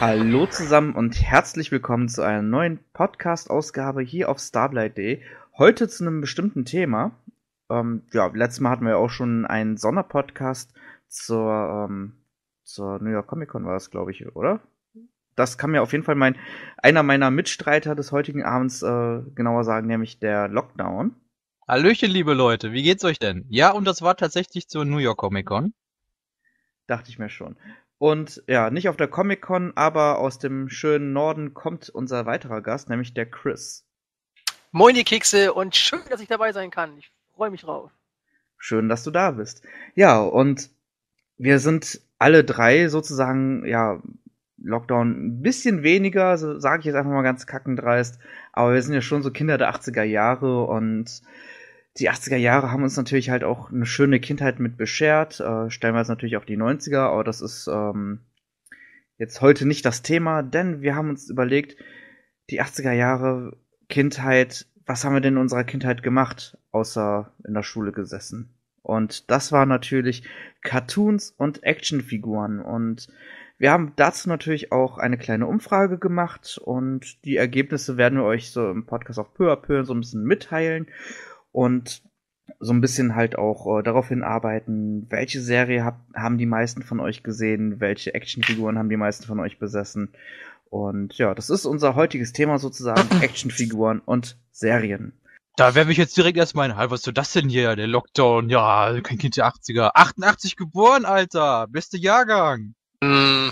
Hallo zusammen und herzlich willkommen zu einer neuen Podcast-Ausgabe hier auf Starblight.de. Heute zu einem bestimmten Thema. Ähm, ja, letztes Mal hatten wir auch schon einen Sonderpodcast zur, ähm, zur New York Comic Con war das, glaube ich, oder? Das kann mir auf jeden Fall mein, einer meiner Mitstreiter des heutigen Abends äh, genauer sagen, nämlich der Lockdown. Hallöchen, liebe Leute, wie geht's euch denn? Ja, und das war tatsächlich zur New York Comic Con. Dachte ich mir schon. Und ja, nicht auf der Comic Con, aber aus dem schönen Norden kommt unser weiterer Gast, nämlich der Chris. Moin, die Kekse, und schön, dass ich dabei sein kann. Ich freue mich drauf. Schön, dass du da bist. Ja, und wir sind alle drei sozusagen, ja, Lockdown ein bisschen weniger, so sage ich jetzt einfach mal ganz kackendreist, aber wir sind ja schon so Kinder der 80er Jahre und die 80er Jahre haben uns natürlich halt auch eine schöne Kindheit mit beschert, äh, stellenweise natürlich auch die 90er, aber das ist ähm, jetzt heute nicht das Thema, denn wir haben uns überlegt, die 80er Jahre Kindheit, was haben wir denn in unserer Kindheit gemacht, außer in der Schule gesessen? Und das war natürlich Cartoons und Actionfiguren. Und wir haben dazu natürlich auch eine kleine Umfrage gemacht und die Ergebnisse werden wir euch so im Podcast auch peu à peu so ein bisschen mitteilen und so ein bisschen halt auch äh, darauf hinarbeiten, welche Serie hab, haben die meisten von euch gesehen, welche Actionfiguren haben die meisten von euch besessen. Und ja, das ist unser heutiges Thema sozusagen, Actionfiguren und Serien. Da wäre mich jetzt direkt erstmal ein, was ist das denn hier? Der Lockdown, ja, kein Kind der 80er. 88 geboren, Alter. Beste Jahrgang. Mm,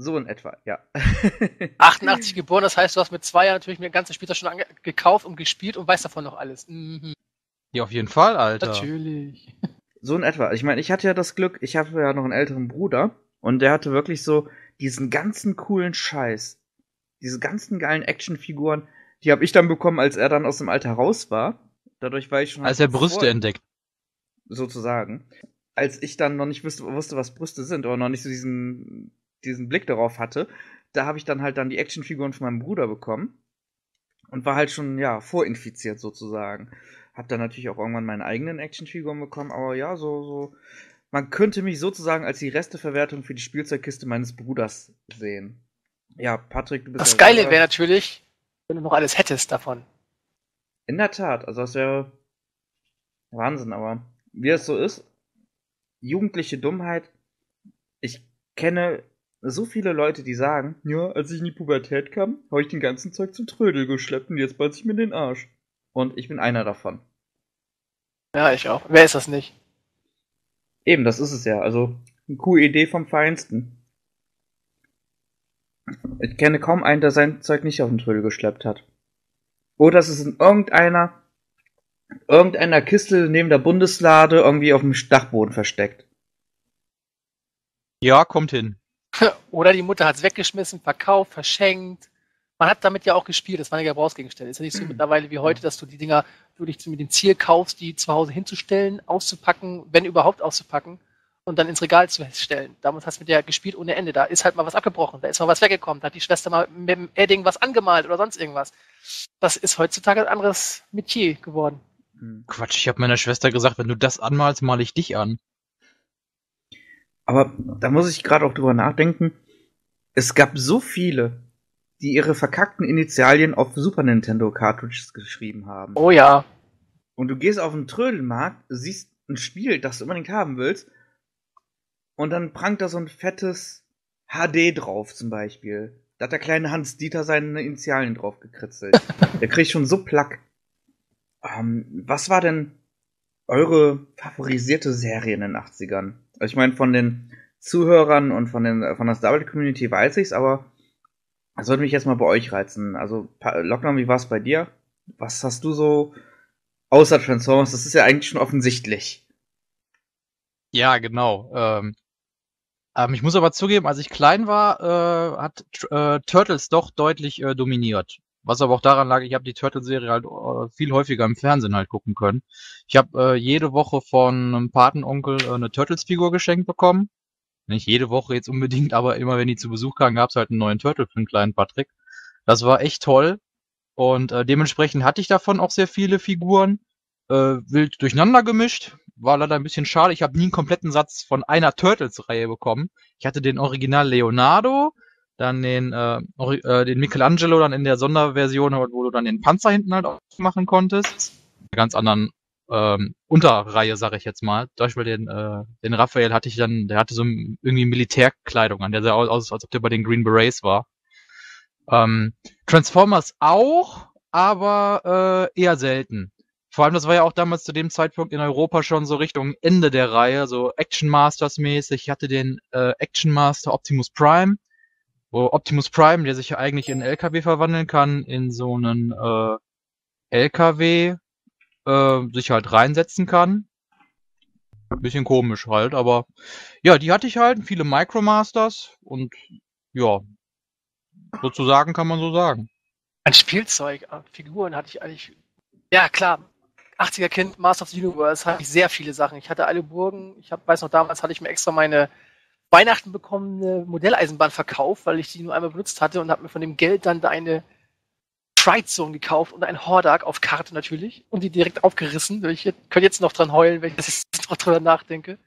So in etwa, ja. 88 geboren, das heißt, du hast mit zwei Jahren natürlich mir ganze Spiel schon gekauft und gespielt und weißt davon noch alles. Mhm. Ja, auf jeden Fall, Alter. Natürlich. So in etwa. Ich meine, ich hatte ja das Glück, ich hatte ja noch einen älteren Bruder und der hatte wirklich so diesen ganzen coolen Scheiß, diese ganzen geilen Actionfiguren, die habe ich dann bekommen, als er dann aus dem Alter raus war. Dadurch war ich schon Als er halt Brüste vor- entdeckt. sozusagen. Als ich dann noch nicht wusste, wusste, was Brüste sind oder noch nicht so diesen, diesen Blick darauf hatte, da habe ich dann halt dann die Actionfiguren von meinem Bruder bekommen und war halt schon, ja, vorinfiziert sozusagen. Hab dann natürlich auch irgendwann meine eigenen Actionfiguren bekommen, aber ja, so, so, man könnte mich sozusagen als die Resteverwertung für die Spielzeugkiste meines Bruders sehen. Ja, Patrick, du bist Das ja Geile wäre natürlich, wenn du noch alles hättest davon. In der Tat, also das wäre Wahnsinn, aber wie es so ist, jugendliche Dummheit, ich kenne so viele Leute, die sagen, ja, als ich in die Pubertät kam, habe ich den ganzen Zeug zum Trödel geschleppt und jetzt beiß ich mir den Arsch. Und ich bin einer davon. Ja, ich auch. Wer ist das nicht? Eben, das ist es ja. Also, eine coole Idee vom Feinsten. Ich kenne kaum einen, der sein Zeug nicht auf den Trödel geschleppt hat. Oder es ist in irgendeiner, irgendeiner Kiste neben der Bundeslade irgendwie auf dem Dachboden versteckt. Ja, kommt hin. Oder die Mutter hat es weggeschmissen, verkauft, verschenkt. Man hat damit ja auch gespielt, das waren ja Gebrauchsgegenstände. Ist ja nicht so mittlerweile wie heute, dass du die Dinger wirklich mit dem Ziel kaufst, die zu Hause hinzustellen, auszupacken, wenn überhaupt auszupacken und dann ins Regal zu stellen. Damals hast du mit der gespielt ohne Ende. Da ist halt mal was abgebrochen, da ist mal was weggekommen, da hat die Schwester mal mit dem Edding was angemalt oder sonst irgendwas. Das ist heutzutage ein anderes Metier geworden. Quatsch, ich habe meiner Schwester gesagt, wenn du das anmalst, male ich dich an. Aber da muss ich gerade auch drüber nachdenken. Es gab so viele, die ihre verkackten Initialien auf Super Nintendo Cartridges geschrieben haben. Oh ja. Und du gehst auf den Trödelmarkt, siehst ein Spiel, das du unbedingt haben willst, und dann prangt da so ein fettes HD drauf zum Beispiel. Da hat der kleine Hans Dieter seine Initialien drauf gekritzelt. der kriegt schon so Plack. Ähm, was war denn eure favorisierte Serie in den 80ern? Also ich meine, von den Zuhörern und von, den, von der Star Wars Community weiß ich's, aber das würde mich jetzt mal bei euch reizen. Also, Lockdown, wie war's bei dir? Was hast du so außer Transformers? Das ist ja eigentlich schon offensichtlich. Ja, genau. Ähm, ähm, ich muss aber zugeben, als ich klein war, äh, hat äh, Turtles doch deutlich äh, dominiert. Was aber auch daran lag, ich habe die Turtles-Serie halt äh, viel häufiger im Fernsehen halt gucken können. Ich habe äh, jede Woche von einem Patenonkel äh, eine Turtles-Figur geschenkt bekommen. Nicht jede Woche jetzt unbedingt, aber immer wenn die zu Besuch kamen, gab's halt einen neuen Turtle für den kleinen Patrick. Das war echt toll. Und äh, dementsprechend hatte ich davon auch sehr viele Figuren. Äh, wild durcheinander gemischt. war leider ein bisschen schade. Ich habe nie einen kompletten Satz von einer Turtles-Reihe bekommen. Ich hatte den Original Leonardo, dann den, äh, äh, den Michelangelo dann in der Sonderversion, wo du dann den Panzer hinten halt machen konntest. Ganz anderen ähm, Unterreihe, sag ich jetzt mal. Zum Beispiel den, äh, den Raphael hatte ich dann, der hatte so irgendwie Militärkleidung an, der sah aus, als ob der bei den Green Berets war. Ähm, Transformers auch, aber äh, eher selten. Vor allem, das war ja auch damals zu dem Zeitpunkt in Europa schon so Richtung Ende der Reihe, so Action Masters mäßig. Ich hatte den äh, Action Master Optimus Prime, wo Optimus Prime, der sich ja eigentlich in LKW verwandeln kann, in so einen äh, LKW äh, sich halt reinsetzen kann. Bisschen komisch halt, aber ja, die hatte ich halt, viele Micromasters und ja, sozusagen kann man so sagen. Ein Spielzeug, äh, Figuren hatte ich eigentlich, ja klar, 80er Kind, Master of the Universe, hatte ich sehr viele Sachen. Ich hatte alle Burgen, ich hab, weiß noch, damals hatte ich mir extra meine Weihnachten bekommene Modelleisenbahn verkauft, weil ich die nur einmal benutzt hatte und habe mir von dem Geld dann eine Pride Zone gekauft und ein Hordak auf Karte natürlich und die direkt aufgerissen. Ich könnte jetzt noch dran heulen, wenn ich das jetzt noch drüber nachdenke.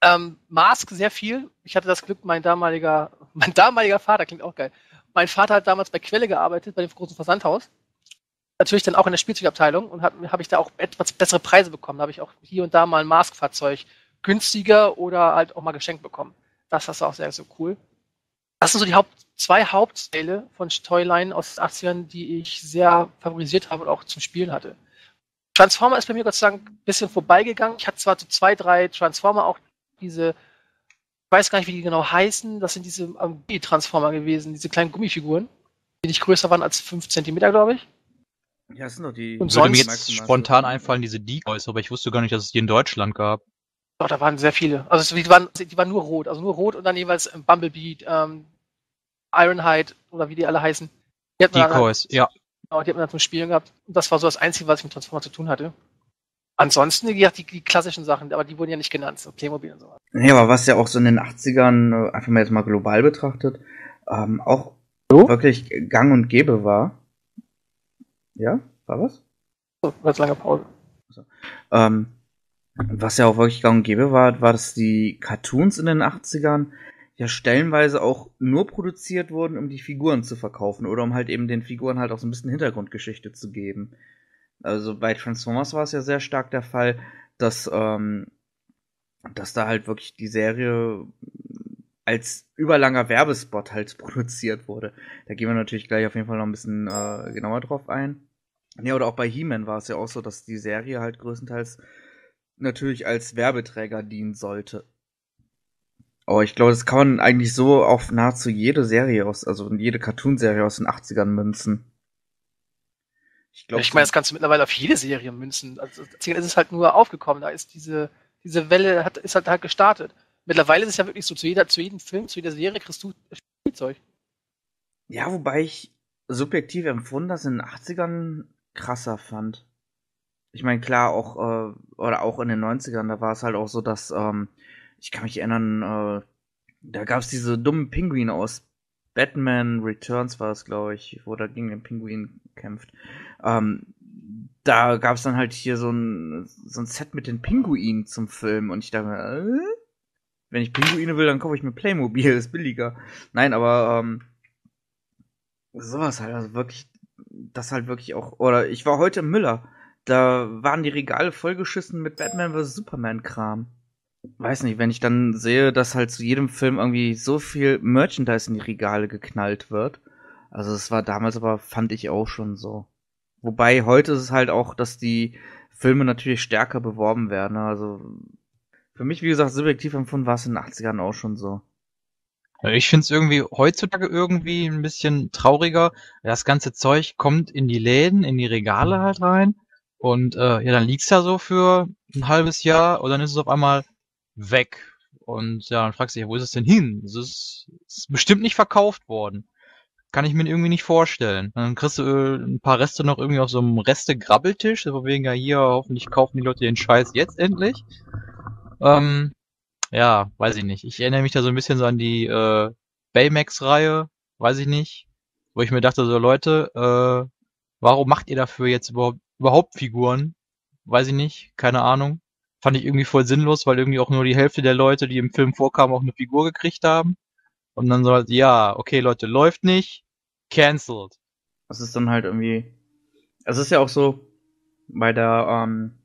Ähm, Mask sehr viel. Ich hatte das Glück, mein damaliger, mein damaliger Vater, klingt auch geil. Mein Vater hat damals bei Quelle gearbeitet, bei dem großen Versandhaus. Natürlich dann auch in der Spielzeugabteilung und habe hab ich da auch etwas bessere Preise bekommen. Da habe ich auch hier und da mal ein Mask-Fahrzeug günstiger oder halt auch mal geschenkt bekommen. Das ist auch sehr, sehr cool. Das sind so die Haupt, zwei Hauptteile von Toyline aus den 80ern, die ich sehr favorisiert habe und auch zum Spielen hatte. Transformer ist bei mir Gott sei Dank ein bisschen vorbeigegangen. Ich hatte zwar so zwei, drei Transformer, auch diese, ich weiß gar nicht, wie die genau heißen, das sind diese Gummi-Transformer gewesen, diese kleinen Gummifiguren, die nicht größer waren als 5 cm, glaube ich. Ja, das sind doch die. Und Würde mir jetzt spontan einfallen, diese Decoys, aber ich wusste gar nicht, dass es die in Deutschland gab. Doch, da waren sehr viele. Also die waren, die waren nur rot, also nur rot und dann jeweils Bumblebee, ähm, Ironhide oder wie die alle heißen. Die Decoys, halt, ja. Genau, die hat man dann zum Spielen gehabt. Und das war so das Einzige, was ich mit Transformer zu tun hatte. Ansonsten, wie gesagt, die, die klassischen Sachen, aber die wurden ja nicht genannt, so Playmobil und so. Nee, aber was ja auch so in den 80ern, äh, einfach mal jetzt mal global betrachtet, ähm, auch so? wirklich gang und gäbe war. Ja, war was? So, ganz lange Pause. Also, ähm, was ja auch wirklich gang und gäbe war, war, dass die Cartoons in den 80ern ja stellenweise auch nur produziert wurden, um die Figuren zu verkaufen oder um halt eben den Figuren halt auch so ein bisschen Hintergrundgeschichte zu geben. Also bei Transformers war es ja sehr stark der Fall, dass, ähm, dass da halt wirklich die Serie als überlanger Werbespot halt produziert wurde. Da gehen wir natürlich gleich auf jeden Fall noch ein bisschen äh, genauer drauf ein. Ja, oder auch bei He-Man war es ja auch so, dass die Serie halt größtenteils natürlich als Werbeträger dienen sollte. Aber ich glaube, das kann man eigentlich so auf nahezu jede Serie aus, also jede Cartoon-Serie aus den 80ern münzen. Ich, glaub, ich meine, das kannst du mittlerweile auf jede Serie münzen. Also ist es halt nur aufgekommen. Da ist diese, diese Welle hat, ist halt halt gestartet. Mittlerweile ist es ja wirklich so, zu, jeder, zu jedem Film, zu jeder Serie kriegst du Spielzeug. Ja, wobei ich subjektiv empfunden, dass in den 80ern krasser fand ich meine, klar, auch, äh, oder auch in den 90ern, da war es halt auch so, dass, ähm, ich kann mich erinnern, äh, da gab es diese dummen Pinguine aus Batman Returns war es, glaube ich, wo da gegen den Pinguin kämpft. Ähm, da gab es dann halt hier so ein, so ein Set mit den Pinguinen zum Film und ich dachte äh, wenn ich Pinguine will, dann kaufe ich mir Playmobil, ist billiger. Nein, aber ähm, sowas halt, also wirklich, das halt wirklich auch, oder ich war heute im Müller da waren die Regale vollgeschissen mit Batman vs. Superman-Kram. Weiß nicht, wenn ich dann sehe, dass halt zu jedem Film irgendwie so viel Merchandise in die Regale geknallt wird. Also es war damals aber, fand ich auch schon so. Wobei heute ist es halt auch, dass die Filme natürlich stärker beworben werden. Also für mich, wie gesagt, subjektiv empfunden war es in den 80ern auch schon so. Ich finde es irgendwie heutzutage irgendwie ein bisschen trauriger. Das ganze Zeug kommt in die Läden, in die Regale halt rein. Und äh, ja, dann liegt's da so für ein halbes Jahr und dann ist es auf einmal weg. Und ja, dann fragst du dich, wo ist es denn hin? Es ist, ist bestimmt nicht verkauft worden. Kann ich mir irgendwie nicht vorstellen. Dann kriegst du äh, ein paar Reste noch irgendwie auf so einem Reste-Grabbeltisch, so wegen ja hier, hoffentlich kaufen die Leute den Scheiß jetzt endlich. Ähm, ja, weiß ich nicht. Ich erinnere mich da so ein bisschen so an die äh, Baymax-Reihe, weiß ich nicht. Wo ich mir dachte, so Leute, äh, warum macht ihr dafür jetzt überhaupt überhaupt Figuren. Weiß ich nicht, keine Ahnung. Fand ich irgendwie voll sinnlos, weil irgendwie auch nur die Hälfte der Leute, die im Film vorkamen, auch eine Figur gekriegt haben. Und dann so halt, ja, okay, Leute, läuft nicht, cancelled. Das ist dann halt irgendwie. Es ist ja auch so, bei der ähm,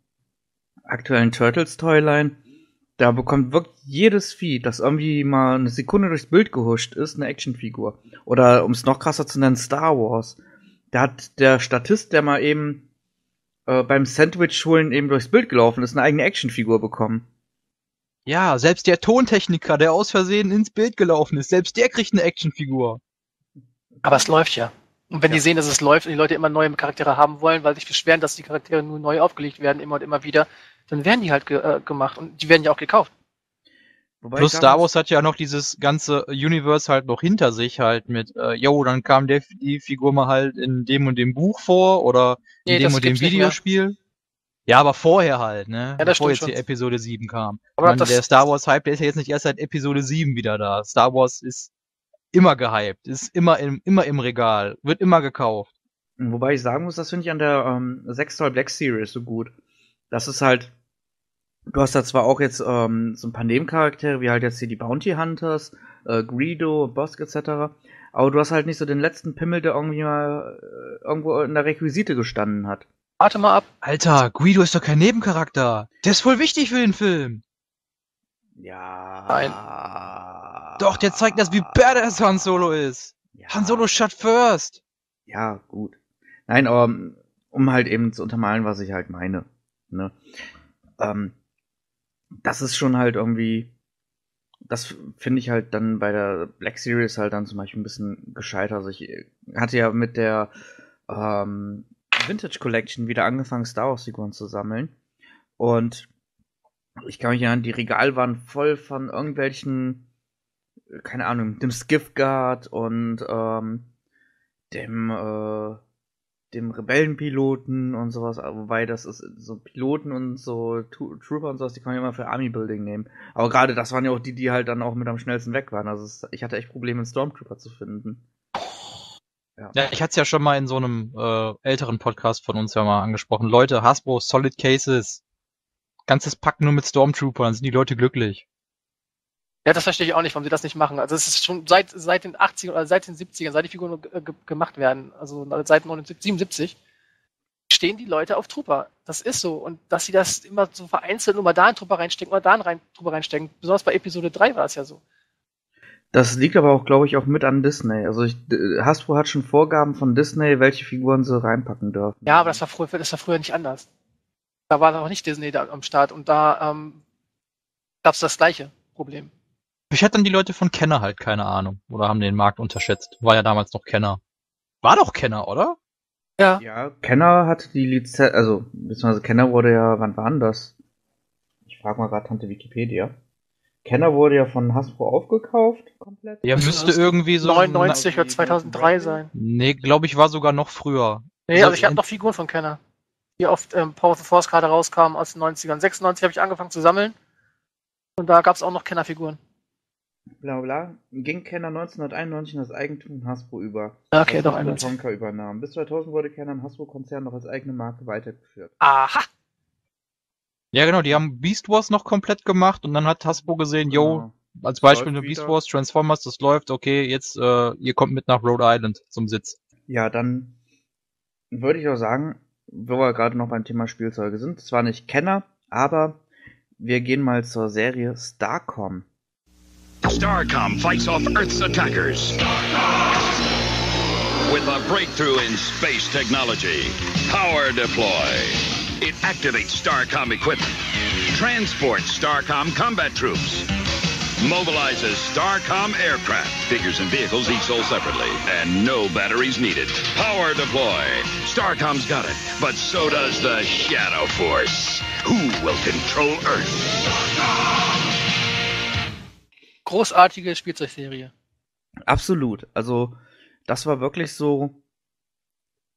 aktuellen Turtles Toyline, da bekommt wirklich jedes Vieh, das irgendwie mal eine Sekunde durchs Bild gehuscht ist, eine Actionfigur. Oder um es noch krasser zu nennen, Star Wars. Da hat der Statist, der mal eben äh, beim Sandwich holen eben durchs Bild gelaufen ist, eine eigene Actionfigur bekommen. Ja, selbst der Tontechniker, der aus Versehen ins Bild gelaufen ist, selbst der kriegt eine Actionfigur. Aber es läuft ja. Und wenn Ja. die sehen, dass es läuft und die Leute immer neue Charaktere haben wollen, weil sich beschweren, dass die Charaktere nur neu aufgelegt werden, immer und immer wieder, dann werden die halt ge äh, gemacht und die werden ja auch gekauft. Wobei Plus Star Wars hat ja noch dieses ganze Universe halt noch hinter sich halt mit, äh, yo, dann kam der, die Figur mal halt in dem und dem Buch vor oder in Nee, dem und dem. Videospiel. Ja, aber vorher halt, ne? Ja, das Bevor jetzt die schon. Episode 7 kam. Aber meine, der Star Wars Hype, der ist ja jetzt nicht erst seit Episode 7 wieder da. Star Wars ist immer gehypt, ist immer im, immer im Regal, wird immer gekauft. Wobei ich sagen muss, das finde ich an der ähm, 6 Zoll Black Series so gut. Das ist halt, du hast da zwar auch jetzt ähm, so ein paar Nebencharaktere, wie halt jetzt hier die Bounty Hunters, äh, Greedo, Bosk etc., aber du hast halt nicht so den letzten Pimmel, der irgendwie mal äh, irgendwo in der Requisite gestanden hat. Warte mal ab. Alter, Guido ist doch kein Nebencharakter. Der ist voll wichtig für den Film. Ja. Nein. Doch, der zeigt das, wie badass Han Solo ist. Ja. Han Solo shot first. Ja, gut. Nein, aber um- um halt eben zu untermalen, was ich halt meine. Ne? Ähm, das ist schon halt irgendwie. Das finde ich halt dann bei der Black Series halt dann zum Beispiel ein bisschen gescheiter. Also ich äh, hatte ja mit der ähm, Vintage Collection wieder angefangen, Star Wars Figuren zu sammeln. Und ich kann mich erinnern, die Regal waren voll von irgendwelchen, äh, keine Ahnung, dem Skiff-Guard und ähm, dem, äh, dem Rebellenpiloten und sowas, wobei das ist so Piloten und so Trooper und sowas, die kann man ja immer für Army Building nehmen. Aber gerade das waren ja auch die, die halt dann auch mit am schnellsten weg waren. Also es, ich hatte echt Probleme, einen Stormtrooper zu finden. Ja, ich hatte es ja schon mal in so einem äh, älteren Podcast von uns ja mal angesprochen. Leute, Hasbro, Solid Cases. Ganzes Pack nur mit Stormtrooper, dann sind die Leute glücklich. Ja, das verstehe ich auch nicht, warum sie das nicht machen. Also es ist schon seit, seit den 80ern oder seit den 70ern, seit die Figuren ge ge gemacht werden, also seit 79, 77, stehen die Leute auf Trooper. Das ist so. Und dass sie das immer so vereinzelt nur mal da einen Trooper reinstecken oder da einen rein, Trooper reinstecken. Besonders bei Episode 3 war es ja so. Das liegt aber auch, glaube ich, auch mit an Disney. Also ich, Hasbro hat schon Vorgaben von Disney, welche Figuren sie reinpacken dürfen. Ja, aber das war früher, das war früher nicht anders. Da war noch nicht Disney da am Start und da ähm, gab es das gleiche Problem. Ich hatte dann die Leute von Kenner halt keine Ahnung. Oder haben den Markt unterschätzt. War ja damals noch Kenner. War doch Kenner, oder? Ja, Ja, Kenner hatte die Lizenz, also, beziehungsweise Kenner wurde ja, wann war denn das? Ich frage mal gerade Tante Wikipedia. Kenner wurde ja von Hasbro aufgekauft, komplett. Ja, müsste müsste irgendwie so. 99 oder 2003 sein. Nee, glaube ich, war sogar noch früher. Nee, Also also ich habe noch Figuren von Kenner. Die oft ähm, Power of the Force gerade rauskamen aus den 90ern. 96 habe ich angefangen zu sammeln. Und da gab es auch noch Kenner-Figuren. Bla bla. Ging Kenner 1991 in das Eigentum Hasbro über. Okay, doch 91. Tonka übernahm. Bis 2000 wurde Kenner im Hasbro-Konzern noch als eigene Marke weitergeführt. Aha! Ja, genau, die haben Beast Wars noch komplett gemacht und dann hat Hasbro gesehen, yo, Genau. als Beispiel eine Beast wieder. Wars, Transformers, das läuft, okay, jetzt, äh, ihr kommt mit nach Rhode Island zum Sitz. Ja, dann würde ich auch sagen, wo wir gerade noch beim Thema Spielzeuge sind, zwar nicht Kenner, aber wir gehen mal zur Serie Starcom. Starcom fights off Earth's attackers. With a breakthrough in space technology, Power Deploy. It activates Starcom equipment, transports Starcom combat troops, mobilizes Starcom aircraft, figures and vehicles each sold separately, and no batteries needed. Power Deploy. Starcom's got it, but so does the Shadow Force. Who will control Earth? Großartige Spielzeugserie. Absolut. Also, das war wirklich so.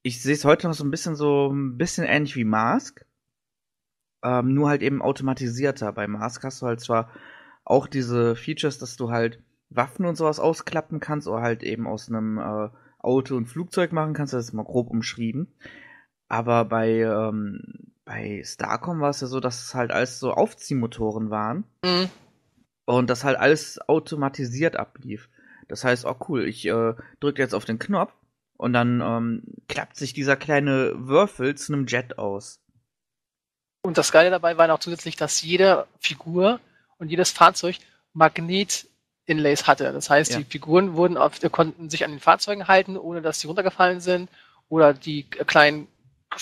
Ich sehe es heute noch so ein bisschen so ein bisschen ähnlich wie Mask. Ähm, nur halt eben automatisierter. Bei Mask hast du halt zwar auch diese Features, dass du halt Waffen und sowas ausklappen kannst oder halt eben aus einem äh, Auto und Flugzeug machen kannst, das ist mal grob umschrieben. Aber bei ähm, bei Starcom war es ja so, dass es halt alles so Aufziehmotoren waren Mhm. Und das halt alles automatisiert ablief. Das heißt, oh cool, ich äh, drücke jetzt auf den Knopf und dann ähm, klappt sich dieser kleine Würfel zu einem Jet aus. Und das Geile dabei war noch zusätzlich, dass jede Figur und jedes Fahrzeug Magnet-Inlays hatte. Das heißt, Ja. die Figuren wurden auf, konnten sich an den Fahrzeugen halten, ohne dass sie runtergefallen sind. Oder die kleinen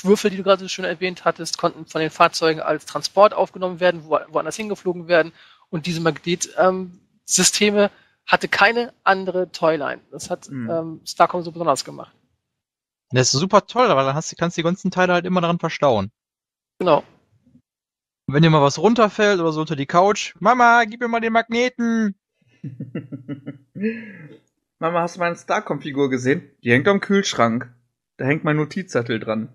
Würfel, die du gerade so schön erwähnt hattest, konnten von den Fahrzeugen als Transport aufgenommen werden, wo, woanders hingeflogen werden. Und diese Magnetsysteme hatte keine andere Toyline. Das hat Mhm. ähm, Starcom so besonders gemacht. Das ist super toll, weil dann hast, du- kannst du die ganzen Teile halt immer daran verstauen. Genau. Wenn dir mal was runterfällt oder so unter die Couch, Mama, gib mir mal den Magneten. Mama, hast du meine Starcom-Figur gesehen? Die hängt am Kühlschrank. Da hängt mein Notizzettel dran.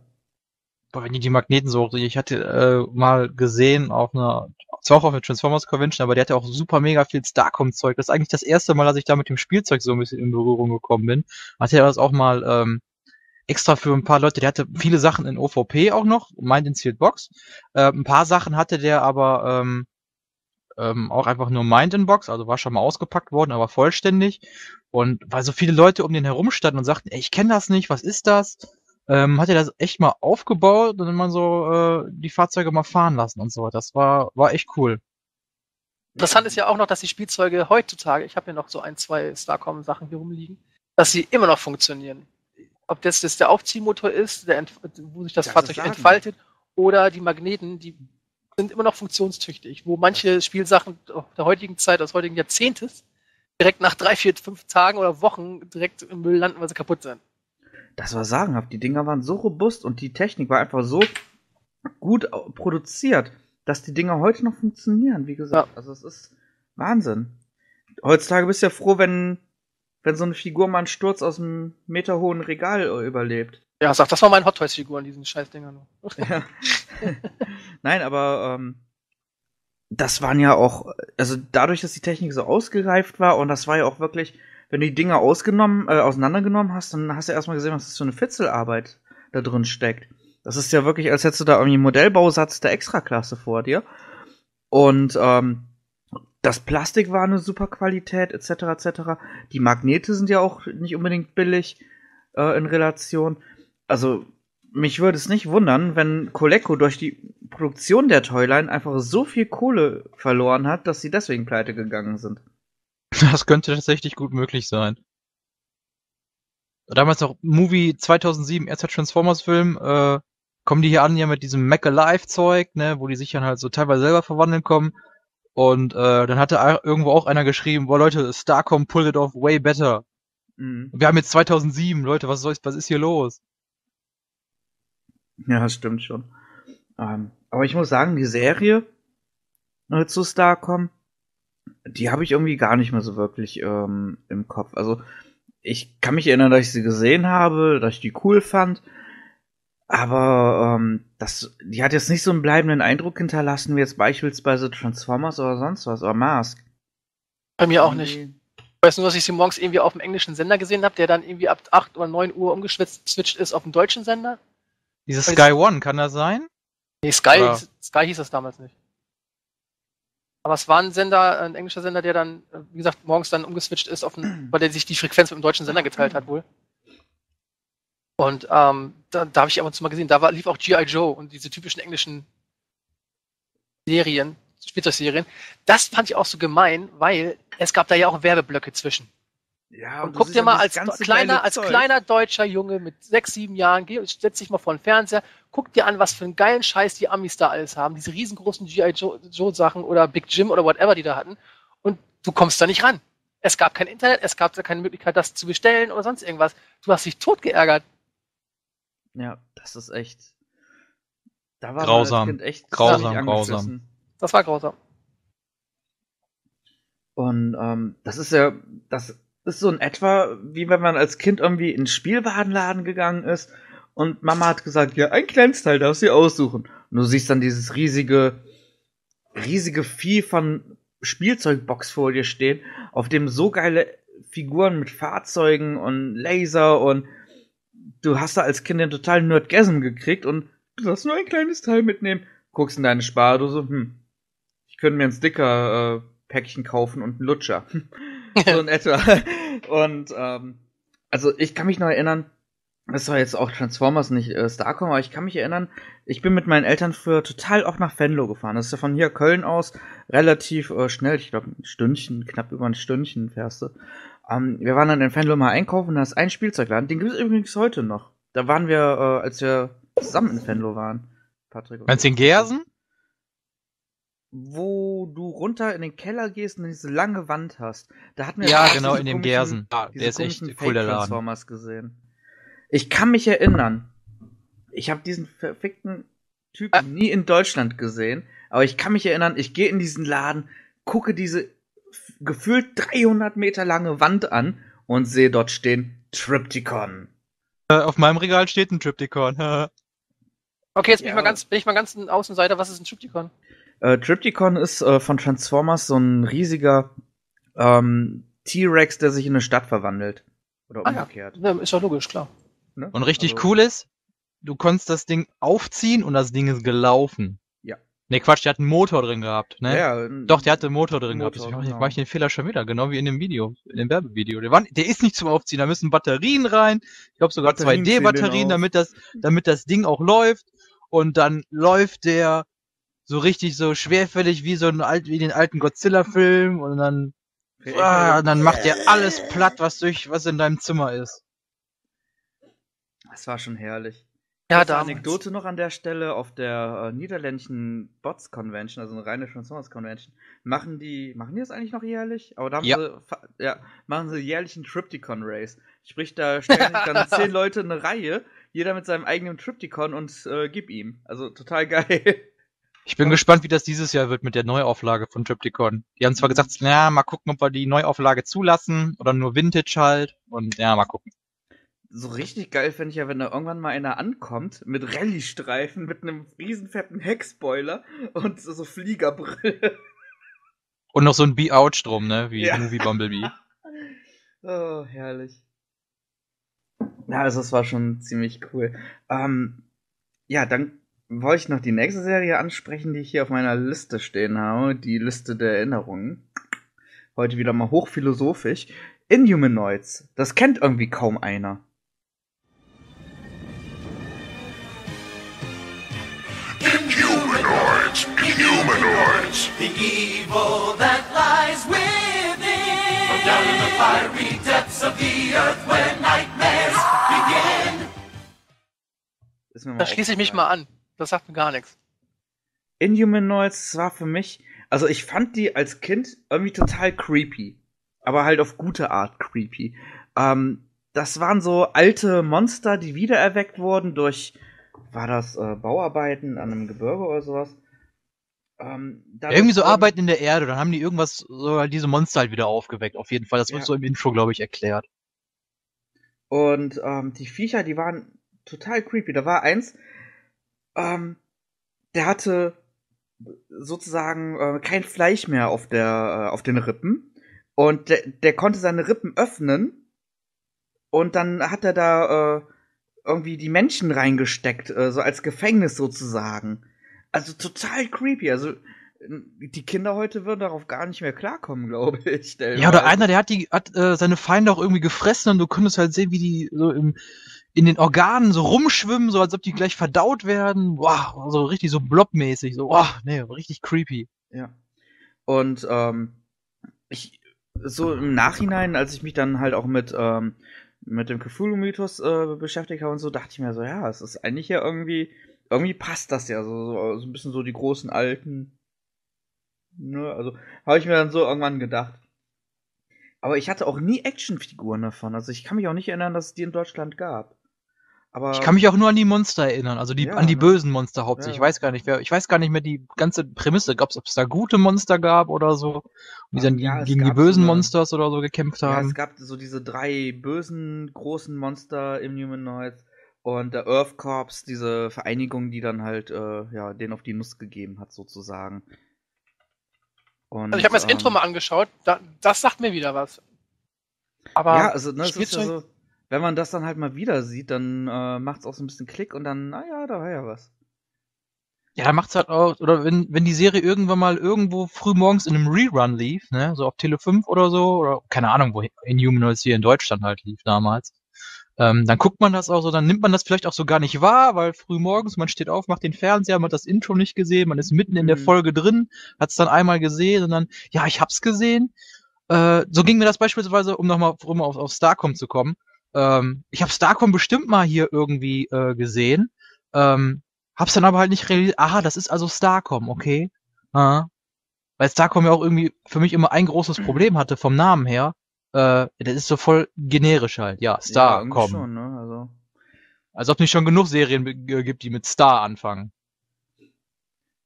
Boah, wenn die die Magneten so, ich hatte äh, mal gesehen auf einer, zwar auch auf einer Transformers Convention, aber der hatte auch super mega viel Starcom-Zeug. Das ist eigentlich das erste Mal, dass ich da mit dem Spielzeug so ein bisschen in Berührung gekommen bin. Hatte er das auch mal ähm, extra für ein paar Leute, der hatte viele Sachen in OVP auch noch, meint in Sealed Box. Äh, ein paar Sachen hatte der aber ähm, ähm, auch einfach nur Mind in Box, also war schon mal ausgepackt worden, aber vollständig. Und weil so viele Leute um den herum standen und sagten, ey, ich kenne das nicht, was ist das? Ähm, hat er das echt mal aufgebaut und dann mal so äh, die Fahrzeuge mal fahren lassen und so. Das war, war echt cool. Interessant ist ja auch noch, dass die Spielzeuge heutzutage, ich habe ja noch so ein, zwei Starcom-Sachen hier rumliegen, dass sie immer noch funktionieren. Ob das, das der Aufziehmotor ist, der, wo sich das Das Fahrzeug entfaltet, oder die Magneten, die sind immer noch funktionstüchtig. Wo manche Spielsachen der heutigen Zeit, aus heutigen Jahrzehntes, direkt nach drei, vier, fünf Tagen oder Wochen direkt im Müll landen, weil sie kaputt sind. Das war sagenhaft. Die Dinger waren so robust und die Technik war einfach so gut produziert, dass die Dinger heute noch funktionieren, wie gesagt. Also es ist Wahnsinn. Heutzutage bist du ja froh, wenn, wenn so eine Figur mal einen Sturz aus einem meterhohen Regal äh, überlebt. Ja, sag, das war mein Hot Toys-Figuren, diesen Scheißdinger nur. Ja. Nein, aber ähm, das waren ja auch, also dadurch, dass die Technik so ausgereift war und das war ja auch wirklich, wenn du die Dinger ausgenommen, äh, auseinandergenommen hast, dann hast du erstmal gesehen, was das für eine Fitzelarbeit da drin steckt. Das ist ja wirklich, als hättest du da irgendwie einen Modellbausatz der Extraklasse vor dir. Und ähm, das Plastik war eine super Qualität, etc. etc. Die Magnete sind ja auch nicht unbedingt billig äh, in Relation. Also mich würde es nicht wundern, wenn Coleco durch die Produktion der Toyline einfach so viel Kohle verloren hat, dass sie deswegen pleite gegangen sind. Das könnte tatsächlich gut möglich sein. Damals noch Movie 2007, erster Transformers-Film, äh, kommen die hier an ja mit diesem Mac Alive Zeug, ne, wo die sich dann halt so teilweise selber verwandeln kommen. Und äh, dann hatte irgendwo auch einer geschrieben, boah Leute, Starcom pulled it off way better. Mhm. Wir haben jetzt 2007, Leute, was soll, was ist hier los? Ja, das stimmt schon. Ähm, aber ich muss sagen, die Serie äh, zu Starcom, die habe ich irgendwie gar nicht mehr so wirklich ähm, im Kopf. Also ich kann mich erinnern, dass ich sie gesehen habe, dass ich die cool fand. Aber ähm, das, die hat jetzt nicht so einen bleibenden Eindruck hinterlassen, wie jetzt beispielsweise Transformers oder sonst was, oder Mask. Bei mir auch nicht. Ich weiß nur, dass ich sie morgens irgendwie auf dem englischen Sender gesehen habe, der dann irgendwie ab 8 oder 9 Uhr umgeswitcht ist auf den deutschen Sender. Dieses Sky One, kann das sein? Nee, Sky. Sky hieß das damals nicht. Aber es war ein Sender, ein englischer Sender, der dann, äh, wie gesagt, morgens dann umgeswitcht ist, den, weil der sich die Frequenz mit dem deutschen Sender geteilt hat wohl. Und ähm, da, da habe ich ab und zu mal gesehen, da war, lief auch G.I. Joe und diese typischen englischen Serien, Spielzeugserien. Das fand ich auch so gemein, weil es gab da ja auch Werbeblöcke zwischen. Ja, Und guck dir mal als kleiner, als kleiner deutscher Junge mit sechs, sieben Jahren, geh, setz dich mal vor den Fernseher, guck dir an, was für einen geilen Scheiß die Amis da alles haben, diese riesengroßen G.I. Joe, Joe Sachen oder Big Jim oder whatever die da hatten. Und du kommst da nicht ran. Es gab kein Internet, es gab da keine Möglichkeit, das zu bestellen oder sonst irgendwas. Du hast dich tot geärgert. Ja, das ist echt. Da war Grausam. Kind echt Grausam, grausam. Das war grausam. Und ähm, das ist ja, das ist so in etwa, wie wenn man als Kind irgendwie in den Spielwarenladen gegangen ist und Mama hat gesagt, ja, ein kleines Teil darfst du aussuchen. Und du siehst dann dieses riesige, riesige Vieh von Spielzeugbox vor dir stehen, auf dem so geile Figuren mit Fahrzeugen und Laser und du hast da als Kind den totalen Nerdgasm gekriegt und du darfst nur ein kleines Teil mitnehmen. Guckst in deine Spardose, hm, ich könnte mir ein Sticker-Päckchen kaufen und einen Lutscher. so in etwa. Und, ähm, also ich kann mich noch erinnern, das war jetzt auch Transformers, nicht äh, Starcom, aber ich kann mich erinnern, ich bin mit meinen Eltern früher total auch nach Venlo gefahren. Das ist ja von hier Köln aus relativ äh, schnell, ich glaube ein Stündchen, knapp über ein Stündchen fährst du. Ähm, wir waren dann in Venlo mal einkaufen, da ist ein Spielzeugladen, den gibt es übrigens heute noch. Da waren wir, äh, als wir zusammen in Venlo waren. Patrick. Meinst du in Gersen? Wo du runter in den Keller gehst und diese lange Wand hast. Da hatten wir Ja, genau, in dem Gersen. Ja, der ist echt cool, der Laden. Fake-Transformers gesehen. Ich kann mich erinnern, ich habe diesen verfickten Typen Ah. nie in Deutschland gesehen, aber ich kann mich erinnern, ich gehe in diesen Laden, gucke diese gefühlt 300 Meter lange Wand an und sehe dort stehen Triptychon. Äh, auf meinem Regal steht ein Triptychon. Okay, jetzt bin, Ja. ich mal ganz, bin ich mal ganz ein Außenseiter. Was ist ein Triptychon? Äh, Triptychon ist äh, von Transformers so ein riesiger ähm, T-Rex, der sich in eine Stadt verwandelt. Oder Ah ja. umgekehrt. Ja, ist doch logisch, klar. Ne? Und richtig Also- cool ist, du konntest das Ding aufziehen und das Ding ist gelaufen. Ja. Ne, Quatsch, der hat einen Motor drin gehabt, ne? Ja, Doch, der hatte einen Motor drin Motor, gehabt. Ich, genau. genau. mach ich den Fehler schon wieder, genau wie in dem Video, in dem Werbevideo. Der, war, der ist nicht zum Aufziehen, da müssen Batterien rein. Ich glaube sogar Batterien ziehen den 2D-Batterien, auf. damit das, damit das Ding auch läuft. Und dann läuft der so richtig so schwerfällig wie so ein alt, wie den alten Godzilla-Film und dann, ah, dann macht der alles platt, was durch, was in deinem Zimmer ist. Das war schon herrlich. Ja, da. Anekdote noch an der Stelle, auf der äh, niederländischen Bots Convention, also eine reine Transformers Convention, machen die, machen die das eigentlich noch jährlich? Aber da haben Ja. sie, ja, machen sie jährlich einen Triptychon Race. Sprich, da stellen sich dann zehn Leute in eine Reihe, jeder mit seinem eigenen Triptychon und äh, gib ihm. Also total geil. Ich bin gespannt, wie das dieses Jahr wird mit der Neuauflage von Triptychon. Die haben zwar gesagt, na, mal gucken, ob wir die Neuauflage zulassen oder nur Vintage halt. Und ja, mal gucken. So richtig geil fände ich ja, wenn da irgendwann mal einer ankommt mit Rallye-Streifen, mit einem riesenfetten Heckspoiler und so, so Fliegerbrille. Und noch so ein Be-Ouch drum, ne? Wie Ja. Movie Bumblebee. Oh, herrlich. Ja, also das war schon ziemlich cool. Ähm, ja, dann wollte ich noch die nächste Serie ansprechen, die ich hier auf meiner Liste stehen habe. Die Liste der Erinnerungen. Heute wieder mal hochphilosophisch. Inhumanoids. Das kennt irgendwie kaum einer. Inhumanoids! Inhumanoids! The evil that lies within. Down in the fiery depths of the earth where nightmares begin. Da schließe ich mich mal an. Das sagt mir gar nichts. Inhumanoids war für mich, also ich fand die als Kind irgendwie total creepy. Aber halt auf gute Art creepy. Ähm, das waren so alte Monster, die wiedererweckt wurden durch, war das äh, Bauarbeiten an einem Gebirge oder sowas? Ähm, Irgendwie so Arbeiten in der Erde, dann haben die irgendwas, so halt diese Monster halt wieder aufgeweckt, auf jeden Fall. Das wird Ja. so im Intro, glaube ich, erklärt. Und ähm, die Viecher, die waren total creepy. Da war eins, ähm, der hatte sozusagen äh, kein Fleisch mehr auf der äh, auf den Rippen und der, der konnte seine Rippen öffnen und dann hat er da äh, irgendwie die Menschen reingesteckt, äh, so als Gefängnis sozusagen. Also total creepy. Also die Kinder heute würden darauf gar nicht mehr klarkommen, glaube ich. Ja, oder einer, der hat die, hat äh, seine Feinde auch irgendwie gefressen und du konntest halt sehen, wie die so im, in den Organen so rumschwimmen, so als ob die gleich verdaut werden. Wow, so richtig so blobmäßig, so, wow, nee, richtig creepy. Ja. Und ähm, ich so im Nachhinein, als ich mich dann halt auch mit ähm, mit dem Cthulhu-Mythos äh, beschäftigt habe und so, dachte ich mir so, ja, es ist eigentlich ja irgendwie irgendwie passt das ja so so, so ein bisschen so die großen alten. Ne, also habe ich mir dann so irgendwann gedacht. Aber ich hatte auch nie Actionfiguren davon. Also ich kann mich auch nicht erinnern, dass es die in Deutschland gab. Aber Ich kann mich auch nur an die Monster erinnern, also die, Ja, an die ne? bösen Monster hauptsächlich. Ja. Ich weiß gar nicht, wer, ich weiß gar nicht mehr die ganze Prämisse. Gab's, ob es da gute Monster gab oder so, die dann Ja, gegen die gab so bösen eine- Monsters oder so gekämpft Ja, haben. es gab so diese drei bösen, großen Monster im Humanoids und der Earth Corps, diese Vereinigung, die dann halt, äh, ja, den auf die Nuss gegeben hat, sozusagen. Und, Also ich habe mir das ähm, Intro mal angeschaut. Da, das sagt mir wieder was. Aber Ja, also, ne, es ist ja so, wenn man das dann halt mal wieder sieht, dann äh, macht's auch so ein bisschen Klick und dann, naja, da war ja was. Ja, da macht's halt auch, oder wenn, wenn die Serie irgendwann mal irgendwo früh morgens in einem Rerun lief, ne, so auf Tele 5 oder so, oder keine Ahnung, wo Inhumanoids hier in Deutschland halt lief damals, ähm, dann guckt man das auch so, dann nimmt man das vielleicht auch so gar nicht wahr, weil früh morgens, man steht auf, macht den Fernseher, man hat das Intro nicht gesehen, man ist mitten in der Mhm. Folge drin, hat's dann einmal gesehen und dann, ja, ich hab's gesehen. Äh, so ging mir das beispielsweise, um nochmal um auf, auf Starcom zu kommen. Ähm, ich habe Starcom bestimmt mal hier irgendwie äh, gesehen. Ähm, hab's dann aber halt nicht realisiert. Aha, das ist also Starcom, okay. Ah. Weil Starcom ja auch irgendwie für mich immer ein großes Problem hatte vom Namen her. Äh, das ist so voll generisch halt. Ja, Ja, Starcom. schon, ne? Also. Als ob nicht schon genug Serien gibt, die mit Star anfangen.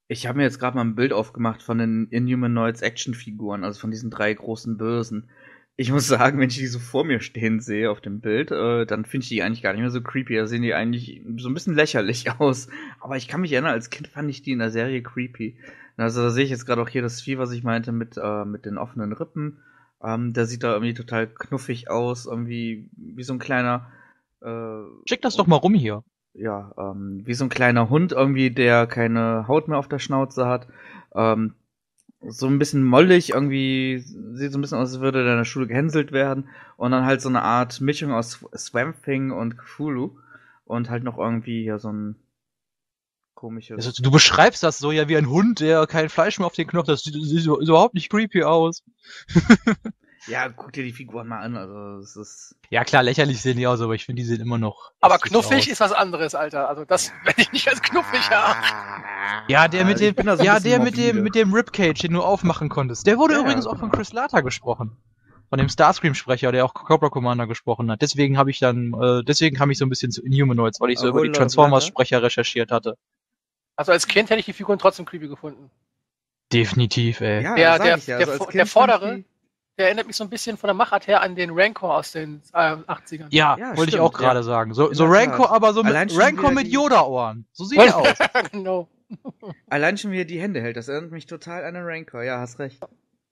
Ich habe mir jetzt gerade mal ein Bild aufgemacht von den Inhumanoids Actionfiguren, also von diesen drei großen Bösen. Ich muss sagen, wenn ich die so vor mir stehen sehe auf dem Bild, äh, dann finde ich die eigentlich gar nicht mehr so creepy. Da sehen die eigentlich so ein bisschen lächerlich aus. Aber ich kann mich erinnern, als Kind fand ich die in der Serie creepy. Also da sehe ich jetzt gerade auch hier das Vieh, was ich meinte, mit, äh, mit den offenen Rippen. Ähm, der sieht da irgendwie total knuffig aus, irgendwie wie so ein kleiner. Äh, Schick das doch mal rum hier. ja, ähm, wie so ein kleiner Hund irgendwie, der keine Haut mehr auf der Schnauze hat. Ähm, so ein bisschen mollig, irgendwie sieht so ein bisschen aus, als würde der in der Schule gehänselt werden. Und dann halt so eine Art Mischung aus Swamp Thing und Cthulhu. Und halt noch irgendwie ja so ein komisches. Also, du beschreibst das so ja wie ein Hund, der kein Fleisch mehr auf den Knochen hat. Das sieht, sieht überhaupt nicht creepy aus. Ja, guck dir die Figuren mal an, also es ist. Ja klar, lächerlich sehen die aus, aber ich finde, die sehen immer noch. Aber knuffig aus. ist was anderes, Alter. Also das werde ich nicht als knuffig haben. Ja, der mit dem, ja, der mit dem, mit dem Ribcage, den du aufmachen konntest. Der wurde Ja, übrigens auch genau. von Chris Lata gesprochen. Von dem Starscream-Sprecher, der auch Cobra Commander gesprochen hat. Deswegen habe ich dann, äh, deswegen kam ich so ein bisschen zu Inhumanoids, weil ich so Ah, über die Hola, Transformers-Sprecher recherchiert hatte. Also als Kind hätte ich die Figuren trotzdem creepy gefunden. Definitiv, ey. Ja, Der- sag der- ich ja, der also der ich Vordere- die- Der erinnert mich so ein bisschen von der Machart her an den Rancor aus den äh, 80ern. Ja, Ja, wollte ich auch gerade ja. sagen. So, so Rancor, aber so mit Rancor mit Yoda-Ohren. So sieht er aus. genau. Allein schon wie er die Hände hält, das erinnert mich total an den Rancor, ja, hast recht.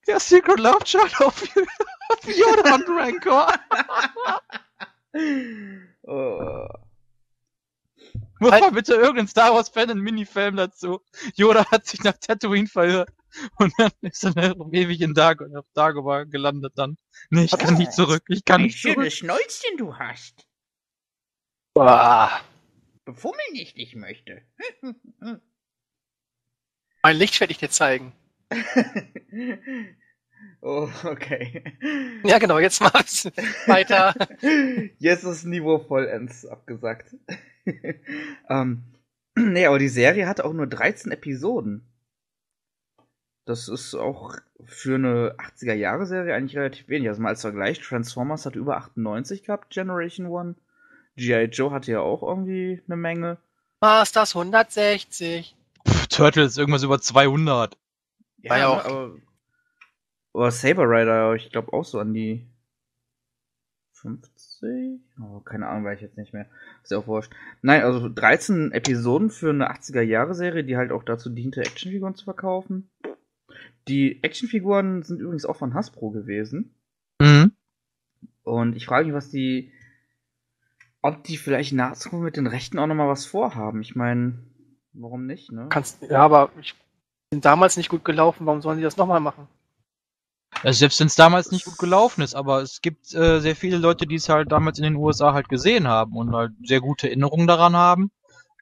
Ja, Secret Love Child auf, auf Yoda und Rancor. oh. Muss Halt- mal bitte irgendein Star Wars Fan einen Minifilm dazu. Yoda hat sich nach Tatooine verirrt und dann ist er ewig in Dark auf Dagobah gelandet dann. Nee, ich kann nicht zurück, ich kann nicht zurück. Schnäuzchen du hast. Boah. Befummeln ich dich möchte. Mein Licht werde ich dir zeigen. oh, okay. Ja, genau, jetzt mal weiter. Jetzt ist das Niveau vollends abgesagt. ähm, nee, aber die Serie hatte auch nur 13 Episoden. Das ist auch für eine 80er-Jahre-Serie eigentlich relativ wenig. Also mal als Vergleich, Transformers hat über 98 gehabt, Generation One. G.I. Joe hatte ja auch irgendwie eine Menge. Masters 160. Pff, Turtles, irgendwas über 200. War ja auch- aber, aber Saber Rider, ich glaube auch so an die 50? Oh, keine Ahnung, weiß ich jetzt nicht mehr. Ist ja auch wurscht. Nein, also 13 Episoden für eine 80er-Jahre-Serie, die halt auch dazu diente, Actionfiguren zu verkaufen. Die Actionfiguren sind übrigens auch von Hasbro gewesen. Mhm. Und ich frage mich, was die. Ob die vielleicht Zukunft mit den Rechten auch nochmal was vorhaben. Ich meine, warum nicht, ne? Kannst, ja, aber ich bin damals nicht gut gelaufen. Warum sollen die das nochmal machen? Also selbst wenn es damals nicht gut gelaufen ist, aber es gibt äh, sehr viele Leute, die es halt damals in den USA halt gesehen haben und halt sehr gute Erinnerungen daran haben.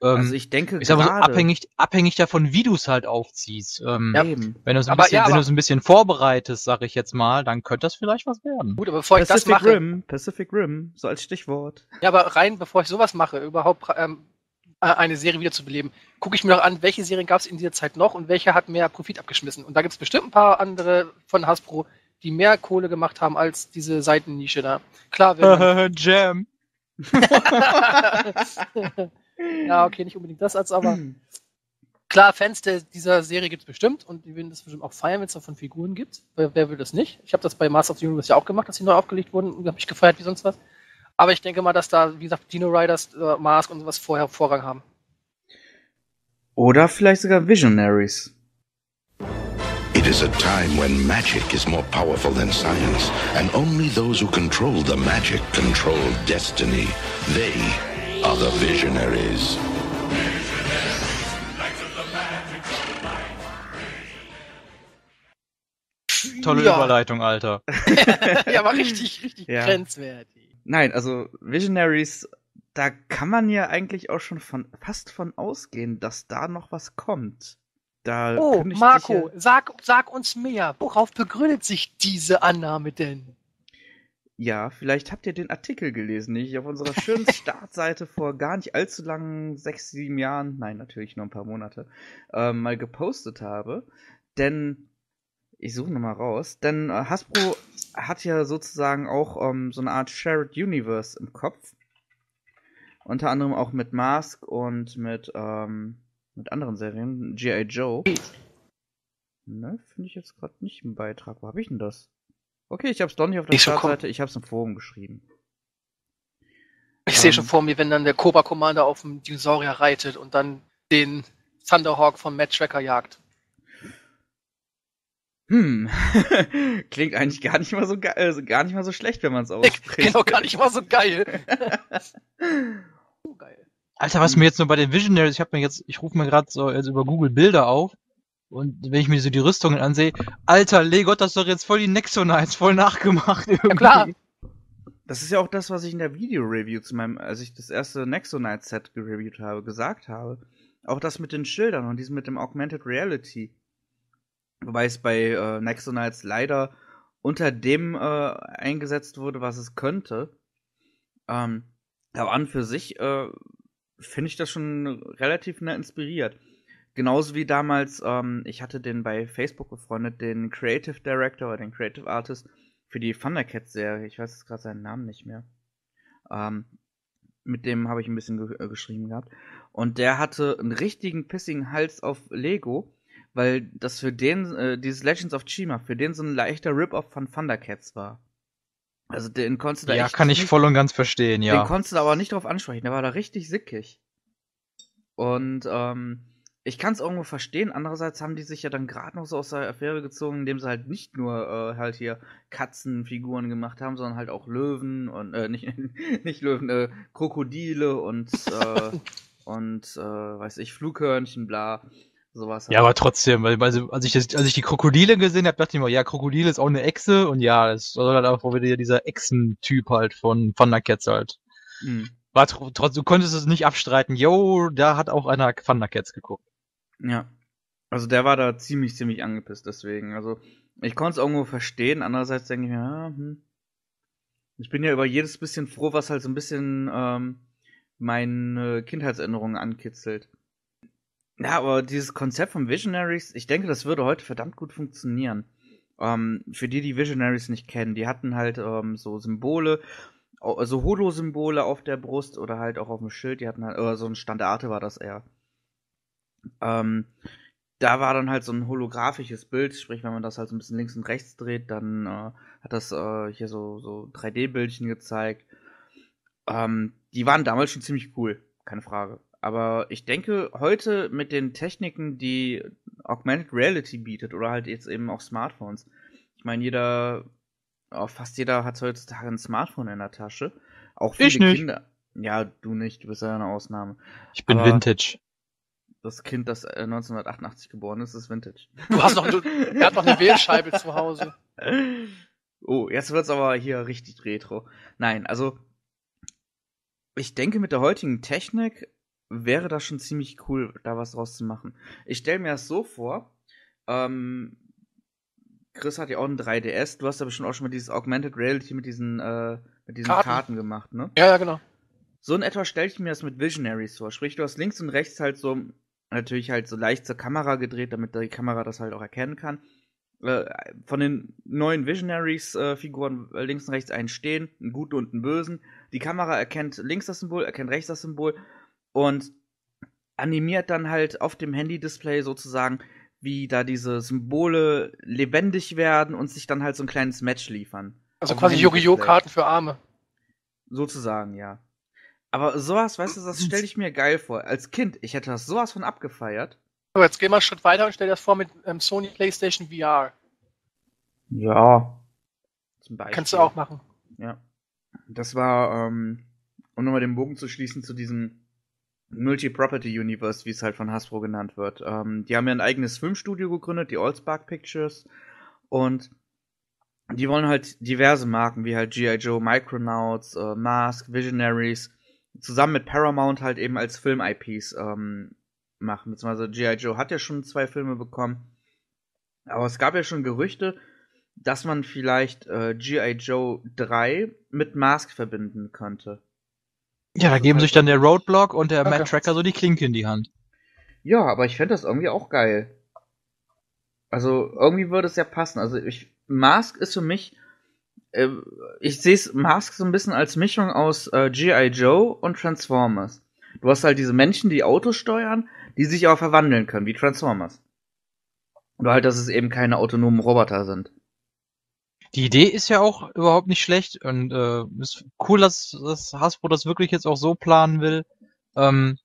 Ähm, also ich denke, ich sag mal so, abhängig, abhängig davon, wie du es halt aufziehst. Ähm, Ja. Eben. Wenn du es ein, Aber- bisschen, ja, wenn aber- ein bisschen vorbereitest, sag ich jetzt mal, dann könnte das vielleicht was werden. Gut, aber bevor ich das Pacific mache, Rim, Pacific Rim, so als Stichwort. ja, aber rein, bevor ich sowas mache, überhaupt ähm, äh, eine Serie wiederzubeleben, gucke ich mir noch an, welche Serien gab es in dieser Zeit noch und welche hat mehr Profit abgeschmissen. Und da gibt es bestimmt ein paar andere von Hasbro, die mehr Kohle gemacht haben als diese Seitennische da. Klar, wenn Jam. ja, okay, nicht unbedingt das als, aber klar, Fans der, dieser Serie gibt es bestimmt und die würden das bestimmt auch feiern, wenn es davon Figuren gibt. Wer, wer will das nicht? Ich habe das bei Master of the Universe ja auch gemacht, dass sie neu aufgelegt wurden und habe mich gefeiert wie sonst was. Aber ich denke mal, dass da, wie gesagt, Dino Riders, äh, Mask und sowas vorher Vorrang haben. Oder vielleicht sogar Visionaries. It is a time when magic is more powerful than science, and only those who control the magic control destiny. They are the visionaries. Tolle ja. Überleitung, Alter. ja, war richtig, richtig ja. grenzwertig. Nein, also Visionaries, da kann man ja eigentlich auch schon von fast von ausgehen, dass da noch was kommt. Da Oh, Marco, Ja, sag, sag uns mehr. Worauf begründet sich diese Annahme denn? ja, vielleicht habt ihr den Artikel gelesen, den ich auf unserer schönen Startseite vor gar nicht allzu langen sechs, sieben Jahren, nein, natürlich nur ein paar Monate, ähm, mal gepostet habe. Denn ich suche nochmal raus. Denn äh, Hasbro hat ja sozusagen auch ähm, so eine Art Shared Universe im Kopf. Unter anderem auch mit Mask und mit, ähm, mit anderen Serien. G.I. Joe. Ne, finde ich jetzt gerade nicht im Beitrag. Wo habe ich denn das? Okay, ich habe es doch nicht auf der kom- Startseite, ich habe es im Forum geschrieben. Ich Ähm. sehe schon vor mir, wenn dann der Cobra Commander auf dem Dinosaurier reitet und dann den Thunderhawk von Matt Tracker jagt. Hm, klingt eigentlich gar nicht mal so ge also gar nicht mal so schlecht, wenn man es ausspricht. Genau, gar nicht mal so geil. so geil. Alter, was mir jetzt nur bei den Visionaries, ich habe mir jetzt, ich rufe mir gerade so also über Google Bilder auf und wenn ich mir so die Rüstungen ansehe, Alter, Legott, das ist doch jetzt voll die Nexonites, voll nachgemacht. Irgendwie. Ja klar. Das ist ja auch das, was ich in der Video-Review zu meinem, als ich das erste Nexonite-Set gereviewt habe, gesagt habe. Auch das mit den Schildern und diesem mit dem Augmented Reality. Wobei es bei äh, Nexonites leider unter dem äh, eingesetzt wurde, was es könnte. Ähm, aber an für sich äh, finde ich das schon relativ nah inspiriert. Genauso wie damals, ähm, ich hatte den bei Facebook befreundet, den Creative Director oder den Creative Artist für die Thundercats-Serie. Ich weiß jetzt gerade seinen Namen nicht mehr. Ähm, mit dem habe ich ein bisschen ge äh, geschrieben gehabt. Und der hatte einen richtigen pissigen Hals auf Lego, weil das für den, äh, dieses Legends of Chima, für den so ein leichter Rip-Off von Thundercats war. Also den konntest du da Ja, echt kann ich nicht- voll und ganz verstehen, den ja. konntest du aber nicht drauf ansprechen, der war da richtig sickig. Und ähm, ich kann es irgendwo verstehen, andererseits haben die sich ja dann gerade noch so aus der Affäre gezogen, indem sie halt nicht nur äh, halt hier Katzenfiguren gemacht haben, sondern halt auch Löwen und äh, nicht, nicht Löwen, äh, Krokodile und äh, und äh, weiß ich, Flughörnchen, bla. Sowas halt. Ja, aber trotzdem, weil, als ich das, als ich die Krokodile gesehen habe, dachte ich mir, ja, Krokodil ist auch eine Echse und ja, es soll halt auch wieder dieser Echsen-Typ halt von Thundercats halt. Hm. War tr trotzdem, du konntest es nicht abstreiten. Yo, da hat auch einer Thundercats geguckt. Ja. Also der war da ziemlich, ziemlich angepisst deswegen. Also ich konnte es irgendwo verstehen. Andererseits denke ich mir, ja, hm. ich bin ja über jedes bisschen froh, was halt so ein bisschen ähm, meine Kindheitserinnerungen ankitzelt. Ja, aber dieses Konzept von Visionaries, ich denke, das würde heute verdammt gut funktionieren. Ähm, für die, die Visionaries nicht kennen, die hatten halt ähm, so Symbole, also Holo-Symbole auf der Brust oder halt auch auf dem Schild, die hatten halt, oder so ein Standarte war das eher. Ähm, da war dann halt so ein holographisches Bild, sprich, wenn man das halt so ein bisschen links und rechts dreht, dann äh, hat das äh, hier so, so 3D-Bildchen gezeigt. Ähm, die waren damals schon ziemlich cool, keine Frage. Aber ich denke, heute mit den Techniken, die Augmented Reality bietet, oder halt jetzt eben auch Smartphones. Ich meine, jeder, oh, fast jeder hat heutzutage ein Smartphone in der Tasche. Auch viele Ich nicht. Kinder. Ja, du nicht, du bist ja eine Ausnahme. Ich bin Aber- Vintage. Das Kind, das äh, 1988 geboren ist, ist Vintage. Du hast noch, du, er hat noch eine Wählscheibe zu Hause. Oh, jetzt wird's aber hier richtig retro. Nein, also ich denke, mit der heutigen Technik wäre das schon ziemlich cool, da was draus zu machen. Ich stelle mir das so vor, ähm, Chris hat ja auch ein 3DS, du hast ja bestimmt auch schon mal dieses Augmented Reality mit diesen, äh, mit diesen Karten. Karten. gemacht, ne? Ja, ja, genau. So in etwa stelle ich mir das mit Visionaries vor. Sprich, du hast links und rechts halt so, natürlich halt so leicht zur Kamera gedreht, damit die Kamera das halt auch erkennen kann. Äh, von den neuen Visionaries-Figuren äh, links und rechts einen stehen, einen guten und einen bösen. Die Kamera erkennt links das Symbol, erkennt rechts das Symbol und animiert dann halt auf dem Handy-Display sozusagen, wie da diese Symbole lebendig werden und sich dann halt so ein kleines Match liefern. Also quasi Handy-Display. Yu-Gi-Oh! Karten für Arme. Sozusagen, ja. Aber sowas, weißt du, das stelle ich mir geil vor. Als Kind, ich hätte das sowas von abgefeiert. So, jetzt gehen wir einen Schritt weiter und stell dir das vor mit ähm, Sony PlayStation VR. Ja. Zum Beispiel. Kannst du auch machen. Ja. Das war, ähm, um nochmal den Bogen zu schließen zu diesem Multi-Property Universe, wie es halt von Hasbro genannt wird. Ähm, die haben ja ein eigenes Filmstudio gegründet, die Allspark Pictures. Und die wollen halt diverse Marken, wie halt G.I. Joe, Micronauts, äh, Mask, Visionaries, zusammen mit Paramount halt eben als Film-IPs ähm, machen. Beziehungsweise G.I. Joe hat ja schon zwei Filme bekommen. Aber es gab ja schon Gerüchte, dass man vielleicht äh, G.I. Joe 3 mit Mask verbinden könnte. Ja, da geben sich dann der Roadblock und der Okay. Matt Tracker so die Klinke in die Hand. Ja, aber ich fände das irgendwie auch geil. Also irgendwie würde es ja passen. Also ich Mask ist für mich, äh, ich sehe Mask so ein bisschen als Mischung aus äh, G.I. Joe und Transformers. Du hast halt diese Menschen, die Autos steuern, die sich aber verwandeln können, wie Transformers. Nur halt, dass es eben keine autonomen Roboter sind. Die Idee ist ja auch überhaupt nicht schlecht und äh, ist cool, dass, dass Hasbro das wirklich jetzt auch so planen will. Ähm,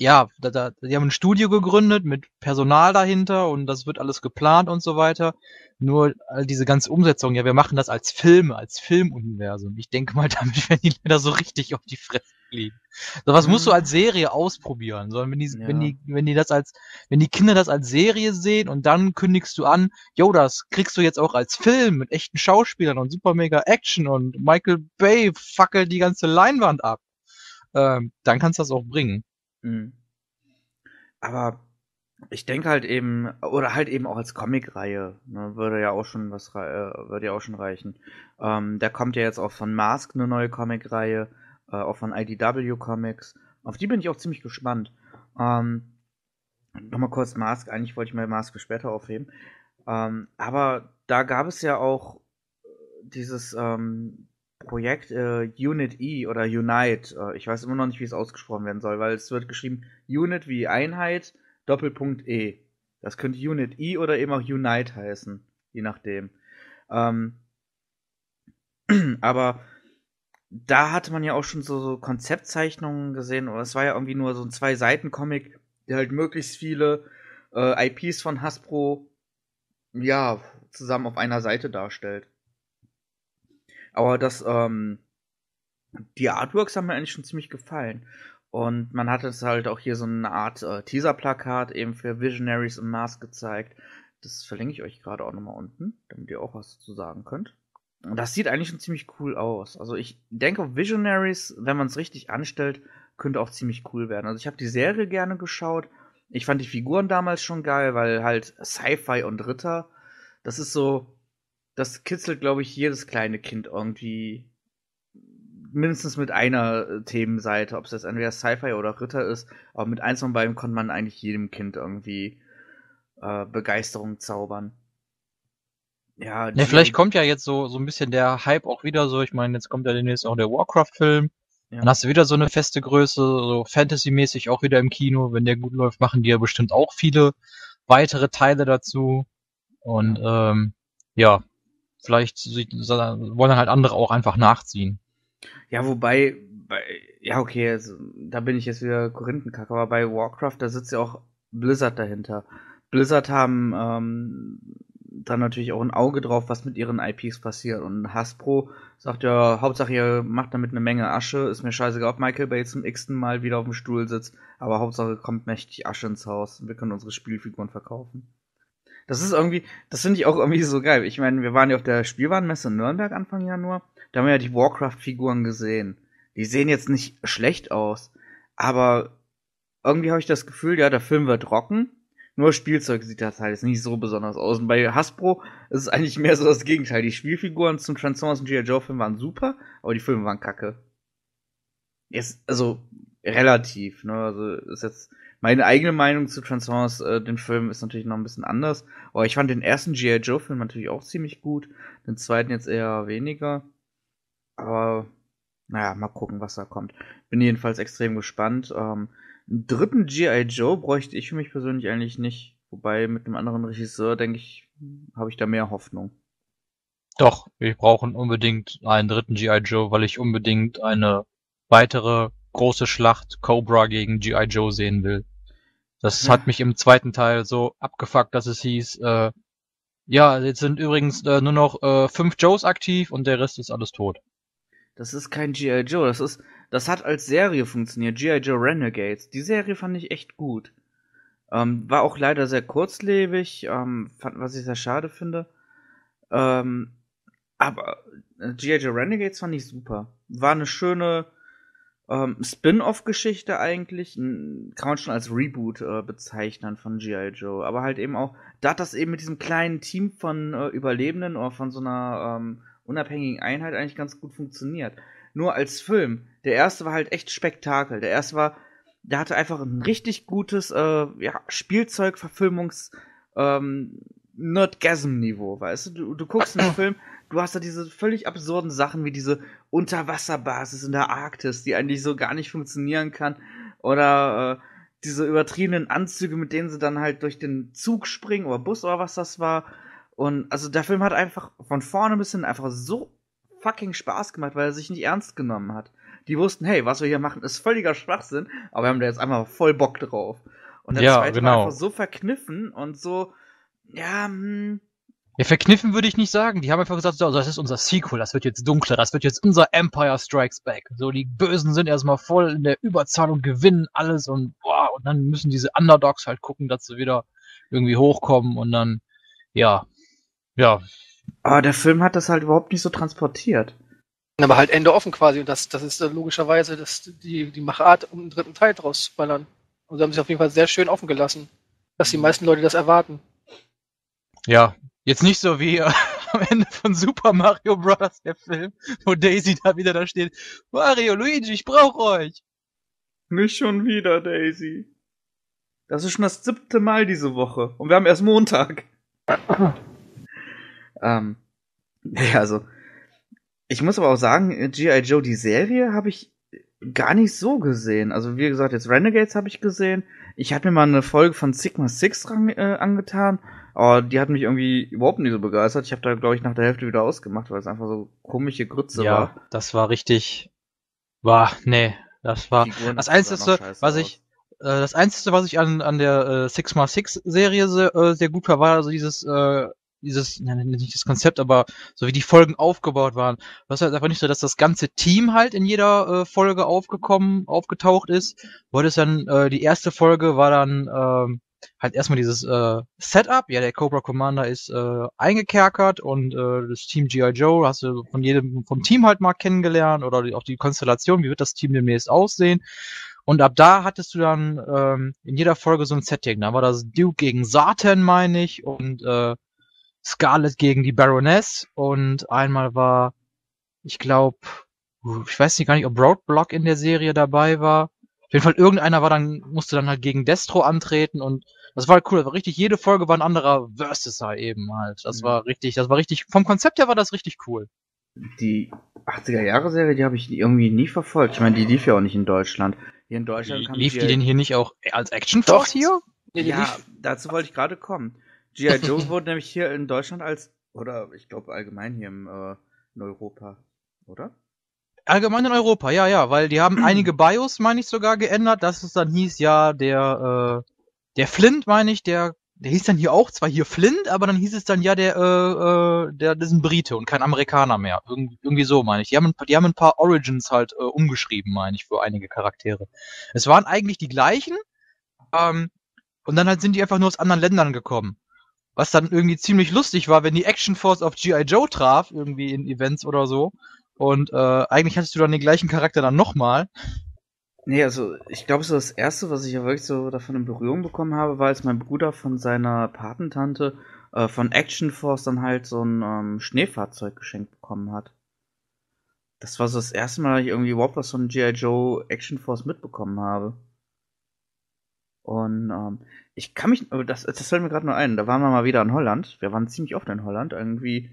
ja, da, da, die haben ein Studio gegründet mit Personal dahinter und das wird alles geplant und so weiter. Nur all diese ganze Umsetzung, ja, wir machen das als Filme, als Filmuniversum. Ich denke mal, damit werden die leider so richtig auf die Fresse fliegen. So was musst du Mhm. als Serie ausprobieren. So, wenn die, Ja. wenn die, wenn die das als, wenn die Kinder das als Serie sehen und dann kündigst du an, jo, das kriegst du jetzt auch als Film mit echten Schauspielern und super mega Action und Michael Bay fackelt die ganze Leinwand ab. Ähm, dann kannst du das auch bringen. Mhm. Aber ich denke halt eben, oder halt eben auch als Comicreihe, ne, würde ja auch schon was äh, würde ja auch schon reichen. Ähm, da kommt ja jetzt auch von Mask eine neue Comicreihe, äh, auch von IDW Comics. Auf die bin ich auch ziemlich gespannt. Ähm, Nochmal kurz Mask, eigentlich wollte ich mal Mask später aufheben. Ähm, aber da gab es ja auch dieses ähm, Projekt äh, Unit E oder Unite. Äh, ich weiß immer noch nicht, wie es ausgesprochen werden soll, weil es wird geschrieben Unit wie Einheit, Doppelpunkt E. Das könnte Unit E oder eben auch Unite heißen, je nachdem. Ähm, aber da hatte man ja auch schon so, so Konzeptzeichnungen gesehen, oder es war ja irgendwie nur so ein Zwei-Seiten-Comic, der halt möglichst viele äh, IPs von Hasbro ja zusammen auf einer Seite darstellt. Aber das, ähm, die Artworks haben mir eigentlich schon ziemlich gefallen. Und man hat es halt auch hier so eine Art äh, Teaser-Plakat eben für Visionaries und Mars gezeigt. Das verlinke ich euch gerade auch nochmal unten, damit ihr auch was zu sagen könnt. Und das sieht eigentlich schon ziemlich cool aus. Also ich denke, Visionaries, wenn man es richtig anstellt, könnte auch ziemlich cool werden. Also ich habe die Serie gerne geschaut. Ich fand die Figuren damals schon geil, weil halt Sci-Fi und Ritter, das ist so, das kitzelt, glaube ich, jedes kleine Kind irgendwie mindestens mit einer äh, Themenseite, ob es jetzt entweder Sci-Fi oder Ritter ist, aber mit eins von beiden konnte man eigentlich jedem Kind irgendwie äh, Begeisterung zaubern. Ja, Ja, vielleicht kommt ja jetzt so, so ein bisschen der Hype auch wieder so. Ich meine, jetzt kommt ja demnächst auch der Warcraft-Film. Ja. Dann hast du wieder so eine feste Größe, so Fantasy-mäßig auch wieder im Kino. Wenn der gut läuft, machen die ja bestimmt auch viele weitere Teile dazu. Und ähm, ja, vielleicht wollen halt andere auch einfach nachziehen. Ja, wobei, bei, ja, okay, also, da bin ich jetzt wieder Korinthenkack, aber bei Warcraft, da sitzt ja auch Blizzard dahinter. Blizzard haben ähm, dann natürlich auch ein Auge drauf, was mit ihren IPs passiert. Und Hasbro sagt ja, Hauptsache ihr macht damit eine Menge Asche, ist mir scheißegal, ob Michael Bay zum x-ten Mal wieder auf dem Stuhl sitzt, aber Hauptsache kommt mächtig Asche ins Haus wir können unsere Spielfiguren verkaufen. Das ist irgendwie, das finde ich auch irgendwie so geil. Ich meine, wir waren ja auf der Spielwarenmesse in Nürnberg Anfang Januar. Da haben wir ja die Warcraft-Figuren gesehen. Die sehen jetzt nicht schlecht aus, aber irgendwie habe ich das Gefühl, ja, der Film wird rocken. Nur Spielzeug sieht das halt jetzt nicht so besonders aus. Und bei Hasbro ist es eigentlich mehr so das Gegenteil. Die Spielfiguren zum Transformers und G.I. Joe Film waren super, aber die Filme waren kacke. Jetzt, also, relativ, ne, also, ist jetzt, meine eigene Meinung zu Transformers, äh, den Film ist natürlich noch ein bisschen anders. Aber ich fand den ersten G.I. Joe Film natürlich auch ziemlich gut. Den zweiten jetzt eher weniger. Aber, naja, mal gucken, was da kommt. Bin jedenfalls extrem gespannt. Ähm, einen dritten G.I. Joe bräuchte ich für mich persönlich eigentlich nicht. Wobei mit einem anderen Regisseur, denke ich, habe ich da mehr Hoffnung. Doch, wir brauchen unbedingt einen dritten G.I. Joe, weil ich unbedingt eine weitere große Schlacht Cobra gegen G.I. Joe sehen will. Das Ja. hat mich im zweiten Teil so abgefuckt, dass es hieß, äh, ja, jetzt sind übrigens äh, nur noch äh, fünf Joes aktiv und der Rest ist alles tot. Das ist kein G.I. Joe, das ist, das hat als Serie funktioniert. G.I. Joe Renegades. Die Serie fand ich echt gut. Ähm, war auch leider sehr kurzlebig, ähm, fand, was ich sehr schade finde. Ähm, Aber äh, G.I. Joe Renegades fand ich super. War eine schöne ähm, Spin-off-Geschichte eigentlich. Kann man schon als Reboot äh, bezeichnen von G.I. Joe. Aber halt eben auch, da hat das eben mit diesem kleinen Team von äh, Überlebenden oder von so einer ähm, unabhängigen Einheit eigentlich ganz gut funktioniert. Nur als Film, der erste war halt echt Spektakel. Der erste war, der hatte einfach ein richtig gutes äh, ja, Spielzeugverfilmungs ähm, Nerdgasm-Niveau, weißt du? du? Du guckst einen Film, du hast da diese völlig absurden Sachen wie diese Unterwasserbasis in der Arktis, die eigentlich so gar nicht funktionieren kann. Oder äh, diese übertriebenen Anzüge, mit denen sie dann halt durch den Zug springen oder Bus oder was das war. Und also der Film hat einfach von vorne bis hin einfach so fucking Spaß gemacht, weil er sich nicht ernst genommen hat. Die wussten, hey, was wir hier machen, ist völliger Schwachsinn, aber wir haben da jetzt einfach voll Bock drauf. Und der Ja, zweite genau. war einfach so verkniffen und so, ja, hm, Ja, verkniffen würde ich nicht sagen. Die haben einfach gesagt, so, das ist unser Sequel, das wird jetzt dunkler, das wird jetzt unser Empire Strikes Back. So, die Bösen sind erstmal voll in der Überzahl und gewinnen alles und boah, und dann müssen diese Underdogs halt gucken, dass sie wieder irgendwie hochkommen und dann, ja, ja, aber der Film hat das halt überhaupt nicht so transportiert. Aber halt Ende offen quasi. Und das, das ist logischerweise das, die, die Machart, um einen dritten Teil draus zu ballern. Und sie haben sich auf jeden Fall sehr schön offen gelassen, dass die meisten Leute das erwarten. ja. Jetzt nicht so wie äh, am Ende von Super Mario Bros. der Film, wo Daisy da wieder da steht. Mario, Luigi, ich brauch euch. Nicht schon wieder, Daisy. Das ist schon das siebte Mal diese Woche. Und wir haben erst Montag. ähm, ja, also. Ich muss aber auch sagen, G.I. Joe, die Serie, habe ich gar nicht so gesehen. Also, wie gesagt, jetzt Renegades habe ich gesehen. Ich hatte mir mal eine Folge von Sigma Six ran, äh, angetan. Aber die hat mich irgendwie überhaupt nicht so begeistert. Ich habe da, glaube ich, nach der Hälfte wieder ausgemacht, weil es einfach so komische Grütze ja, war. das war richtig, war, nee, das war, das Einzige, was ich, äh, das Einzige, was ich an, an der äh, 6x6-Serie sehr, äh, sehr gut war, war also dieses, äh, dieses, ja, nicht das Konzept, aber so wie die Folgen aufgebaut waren. Das ist halt einfach nicht so, dass das ganze Team halt in jeder äh, Folge aufgekommen, aufgetaucht ist. Wurde es dann, äh, die erste Folge war dann ähm, halt erstmal dieses äh, Setup, ja, der Cobra Commander ist äh, eingekerkert und äh, das Team G.I. Joe hast du von jedem, vom Team halt mal kennengelernt oder die, auch die Konstellation, wie wird das Team demnächst aussehen. Und ab da hattest du dann ähm, in jeder Folge so ein Setting. Da war das Duke gegen Satan, meine ich, und äh, Scarlet gegen die Baroness. Und einmal war, ich glaube, ich weiß nicht gar nicht, ob Roadblock in der Serie dabei war. Auf jeden Fall irgendeiner war dann, musste dann halt gegen Destro antreten und das war halt cool. Das war richtig, jede Folge war ein anderer Versus halt eben halt. Das Mhm. war richtig, das war richtig, vom Konzept her war das richtig cool. die 80er Jahre Serie, die habe ich irgendwie nie verfolgt. Ich meine, die lief ja auch nicht in Deutschland. Hier in Deutschland kam Lief die denn hier nicht auch als Action Force hier? Nee, die Ja, lief- dazu wollte ich gerade kommen. G.I. Joe wurde nämlich hier in Deutschland als, oder ich glaube allgemein hier im, äh, in Europa, oder? Allgemein in Europa, ja, ja, weil die haben einige Bios, meine ich, sogar geändert, dass es dann hieß, ja, der, äh, der Flint, meine ich, der, der hieß dann hier auch, zwar hier Flint, aber dann hieß es dann, ja, der, äh, äh, der, das ist ein Brite und kein Amerikaner mehr. Irgend, irgendwie so, meine ich. Die haben, ein paar- die haben ein paar Origins halt äh, umgeschrieben, meine ich, für einige Charaktere. Es waren eigentlich die gleichen, ähm, und dann halt sind die einfach nur aus anderen Ländern gekommen. Was dann irgendwie ziemlich lustig war, wenn die Action Force auf G.I. Joe traf, irgendwie in Events oder so. Und äh, eigentlich hattest du dann den gleichen Charakter dann nochmal. Nee, also ich glaube, so das erste, was ich ja wirklich so davon in Berührung bekommen habe, war, als mein Bruder von seiner Patentante äh, von Action Force dann halt so ein ähm, Schneefahrzeug geschenkt bekommen hat. Das war so das erste Mal, dass ich irgendwie überhaupt was von G.I. Joe Action Force mitbekommen habe. Und ähm, ich kann mich, das, das fällt mir gerade nur ein, da waren wir mal wieder in Holland. Wir waren ziemlich oft in Holland, irgendwie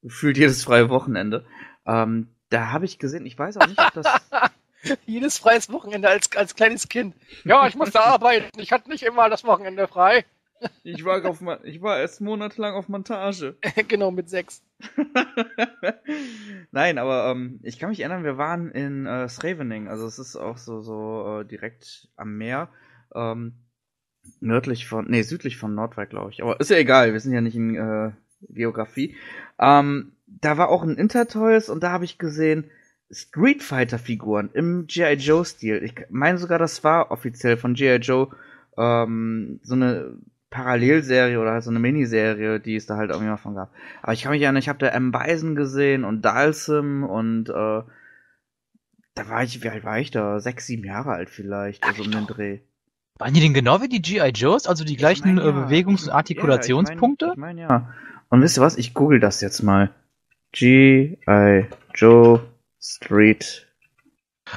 gefühlt jedes freie Wochenende. Ähm, da habe ich gesehen, ich weiß auch nicht, ob das. Jedes freies Wochenende als, als kleines Kind. Ja, ich musste arbeiten. Ich hatte nicht immer das Wochenende frei. Ich war, auf, Ma- ich war erst monatelang auf Montage. genau, mit sechs. Nein, aber ähm, ich kann mich erinnern, wir waren in äh, Scheveningen, also es ist auch so, so äh, direkt am Meer, ähm, nördlich von, nee, südlich von Nordwijk, glaube ich. Aber ist ja egal, wir sind ja nicht in äh, Geografie. Ähm, da war auch ein Intertoys und da habe ich gesehen Street Fighter Figuren im G.I. Joe Stil. Ich meine sogar, das war offiziell von G.I. Joe ähm, so eine Parallelserie oder halt so eine Miniserie, die es da halt irgendwie mal von gab. Aber ich kann mich erinnern, ich habe da M. Bison gesehen und Dalsim und äh, da war ich, wie alt war ich da? Sechs, sieben Jahre alt vielleicht, also um den Dreh. Waren die denn genau wie die G.I. Joes? Also die gleichen mein, äh, ja. Bewegungs- und Artikulationspunkte? Ja, ich meine, ich mein, ja. Und wisst ihr was? Ich google das jetzt mal. G.I. Joe Street.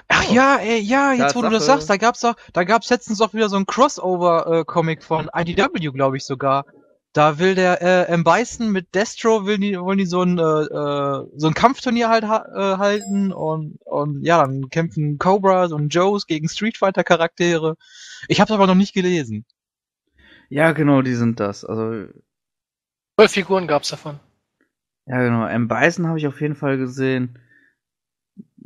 Ach ja, ey, ja, jetzt wo du das sagst, da gab's doch, da gab's letztens auch wieder so ein Crossover-Comic von IDW, glaube ich sogar. Da will der äh, M. Bison mit Destro will die, wollen die so ein äh, äh, so ein Kampfturnier halt ha äh, halten und und ja, dann kämpfen Cobras und Joes gegen Street Fighter Charaktere. Ich habe aber noch nicht gelesen. Ja, genau, die sind das. Also, Zwölf Figuren gab's davon. Ja, genau. M. Bison habe ich auf jeden Fall gesehen.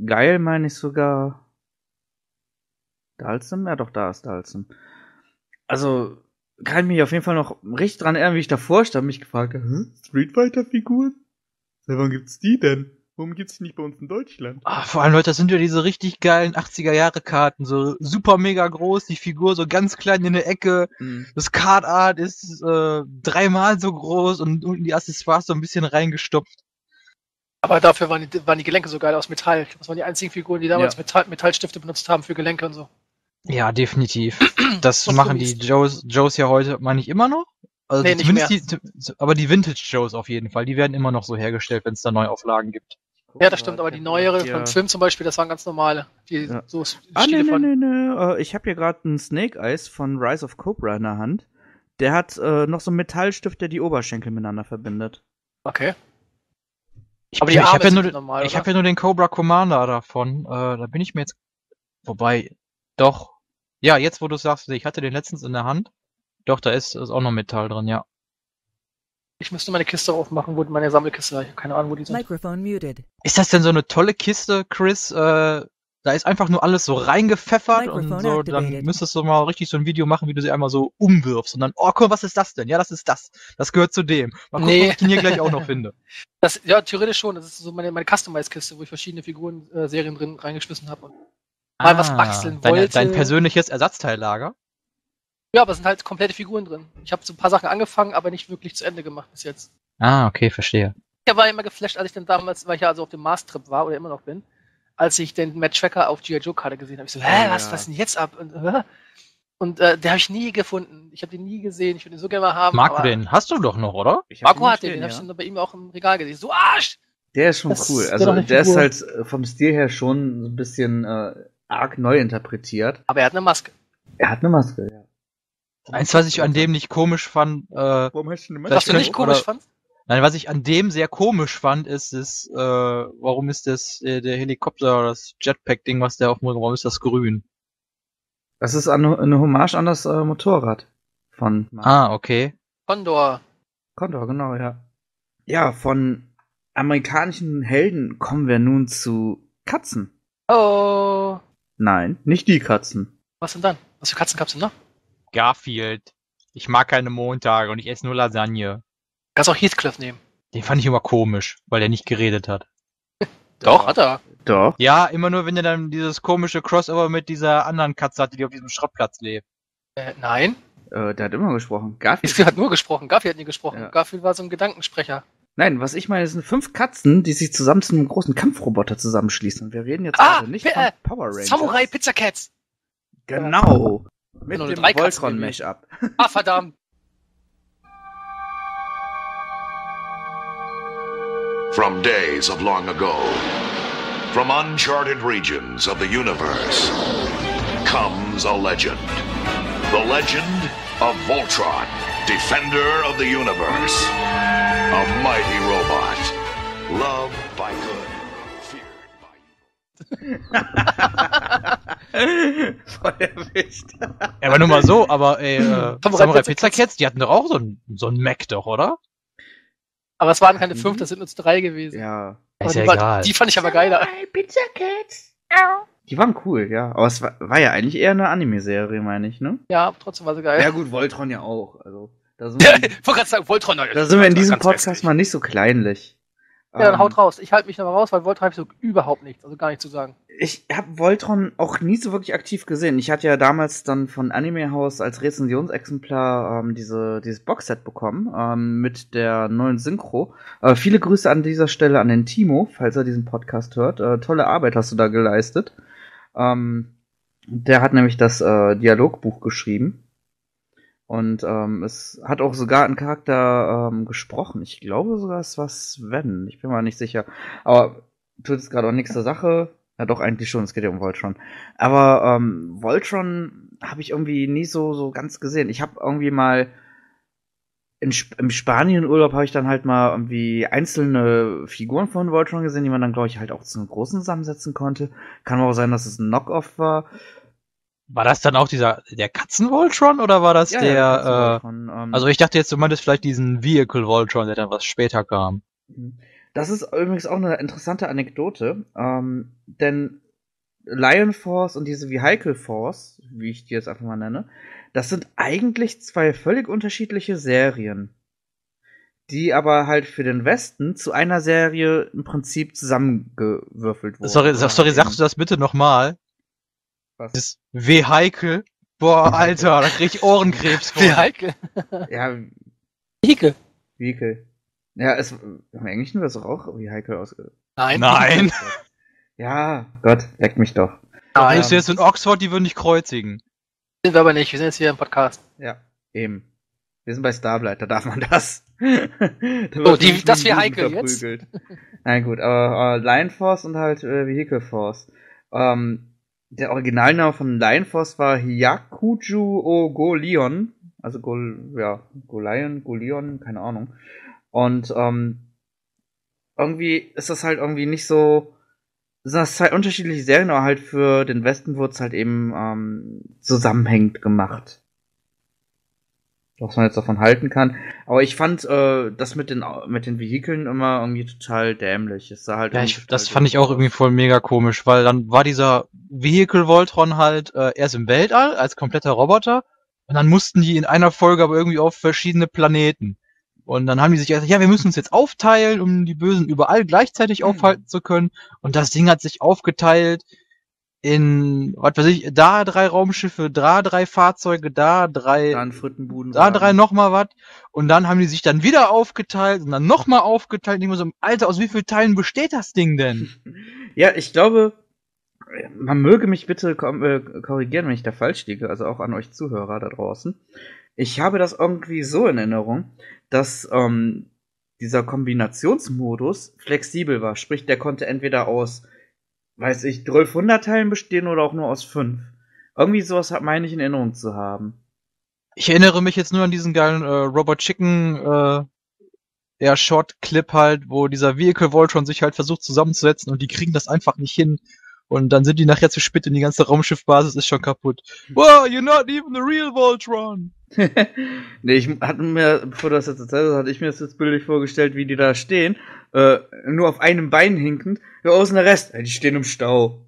Geil, meine ich sogar. Dalsum? Ja, doch, da ist Dalsum. Also, kann ich mich auf jeden Fall noch richtig dran erinnern, wie ich davor stand, mich gefragt habe, Hä? Street Fighter Figuren? Seit wann gibt's die denn? Warum gibt's die nicht bei uns in Deutschland? Ah, vor allem Leute, das sind ja diese richtig geilen 80er Jahre Karten, so super mega groß, die Figur so ganz klein in der Ecke. Hm. Das Card Art ist äh, dreimal so groß und unten die Accessoires so ein bisschen reingestopft. Aber dafür waren die, waren die Gelenke so geil aus Metall. Das waren die einzigen Figuren, die damals Ja. Metall, Metallstifte benutzt haben für Gelenke und so. Ja, definitiv. Das machen die. Joes, Joes ja heute, meine ich, immer noch. Also Nee, nicht zumindest die, aber die Vintage Joes auf jeden Fall, die werden immer noch so hergestellt, wenn es da Neuauflagen gibt. Ja, das stimmt, aber die neuere Ja. von Film zum Beispiel, das waren ganz normale. Die Ja. so Ah, nee, nee, von. nee, nee. Äh, ich habe hier gerade einen Snake Eyes von Rise of Cobra in der Hand. Der hat äh, noch so einen Metallstift, der die Oberschenkel miteinander verbindet. Okay. Ich, Aber die ich Arme habe ja, nur den- normal, ich hab ja nur den Cobra Commander davon. Äh, da bin ich mir jetzt. Wobei, doch. Ja, jetzt wo du sagst, ich hatte den letztens in der Hand. Doch, da ist, ist auch noch Metall drin, ja. Ich müsste meine Kiste aufmachen, wo meine Sammelkiste war. Ich habe keine Ahnung, wo die sind. Microphone muted. Ist das denn so eine tolle Kiste, Chris? Äh, da ist einfach nur alles so reingepfeffert und Microphone so, dann activated. müsstest du mal richtig so ein Video machen, wie du sie einmal so umwirfst und dann, oh, guck, was ist das denn? Ja, das ist das. Das gehört zu dem. Mal gucken, Nee. was ich den hier gleich auch noch finde. Das, ja, theoretisch schon. Das ist so meine, meine Customize-Kiste, wo ich verschiedene Figuren, äh, Serien drin reingeschmissen habe. Und Mal was basteln Ah, deine, wollte. Dein persönliches Ersatzteillager? Ja, aber es sind halt komplette Figuren drin. Ich habe so ein paar Sachen angefangen, aber nicht wirklich zu Ende gemacht bis jetzt. Ah, okay, verstehe. Ich war immer geflasht, als ich dann damals, weil ich ja also auf dem Mars-Trip war oder immer noch bin, als ich den Matt Tracker auf G.I. Joe-Karte gesehen habe. Ich so, hä, was, Ja. was ist denn jetzt ab? Und, hä? und äh, der habe ich nie gefunden. Ich habe den nie gesehen. Ich würde den so gerne mal haben. Marco, aber den hast du doch noch, oder? Marco ihn hat den, den ja. habe ich dann bei ihm auch im Regal gesehen. So, Arsch! Der ist schon Das cool. ist Also eine der ist halt äh, vom Stil her schon so ein bisschen äh, arg neu interpretiert. Aber er hat eine Maske. Er hat eine Maske, ja. Eins, was ich an dem nicht komisch fand, äh, Warum hast du eine Das Was du nicht komisch oder- fandst? nein, was ich an dem sehr komisch fand, ist, ist äh, warum ist das äh, der Helikopter, das Jetpack-Ding, was der auf dem warum ist das grün? Das ist eine, eine Hommage an das äh, Motorrad von Mark. Ah, okay. Condor. Condor, genau, ja. Ja, von amerikanischen Helden kommen wir nun zu Katzen. Oh. Nein, nicht die Katzen. Was denn dann? Was für Katzen gab's denn noch? Garfield. Ich mag keine Montage und ich esse nur Lasagne. Kannst auch Heathcliff nehmen. Den fand ich immer komisch, weil der nicht geredet hat. Doch, hat er. Doch. Ja, immer nur, wenn er dann dieses komische Crossover mit dieser anderen Katze hatte, die auf diesem Schrottplatz lebt. Äh, nein. Äh, der hat immer gesprochen. Garfield. Hat nur gesprochen. Garfield hat nie gesprochen. Ja. Garfield war so ein Gedankensprecher. Nein, was ich meine, sind fünf Katzen, die sich zusammen zu einem großen Kampfroboter zusammenschließen. Und wir reden jetzt Ah, gerade nicht Pi- von äh, Power Rangers. Samurai Pizza Cats. Genau. Mit Nur dem Voltron-Mesh-Up. Ah, verdammt. From days of long ago, from uncharted regions of the universe, comes a legend. The legend of Voltron, defender of the universe. A mighty robot, loved by Voll erwischt. Ja, aber nur mal so, aber ey, äh, Samurai Pizza Pizza Cats, die hatten doch auch so ein, so ein Mac doch, oder? Aber es waren keine Mhm. fünf, das sind nur drei gewesen. Ja. Aber Ist die, ja war- egal. die fand ich aber geiler. Die waren cool, ja. Aber es war, war ja eigentlich eher eine Anime-Serie, meine ich, ne? Ja, aber trotzdem war sie geil. Ja gut, Voltron ja auch. Also, da sind wir, ich wollte gerade sagen, Voltron. da sind wir in diesem Podcast mal nicht so kleinlich. Ja, dann Ähm, haut raus. Ich halte mich nochmal raus, weil Voltron habe ich so überhaupt nichts, also gar nichts zu sagen. Ich habe Voltron auch nie so wirklich aktiv gesehen. Ich hatte ja damals dann von Anime House als Rezensionsexemplar ähm, diese, dieses Boxset bekommen ähm, mit der neuen Synchro. Äh, viele Grüße an dieser Stelle an den Timo, falls er diesen Podcast hört. Äh, tolle Arbeit hast du da geleistet. Ähm, der hat nämlich das äh, Dialogbuch geschrieben. Und ähm, es hat auch sogar ein Charakter ähm, gesprochen. Ich glaube sogar, es war Sven. Ich bin mir nicht sicher. Aber tut es gerade auch nichts zur Sache. Ja, doch, eigentlich schon. Es geht ja um Voltron. Aber ähm, Voltron habe ich irgendwie nie so, so ganz gesehen. Ich habe irgendwie mal in Sp im Spanien-Urlaub habe ich dann halt mal irgendwie einzelne Figuren von Voltron gesehen, die man dann, glaube ich, halt auch zu einem großen zusammensetzen konnte. Kann auch sein, dass es ein Knockoff war. War das dann auch dieser, der Katzen-Voltron oder war das Ja, der, ja, äh, ähm, also ich dachte jetzt, du meintest vielleicht diesen Vehicle-Voltron, der dann was später kam. Das ist übrigens auch eine interessante Anekdote, ähm, denn Lion Force und diese Vehicle Force, wie ich die jetzt einfach mal nenne, das sind eigentlich zwei völlig unterschiedliche Serien, die aber halt für den Westen zu einer Serie im Prinzip zusammengewürfelt wurden. Sorry, sorry, sagst du das bitte nochmal? Was? Das Vehicle? Boah, Alter, da krieg ich Ohrenkrebs vor. Wie heikel. Ja, Vehikel. Vehicle. Ja, es, im Englischen wird es auch Vehicle aus. Nein. Nein. Ja, Gott, leck mich doch. Nein. Bist du jetzt in Oxford, die würden dich kreuzigen. Sind wir aber nicht. Wir sind jetzt hier im Podcast. Ja, eben. Wir sind bei Starblight, da darf man das. Da Oh, die- das Buben jetzt? Nein, gut, aber äh, Lion Force und halt äh, Vehicle Force. Ähm, der Originalname von Lion Force war Hyakuju o. Also Gol, ja, Golion, Golion, keine Ahnung. Und ähm, irgendwie ist das halt irgendwie nicht so. Sind das zwei unterschiedliche Serien, aber halt für den Westen wurde es halt eben ähm, zusammenhängend gemacht. Was man jetzt davon halten kann. Aber ich fand äh, das mit den mit den Vehikeln immer irgendwie total dämlich. Es sah halt Ja, ich, das fand ich auch irgendwie voll mega komisch, weil dann war dieser Vehicle Voltron halt äh, erst im Weltall als kompletter Roboter und dann mussten die in einer Folge aber irgendwie auf verschiedene Planeten. Und dann haben die sich gesagt, ja, wir müssen uns jetzt aufteilen, um die Bösen überall gleichzeitig Hm. aufhalten zu können. Und das Ding hat sich aufgeteilt in, was weiß ich, da drei Raumschiffe, da drei Fahrzeuge, da drei, Da da drei noch mal was. Und dann haben die sich dann wieder aufgeteilt und dann noch mal aufgeteilt. Und ich mir so, Alter, aus wie vielen Teilen besteht das Ding denn? Ja, ich glaube, man möge mich bitte äh, korrigieren, wenn ich da falsch liege, also auch an euch Zuhörer da draußen. Ich habe das irgendwie so in Erinnerung, dass ähm, dieser Kombinationsmodus flexibel war. Sprich, der konnte entweder aus, weiß ich, 1200 Teilen bestehen oder auch nur aus 5. Irgendwie sowas hat meine ich in Erinnerung zu haben. Ich erinnere mich jetzt nur an diesen geilen äh, Robot Chicken äh, ja, Short-Clip halt, wo dieser Vehicle Voltron sich halt versucht zusammenzusetzen und die kriegen das einfach nicht hin. Und dann sind die nachher zu spät und die ganze Raumschiffbasis ist schon kaputt. Wow, you're not even the real Voltron! nee, ich hatte mir, bevor du das jetzt erzählt hast, hatte ich mir das jetzt bildlich vorgestellt, wie die da stehen, äh, nur auf einem Bein hinkend. Ja, außen der Rest, ja, die stehen im Stau.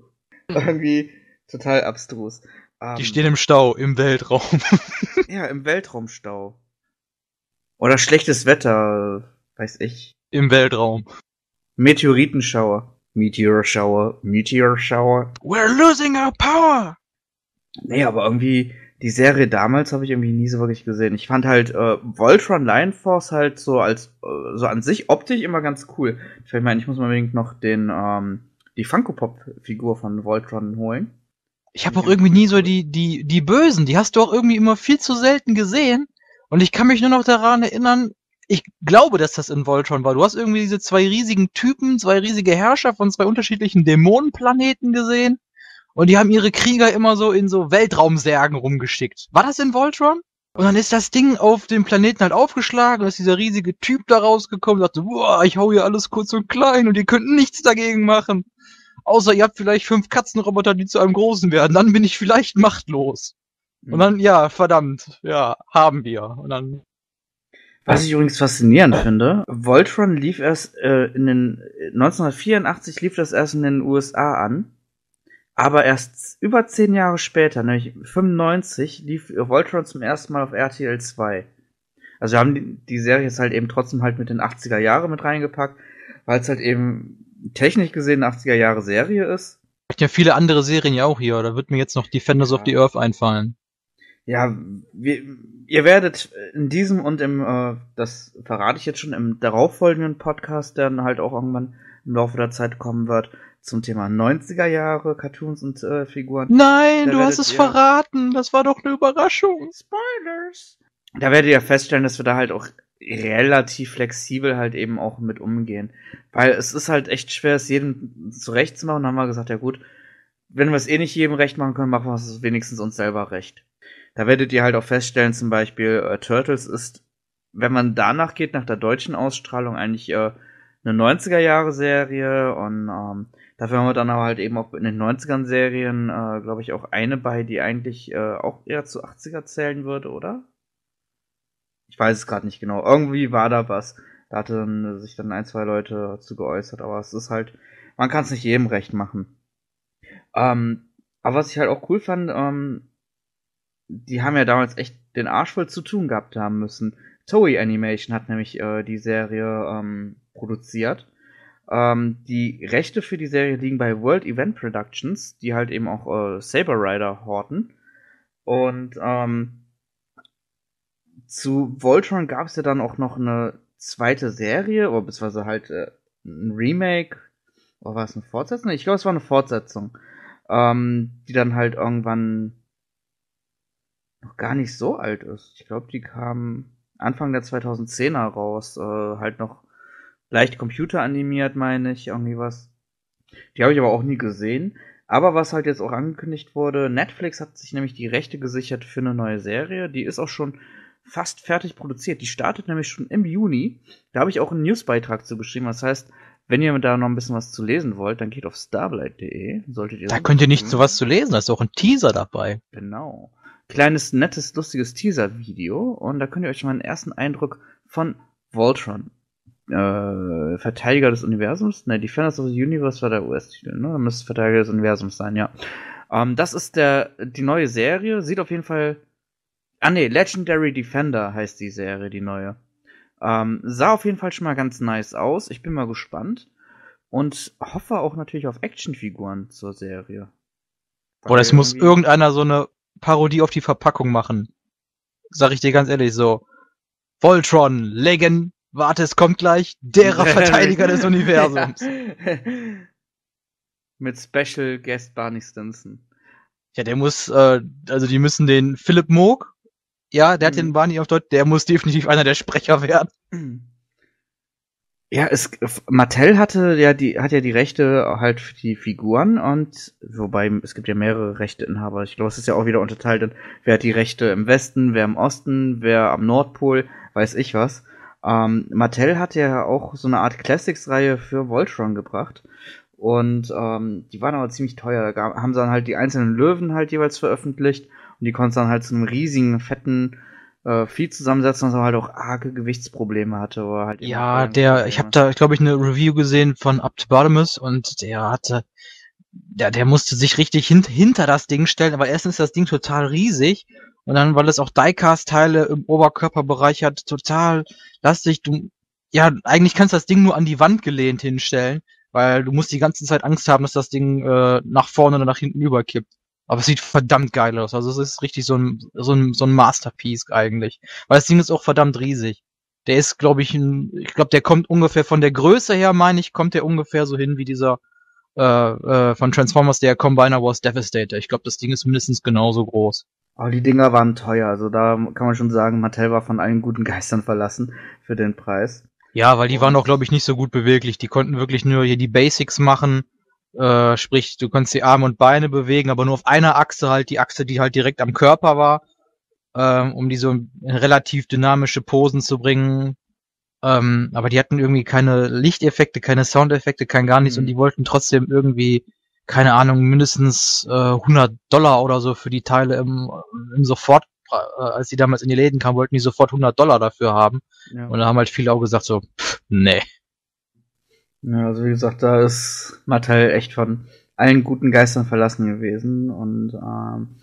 Irgendwie total abstrus. Ähm, Die stehen im Stau, im Weltraum. Ja, im Weltraumstau. Oder schlechtes Wetter, weiß ich. Im Weltraum. Meteoritenschauer. Meteorschauer, Meteorschauer. We're losing our power! Nee, aber irgendwie, die Serie damals habe ich irgendwie nie so wirklich gesehen. Ich fand halt äh, Voltron Lion Force halt so als, äh, so an sich optisch immer ganz cool. Ich meine, ich muss mal unbedingt noch den, ähm, die Funko Pop Figur von Voltron holen. Ich habe auch irgendwie nie so die, die, die Bösen, die hast du auch irgendwie immer viel zu selten gesehen. Und ich kann mich nur noch daran erinnern, ich glaube, dass das in Voltron war. Du hast irgendwie diese zwei riesigen Typen, zwei riesige Herrscher von zwei unterschiedlichen Dämonenplaneten gesehen. Und die haben ihre Krieger immer so in so Weltraumsärgen rumgeschickt. War das in Voltron? Und dann ist das Ding auf dem Planeten halt aufgeschlagen und ist dieser riesige Typ da rausgekommen und sagte, boah, ich hau hier alles kurz und klein und ihr könnt nichts dagegen machen. Außer ihr habt vielleicht fünf Katzenroboter, die zu einem großen werden. Dann bin ich vielleicht machtlos. Und dann, ja, verdammt, ja, haben wir. Und dann, Was ich übrigens faszinierend finde, Voltron lief erst äh, in den 1984 lief das erst in den USA an, aber erst über zehn Jahre später, nämlich 95, lief Voltron zum ersten Mal auf RTL 2. Also wir haben die, die Serie jetzt halt eben trotzdem halt mit den 80er Jahre mit reingepackt. weil es halt eben technisch gesehen eine 80er Jahre Serie ist. Gibt ja viele andere Serien ja auch hier. Da wird mir jetzt noch Defenders Ja. of the Earth einfallen. Ja, wir, ihr werdet in diesem und im, äh, das verrate ich jetzt schon, im darauffolgenden Podcast, der dann halt auch irgendwann im Laufe der Zeit kommen wird, zum Thema 90er Jahre Cartoons und äh, Figuren. Nein, Da du hast es verraten. Das war doch eine Überraschung. Spoilers! Da werdet ihr feststellen, dass wir da halt auch relativ flexibel halt eben auch mit umgehen. Weil es ist halt echt schwer, es jedem zurecht zu machen. Dann haben wir gesagt, ja gut, wenn wir es eh nicht jedem recht machen können, machen wir es wenigstens uns selber recht. Da werdet ihr halt auch feststellen, zum Beispiel äh, Turtles ist, wenn man danach geht, nach der deutschen Ausstrahlung, eigentlich äh, eine 90er-Jahre-Serie und ähm, dafür haben wir dann aber halt eben auch in den 90ern-Serien, äh, glaube ich, auch eine bei, die eigentlich äh, auch eher zu 80er zählen würde, oder? Ich weiß es gerade nicht genau. Irgendwie war da was. Da hatten sich dann ein, zwei Leute zu geäußert, aber es ist halt, man kann es nicht jedem recht machen. Ähm, aber was ich halt auch cool fand, ähm, die haben ja damals echt den Arsch voll zu tun gehabt haben müssen. Toei Animation hat nämlich äh, die Serie ähm, produziert. Ähm, die Rechte für die Serie liegen bei World Event Productions, die halt eben auch äh, Saber Rider horten. Und ähm, zu Voltron gab es ja dann auch noch eine zweite Serie, oder beziehungsweise halt äh, ein Remake. Oder war es eine Fortsetzung? Ich glaube, es war eine Fortsetzung. Ähm, die dann halt irgendwann noch gar nicht so alt ist. Ich glaube, die kam Anfang der 2010er raus. Äh, halt noch leicht computeranimiert, meine ich, irgendwie was. Die habe ich aber auch nie gesehen. Aber was halt jetzt auch angekündigt wurde, Netflix hat sich nämlich die Rechte gesichert für eine neue Serie. Die ist auch schon fast fertig produziert. Die startet nämlich schon im Juni. Da habe ich auch einen Newsbeitrag zu geschrieben. Das heißt, wenn ihr da noch ein bisschen was zu lesen wollt, dann geht auf starblight.de. Solltet ihr Da könnt ihr nicht so was zu lesen. Da ist auch ein Teaser dabei. Genau. Kleines, nettes, lustiges Teaser-Video. Und da könnt ihr euch schon mal einen ersten Eindruck von Voltron, äh, Verteidiger des Universums, ne, Defenders of the Universe war der US-Titel, ne? Da müsste Verteidiger des Universums sein, ja. Ähm, das ist der, die neue Serie. Sieht auf jeden Fall, ah ne, Legendary Defender heißt die Serie, die neue. Ähm, sah auf jeden Fall schon mal ganz nice aus. Ich bin mal gespannt. Und hoffe auch natürlich auf Actionfiguren zur Serie. Oder es muss irgendeiner so eine Parodie auf die Verpackung machen. Sag ich dir ganz ehrlich so. Voltron, Legend, warte, es kommt gleich, derer Verteidiger des Universums. Mit Special Guest Barney Stinson. Ja, der muss, äh, also die müssen den Philipp Moog, ja, der hat Mhm. den Barney auf Deutsch, der muss definitiv einer der Sprecher werden. Ja, es, Mattel hatte ja die, hat ja die Rechte halt für die Figuren und, wobei, es gibt ja mehrere Rechteinhaber. Ich glaube, es ist ja auch wieder unterteilt in, wer hat die Rechte im Westen, wer im Osten, wer am Nordpol, weiß ich was. Ähm, Mattel hat ja auch so eine Art Classics-Reihe für Voltron gebracht. Und ähm, die waren aber ziemlich teuer. Da haben sie dann halt die einzelnen Löwen halt jeweils veröffentlicht und die konnten dann halt zu einem riesigen, fetten äh, Vieh zusammensetzen, was aber halt auch arge Gewichtsprobleme hatte. Oder halt Ja, der, ich habe da, glaube ich, eine Review gesehen von Up to Bottomus und der hatte, der, der musste sich richtig hint, hinter das Ding stellen, aber erstens ist das Ding total riesig und dann, weil es auch Diecast-Teile im Oberkörperbereich hat, total lastig. Du, ja, eigentlich kannst du das Ding nur an die Wand gelehnt hinstellen, weil du musst die ganze Zeit Angst haben, dass das Ding äh, nach vorne oder nach hinten überkippt. Aber es sieht verdammt geil aus. Also es ist richtig so ein, so ein, so ein Masterpiece eigentlich. Weil das Ding ist auch verdammt riesig. Der ist, glaube ich, ein, ich glaube, der kommt ungefähr von der Größe her, meine ich, kommt der ungefähr so hin wie dieser äh, äh, von Transformers, der Combiner Wars Devastator. Ich glaube, das Ding ist mindestens genauso groß. Aber die Dinger waren teuer, also da kann man schon sagen, Mattel war von allen guten Geistern verlassen für den Preis. Ja, weil die waren auch, glaube ich, nicht so gut beweglich. Die konnten wirklich nur hier die Basics machen. Äh, sprich, du konntest die Arme und Beine bewegen, aber nur auf einer Achse halt, die Achse, die halt direkt am Körper war, ähm, um die so in relativ dynamische Posen zu bringen. Ähm, aber die hatten irgendwie keine Lichteffekte, keine Soundeffekte, kein gar nichts Mhm. und die wollten trotzdem irgendwie, keine Ahnung, mindestens äh, 100 Dollar oder so für die Teile im, im Sofort, äh, als die damals in die Läden kamen, wollten die sofort 100 Dollar dafür haben. Ja. Und da haben halt viele auch gesagt so, pff, nee. Ja, also wie gesagt, da ist Mattel echt von allen guten Geistern verlassen gewesen und ähm,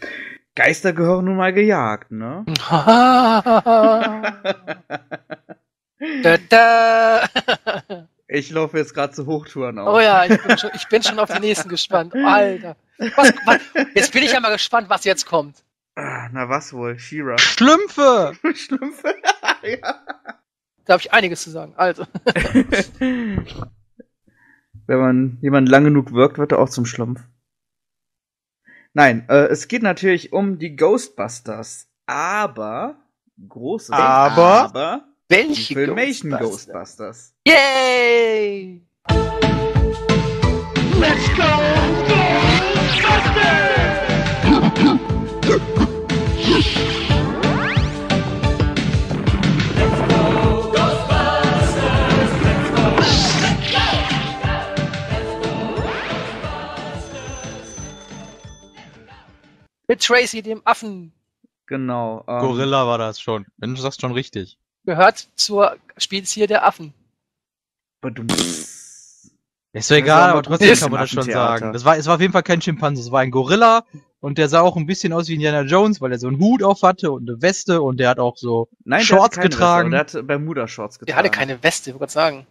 Geister gehören nun mal gejagt, ne? da, da. Ich laufe jetzt gerade zu Hochtouren auf. Oh ja, ich bin schon, ich bin schon auf die nächsten gespannt. Alter. Was, was, jetzt bin ich ja mal gespannt, was jetzt kommt. Na was wohl? Shira. Schlümpfe! Schlümpfe. ja. Da habe ich einiges zu sagen. Also. Wenn man jemand lang genug wirkt, wird er auch zum Schlumpf. Nein, äh, es geht natürlich um die Ghostbusters. Aber, großes Aber? aber Welche Filmation Ghostbusters? Ghostbusters. Yay! Mit Tracy, dem Affen, Genau. Ähm, Gorilla war das schon. Wenn du sagst schon richtig. gehört zur Spezies der Affen. Ist so Das egal, aber trotzdem kann man das schon sagen. Das war, es war auf jeden Fall kein Schimpanse, es war ein Gorilla und der sah auch ein bisschen aus wie Indiana Jones, weil er so einen Hut auf hatte und eine Weste und der hat auch so Nein, Shorts getragen. Weste, der hatte Bermuda-Shorts getragen. Der hatte keine Weste, ich wollte gerade sagen.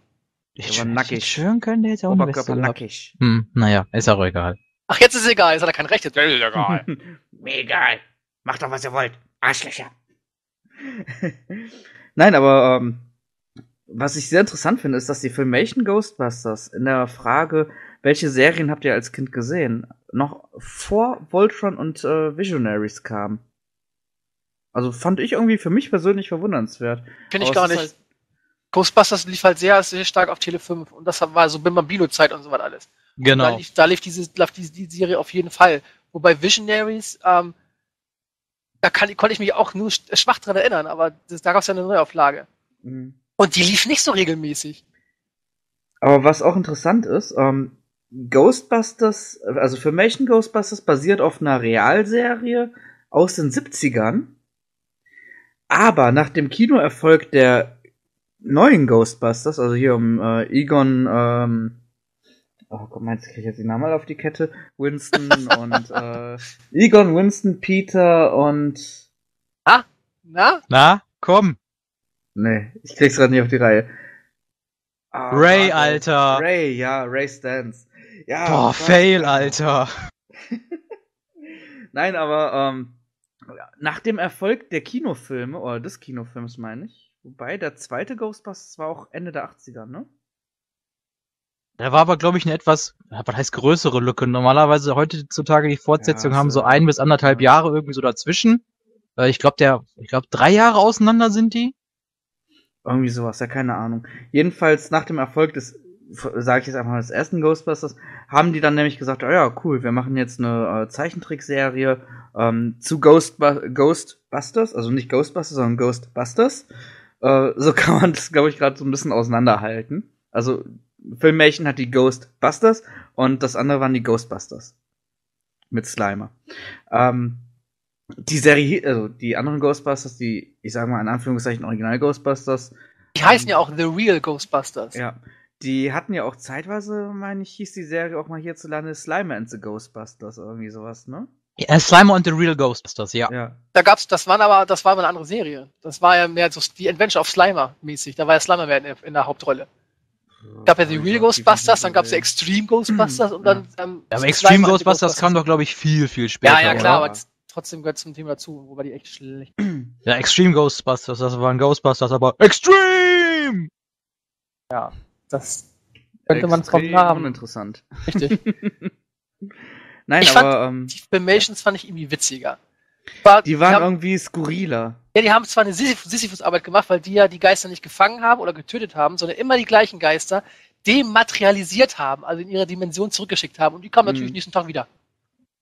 Ich war nackig. schwören können, der jetzt auch Oberkörper nackig. Hm, naja, ist auch egal. Ach, jetzt ist es egal, jetzt hat er kein Recht. Jetzt ist es egal. Mir egal. Macht doch, was ihr wollt. Arschlöcher. Nein, aber ähm, was ich sehr interessant finde, ist, dass die Filmation Ghostbusters in der Frage, welche Serien habt ihr als Kind gesehen, noch vor Voltron und äh, Visionaries kam. Also fand ich irgendwie für mich persönlich verwundernswert. Finde ich Aber gar nicht. Ghostbusters lief halt sehr, sehr stark auf Tele 5 und das war so Bimbambino-Zeit und so was alles. Da Genau. lief, da lief, diese, lief diese die Serie auf jeden Fall. Wobei Visionaries, ähm, da kann, konnte ich mich auch nur sch- schwach dran erinnern, aber das, da gab es ja eine Neuauflage. Mhm. Und die lief nicht so regelmäßig. Aber was auch interessant ist, ähm, Ghostbusters, also Filmation Ghostbusters basiert auf einer Realserie aus den 70ern. Aber nach dem Kinoerfolg der neuen Ghostbusters, also hier um äh, Egon, ähm, oh Gott, meinst du, krieg ich jetzt den Namen mal auf die Kette? Winston und äh, Egon, Winston, Peter und Na? Na, komm. nee, ich krieg's gerade nicht auf die Reihe. Ah, Ray, warte. Alter. Ray, ja, Ray Stans. Ja, Boah. Fail, Alter. Nein, aber ähm, nach dem Erfolg der Kinofilme, oder des Kinofilms meine ich, wobei der zweite Ghostbusters war auch Ende der 80er, ne? Da war aber, glaube ich, eine etwas, was heißt größere Lücke. Normalerweise heutzutage die Fortsetzungen Ja, haben so- ein bis anderthalb ja. Jahre irgendwie so dazwischen. Äh, Ich glaube, der, ich glaube, drei Jahre auseinander sind die. Irgendwie sowas, ja, keine Ahnung. Jedenfalls nach dem Erfolg des, sage ich jetzt einfach mal, des ersten Ghostbusters, haben die dann nämlich gesagt, oh ja, cool, wir machen jetzt eine äh, Zeichentrickserie ähm, zu Ghostbu Ghostbusters, also nicht Ghostbusters, sondern Ghostbusters. Äh, so kann man das, glaube ich, gerade so ein bisschen auseinanderhalten. Also Filmation hat die Ghostbusters und das andere waren die Ghostbusters. Mit Slimer. Ähm, die Serie, also die anderen Ghostbusters, die, ich sage mal in Anführungszeichen Original Ghostbusters, Die heißen ja auch The Real Ghostbusters. ja. Die hatten ja auch zeitweise, meine ich, hieß die Serie auch mal hierzulande Slimer and the Ghostbusters, irgendwie sowas, ne? Ja, Slimer und The Real Ghostbusters, ja. Ja. Da gab's, das waren aber, das war aber eine andere Serie. Das war ja mehr so die Adventure of Slimer mäßig. Da war ja Slimer mehr in, der- in der Hauptrolle. Gab ja die Real Ghostbusters, dann gab's ja Extreme Ghostbusters und dann. Ähm, Ja, aber Extreme Ghostbusters kam doch, glaube ich, viel, viel später. Ja, ja, klar, Oder? aber trotzdem gehört zum Thema dazu, wobei die echt schlecht. Ja, Extreme Ghostbusters, das waren Ghostbusters, aber Extreme! Das könnte man vom Extrem Namen. uninteressant. Richtig. Nein, Ich aber ähm, Die Filmations fand ich irgendwie witziger. War, die waren haben, irgendwie skurriler. Ja, die haben zwar eine Sisyphus- Sisyphus-Arbeit gemacht, weil die ja die Geister nicht gefangen haben oder getötet haben, sondern immer die gleichen Geister dematerialisiert haben, also in ihre Dimension zurückgeschickt haben. Und die kamen Mhm. natürlich nächsten Tag wieder.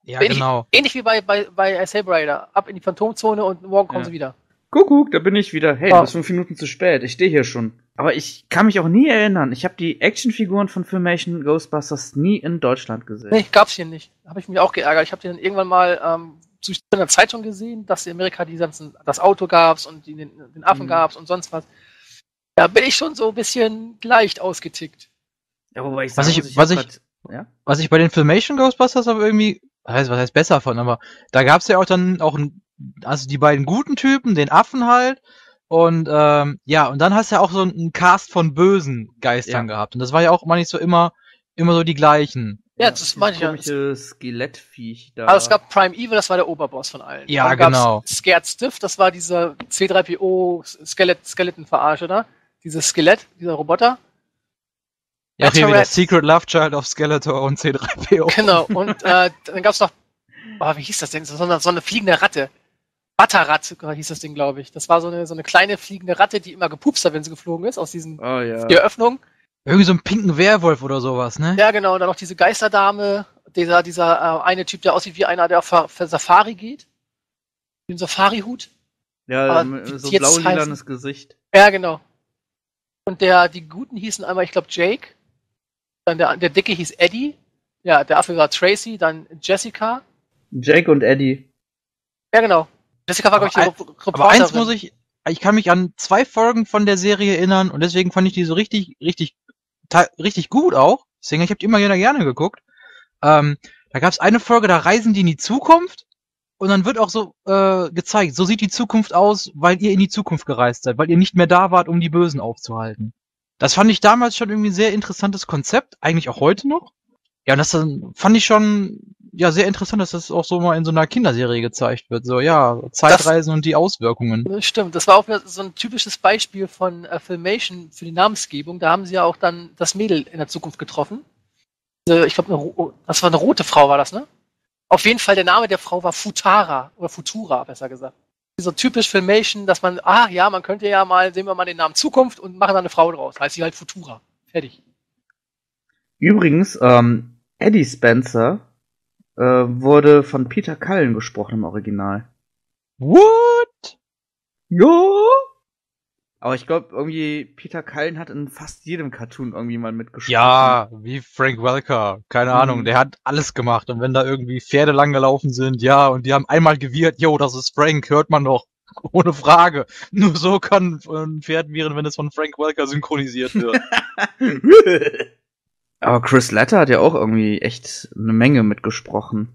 Ja, Ähnlich- genau. Ähnlich wie bei, bei, bei Saber Rider. Ab in die Phantomzone und morgen kommen Ja. sie wieder. Kuckuck, da bin ich wieder. Hey, Ja. du bist fünf Minuten zu spät. Ich stehe hier schon. Aber ich kann mich auch nie erinnern. Ich habe die Actionfiguren von Filmation Ghostbusters nie in Deutschland gesehen. Nee, gab's hier nicht. Habe ich mich auch geärgert. Ich habe die dann irgendwann mal ähm, zu- in der Zeitung gesehen, dass in Amerika die ganzen, das Auto gab's und die, den, den Affen Mhm. gab's und sonst was. Da bin ich schon so ein bisschen leicht ausgetickt. Ja, wobei ich Was sagen ich- muss, was ich- grad- ja? Was ich bei den Filmation Ghostbusters aber irgendwie, was heißt, was heißt besser von, aber da gab's ja auch dann auch, ein- also die beiden guten Typen, den Affen halt, Und ähm, ja, und dann hast du ja auch so einen Cast von bösen Geistern Ja. gehabt. Und das war ja auch mal nicht so immer, immer so die gleichen. Ja, das meine ich ja. Komische Skelettviech da. Aber es gab Prime Evil, das war der Oberboss von allen. Ja, Dann gab's genau. Scared Stiff, das war dieser C3PO Skelett, Skeleton-Verarsche da. Dieses Skelett, dieser Roboter. Ja, okay, wie Baccarat. das Secret Love Child of Skeletor und C3PO. Genau. Und äh, dann gab's noch, oh, wie hieß das denn? So eine, so eine fliegende Ratte. Butterrat hieß das Ding, glaube ich. Das war so eine, so eine kleine fliegende Ratte, die immer gepupst hat, wenn sie geflogen ist, aus diesen Oh ja. die Öffnung. Irgendwie so einen pinken Werwolf oder sowas, ne? Ja, genau. Und dann noch diese Geisterdame, dieser, dieser äh, eine Typ, der aussieht wie einer, der auf Safari geht. Mit dem Safari-Hut. Ja, Aber ähm, so blau-lilanes Gesicht. Ja, genau. Und der, die Guten hießen einmal, ich glaube, Jake. Dann der, der Dicke hieß Eddie. Ja, der Affe war Tracy, dann Jessica. Jake und Eddie. Ja, genau. Jessica war, glaube ich, die Aber Re- Aber Reporterin. eins muss ich, ich kann mich an zwei Folgen von der Serie erinnern und deswegen fand ich die so richtig, richtig, richtig gut auch. Deswegen, ich habe die immer gerne, gerne geguckt. Ähm, da gab es eine Folge, da reisen die in die Zukunft und dann wird auch so äh, gezeigt, so sieht die Zukunft aus, weil ihr in die Zukunft gereist seid, weil ihr nicht mehr da wart, um die Bösen aufzuhalten. Das fand ich damals schon irgendwie ein sehr interessantes Konzept, eigentlich auch heute noch. Ja, und das fand ich schon ja sehr interessant, dass das auch so mal in so einer Kinderserie gezeigt wird. So, ja, Zeitreisen und die Auswirkungen. Das Stimmt, das war auch wieder so ein typisches Beispiel von äh, Filmation für die Namensgebung. Da haben sie ja auch dann das Mädel in der Zukunft getroffen. Äh, ich glaube, das war eine rote Frau, war das, ne? Auf jeden Fall, der Name der Frau war Futara oder Futura, besser gesagt. So typisch Filmation, dass man, ah ja, man könnte ja mal, sehen wir mal den Namen Zukunft und machen da eine Frau draus. Heißt sie halt Futura. Fertig. Übrigens, ähm, Eddie Spencer äh, wurde von Peter Cullen gesprochen im Original. What? Ja. Aber ich glaube, irgendwie Peter Cullen hat in fast jedem Cartoon irgendwie mal mitgesprochen. Ja, wie Frank Welker. Keine Mhm. Ahnung, der hat alles gemacht. Und wenn da irgendwie Pferde langgelaufen sind, ja, und die haben einmal gewirrt, yo, das ist Frank, hört man doch. Ohne Frage. Nur so kann ein Pferd viren, wenn es von Frank Welker synchronisiert wird. Aber Chris Latter hat ja auch irgendwie echt eine Menge mitgesprochen.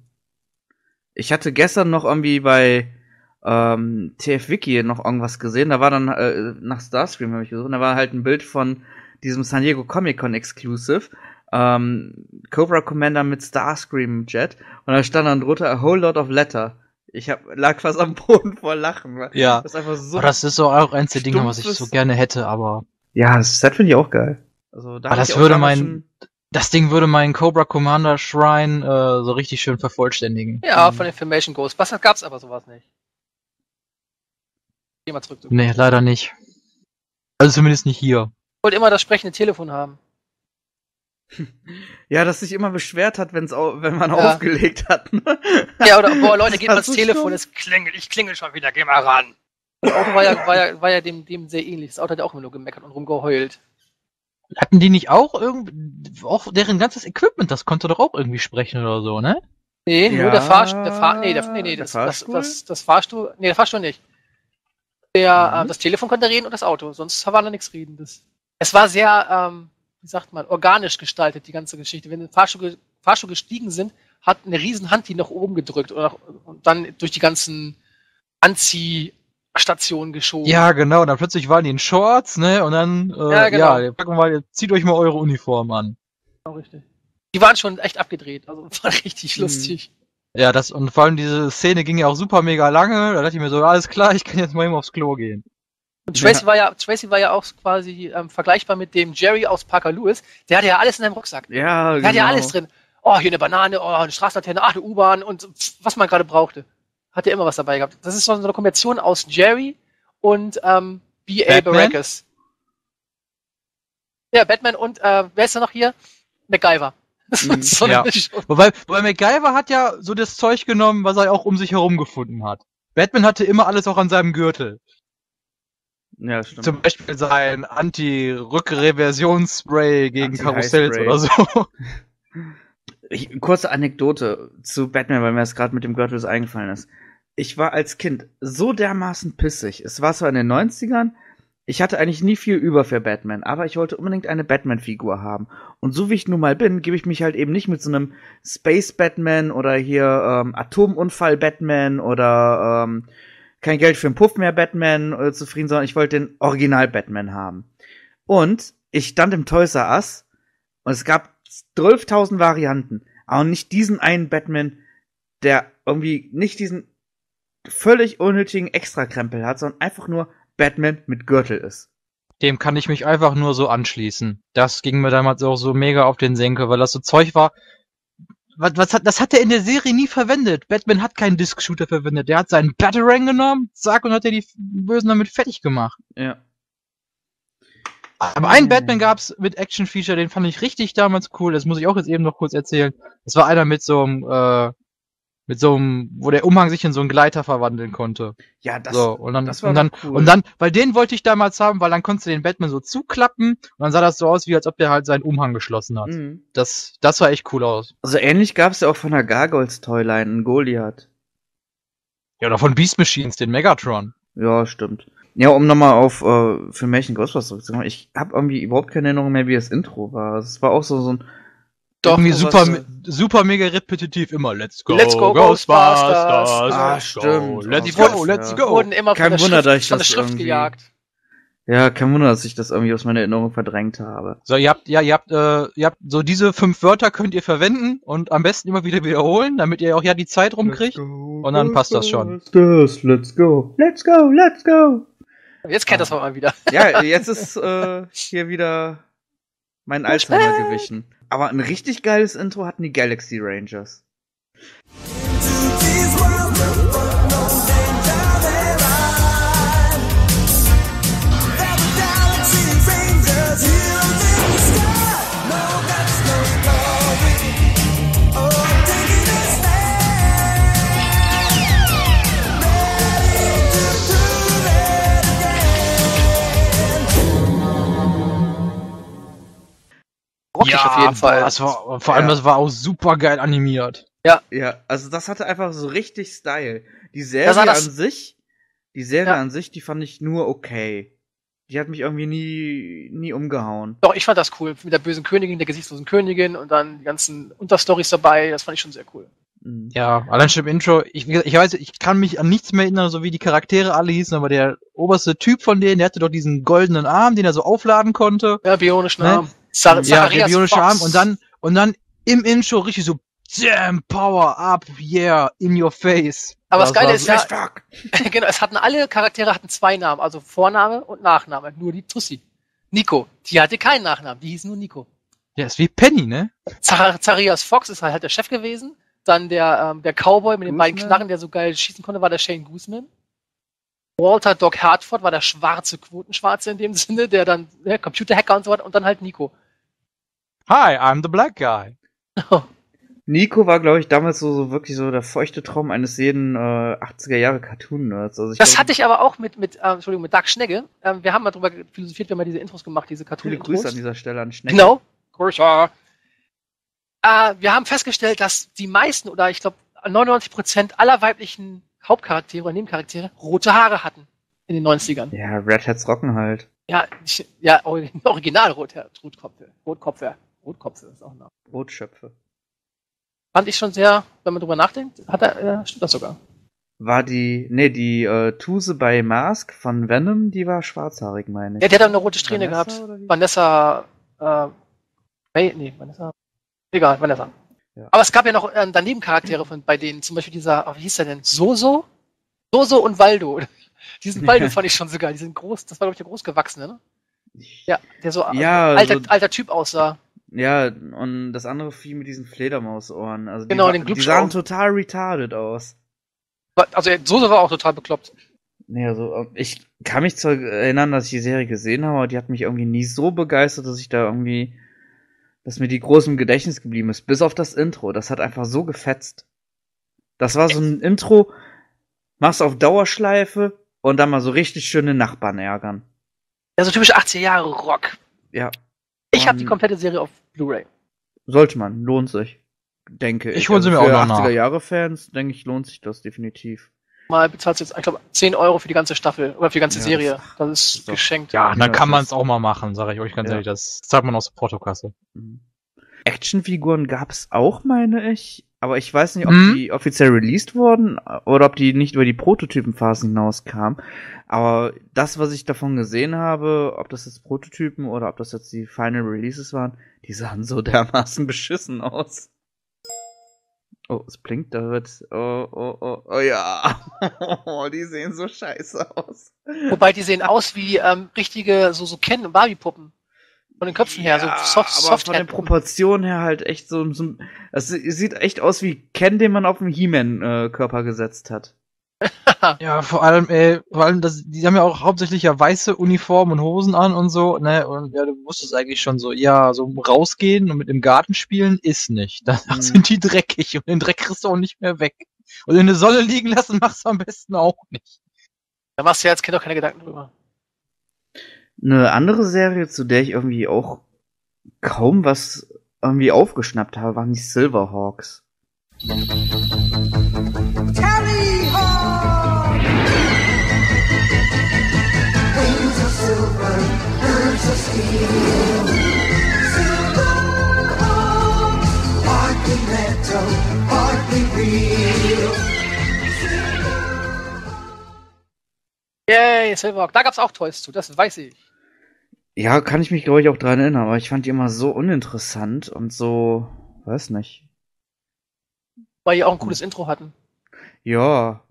Ich hatte gestern noch irgendwie bei ähm, TF Wiki noch irgendwas gesehen. Da war dann äh, nach Starscream habe ich gesucht. Da war halt ein Bild von diesem San Diego Comic Con Exclusive. Ähm, Cobra Commander mit Starscream Jet. Und da stand dann drunter a whole lot of letter. Ich hab, lag fast am Boden vor Lachen. Ja. Das ist einfach so. Aber das ist so auch eins der Dinge, was ich so gerne hätte, aber ja, das Set finde ich auch geil. Also, da Aber das würde mein- das Ding würde meinen Cobra Commander Shrine äh, so richtig schön vervollständigen. Ja, Mhm. von den Filmation Ghostbusters gab's aber sowas nicht. Geh mal zurück. Nee, leider nicht. Also zumindest nicht hier. wollte immer das sprechende Telefon haben. Ja, dass sich immer beschwert hat, wenn's au wenn man Ja. aufgelegt hat. ne? Ja, oder boah, Leute, Das geht mal ans Telefon, es klingelt, ich klingel schon wieder, geh mal ran. Das Auto war ja, war ja, war ja dem, dem sehr ähnlich. Das Auto hat ja auch immer nur gemeckert und rumgeheult. Hatten die nicht auch irgendwie, auch deren ganzes Equipment, das konnte doch auch irgendwie sprechen oder so, ne? Nee, Ja, nur der Fahrstuhl, der Fahr, nee, der, nee, nee, der das, das, Fahrstuhl? das, das Fahrstuhl, nee, der Fahrstuhl nicht. Der, Mhm. ähm, das Telefon konnte reden und das Auto, sonst war da nichts Redendes. Es war sehr, ähm, wie sagt man, organisch gestaltet, die ganze Geschichte. Wenn den Fahrstuhl, Fahrstuhl gestiegen sind, hat eine riesen Hand die nach oben gedrückt oder, und dann durch die ganzen Anziehstationen geschoben. Ja, genau, dann plötzlich waren die in Shorts, ne? Und dann, äh, Ja, genau. ja, packen wir mal, zieht euch mal eure Uniform an. Genau, richtig. Die waren schon echt abgedreht, also war richtig Mhm. lustig. Ja, das, und vor allem diese Szene ging ja auch super mega lange. Da dachte ich mir so, alles klar, ich kann jetzt mal eben aufs Klo gehen. Und Tracy war ja, Tracy war ja auch quasi ähm, vergleichbar mit dem Jerry aus Parker Lewis. Der hatte ja alles in seinem Rucksack. Ja, Der genau. hatte ja alles drin. Oh, hier eine Banane, oh, eine Straßenlaterne, ach, eine U-Bahn und pff, was man gerade brauchte. Hat er immer was dabei gehabt. Das ist so eine Kombination aus Jerry und ähm, B.A. Batman? Baracus. Ja, Batman und, äh, wer ist da noch hier? MacGyver. Mhm, so ja. Wobei, wobei MacGyver hat ja so das Zeug genommen, was er auch um sich herum gefunden hat. Batman hatte immer alles auch an seinem Gürtel. Ja, stimmt. Zum Beispiel sein Anti-Rückreversionsspray gegen Anti-High-Spray. Karussells oder so. Ich, kurze Anekdote zu Batman, weil mir das gerade mit dem Gürtel so eingefallen ist. Ich war als Kind so dermaßen pissig. Es war zwar in den 90ern, ich hatte eigentlich nie viel über für Batman, aber ich wollte unbedingt eine Batman-Figur haben. Und so wie ich nun mal bin, gebe ich mich halt eben nicht mit so einem Space Batman oder hier ähm, Atomunfall Batman oder ähm, kein Geld für einen Puff mehr Batman äh, zufrieden, sondern ich wollte den Original Batman haben. Und ich stand im Toys R Us und es gab 12.000 Varianten, aber nicht diesen einen Batman, der irgendwie nicht diesen völlig unnötigen Extrakrempel hat, sondern einfach nur Batman mit Gürtel ist. Dem kann ich mich einfach nur so anschließen. Das ging mir damals auch so mega auf den Senkel, weil das so Zeug war. Was, was hat, das hat er in der Serie nie verwendet. Batman hat keinen Disc-Shooter verwendet. Der hat seinen Batarang genommen, zack, und hat er die Bösen damit fertig gemacht. Ja. Aber einen Batman gab's mit Action-Feature, den fand ich richtig damals cool. Das muss ich auch jetzt eben noch kurz erzählen. Das war einer mit so einem, äh, mit so einem, wo der Umhang sich in so einen Gleiter verwandeln konnte. Ja, das, so, und dann, das war und dann, cool. und dann, weil den wollte ich damals haben, weil dann konntest du den Batman so zuklappen und dann sah das so aus, wie als ob der halt seinen Umhang geschlossen hat. Mhm. Das, das sah echt cool aus. Also ähnlich gab's ja auch von der Gargoyles Toyline, einen Goliath. Ja, oder von Beast Machines, den Megatron. Ja, stimmt. Ja, um nochmal auf äh, für Märchen Ghostbusters zurückzukommen, ich habe irgendwie überhaupt keine Erinnerung mehr, wie das Intro war. Es war auch so, so ein Doch, irgendwie Intro, super, was, me- super mega repetitiv immer. Let's go, Let's go, Ghostbusters. Ah, let's stimmt. go, let's Die go, let's ja. go. Wurden immer Kein von der Wunder, Schrift, dass ich von der das Schrift irgendwie- gejagt. Ja, kein Wunder, dass ich das irgendwie aus meiner Erinnerung verdrängt habe. So, ihr habt, ja, ihr habt, äh, ihr habt so diese fünf Wörter könnt ihr verwenden und am besten immer wieder wiederholen, damit ihr auch ja die Zeit rumkriegt. Und dann passt das schon. Ghostbusters, Let's go, let's go, let's go. Jetzt kennt das mal wieder. Ja, jetzt ist äh, hier wieder mein Alzheimer gewichen. Aber ein richtig geiles Intro hatten die Galaxy Rangers. Rockig auf jeden Fall. Das war, vor allem, Ja. das war auch super geil animiert. Ja, also das hatte einfach so richtig Style. Die Serie Das das- an sich, die Serie Ja. an sich, die fand ich nur okay. Die hat mich irgendwie nie, nie umgehauen. Doch, ich fand das cool. Mit der bösen Königin, der gesichtslosen Königin und dann die ganzen Unterstories dabei. Das fand ich schon sehr cool. Mhm. Ja, allein schon im Intro. Ich, ich weiß, ich kann mich an nichts mehr erinnern, so wie die Charaktere alle hießen, aber der oberste Typ von denen, der hatte doch diesen goldenen Arm, den er so aufladen konnte. Ja, bionischen Ne? Arm. Zar ja, der bionische. Arm und dann, und dann im Intro richtig so, damn, power up, yeah, in your face. Aber das Geile war ist ja- genau, es hatten alle Charaktere hatten zwei Namen, also Vorname und Nachname. Nur die Tussi. Nico. Die hatte keinen Nachnamen, die hieß nur Nico. Ja, ist wie Penny, ne? Zacharias Fox ist halt der Chef gewesen. Dann der, ähm, der Cowboy mit den beiden? Knarren, der so geil schießen konnte, war der Shane Guzman. Walter Doc Hartford war der schwarze Quotenschwarze in dem Sinne, der dann ja, Computerhacker und so weiter und dann halt Nico. Hi, I'm the black guy. Nico war, glaube ich, damals so, so wirklich so der feuchte Traum eines jeden äh, 80er Jahre Cartoon-Nerds. Also Das glaub, hatte ich aber auch mit, mit ähm, Entschuldigung, mit Doug Schnegge. Ähm, wir haben mal drüber philosophiert, wir haben mal diese Intros gemacht, diese Viele Cartoon-Intros. Grüße an dieser Stelle an Schnecke. Genau. Grüße. Äh, wir haben festgestellt, dass die meisten oder ich glaube 99% aller weiblichen Hauptcharaktere oder Nebencharaktere rote Haare hatten in den 90ern. Ja, Red Hats rocken halt. Ja, ich, ja, ori- original rot, Rotkopfe. Rotkopfe. Rotkopfe ist auch ein Name. Brotschöpfe. Fand ich schon sehr, wenn man drüber nachdenkt, hat er, äh, stimmt das sogar. War die, nee, die äh, Tuse bei Mask von Venom, die war schwarzhaarig, meine ich. Ja, die hat dann eine rote Strähne Vanessa gehabt. Vanessa, äh, May, nee, Vanessa. Egal, Vanessa. Ja. Aber es gab ja noch ähm, daneben Charaktere von, bei denen, zum Beispiel dieser, oh, wie hieß der denn? Soso? Soso und Waldo. Diesen Waldo fand ich schon so geil. Die sind groß, das war, glaube ich, der Großgewachsene, ne? Ja, der so Ja, alter, so- alter Typ aussah. Ja, und das andere Vieh mit diesen Fledermausohren. Also Genau, die, den die sahen total retarded aus. Also Soso war auch total bekloppt. Nee, also äh, ich kann mich zwar erinnern, dass ich die Serie gesehen habe, aber die hat mich irgendwie nie so begeistert, dass ich da irgendwie, dass mir die groß im Gedächtnis geblieben ist. Bis auf das Intro. Das hat einfach so gefetzt. Das war so ein Intro, machst auf Dauerschleife und dann mal so richtig schöne Nachbarn ärgern. Ja, so typisch 80er Jahre Rock. Ja, Ich habe die komplette Serie auf Blu-ray. sollte man, lohnt sich. Denke ich. Ich hol sie mir für auch noch nach. 80er Jahre Fans, denke ich, lohnt sich das definitiv. Mal bezahlst du jetzt, ich glaube, 10 Euro für die ganze Staffel oder für die ganze Ja, Serie. das- Das, ist ist geschenkt. Ja, Ja, dann kann man es auch mal machen, sage ich euch ganz Ja. ehrlich. Das zahlt man aus der Portokasse. Mhm. Actionfiguren gab's auch, meine ich, aber ich weiß nicht, ob Mhm. die offiziell released wurden oder ob die nicht über die Prototypenphasen hinauskamen. Aber das, was ich davon gesehen habe, ob das jetzt Prototypen oder ob das jetzt die Final Releases waren, die sahen so dermaßen beschissen aus. Oh, es blinkt, da wird. Oh, oh, oh, oh ja. Oh, die sehen so scheiße aus. Wobei die sehen aus wie ähm, richtige so, so Ken- und Barbie-Puppen. Von den Köpfen her, so soft, aber soft von den Proportionen her halt echt so, so es sieht echt aus wie Ken, den man auf den He-Man-Körper gesetzt hat. Ja, vor allem, ey, vor allem, das, die haben ja auch hauptsächlich ja weiße Uniformen und Hosen an und so, ne, und ja, du wusstest eigentlich schon so, ja, so rausgehen und mit im Garten spielen ist nicht. Danach Mhm. sind die dreckig und den Dreck kriegst du auch nicht mehr weg. Und in der Sonne liegen lassen machst du am besten auch nicht. Da machst du ja als Kind auch keine Gedanken drüber. Eine andere Serie, zu der ich irgendwie auch kaum was irgendwie aufgeschnappt habe, waren die Silverhawks. Wings of silver, birds of steel. Silverhawks, partly metal, partly real. Yay, Silverhawk. Da gab's auch Toys zu, das weiß ich. Ja, kann ich mich, glaube ich, auch dran erinnern, aber ich fand die immer so uninteressant und so, weiß nicht. Weil die auch ein cooles Intro hatten. Ja,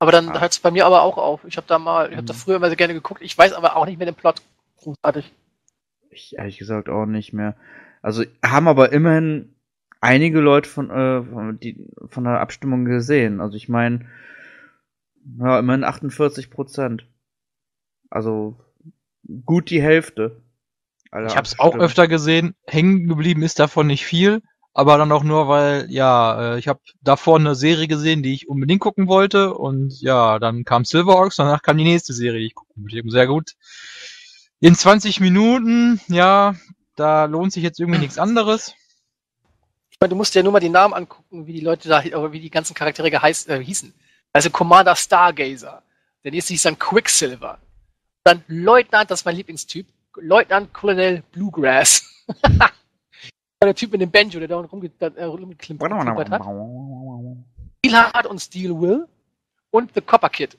Aber dann Ah. hört's bei mir aber auch auf. Ich habe da mal, ich habe da Mhm. früher immer sehr gerne geguckt. Ich weiß aber auch nicht mehr den Plot großartig. ich ehrlich gesagt auch nicht mehr. Also haben aber immerhin einige Leute von, äh, von, die, von der Abstimmung gesehen. Also ich meine, ja, immerhin 48 Prozent. Also gut die Hälfte. aller Ich hab's auch Abstimmungen. öfter gesehen, hängen geblieben ist davon nicht viel, aber dann auch nur, weil, ja, äh, ich habe davor eine Serie gesehen, die ich unbedingt gucken wollte und ja, dann kam Silverhawks, danach kam die nächste Serie, die ich gucken wollte. Sehr gut. In 20 Minuten, ja, da lohnt sich jetzt irgendwie nichts anderes. Ich meine, du musst dir nur mal die Namen angucken, wie die Leute da, oder wie die ganzen Charaktere geheiß, äh, hießen. Also Commander Stargazer. Der nächste hieß dann Quicksilver. Dann Leutnant, das ist mein Lieblingstyp. Leutnant Colonel Bluegrass. der Typ mit dem Banjo, der da äh, rumgeklimpert hat. Steelheart und Steel Will. Und The Copper Kid.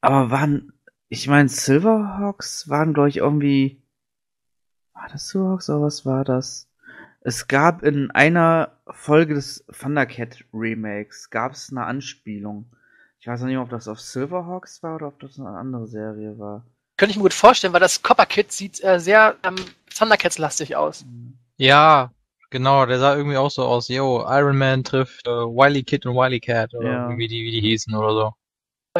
Aber waren, ich meine, Silverhawks waren, glaube ich, irgendwie. War das Silverhawks oder was war das? Es gab in einer Folge des Thundercat Remakes gab es eine Anspielung. Ich weiß noch nicht, ob das auf Silverhawks war oder ob das eine andere Serie war. Könnte ich mir gut vorstellen, weil das Copper Kid sieht äh, sehr ähm, Thundercats-lastig aus. Ja, genau, der sah irgendwie auch so aus. Yo, Iron Man trifft äh, Wily Kid und Wily Cat oder Ja. irgendwie die, wie die hießen oder so.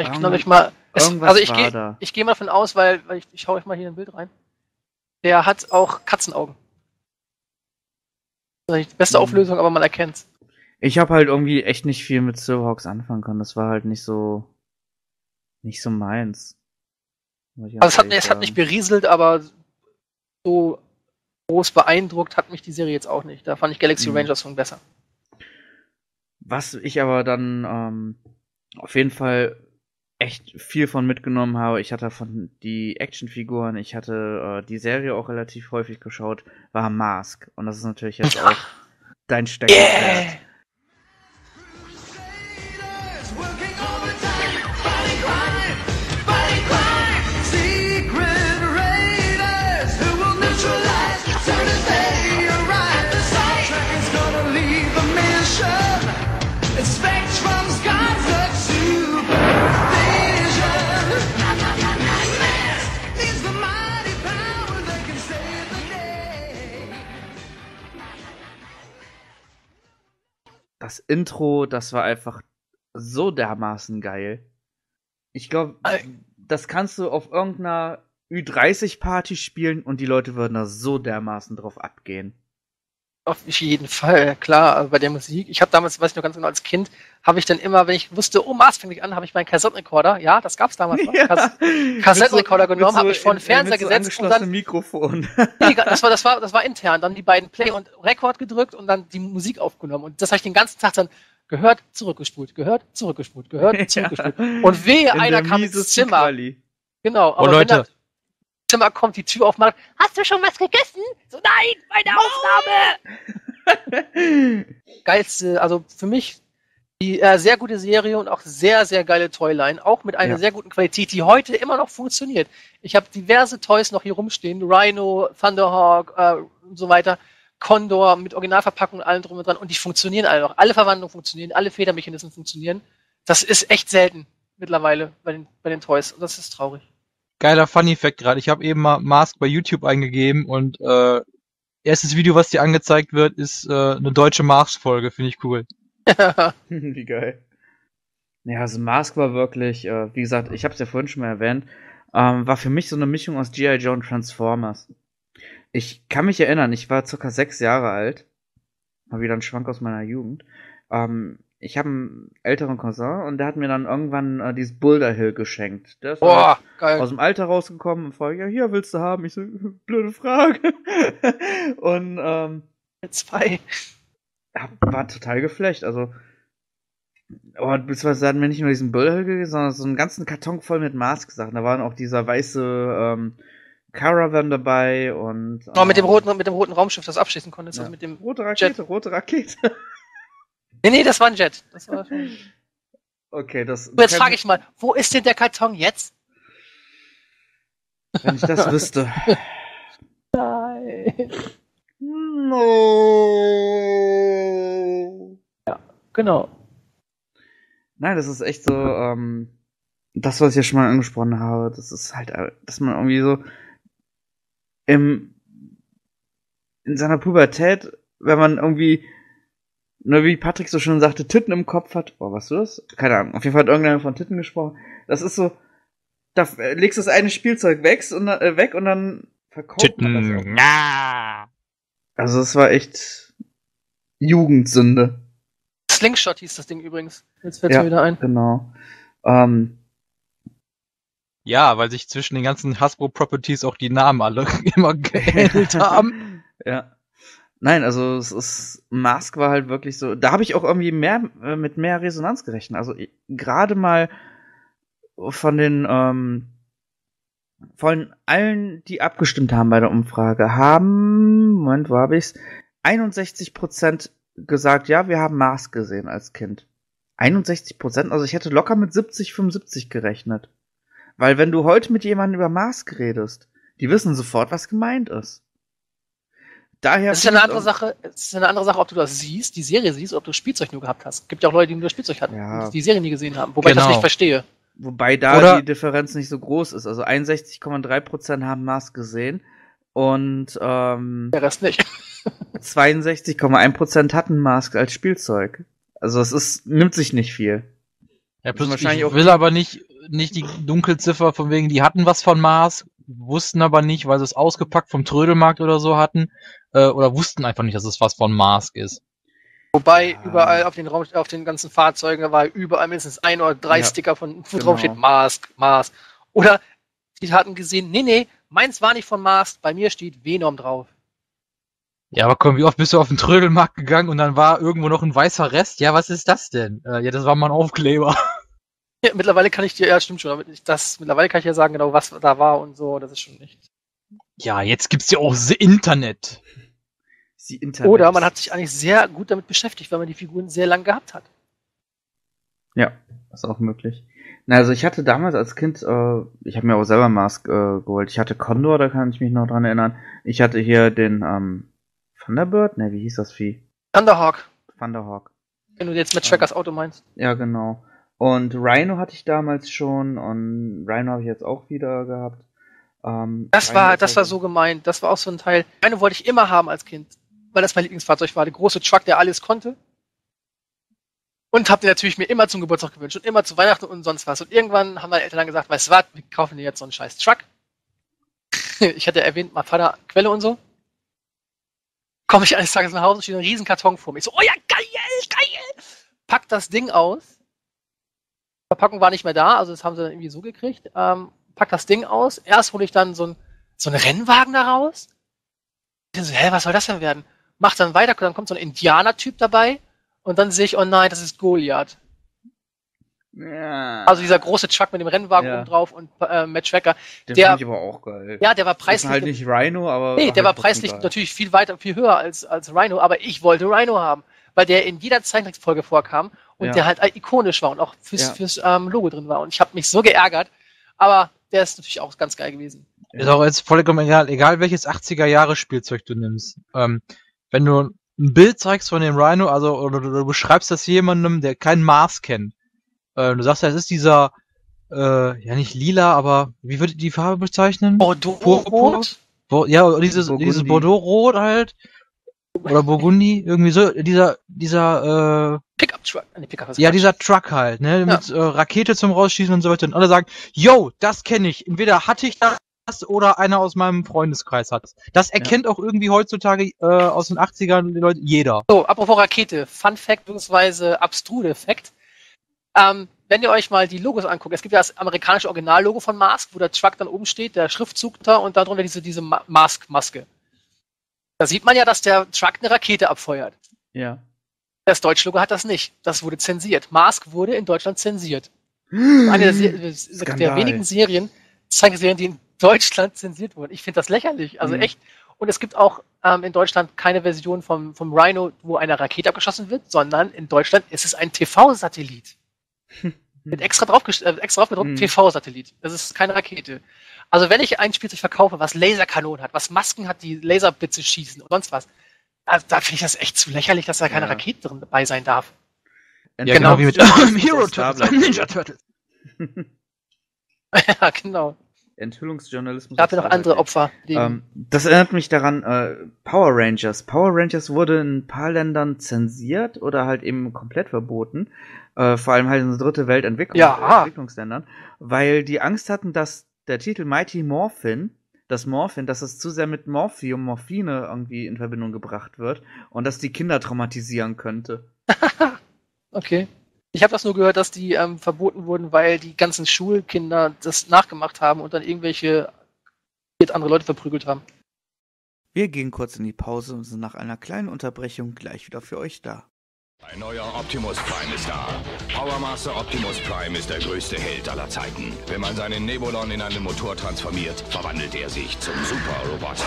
Ich glaube ich mal. Es, also ich gehe ich gehe mal davon aus, weil, weil ich, ich schaue euch mal hier ein Bild rein. Der hat auch Katzenaugen. Das ist nicht die beste Mhm. Auflösung, aber man erkennt's. Ich habe halt irgendwie echt nicht viel mit Silverhawks anfangen können. Das war halt nicht so. nicht so meins. Also es hat, es hat mich berieselt, aber so groß beeindruckt hat mich die Serie jetzt auch nicht. Da fand ich Galaxy Mhm. Rangers schon besser. Was ich aber dann ähm, auf jeden Fall echt viel von mitgenommen habe, ich hatte von die Actionfiguren, ich hatte äh, die Serie auch relativ häufig geschaut, war Mask. Und das ist natürlich jetzt auch dein Steckenpferd. Working Das Intro, das war einfach so dermaßen geil. Ich glaube, das kannst du auf irgendeiner Ü30-Party spielen und die Leute würden da so dermaßen drauf abgehen. Auf jeden Fall, klar, äh, bei der Musik. Ich habe damals, weiß ich noch ganz genau, als Kind, habe ich dann immer, wenn ich wusste, oh, Mars fängt an, habe ich meinen Kassettenrekorder, ja, das gab's damals noch, Kass Kassettenrekorder Mit genommen, hab mich vor den Fernseher mit so gesetzt und dann- Mikrofon. Nee, das war, das war, das war intern. Dann die beiden Play und Rekord gedrückt und dann die Musik aufgenommen. Und das habe ich den ganzen Tag dann gehört, zurückgespult, gehört, zurückgespult, gehört, zurückgespult. Und wehe, In einer kam ins Zimmer. Quali. Genau, aber Oh, wenn Leute. Zimmer kommt, die Tür aufmacht, hast du schon was gegessen? So, nein, meine Aufnahme! Geilste, also für mich die äh, sehr gute Serie und auch sehr, sehr geile Toyline, auch mit einer Ja. sehr guten Qualität, die heute immer noch funktioniert. Ich habe diverse Toys noch hier rumstehen, Rhino, Thunderhawk äh, und so weiter, Condor mit Originalverpackung und allem drum und dran und die funktionieren alle noch. Alle Verwandlungen funktionieren, alle Federmechanismen funktionieren. Das ist echt selten mittlerweile bei den, bei den Toys und das ist traurig. Geiler Funny Fact gerade. Ich habe eben mal Mask bei YouTube eingegeben und äh, erstes Video, was dir angezeigt wird, ist äh, eine deutsche Mask-Folge. Finde ich cool. Wie geil. Ja, also Mask war wirklich, äh, wie gesagt, ich habe es ja vorhin schon mal erwähnt, ähm, war für mich so eine Mischung aus G.I. Joe und Transformers. Ich kann mich erinnern, ich war circa sechs Jahre alt. Mal wieder ein Schwank aus meiner Jugend. Ähm, ich habe einen älteren Cousin und der hat mir dann irgendwann äh, dieses Boulder Hill geschenkt. Der ist halt Boah, geil. aus dem Alter rausgekommen und fragt, ja, hier willst du haben? Ich so, blöde Frage. und ähm, Zwei. war total geflecht. Also, aber beziehungsweise hatten wir nicht nur diesen Bullhill gegeben, sondern so einen ganzen Karton voll mit Mask-Sachen. Da waren auch dieser weiße ähm, Caravan dabei und. Oh, mit dem ähm, roten, mit dem roten Raumschiff, das abschießen konntest, Ja. also mit dem. Rote Rakete, rote Rakete. Nee, nee, das war ein Jet. Das war schon... okay, das. Jetzt frage ich mal, wo ist denn der Karton jetzt? Wenn ich das wüsste. Nein. No. Genau. Nein, das ist echt so, ähm, das, was ich ja schon mal angesprochen habe, das ist halt, dass man irgendwie so im, in seiner Pubertät, wenn man irgendwie, ne, wie Patrick so schön sagte, Titten im Kopf hat, oh, was du das? Keine Ahnung, auf jeden Fall hat irgendeiner von Titten gesprochen. Das ist so, da äh, legst du das eine Spielzeug weg und, dann- äh, weg und dann verkauft man das. auch. Titten. Ja. Also es war echt Jugendsünde. Slingshot hieß das Ding übrigens. Jetzt fällt Ja. mir wieder ein. Genau. Ähm, Ja, weil sich zwischen den ganzen Hasbro Properties auch die Namen alle immer geähnelt haben. Ja. Nein, also es ist Mask war halt wirklich so. Da habe ich auch irgendwie mehr äh, mit mehr Resonanz gerechnet. Also gerade mal von den ähm, von allen, die abgestimmt haben bei der Umfrage, haben Moment, wo habe ich's? 61% gesagt, ja, wir haben Mask gesehen als Kind. 61% Also ich hätte locker mit 70, 75 gerechnet. Weil wenn du heute mit jemandem über Mask redest, die wissen sofort, was gemeint ist. Daher Es ist ja eine andere Sache, es ist eine andere Sache, ob du das siehst, die Serie siehst, oder ob du das Spielzeug nur gehabt hast. Gibt ja auch Leute, die nur das Spielzeug hatten Ja. und die Serie nie gesehen haben. Wobei ich das Genau. nicht verstehe. Wobei da Oder- die Differenz nicht so groß ist. Also 61,3% haben Mask gesehen und ähm, Der Rest nicht. 62,1% hatten Mask als Spielzeug. Also es ist, nimmt sich nicht viel. Ja, plus wahrscheinlich ich auch- will aber nicht, nicht die Dunkelziffer von wegen, die hatten was von Mars, wussten aber nicht, weil sie es ausgepackt vom Trödelmarkt oder so hatten, äh, oder wussten einfach nicht, dass es was von Mask ist. Wobei Ja. überall auf den Raum, auf den ganzen Fahrzeugen da war überall mindestens ein oder drei Ja. Sticker von, wo Genau. drauf steht Mask, Mask. Oder die hatten gesehen, nee, nee, meins war nicht von Mask, bei mir steht Venom drauf. Ja, aber komm, wie oft bist du auf den Trödelmarkt gegangen und dann war irgendwo noch ein weißer Rest? Ja, was ist das denn? Äh, ja, das war mal ein Aufkleber. Ja, mittlerweile kann ich dir, ja, stimmt schon, das, mittlerweile kann ich ja sagen, genau, was da war und so, das ist schon nicht. Ja, jetzt gibt's ja auch das Internet. Sie Internet. Oder man hat sich eigentlich sehr gut damit beschäftigt, weil man die Figuren sehr lang gehabt hat. Ja, ist auch möglich. Na, also ich hatte damals als Kind, äh, ich habe mir auch selber Mask äh, geholt. Ich hatte Condor, da kann ich mich noch dran erinnern. Ich hatte hier den ähm, Thunderbird, ne, wie hieß das Vieh? Thunderhawk, Thunderhawk. wenn du jetzt mit Trackers Auto meinst. Ja, genau. Und Rhino hatte ich damals schon und Rhino habe ich jetzt auch wieder gehabt. Ähm, Das war, das war so gemeint. Das war auch so ein Teil. Eine wollte ich immer haben als Kind, weil das mein Lieblingsfahrzeug war. Der große Truck, der alles konnte. Und hab den natürlich mir immer zum Geburtstag gewünscht und immer zu Weihnachten und sonst was. Und irgendwann haben meine Eltern dann gesagt, weißt du was, wir kaufen dir jetzt so einen scheiß Truck. Ich hatte erwähnt, mein Vater Quelle und so. Komme ich eines Tages nach Hause, steht ein riesen Karton vor mir. Ich so, oh ja, geil, geil. Pack das Ding aus. Verpackung war nicht mehr da, also das haben sie dann irgendwie so gekriegt. Ähm, pack das Ding aus. Erst hole ich dann so ein so einen Rennwagen da raus. Ich so, hä, was soll das denn werden? Mach dann weiter, dann kommt so ein Indianer-Typ dabei und dann sehe ich, oh nein, das ist Goliath. Ja. Also dieser große Truck mit dem Rennwagen Ja. oben drauf und äh, Matt Tracker. den der- fand ich aber auch geil. Ja, der war preislich. halt nicht Rhino, aber. nee, halt der war trotzdem preislich geil. natürlich viel weiter, viel höher als, als Rhino, aber ich wollte Rhino haben, weil der in jeder Zeichentricksfolge vorkam und Ja. der halt ikonisch war und auch fürs, fürs ähm, Logo drin war. Und ich habe mich so geärgert, aber der ist natürlich auch ganz geil gewesen. Ist auch jetzt vollkommen egal, egal welches 80er Jahre Spielzeug du nimmst. Ähm, wenn du ein Bild zeigst von dem Rhino, also oder du, du beschreibst das jemandem, der kein Mars kennt. Äh, du sagst, das ist dieser, äh, ja nicht lila, aber wie würde die Farbe bezeichnen? Bordeaux-Rot? Bo ja, dieses, Burgundi. dieses Bordeaux-Rot halt. Oder Burgundi, irgendwie so, dieser, dieser, äh, Pickup-Truck. Nee, Pickup ja, dieser Truck halt, ne, mit äh, Rakete zum Rausschießen und so weiter. Und alle sagen, yo, das kenne ich. Entweder hatte ich das oder einer aus meinem Freundeskreis hat es. Das erkennt auch irgendwie heutzutage äh, aus den 80ern die Leute, jeder. So, apropos Rakete, Fun Fact bzw. abstrude Fact. Ähm, wenn ihr euch mal die Logos anguckt, es gibt ja das amerikanische Originallogo von Mask, wo der Truck dann oben steht, der Schriftzug da und darunter diese, diese Ma- Mask-Maske. Da sieht man ja, dass der Truck eine Rakete abfeuert. Ja. Das deutsche Logo hat das nicht. Das wurde zensiert. Mask wurde in Deutschland zensiert. Eine der, Se der Skandal. wenigen Serien, Zeichenserien, die in Deutschland zensiert wurden. Ich finde das lächerlich. Also Mhm. echt. Und es gibt auch ähm, in Deutschland keine Version vom, vom Rhino, wo eine Rakete abgeschossen wird, sondern in Deutschland ist es ein TV-Satellit. Mit extra drauf, äh, extra draufgedruckt, Mhm. TV-Satellit. Das ist keine Rakete. Also wenn ich ein Spielzeug verkaufe, was Laserkanonen hat, was Masken hat, die Laserblitze schießen und sonst was, also da finde ich das echt zu lächerlich, dass da keine Ja. Rakete drin dabei sein darf. Ja, genau, wie mit Hero Turtles. Ninja Turtles. ja, genau. Enthüllungsjournalismus. Da habt ihr aus noch andere. Opfer. Ähm, das erinnert mich daran, äh, Power Rangers. Power Rangers wurde in ein paar Ländern zensiert oder halt eben komplett verboten. Äh, vor allem halt in so dritte Welt Entwicklung, Ja. Entwicklungsländern. Weil die Angst hatten, dass der Titel Mighty Morphin, das Morphin, dass es zu sehr mit Morphium, Morphine irgendwie in Verbindung gebracht wird und dass die Kinder traumatisieren könnte. okay. Ich habe das nur gehört, dass die ähm, verboten wurden, weil die ganzen Schulkinder das nachgemacht haben und dann irgendwelche andere Leute verprügelt haben. Wir gehen kurz in die Pause und sind nach einer kleinen Unterbrechung gleich wieder für euch da. Ein neuer Optimus Prime ist da. Power Master Optimus Prime ist der größte Held aller Zeiten. Wenn man seinen Nebulon in einen Motor transformiert, verwandelt er sich zum Super-Roboter.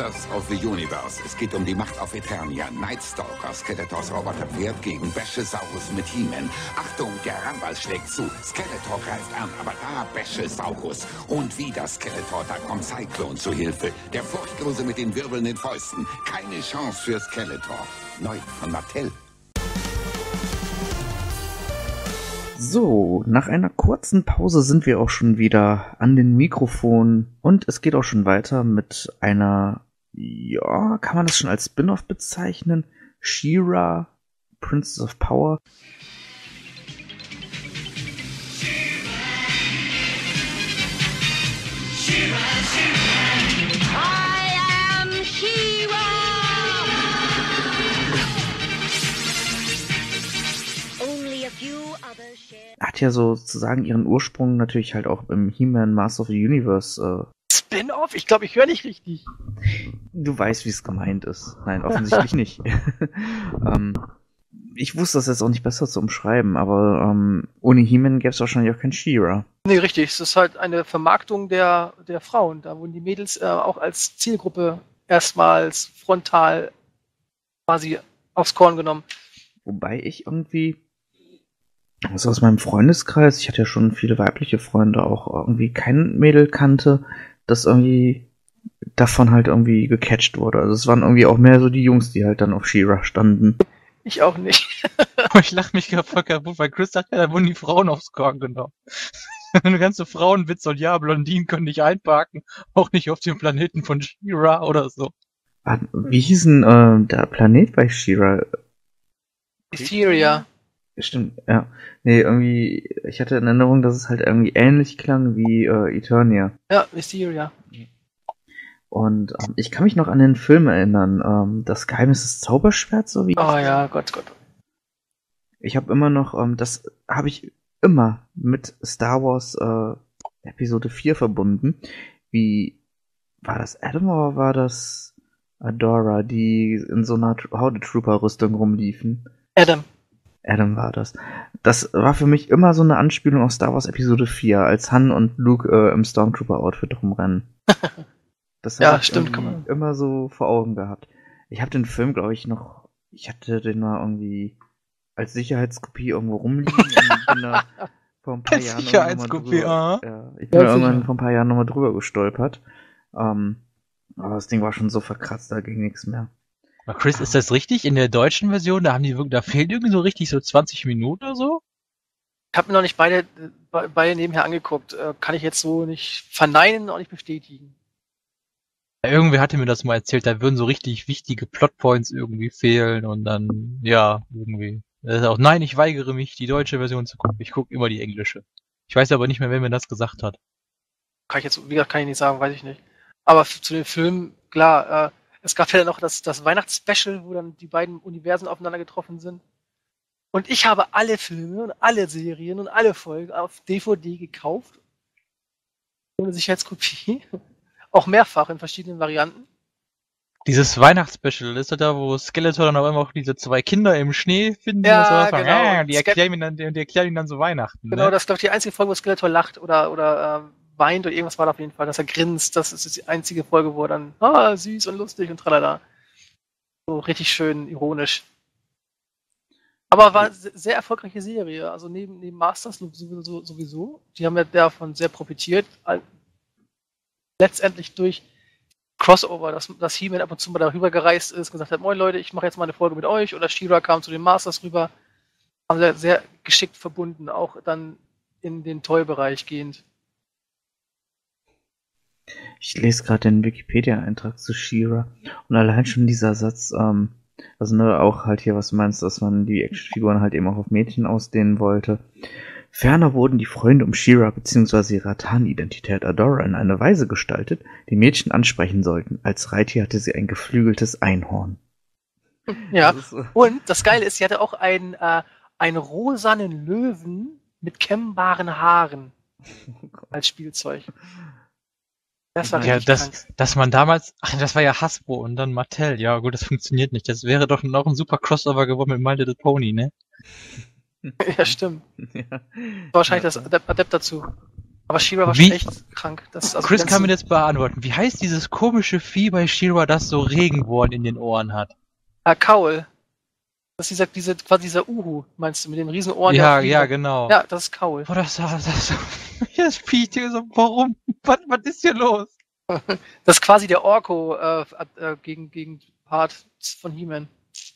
Masters of the Universe. Es geht um die Macht auf Eternia. Nightstalker, Skeletors Roboterpferd gegen Bäschesaurus mit He-Man. Achtung, der Rambal schlägt zu. Skeletor greift an, aber da Bäschesaurus. Und wieder Skeletor, da kommt Cyclone zu Hilfe. Der Furchtlose mit den wirbelnden Fäusten. Keine Chance für Skeletor. Neu von Mattel. So, nach einer kurzen Pause sind wir auch schon wieder an den Mikrofonen und es geht auch schon weiter mit einer, ja, kann man das schon als Spin-off bezeichnen? She-Ra, Princess of Power. Hat ja sozusagen ihren Ursprung natürlich halt auch im He-Man Master of the Universe. Äh, Spin-off? Ich glaube, ich höre nicht richtig. du weißt, wie es gemeint ist. Nein, offensichtlich nicht. ähm, ich wusste das jetzt auch nicht besser zu umschreiben, aber ähm, ohne He-Man gäbe es wahrscheinlich auch kein She-Ra. Nee, richtig. Es ist halt eine Vermarktung der, der Frauen. Da wurden die Mädels äh, auch als Zielgruppe erstmals frontal quasi aufs Korn genommen. Wobei ich irgendwie, also aus meinem Freundeskreis, ich hatte ja schon viele weibliche Freunde, auch irgendwie kein Mädel kannte, das irgendwie davon halt irgendwie gecatcht wurde. Also es waren irgendwie auch mehr so die Jungs, die halt dann auf She-Ra standen. Ich auch nicht. ich lach mich gerade voll kaputt, weil Chris sagt, ja, da wurden die Frauen aufs Korn genommen. Eine ganze Frauenwitz und ja, Blondinen können nicht einparken, auch nicht auf dem Planeten von She-Ra oder so. Ah, Wie hieß denn äh, der Planet bei She-Ra? Etheria. Stimmt, ja. Nee, irgendwie, ich hatte in Erinnerung, dass es halt irgendwie ähnlich klang wie äh, Eternia. Ja, Mysteria. Und ähm, ich kann mich noch an den Film erinnern, ähm, Das Geheimnis des Zauberschwerts, so wie. Oh ja, Gott, Gott. Ich habe immer noch, ähm, das habe ich immer mit Star Wars äh, Episode 4 verbunden. Wie war das Adam oder war das Adora, die in so einer Tr- Horde Trooper Rüstung rumliefen. Adam. Adam war das. Das war für mich immer so eine Anspielung auf Star Wars Episode 4, als Han und Luke äh, im Stormtrooper-Outfit rumrennen. Das Ja, hab ich stimmt, man- immer so vor Augen gehabt. Ich habe den Film, glaube ich, noch, ich hatte den mal irgendwie als Sicherheitskopie irgendwo rumliegen und bin da vor ein paar Als Jahren Sicherheitskopie, drüber, ja, ich bin Ja, da irgendwann sicher. vor ein paar Jahren nochmal drüber gestolpert. Ähm, aber das Ding war schon so verkratzt, da ging nichts mehr. Chris, ist das richtig? In der deutschen Version, da haben die da fehlt irgendwie so richtig so 20 Minuten oder so? Ich habe mir noch nicht beide, be- beide nebenher angeguckt. Äh, Kann ich jetzt so nicht verneinen und auch nicht bestätigen. Ja, Irgendwer hatte mir das mal erzählt, da würden so richtig wichtige Plotpoints irgendwie fehlen und dann, ja, irgendwie. Das ist auch, nein, ich weigere mich, die deutsche Version zu gucken. Ich gucke immer die englische. Ich weiß aber nicht mehr, wer mir das gesagt hat. Kann ich jetzt, wie gesagt, kann ich nicht sagen, weiß ich nicht. Aber zu den Filmen, klar, äh, es gab ja noch das, das Weihnachtsspecial, wo dann die beiden Universen aufeinander getroffen sind. Und ich habe alle Filme und alle Serien und alle Folgen auf DVD gekauft. Ohne Sicherheitskopie. Auch mehrfach in verschiedenen Varianten. Dieses Weihnachtsspecial, ist das da, wo Skeletor dann auch immer auch diese zwei Kinder im Schnee finden? Ja, und so was? genau. Ah, die erklären ihm dann, die, die erklären ihm dann so Weihnachten. Genau, ne? das ist, glaube ich, die einzige Folge, wo Skeletor lacht oder, oder ähm, weint oder irgendwas war da auf jeden Fall, dass er grinst. Das ist die einzige Folge, wo er dann, ah, süß und lustig und tralala. So richtig schön ironisch. Aber war se- sehr erfolgreiche Serie. Also neben, neben Masters sowieso, sowieso. Die haben ja davon sehr profitiert. Letztendlich durch Crossover, dass, dass He-Man ab und zu mal darüber gereist ist, gesagt hat, moin Leute, ich mache jetzt mal eine Folge mit euch. Oder She-Ra kam zu den Masters rüber. Haben sie sehr geschickt verbunden, auch dann in den Toy-Bereich gehend. Ich lese gerade den Wikipedia-Eintrag zu She-Ra und allein schon dieser Satz, ähm, also ne, auch halt hier, was du meinst, dass man die Actionfiguren halt eben auch auf Mädchen ausdehnen wollte. Ferner wurden die Freunde um She-Ra bzw. ihre Tarnidentität Adora in eine Weise gestaltet, die Mädchen ansprechen sollten. Als Reittier hatte sie ein geflügeltes Einhorn. Ja. Das ist Und das Geile ist, sie hatte auch einen, äh, einen rosanen Löwen mit kemmbaren Haaren als Spielzeug. Das war Ja, das, krank. dass man damals, ach, das war ja Hasbro und dann Mattel. Ja, gut, das funktioniert nicht. Das wäre doch noch ein super Crossover geworden mit My Little Pony, ne? Ja, stimmt. ja. War wahrscheinlich das Adept, Adept dazu. Aber She-Ra war Wie- schon echt krank. Das, also Chris kann mir jetzt beantworten. Wie heißt dieses komische Vieh bei She-Ra, das so Regenbohren in den Ohren hat? Ah, Kaul. Das ist dieser, diese, quasi dieser Uhu, meinst du, mit den riesen Ohren? ja, ja, genau. Ja, das ist Kaul. Boah, das, das, das, das so, warum? Was, was ist hier los? Das ist quasi der Orko äh, äh, gegen, gegen Part von He-Man.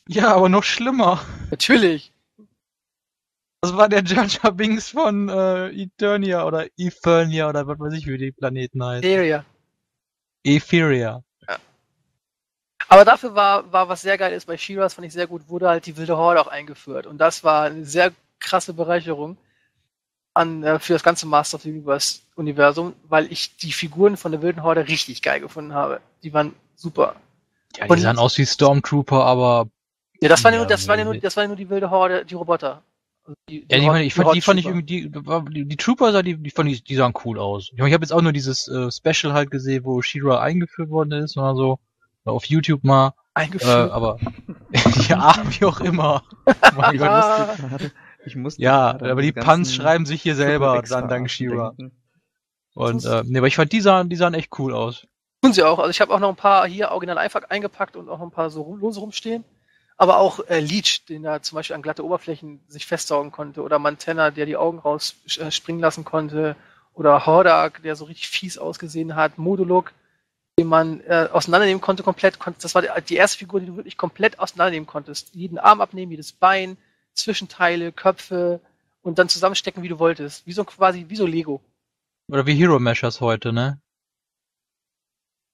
Ja, aber noch schlimmer. Natürlich. Das war der Jar Binks von äh, Eternia oder Eternia oder was weiß ich, wie die Planeten heißen. Serie. Etheria. Aber dafür war, war was sehr geil ist bei She-Ra, das fand ich sehr gut, wurde halt die wilde Horde auch eingeführt. Und das war eine sehr krasse Bereicherung an, äh, für das ganze Master of the Universe Universum, weil ich die Figuren von der wilden Horde richtig geil gefunden habe. Die waren super. Ja, Und- die sahen aus wie Stormtrooper, aber Ja, das waren ja Ja, nur, das waren ja nur, das waren ja nur die wilde Horde, die Roboter. Also die, Ja, die Horde- fand, ich fand, die fand ich irgendwie, die, die, Trooper, sah, die, die fand ich, die sahen cool aus. Ich, mein, ich habe jetzt auch nur dieses äh, Special halt gesehen, wo She-Ra eingeführt worden ist oder so. Auf YouTube mal. Äh, eingeführt. aber ja, wie auch immer. Mein Gott, Ich musste ja, aber die ganzen schreiben sich hier selber dann dank denken. Und äh, nee, aber ich fand die sahen, die sahen echt cool aus. Tun sie auch. Also ich habe auch noch ein paar hier original einfach eingepackt und auch noch ein paar so rum- lose rumstehen. Aber auch äh, Leech, den er zum Beispiel an glatte Oberflächen sich festsaugen konnte. Oder Mantenna, der die Augen rausspringen äh, springen lassen konnte. Oder Hordak, der so richtig fies ausgesehen hat. Modulok, den man äh, auseinandernehmen konnte komplett. Das war die, erste Figur, die du wirklich komplett auseinandernehmen konntest. Jeden Arm abnehmen, jedes Bein, Zwischenteile, Köpfe und dann zusammenstecken, wie du wolltest. Wie so quasi, wie so Lego. Oder wie Hero Mashers heute, ne?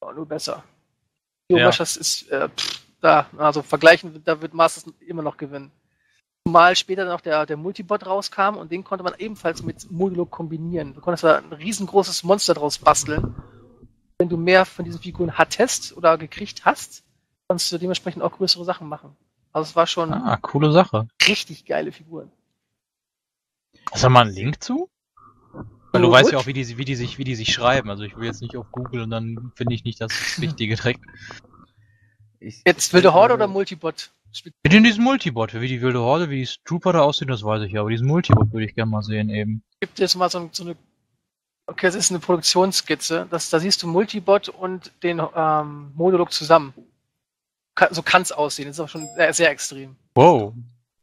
Ja, nur besser. Ja. Hero Mashers ist äh, pff, da, also vergleichen, da wird Masters immer noch gewinnen. Zumal später noch der, der Multibot rauskam und den konnte man ebenfalls mit Modulo kombinieren. Du konntest da ein riesengroßes Monster draus basteln. Wenn du mehr von diesen Figuren hattest oder gekriegt hast, konntest du dementsprechend auch größere Sachen machen. Also es war schon Ah, coole Sache. richtig geile Figuren. Hast du da mal einen Link zu? Weil du Wo- weißt ja auch, wie die, wie die sich, wie die sich schreiben. Also ich will jetzt nicht auf Google und dann finde ich nicht das Richtige direkt. Ich, Jetzt wilde Horde oder Multibot? Mit in diesem Multibot, wie die wilde Horde, wie die Trooper da aussehen, das weiß ich ja, aber diesen Multibot würde ich gerne mal sehen eben. Gibt es mal so, ein- so eine. Okay, das ist eine Produktionsskizze. Das, da siehst du Multibot und den ähm, Modulok zusammen. Ka- So kann es aussehen. Das ist auch schon sehr, sehr extrem. Wow.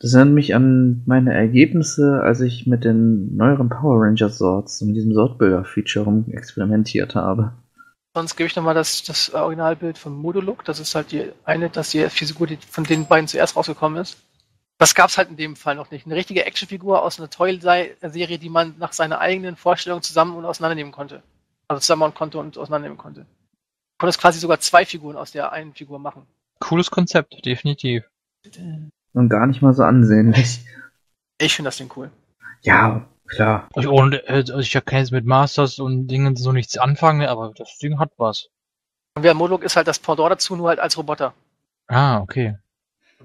Das erinnert mich an meine Ergebnisse, als ich mit den neueren Power Ranger Swords, mit diesem Swordbuilder-Feature rum experimentiert habe. Sonst gebe ich nochmal das, das Originalbild von Modulok. Das ist halt die eine, das die Figur, die von den beiden zuerst rausgekommen ist. Das gab es halt in dem Fall noch nicht. Eine richtige Actionfigur aus einer Toy-Serie, die man nach seiner eigenen Vorstellung zusammen und auseinandernehmen konnte. Also zusammenbauen konnte und auseinandernehmen konnte. Du konntest quasi sogar zwei Figuren aus der einen Figur machen. Cooles Konzept, definitiv. Und gar nicht mal so ansehnlich. Ich finde das Ding cool. Ja, klar. Ich, und, also ich kann jetzt mit Masters und Dingen so nichts anfangen, aber das Ding hat was. Und der Modulok ist halt das Pendant dazu, nur halt als Roboter. Ah, okay.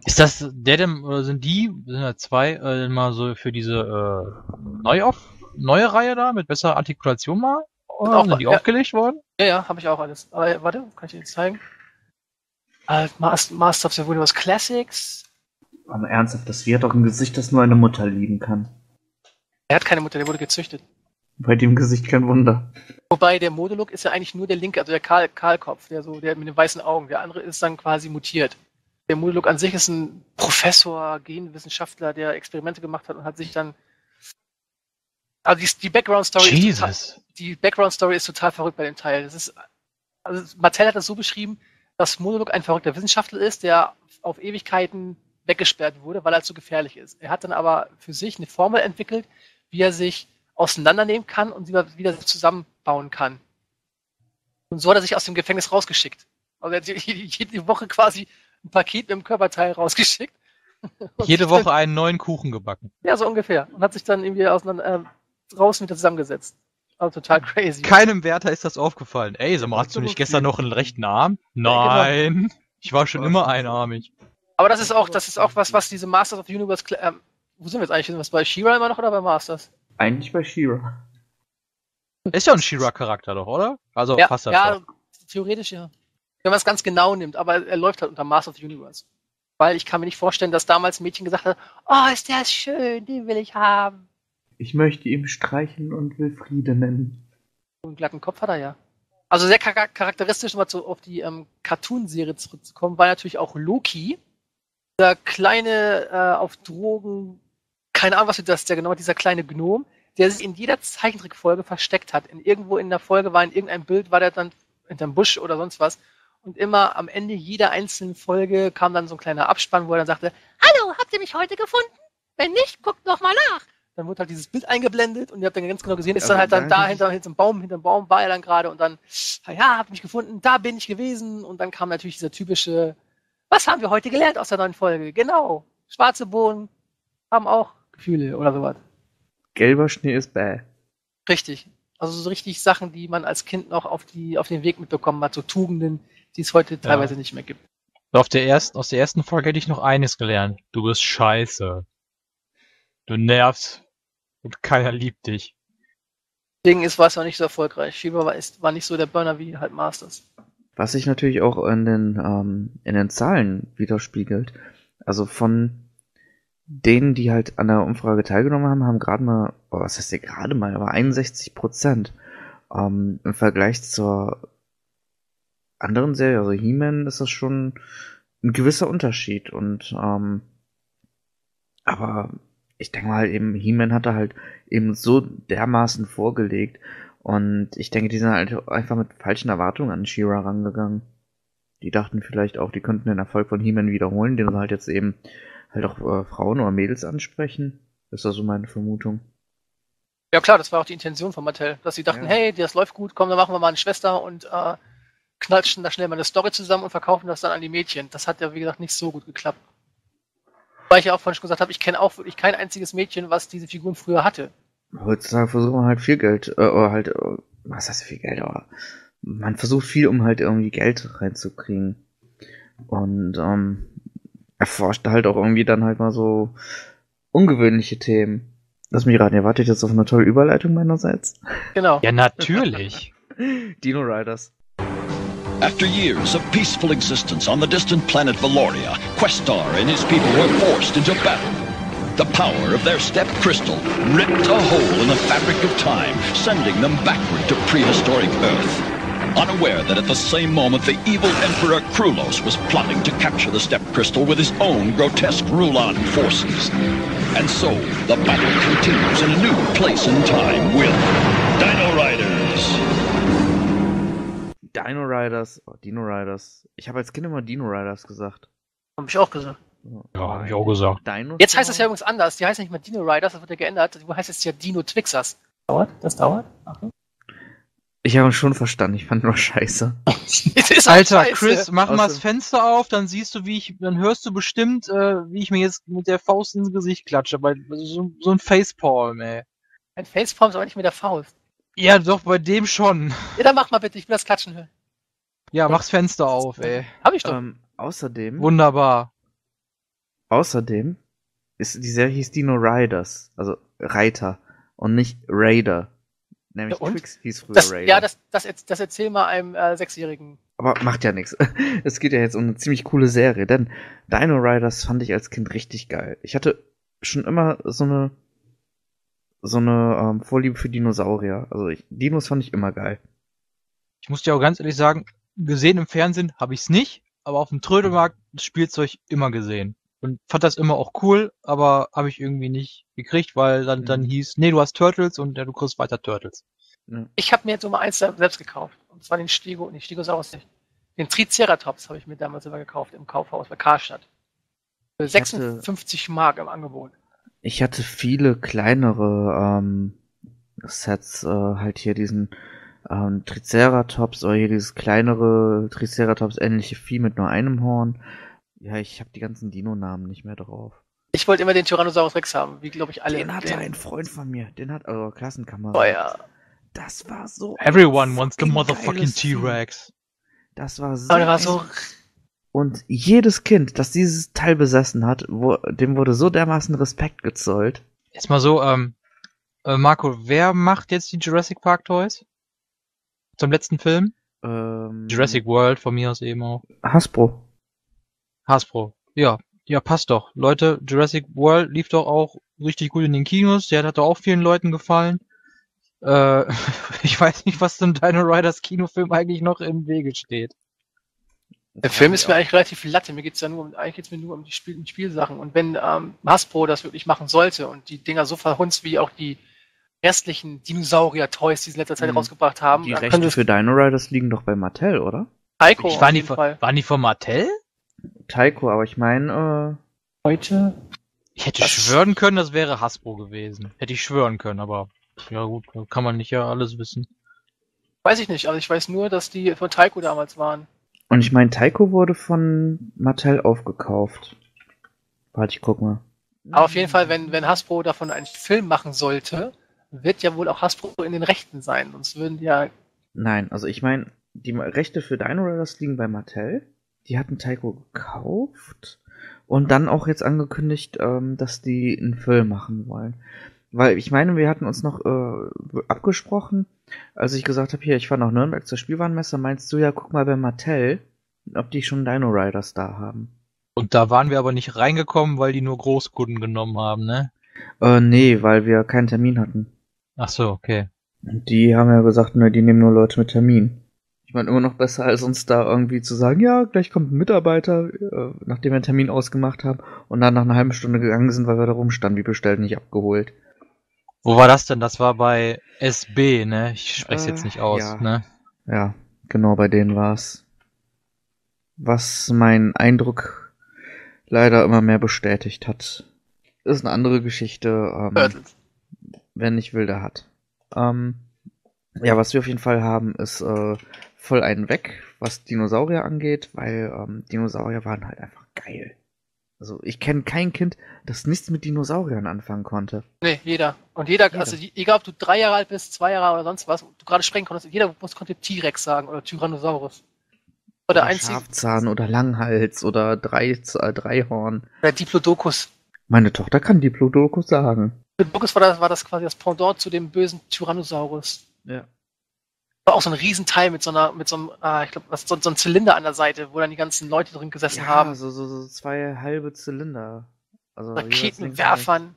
Ist das der denn, oder sind die, sind ja zwei, äh, mal so für diese äh, neu auf, neue Reihe da mit besserer Artikulation mal? Oder Auch- sind die ja. aufgelegt worden? Ja, ja, habe ich auch alles. Aber äh, warte, kann ich dir jetzt zeigen? Äh, Master, Master of the Universe Classics. Aber ernsthaft, das wird doch ein Gesicht, das nur eine Mutter lieben kann. Er hat keine Mutter, der wurde gezüchtet. Bei dem Gesicht kein Wunder. Wobei der Modulok ist ja eigentlich nur der linke, also der Karl, Karlkopf, der so, der mit den weißen Augen. Der andere ist dann quasi mutiert. Der Modulok an sich ist ein Professor, Genwissenschaftler, der Experimente gemacht hat und hat sich dann. Also die, die Background Story ist total, die Background Story ist total verrückt bei dem Teil. Das ist, also Mattel hat das so beschrieben, dass Modulok ein verrückter Wissenschaftler ist, der auf Ewigkeiten weggesperrt wurde, weil er zu gefährlich ist. Er hat dann aber für sich eine Formel entwickelt, wie er sich auseinandernehmen kann und wieder zusammenbauen kann. Und so hat er sich aus dem Gefängnis rausgeschickt. Also er hat jede Woche quasi ein Paket mit dem Körperteil rausgeschickt. Jede Woche einen neuen Kuchen gebacken. Ja, so ungefähr. Und hat sich dann irgendwie auseinander, äh, draußen wieder zusammengesetzt. Also total crazy. Keinem Wärter ist das aufgefallen. Ey, sag mal, hast du nicht gestern noch einen rechten Arm? genau. Nein. Ich war schon immer einarmig. Aber das ist auch, das ist auch was, was diese Masters of the Universe, ähm, wo sind wir jetzt eigentlich? Sind wir bei She-Ra immer noch oder bei Masters? Eigentlich bei She-Ra. Ist ja ein She-Ra-Charakter doch, oder? Also ja, passt das ja, doch. theoretisch ja. Wenn man es ganz genau nimmt, aber er läuft halt unter Master of the Universe. Weil ich kann mir nicht vorstellen, dass damals ein Mädchen gesagt hat, oh, ist der schön, den will ich haben. Ich möchte ihm streicheln und will Friede nennen. So einen glatten Kopf hat er ja. Also sehr chara- charakteristisch, um mal zu, auf die ähm, Cartoon-Serie zurückzukommen, war natürlich auch Loki. Dieser kleine, äh, auf Drogen, keine Ahnung, was das ist, der genau, dieser kleine Gnom, der sich in jeder Zeichentrickfolge versteckt hat. In irgendwo in der Folge war in irgendeinem Bild, war der dann hinterm Busch oder sonst was. Und immer am Ende jeder einzelnen Folge kam dann so ein kleiner Abspann, wo er dann sagte, Hallo, habt ihr mich heute gefunden? Wenn nicht, guckt noch mal nach. Dann wurde halt dieses Bild eingeblendet und ihr habt dann ganz genau gesehen, ist dann halt dann da hinter, hinterm Baum, hinterm Baum war er dann gerade und dann, ja, habt mich gefunden, da bin ich gewesen. Und dann kam natürlich dieser typische, was haben wir heute gelernt aus der neuen Folge? Genau, schwarze Bohnen haben auch Gefühle oder sowas. Gelber Schnee ist bäh. Richtig. Also so richtig Sachen, die man als Kind noch auf, die, auf den Weg mitbekommen hat, so Tugenden, die es heute teilweise nicht mehr gibt. Auf der ersten, aus der ersten Folge hätte ich noch eines gelernt. Du bist scheiße. Du nervst. Und keiner liebt dich. Deswegen ist was auch nicht so erfolgreich. Shiva war, ist, war nicht so der Burner wie halt Masters. Was sich natürlich auch in den, ähm, in den Zahlen widerspiegelt. Also von denen, die halt an der Umfrage teilgenommen haben, haben gerade mal, oh, was heißt ja gerade mal, aber 61 Prozent. Ähm, Im Vergleich zur anderen Serie, also He-Man, ist das schon ein gewisser Unterschied. Und ähm, aber ich denke mal eben, He-Man hat da halt eben so dermaßen vorgelegt. Und ich denke, die sind halt einfach mit falschen Erwartungen an She-Ra rangegangen. Die dachten vielleicht auch, die könnten den Erfolg von He-Man wiederholen, den sie halt jetzt eben halt auch äh, Frauen oder Mädels ansprechen. Das ist so meine Vermutung. Ja klar, das war auch die Intention von Mattel, dass sie dachten, Ja. hey, das läuft gut, komm, dann machen wir mal eine Schwester und äh, knatschen da schnell mal eine Story zusammen und verkaufen das dann an die Mädchen. Das hat ja, wie gesagt, nicht so gut geklappt. Weil ich ja auch vorhin schon gesagt habe, ich kenne auch wirklich kein einziges Mädchen, was diese Figuren früher hatte. Heutzutage versucht man halt viel Geld, äh, oder halt, äh, was heißt viel Geld, aber man versucht viel, um halt irgendwie Geld reinzukriegen. Und ähm, erforscht halt auch irgendwie dann halt mal so ungewöhnliche Themen. Lass mich raten, ihr wartet jetzt auf eine tolle Überleitung meinerseits? Genau. Ja, natürlich. Dino Riders. After years of peaceful existence on the distant planet Valoria, Questar and his people were forced into battle. The power of their step crystal ripped a hole in the fabric of time, sending them backward to prehistoric Earth. Unaware that at the same moment the evil Emperor Krulos was plotting to capture the step crystal with his own grotesque Rulon forces. And so, the battle continues in a new place and time with Dino Riders. Dino Riders, oh, Dino Riders. Ich habe als Kind immer Dino Riders gesagt. Hab ich auch gesagt. Ja, hab ich auch gesagt. Dino Jetzt heißt es ja übrigens anders. Die heißt nicht mehr Dino Riders, das wird ja geändert. Die heißt jetzt ja Dino Twixers. Dauert? Das dauert? Achtung. Ich habe schon verstanden, ich fand nur scheiße. Halt Alter, scheiße. Chris, mach mal das Fenster auf, dann siehst du, wie ich, dann hörst du bestimmt, äh, wie ich mir jetzt mit der Faust ins Gesicht klatsche. Bei so, so ein Facepalm, ey. Ein Facepalm ist aber nicht mit der Faust. Ja, doch, bei dem schon. Ja, dann mach mal bitte, ich will das Klatschen hören. Ja, mach's Fenster auf, ey. Hab ich doch. Ähm, außerdem, Wunderbar. außerdem ist die Serie hieß Dino Riders, also Reiter und nicht Raider. Nämlich Ja? Twix hieß früher Das, Raider. ja, das, das, das erzähl mal einem äh, Sechsjährigen. Aber macht ja nichts. Es geht ja jetzt um eine ziemlich coole Serie, denn Dino Riders fand ich als Kind richtig geil. Ich hatte schon immer so eine so eine ähm, Vorliebe für Dinosaurier. Also ich, Dinos fand ich immer geil. Ich muss dir auch ganz ehrlich sagen, gesehen im Fernsehen habe ich's nicht, aber auf dem Trödelmarkt das Spielzeug immer gesehen. Und fand das immer auch cool, aber habe ich irgendwie nicht gekriegt, weil dann, dann Mhm. hieß, nee, du hast Turtles und ja, du kriegst weiter Turtles. Ich habe mir jetzt Nummer eins selbst gekauft. Und zwar den Stego, nicht Stegosaurus nicht. Den Triceratops habe ich mir damals immer gekauft im Kaufhaus bei Karstadt. Für Ich hatte- 56 Mark im Angebot. Ich hatte viele kleinere ähm, Sets, äh, halt hier diesen ähm, Triceratops oder hier dieses kleinere Triceratops-ähnliche Vieh mit nur einem Horn. Ja, ich habe die ganzen Dino-Namen nicht mehr drauf. Ich wollte immer den Tyrannosaurus Rex haben, wie glaube ich alle. Den hatte Den- ein Freund von mir, den hat eure Klassenkamerad. Oh ja. Das war so. Everyone wants the fucking motherfucking. T-Rex. Das war so. Aber der war so. Und jedes Kind, das dieses Teil besessen hat, wo, dem wurde so dermaßen Respekt gezollt. Jetzt mal so, ähm, äh, Marco, wer macht jetzt die Jurassic Park Toys? Zum letzten Film? Ähm, Jurassic World von mir aus eben auch. Hasbro. Hasbro. Ja, ja, passt doch. Leute, Jurassic World lief doch auch richtig gut in den Kinos. Der hat doch auch vielen Leuten gefallen. Äh, ich weiß nicht, was dem Dino Riders Kinofilm eigentlich noch im Wege steht. Der Film ist mir eigentlich relativ latte. Mir geht's ja nur um, eigentlich geht's mir nur um die Spiel, um Spielsachen. Und wenn ähm, Hasbro das wirklich machen sollte und die Dinger so verhunzt wie auch die restlichen Dinosaurier-Toys, die sie in letzter Zeit Mhm. rausgebracht haben, Die dann Rechte für Dino Riders liegen doch bei Mattel, oder? Taiko Ich die jeden von, Fall. waren die von Mattel? Taiko, aber ich meine, Heute Ich hätte schwören können, das wäre Hasbro gewesen. Hätte ich schwören können, aber ja gut, kann man nicht ja alles wissen. weiß ich nicht, also ich weiß nur, dass die von Taiko damals waren. Und ich meine, Taiko wurde von Mattel aufgekauft. Warte, ich guck mal. Aber auf jeden Fall, wenn, wenn Hasbro davon einen Film machen sollte, wird ja wohl auch Hasbro in den Rechten sein. Sonst würden die ja. Nein, also ich meine, die Rechte für Dino Riders liegen bei Mattel. Die hatten Taiko gekauft und dann auch jetzt angekündigt, ähm, dass die einen Film machen wollen. Weil ich meine, wir hatten uns noch äh, abgesprochen, als ich gesagt habe, hier, ich fahre nach Nürnberg zur Spielwarenmesse, meinst du ja, guck mal bei Mattel, ob die schon Dino Riders da haben. Und da waren wir aber nicht reingekommen, weil die nur Großkunden genommen haben, ne? Äh, nee, weil wir keinen Termin hatten. Ach so, okay. Und die haben ja gesagt, ne, die nehmen nur Leute mit Termin. Ich meine, immer noch besser, als uns da irgendwie zu sagen, ja, gleich kommt ein Mitarbeiter, äh, nachdem wir einen Termin ausgemacht haben und dann nach einer halben Stunde gegangen sind, weil wir da rumstanden, wie bestellt, nicht abgeholt. Wo war das denn? Das war bei SB, ne? Ich spreche Äh, jetzt nicht aus, ja. ne? Ja, genau bei denen war's. Was mein Eindruck leider immer mehr bestätigt hat. Ist eine andere Geschichte. Ähm, Turtles. wer nicht will, der hat. Ähm, ja, was wir auf jeden Fall haben, ist äh, voll einen weg, was Dinosaurier angeht, weil ähm, Dinosaurier waren halt einfach geil. Also ich kenne kein Kind, das nichts mit Dinosauriern anfangen konnte. Nee, jeder. Und jeder, Jeder. also egal ob du drei Jahre alt bist, zwei Jahre oder sonst was, du gerade sprechen konntest, jeder muss, konnte T-Rex sagen oder Tyrannosaurus. Oder Oder einzig, Schafzahn oder Langhals oder Drei, äh, Dreihorn. oder Diplodocus. Meine Tochter kann Diplodocus sagen. Diplodocus war das, war das quasi das Pendant zu dem bösen Tyrannosaurus. Ja. War auch so ein Riesenteil mit so einer, mit so einem, ah, ich glaube, was so, so ein Zylinder an der Seite, wo dann die ganzen Leute drin gesessen Ja, haben. so, so, so zwei halbe Zylinder. Also und. Raketenwerfern.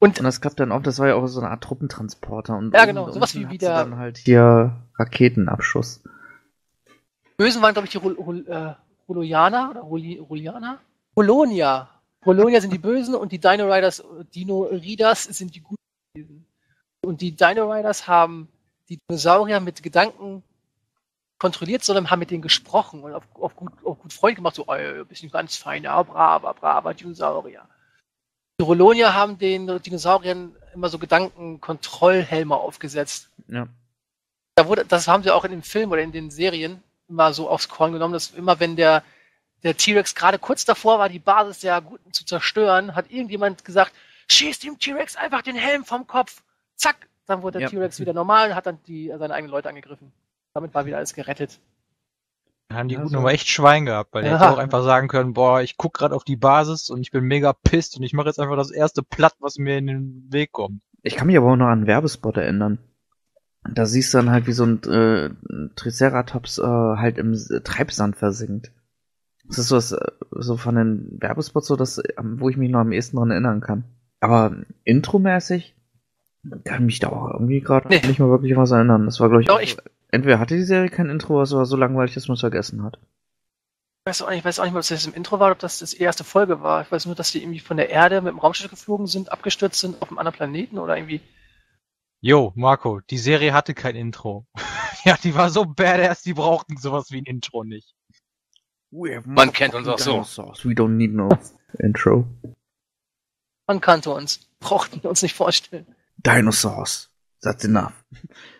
Und Und das gab dann auch, das war ja auch so eine Art Truppentransporter. Und Ja, genau, unten sowas wie wieder- dann halt hier Raketenabschuss. Bösen waren, glaube ich, die Hol Hol äh, Holoianer oder Holi Holianer? Holonia. Holonia sind die Bösen und die Dino Riders, äh, Dino Riders sind die Guten. Und die Dino Riders haben die Dinosaurier mit Gedanken kontrolliert, sondern haben mit denen gesprochen und auf, auf, gut, auf gut Freund gemacht, so, ein ganz feiner, braver, braver Dinosaurier. Die Holonier haben den Dinosauriern immer so Gedankenkontrollhelme aufgesetzt Ja. da wurde, das haben sie auch in dem Film oder in den Serien immer so aufs Korn genommen, dass immer wenn der, der T-Rex gerade kurz davor war, die Basis der Guten zu zerstören, hat irgendjemand gesagt, schießt dem T-Rex einfach den Helm vom Kopf. Zack, dann wurde der Ja. T-Rex wieder normal und hat dann die, seine eigenen Leute angegriffen. Damit war wieder alles gerettet. Da haben die Ja, Guten aber echt Schwein gehabt, weil die Ja. hätte auch einfach sagen können, boah, ich guck gerade auf die Basis und ich bin mega pisst und ich mache jetzt einfach das erste Platt, was mir in den Weg kommt. Ich kann mich aber auch noch an einen Werbespot erinnern. Da siehst du dann halt, wie so ein äh, Triceratops äh, halt im Treibsand versinkt. Das ist so, das, äh, so von den Werbespots so, das, ähm, wo ich mich noch am ehesten dran erinnern kann. Aber intromäßig kann mich da auch irgendwie gerade Nee. nicht mal wirklich was erinnern. Das war, glaube ich, Doch, ich- entweder hatte die Serie kein Intro, oder es war so langweilig, dass man es vergessen hat. Ich weiß auch nicht, ich weiß auch nicht, ob das im Intro war oder ob das die erste Folge war. Ich weiß nur, dass die irgendwie von der Erde mit dem Raumschiff geflogen sind, abgestürzt sind auf einem anderen Planeten oder irgendwie. Yo, Marco, die Serie hatte kein Intro. ja, die war so badass, die brauchten sowas wie ein Intro nicht. Man kennt uns auch so. We don't need no intro. Man kannte uns. Brauchten wir uns nicht vorstellen. Dinosaurs. That's enough.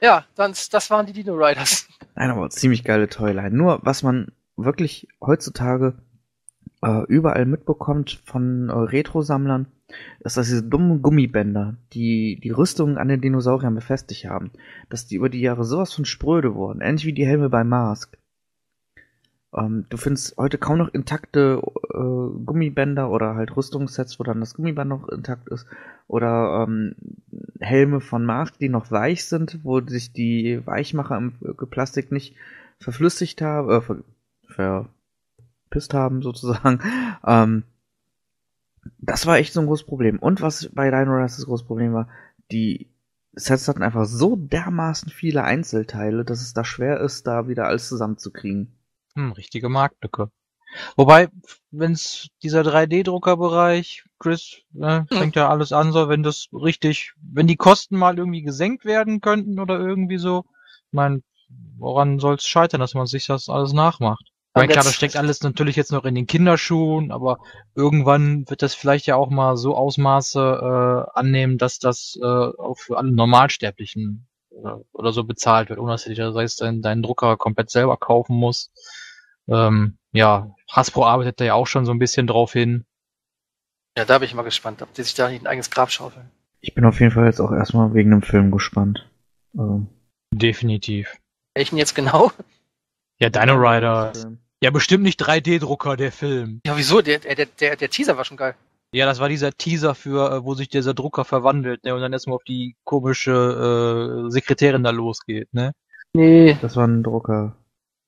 Ja, dann, das waren die Dino Riders. Nein, aber ziemlich geile Toyline. Nur, was man wirklich heutzutage äh, überall mitbekommt von äh, Retro-Sammlern, ist, dass diese dummen Gummibänder, die die Rüstungen an den Dinosauriern befestigt haben, dass die über die Jahre sowas von spröde wurden. Ähnlich wie die Helme bei Mask. Ähm, du findest heute kaum noch intakte äh, Gummibänder oder halt Rüstungssets, wo dann das Gummiband noch intakt ist. Oder ähm, Helme von Mask, die noch weich sind, wo sich die Weichmacher im äh, Plastik nicht verflüssigt haben, äh, ver, verpisst haben sozusagen. Ähm, das war echt so ein großes Problem. Und was bei Dino Riders das große Problem war, die Sets hatten einfach so dermaßen viele Einzelteile, dass es da schwer ist, da wieder alles zusammenzukriegen. Hm, richtige Marktlücke. Wobei, wenn's dieser 3D-Druckerbereich, Chris, äh, fängt ja alles an, so, wenn das richtig, wenn die Kosten mal irgendwie gesenkt werden könnten oder irgendwie so, ich mein, woran soll's scheitern, dass man sich das alles nachmacht? Ich mein, Aber klar, das steckt alles natürlich jetzt noch in den Kinderschuhen, aber irgendwann wird das vielleicht ja auch mal so Ausmaße äh, annehmen, dass das äh, auch für alle Normalsterblichen äh, oder so bezahlt wird, ohne dass du dir das heißt, deinen, deinen Drucker komplett selber kaufen musst. Ähm, ja, Hasbro arbeitet da ja auch schon so ein bisschen drauf hin. Ja, da bin ich mal gespannt, ob die sich da nicht ein eigenes Grab schaufeln. Ich bin auf jeden Fall jetzt auch erstmal wegen dem Film gespannt. Also, Definitiv. Welchen jetzt genau? Ja, Dino Rider. Ja, bestimmt nicht 3D-Drucker, der Film. Ja, wieso? Der, der, der, der Teaser war schon geil. Ja, das war dieser Teaser für, äh, wo sich dieser Drucker verwandelt, ne, und dann erstmal auf die komische äh, Sekretärin da losgeht, ne? Nee. Das war ein Drucker.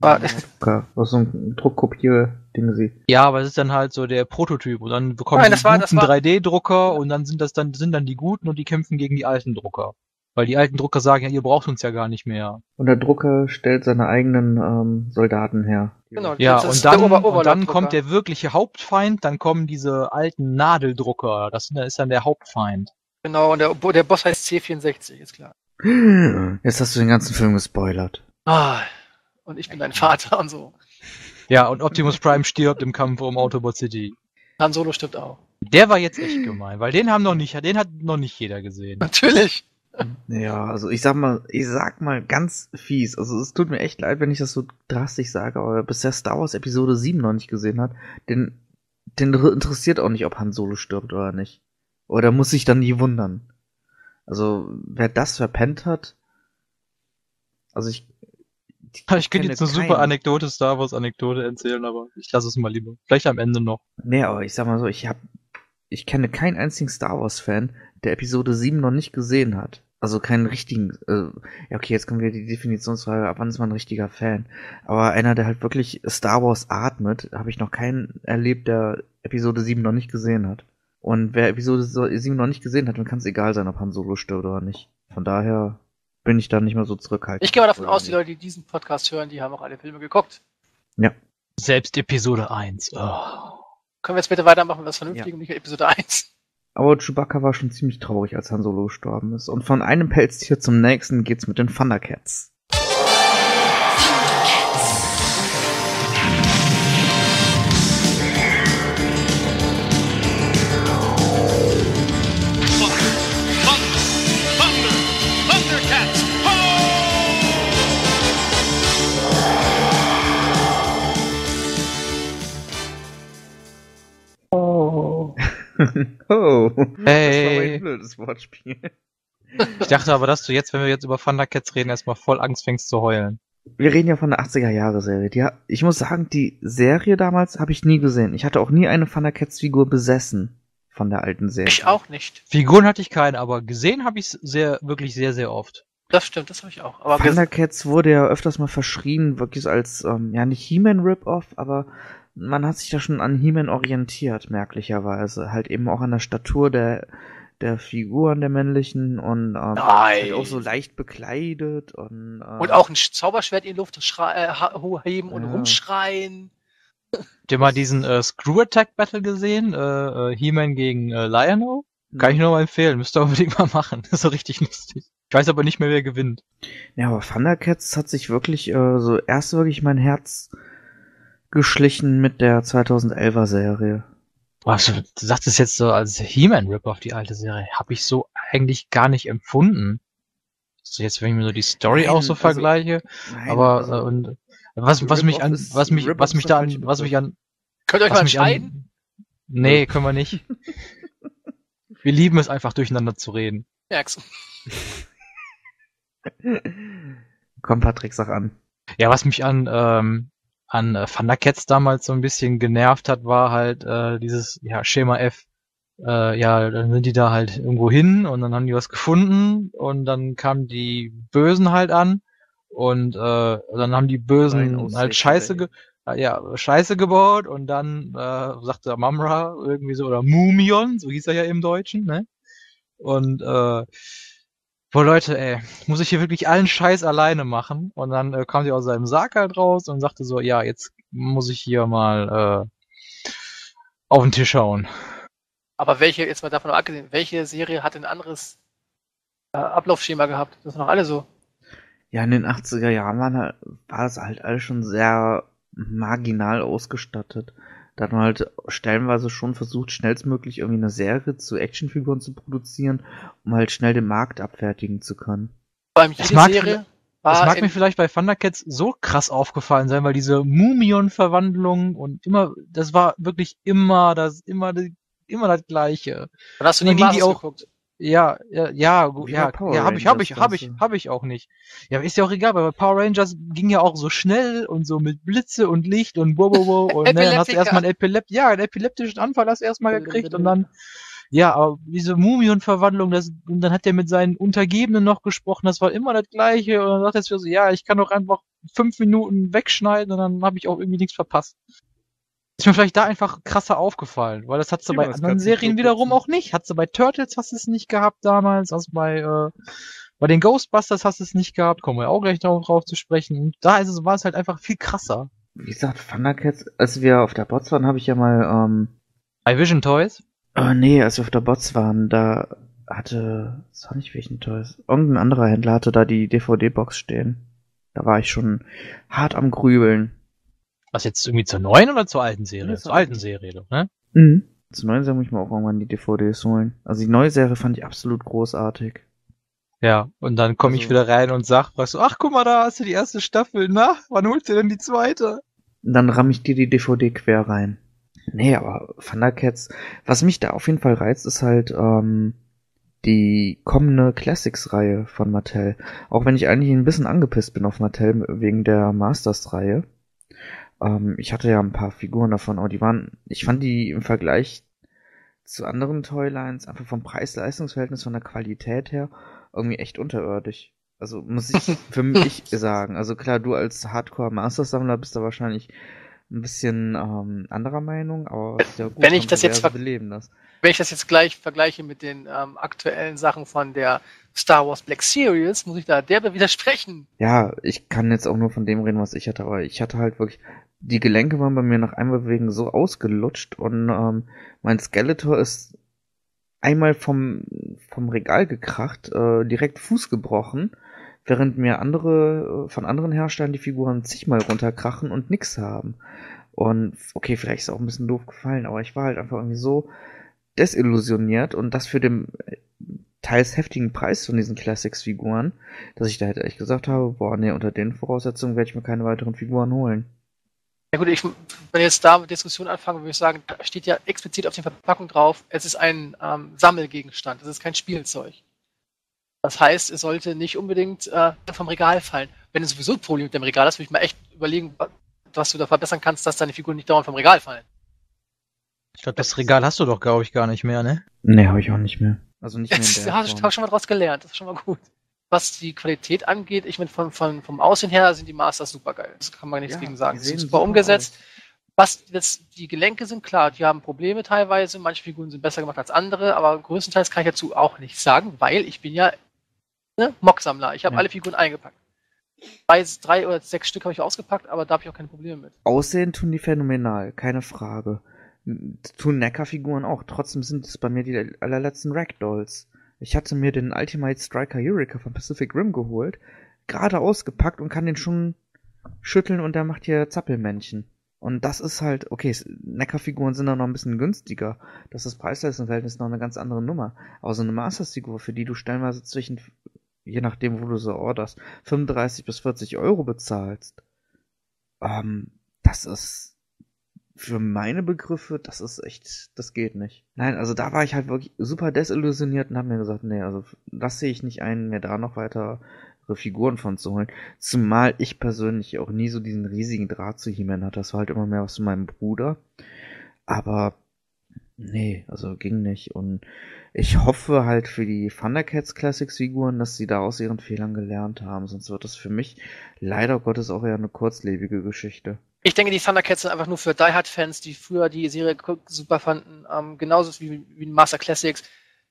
Drucker. Was so ein Druckkopier-Ding sie. Ja, aber es ist dann halt so der Prototyp und dann bekommen Nein, die das war- guten war- 3D-Drucker und dann sind das dann sind dann die guten und die kämpfen gegen die alten Drucker. Weil die alten Drucker sagen, ja, ihr braucht uns ja gar nicht mehr. Und der Drucker stellt seine eigenen ähm, Soldaten her. genau. Ja, das und ist dann, Ober und dann kommt der wirkliche Hauptfeind, dann kommen diese alten Nadeldrucker, das ist dann der Hauptfeind. Genau, und der, der Boss heißt C64, ist klar. Jetzt hast du den ganzen Film gespoilert. Ah, und ich bin dein Vater und so. Ja, und Optimus Prime stirbt im Kampf um Autobot City. Han Solo stirbt auch. Der war jetzt echt gemein, weil den haben noch nicht, den hat noch nicht jeder gesehen. Natürlich. Ja, also ich sag mal, ich sag mal ganz fies. Also es tut mir echt leid, wenn ich das so drastisch sage, aber wer bisher Star Wars Episode 7 noch nicht gesehen hat, den, den interessiert auch nicht, ob Han Solo stirbt oder nicht. Oder muss sich dann nie wundern. Also, wer das verpennt hat, also ich. Ich könnte kenne jetzt eine keinen. super Anekdote, Star Wars Anekdote erzählen, aber ich lasse es mal lieber. Vielleicht am Ende noch. Nee, aber ich sag mal so, ich hab, ich kenne keinen einzigen Star Wars Fan, der Episode 7 noch nicht gesehen hat. Also keinen richtigen, äh, ja okay, jetzt kommen wir die Definitionsfrage, ab wann ist man ein richtiger Fan? Aber einer, der halt wirklich Star Wars atmet, habe ich noch keinen erlebt, der Episode 7 noch nicht gesehen hat. Und wer Episode 7 noch nicht gesehen hat, dann kann es egal sein, ob Han Solo stirbt oder nicht. Von daher bin ich da nicht mehr so zurückhaltend. Ich gehe mal davon aus, die Leute, die diesen Podcast hören, die haben auch alle Filme geguckt. Ja. Selbst Episode 1. Oh. Können wir jetzt bitte weitermachen, was vernünftig und nicht Episode 1. Aber Chewbacca war schon ziemlich traurig, als Han Solo gestorben ist. Und von einem Pelztier zum nächsten geht's mit den. Thundercats! Oh. Hey. Das war ein blödes Wortspiel. Ich dachte aber, dass du jetzt, wenn wir jetzt über Thundercats reden, erstmal voll Angst fängst zu heulen. Wir reden ja von der 80er-Jahre-Serie. Die, ha- ich muss sagen, die Serie damals habe ich nie gesehen. Ich hatte auch nie eine Thundercats-Figur besessen von der alten Serie. Ich auch nicht. Figuren hatte ich keine, aber gesehen habe ich sehr, wirklich sehr, sehr oft. Das stimmt, das habe ich auch. Aber Thundercats wurde ja öfters mal verschrien, wirklich als, ähm, ja nicht He-Man Rip-Off, aber man hat sich da schon an He-Man orientiert, merklicherweise. Halt eben auch an der Statur der, der Figuren der männlichen und ähm, halt auch so leicht bekleidet und, äh, und auch ein Sch- Zauberschwert in die Luft äh, heben und Ja. rumschreien. Habt ihr mal diesen äh, Screw Attack Battle gesehen? Äh, äh, He-Man gegen äh, Lion-O? Kann ich nur mal empfehlen. Müsst ihr unbedingt mal machen. Das ist so richtig lustig. Ich weiß aber nicht mehr, wer gewinnt. Ja, aber Thundercats hat sich wirklich äh, so erst wirklich mein Herz geschlichen mit der 2011er Serie. Was, du sagst es jetzt so als He-Man Rip-Off, die alte Serie. Habe ich so eigentlich gar nicht empfunden. So jetzt, wenn ich mir so die Story Nein, auch so also- vergleiche. Nein, aber also- äh, und was, was mich an, was mich, was mich da an, was mich an, Könnt ihr euch was mal mich entscheiden? an, nee, können wir nicht. Wir lieben es einfach durcheinander zu reden. Merkst du. Komm, Patrick, sag an. Ja, was mich an, ähm, an äh, Thundercats damals so ein bisschen genervt hat, war halt äh, dieses ja, Schema F. Äh, ja, dann sind die da halt irgendwo hin und dann haben die was gefunden und dann kamen die Bösen halt an und äh, dann haben die Bösen halt Scheiße, ge äh, ja, Scheiße gebaut und dann äh, sagte Mamra irgendwie so oder Mumion, so hieß er ja im Deutschen, ne? Und äh, Boah, Leute, ey, muss ich hier wirklich allen Scheiß alleine machen? Und dann äh, kam sie aus seinem Sarg halt raus und sagte so, ja, jetzt muss ich hier mal äh, auf den Tisch hauen. Aber welche, jetzt mal davon abgesehen, welche Serie hat ein anderes äh, Ablaufschema gehabt? Das sind noch alle so. Ja, in den 80er Jahren waren halt, war das halt alles schon sehr marginal ausgestattet. Da hat man halt stellenweise schon versucht, schnellstmöglich irgendwie eine Serie zu Actionfiguren zu produzieren, um halt schnell den Markt abfertigen zu können. Das jede mag Serie Das war mag in, mir vielleicht bei Thundercats so krass aufgefallen sein, weil diese Mumion-Verwandlung und immer, das war wirklich immer das, immer, immer das Gleiche. dann hast du nie auch- geguckt. Ja, ja, ja, Wie ja, ja, hab ich, hab Rangers, ich, hab das ich, ist- hab ich auch nicht. Ja, ist ja auch egal, weil bei Power Rangers ging ja auch so schnell und so mit Blitze und Licht und wo, wo, wo, und ne, dann hast du erstmal einen Epilep ja, einen epileptischen Anfall hast du erstmal gekriegt und dann, ja, aber diese Mumion-Verwandlung, das, und dann hat der mit seinen Untergebenen noch gesprochen, das war immer das Gleiche und dann sagt er so, ja, ich kann doch einfach fünf Minuten wegschneiden und dann habe ich auch irgendwie nichts verpasst. Ist mir vielleicht da einfach krasser aufgefallen, weil das hat sie Ja, bei anderen Serien wiederum auch nicht. Hat sie bei Turtles hast du es nicht gehabt damals, du bei, äh, bei den Ghostbusters hast du es nicht gehabt, kommen wir auch gleich darauf drauf zu sprechen. Und da ist es, war es halt einfach viel krasser. Wie gesagt, Thundercats, als wir auf der Bots waren, habe ich ja mal, ähm, Bei Vision Toys? oh nee, als wir auf der Bots waren, da hatte, das war nicht welchen Toys, irgendein anderer Händler hatte da die DVD-Box stehen. Da war ich schon hart am Grübeln. Was jetzt irgendwie zur neuen oder zur alten Serie? Nee, zur alten. Serie, doch, ne? Mhm. Zur neuen Serie muss ich mir auch irgendwann die DVDs holen. Also die neue Serie fand ich absolut großartig. Ja, und dann komme ich Also- wieder rein und sag, fragst so, ach guck mal, da hast du die erste Staffel, na? Wann holst du denn die zweite? Und dann ramm ich dir die DVD quer rein. Nee, aber Thundercats, was mich da auf jeden Fall reizt, ist halt ähm, die kommende Classics-Reihe von Mattel. Auch wenn ich eigentlich ein bisschen angepisst bin auf Mattel wegen der Masters-Reihe. Ähm, ich hatte ja ein paar Figuren davon, aber die waren, ich fand die im Vergleich zu anderen Toylines einfach vom Preis-Leistungs-Verhältnis, von der Qualität her, irgendwie echt unterirdisch. Also muss ich für mich sagen. Also klar, du als Hardcore-Master-Sammler bist da wahrscheinlich ein bisschen ähm, anderer Meinung, aber ist ja gut, Wenn ich das jetzt ver- beleben das. Wenn ich das jetzt gleich vergleiche mit den ähm, aktuellen Sachen von der Star Wars Black Series, muss ich da derbe widersprechen. Ja, ich kann jetzt auch nur von dem reden, was ich hatte, aber ich hatte halt wirklich, die Gelenke waren bei mir nach einem Bewegen so ausgelutscht und ähm, mein Skeletor ist einmal vom, vom Regal gekracht, äh, direkt Fuß gebrochen, während mir andere, äh, von anderen Herstellern die Figuren zigmal runterkrachen und nix haben. Und okay, vielleicht ist auch ein bisschen doof gefallen, aber ich war halt einfach irgendwie so desillusioniert und das für den äh, teils heftigen Preis von diesen Classics-Figuren, dass ich da halt echt gesagt habe, boah, nee, unter den Voraussetzungen werde ich mir keine weiteren Figuren holen. Ja gut, ich, wenn jetzt da mit Diskussion anfangen, würde ich sagen, da steht ja explizit auf der Verpackung drauf, es ist ein ähm, Sammelgegenstand, es ist kein Spielzeug. Das heißt, es sollte nicht unbedingt äh, vom Regal fallen. Wenn du sowieso ein Problem mit dem Regal hast, würde ich mal echt überlegen, wa- was du da verbessern kannst, dass deine Figuren nicht dauernd vom Regal fallen. Ich glaube, das Regal hast du doch, glaube ich, gar nicht mehr, ne? Nee, habe ich auch nicht mehr. Also nicht mehr in der hast Form. du schon mal draus gelernt, das ist schon mal gut. Was die Qualität angeht, ich meine, von, von, vom Aussehen her sind die Masters super geil. Das kann man nichts Ja, gegen sagen. die Die sind super super umgesetzt. Was jetzt, die Gelenke sind klar, die haben Probleme teilweise, manche Figuren sind besser gemacht als andere, aber größtenteils kann ich dazu auch nichts sagen, weil ich bin ja ne, Mock-Sammler. Ich habe Ja. alle Figuren eingepackt. Drei, drei oder sechs Stück habe ich ausgepackt, aber da habe ich auch keine Probleme mit. Aussehen tun die phänomenal, keine Frage. Tun Necker-Figuren auch. Trotzdem sind es bei mir die allerletzten Ragdolls. Ich hatte mir den Ultimate Striker Eureka von Pacific Rim geholt, gerade ausgepackt und kann den schon schütteln und der macht hier Zappelmännchen. Und das ist halt, okay, Necker-Figuren sind dann noch ein bisschen günstiger. Das ist Preis-Leistungs-Verhältnis noch eine ganz andere Nummer. Aber so eine Masters-Figur, für die du stellenweise zwischen, je nachdem, wo du so orderst, 35 bis 40 Euro bezahlst, ähm, das ist für meine Begriffe, das ist echt, das geht nicht. Nein, also da war ich halt wirklich super desillusioniert und habe mir gesagt, nee, also das sehe ich nicht ein, mir da noch weitere Figuren von zu holen. Zumal ich persönlich auch nie so diesen riesigen Draht zu He-Man hatte. Das war halt immer mehr was zu meinem Bruder. Aber nee, also ging nicht. Und ich hoffe halt für die Thundercats Classics Figuren, dass sie da aus ihren Fehlern gelernt haben. Sonst wird das für mich leider Gottes auch eher eine kurzlebige Geschichte. Ich denke, die Thundercats sind einfach nur für Die Hard-Fans, die früher die Serie super fanden, ähm, genauso wie, wie Master Classics.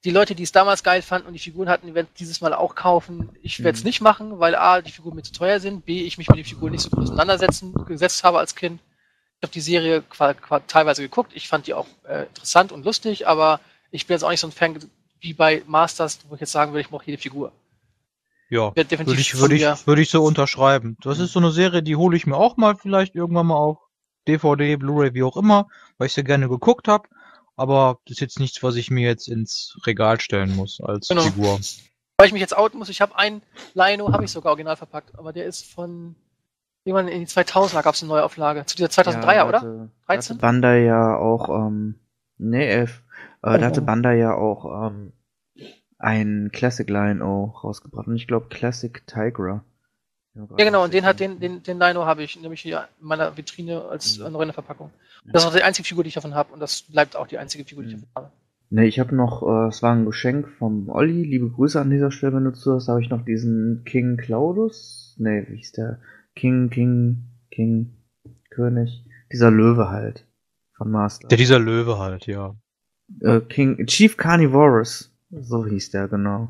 Die Leute, die es damals geil fanden und die Figuren hatten, die werden dieses Mal auch kaufen. Ich werde es Mhm. nicht machen, weil A, die Figuren mir zu teuer sind, B, ich mich mit den Figuren nicht so gut auseinandersetzen gesetzt habe als Kind. Ich habe die Serie teilweise geguckt, ich fand die auch äh, interessant und lustig, aber ich bin jetzt auch nicht so ein Fan wie bei Masters, wo ich jetzt sagen würde, ich mochte jede Figur. Ja. Wird definitiv Würde ich, mir- ich, würde ich so unterschreiben. Das ist so eine Serie, die hole ich mir auch mal vielleicht irgendwann mal auf DVD, Blu-ray, wie auch immer, weil ich sie gerne geguckt habe. Aber das ist jetzt nichts, was ich mir jetzt ins Regal stellen muss als Genau. Figur. Weil ich mich jetzt outen muss, ich habe einen Lino, habe ich sogar original verpackt, aber der ist von irgendwann in die 2000er gab es eine Neuauflage. Zu dieser 2003er, Ja, oder? Hatte, da 13? hatte Bandai ja auch, ähm, nee, 11. Äh, da hatte Oh. Bandai ja auch, ähm, ein Classic Line auch rausgebracht. Und ich glaube Classic Tigra. Ja, genau, und den hat den, den, den Lino habe ich nämlich hier in meiner Vitrine als Mhm. äh, noch in der Verpackung. Das ist auch die einzige Figur, die ich davon habe und das bleibt auch die einzige Figur, die ich Mhm. davon habe. Nee, ich habe noch, äh, es war ein Geschenk vom Olli. Liebe Grüße an dieser Stelle, wenn du zuhörst. Da habe ich noch diesen King Claudus. Nee, wie hieß der? King, King, King, König. Dieser Löwe halt. Von Master. Der dieser Löwe halt, ja. äh, King, Chief Carnivorous. So hieß der, genau.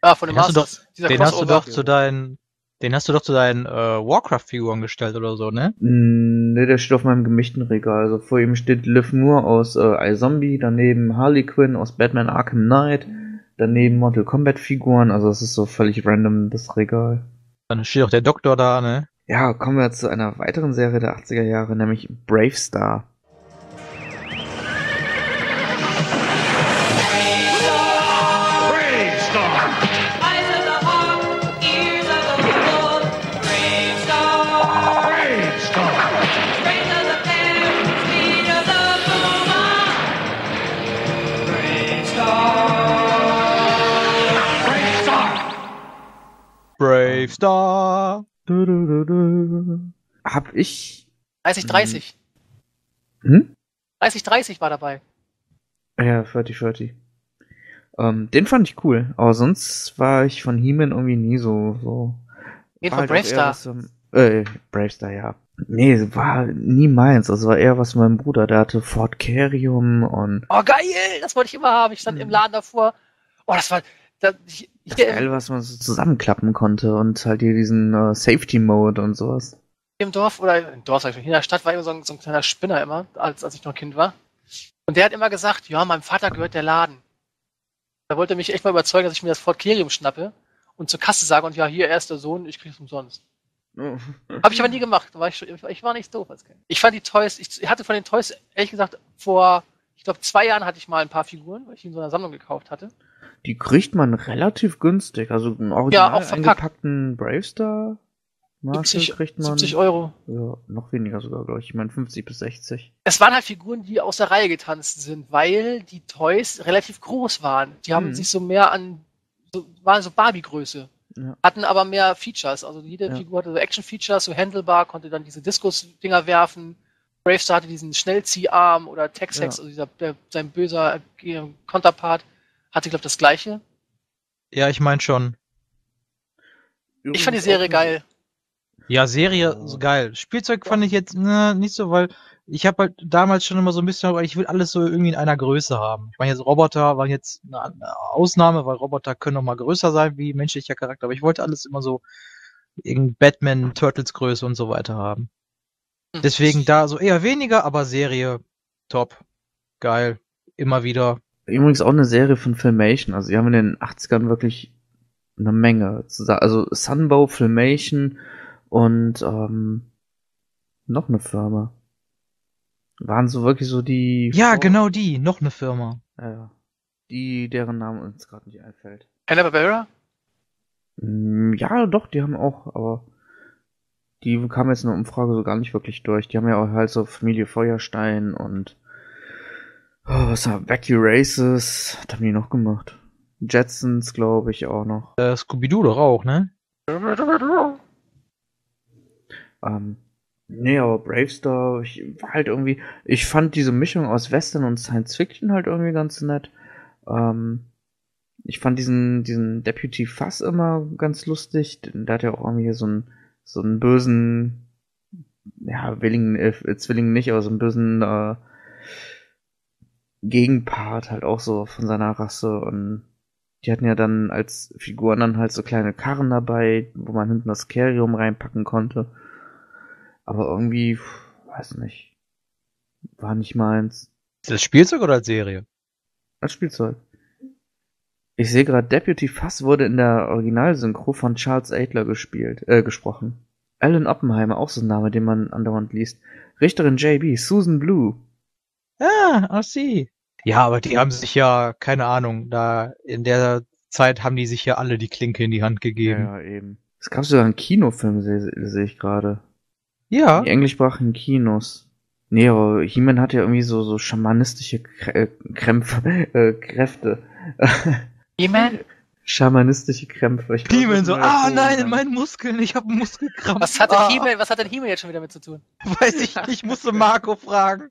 Ah, von dem Den hast du. Dieser Den hast du doch zu deinen, den hast du doch zu deinen äh, Warcraft-Figuren gestellt oder so, ne? Mm, Ne, der steht auf meinem gemischten Regal. Also vor ihm steht Liv Moore aus äh, iZombie, daneben Harley Quinn aus Batman Arkham Knight, daneben Mortal Kombat Figuren. Also es ist so völlig random das Regal. Dann steht auch der Doktor da, ne? Ja, kommen wir zu einer weiteren Serie der 80er Jahre, nämlich Brave Star. Brave Star. Du, du, du, du. Hab ich. 30, 30. Hm? 30, 30 war dabei. Ja, 40, 40. Ähm, den fand ich cool, aber sonst war ich von He-Man irgendwie nie so. so Den war von halt was, ähm, Äh, Bravestar, ja. Nee, war nie meins. Das war eher was von meinem Bruder. Der hatte Fort Carium und Oh, geil! Das wollte ich immer haben. Ich stand Hm. im Laden davor. Oh, das war. Das, ich, ich, das geil, was man so zusammenklappen konnte und halt hier diesen äh, Safety Mode und sowas. im Dorf oder im Dorf, sag ich schon, hier in der Stadt war immer so ein, so ein kleiner Spinner immer, als, als ich noch Kind war. Und der hat immer gesagt, ja, meinem Vater gehört der Laden. Da wollte er mich echt mal überzeugen, dass ich mir das Fort Kerium schnappe und zur Kasse sage und ja, hier, er ist der Sohn, ich krieg's umsonst. Habe ich aber nie gemacht. War ich, schon- ich war nicht doof als Kind. Ich fand die Toys, ich hatte von den Toys, ehrlich gesagt, vor, ich glaube, zwei Jahren hatte ich mal ein paar Figuren, weil ich die in so einer Sammlung gekauft hatte. Die kriegt man relativ günstig. Also einen original auch verpackt. eingepackten Bravestar Marshall 70, kriegt man. 70 Euro. Ja, noch weniger sogar, glaube ich. Ich meine 50 bis 60. Es waren halt Figuren, die aus der Reihe getanzt sind, weil die Toys relativ groß waren. Die haben Mhm. sich so mehr an, so, waren so Barbie-Größe. Ja. Hatten aber mehr Features. Also jede Ja. Figur hatte so Action-Features, so Handelbar, konnte dann diese Diskus-Dinger werfen. Bravestar hatte diesen Schnellzieharm oder Texex, Ja. also dieser, der, sein böser äh, Konterpart, hatte, glaube ich, das gleiche. Ja, ich meine schon. Ich fand die Serie geil. Ja, Serie, so geil. Spielzeug fand ich jetzt ne, nicht so, weil ich habe halt damals schon immer so ein bisschen, aber ich will alles so irgendwie in einer Größe haben. Ich meine, jetzt Roboter waren jetzt eine, Ausnahme, weil Roboter können noch mal größer sein wie menschlicher Charakter, aber ich wollte alles immer so irgendein Batman, Turtles Größe und so weiter haben. Hm. Deswegen da so eher weniger, aber Serie top. Geil. Immer wieder. Übrigens auch eine Serie von Filmation. Also die haben in den 80ern wirklich eine Menge. zusammen- Also Sunbow, Filmation und ähm, noch eine Firma. Waren so wirklich so die. Ja, Vor- genau die. Noch eine Firma. Ja, ja. Die, deren Name uns gerade nicht einfällt. Hanna-Barbera? Mm, Ja, doch, die haben auch, aber die kamen jetzt in der Umfrage so gar nicht wirklich durch. Die haben ja auch halt so Familie Feuerstein und oh, was war Vacuum Races, was haben die noch gemacht? Jetsons, glaube ich, auch noch. Äh, Scooby-Doo doch auch, ne? Ähm, nee, aber Bravestar, ich war halt irgendwie, ich fand diese Mischung aus Western und Science Fiction halt irgendwie ganz nett. Ähm, ich fand diesen, diesen Deputy Fuss immer ganz lustig. Der hat ja auch irgendwie so einen, so einen bösen, ja, Willing, äh, Zwilling nicht, aber so einen bösen, äh, Gegenpart halt auch so von seiner Rasse und die hatten ja dann als Figuren dann halt so kleine Karren dabei, wo man hinten das Kerium reinpacken konnte. Aber irgendwie, weiß nicht, war nicht meins. Ist das Spielzeug oder als Serie? Als Spielzeug. Ich sehe gerade, Deputy Fuss wurde in der Originalsynchro von Charles Adler gespielt, äh, gesprochen. Alan Oppenheimer, auch so ein Name, den man andauernd liest. Richterin JB, Susan Blue. Ah, I see. Ja, aber die haben sich ja, keine Ahnung, da in der Zeit haben die sich ja alle die Klinke in die Hand gegeben. Ja, eben. Es gab sogar einen Kinofilm, sehe seh ich gerade. Ja. Die englischsprachigen Kinos. Nee, aber He-Man hat ja irgendwie so, so schamanistische Krä äh, Krämpfe, äh, Kräfte. He-Man? Schamanistische Krämpfe. Ich He-Man so, ah nein, in meinen Muskeln, ich habe einen Muskelkrampf. Was hat denn ah, He-Man, was hat denn He-Man jetzt schon wieder mit zu tun? Weiß ich nicht, ich musste Marco fragen.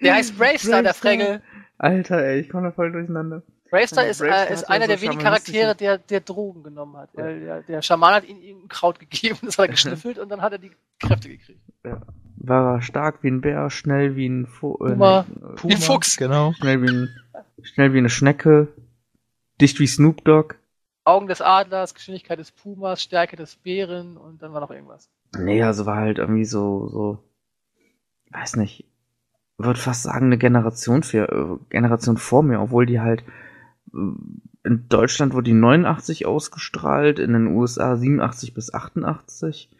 Der heißt Bravestar, der. Fregel. Alter, ey, ich komme da voll durcheinander. Bravestar Ja, ist, äh, ist ja einer so der wenigen Charaktere, der, der Drogen genommen hat. Weil der, der Schaman hat ihm, ihm ein Kraut gegeben, das hat er geschnüffelt und dann hat er die Kräfte gekriegt. War er stark wie ein Bär, schnell wie ein Fu äh, Puma. Wie ein Fuchs. Genau. schnell wie ein, schnell wie eine Schnecke, dicht wie Snoop Dogg. Augen des Adlers, Geschwindigkeit des Pumas, Stärke des Bären und dann war noch irgendwas. Nee, also war halt irgendwie so, so, weiß nicht, würde fast sagen, eine Generation für, äh, Generation vor mir, obwohl die halt, äh, in Deutschland wurde die 89 ausgestrahlt, in den USA 87 bis 88.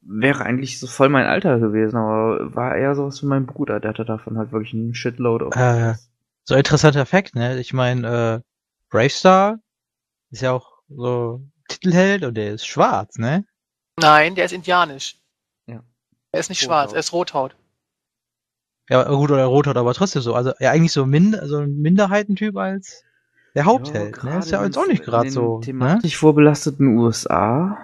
Wäre eigentlich so voll mein Alter gewesen, aber war eher sowas wie mein Bruder, der hatte davon halt wirklich einen Shitload auf. Äh, so interessanter Fakt, ne? Ich meine, äh, Bravestar ist ja auch so Titelheld und der ist schwarz, ne? Nein, der ist indianisch. Ja. Er ist nicht Rothaut. schwarz, er ist Rothaut. Ja, gut, oder Rothaut, aber trotzdem so. Also ja, eigentlich so, Min so ein Minderheitentyp als der Hauptheld, ne? Ist ja jetzt auch nicht gerade so. Ne? Thematisch vorbelasteten USA.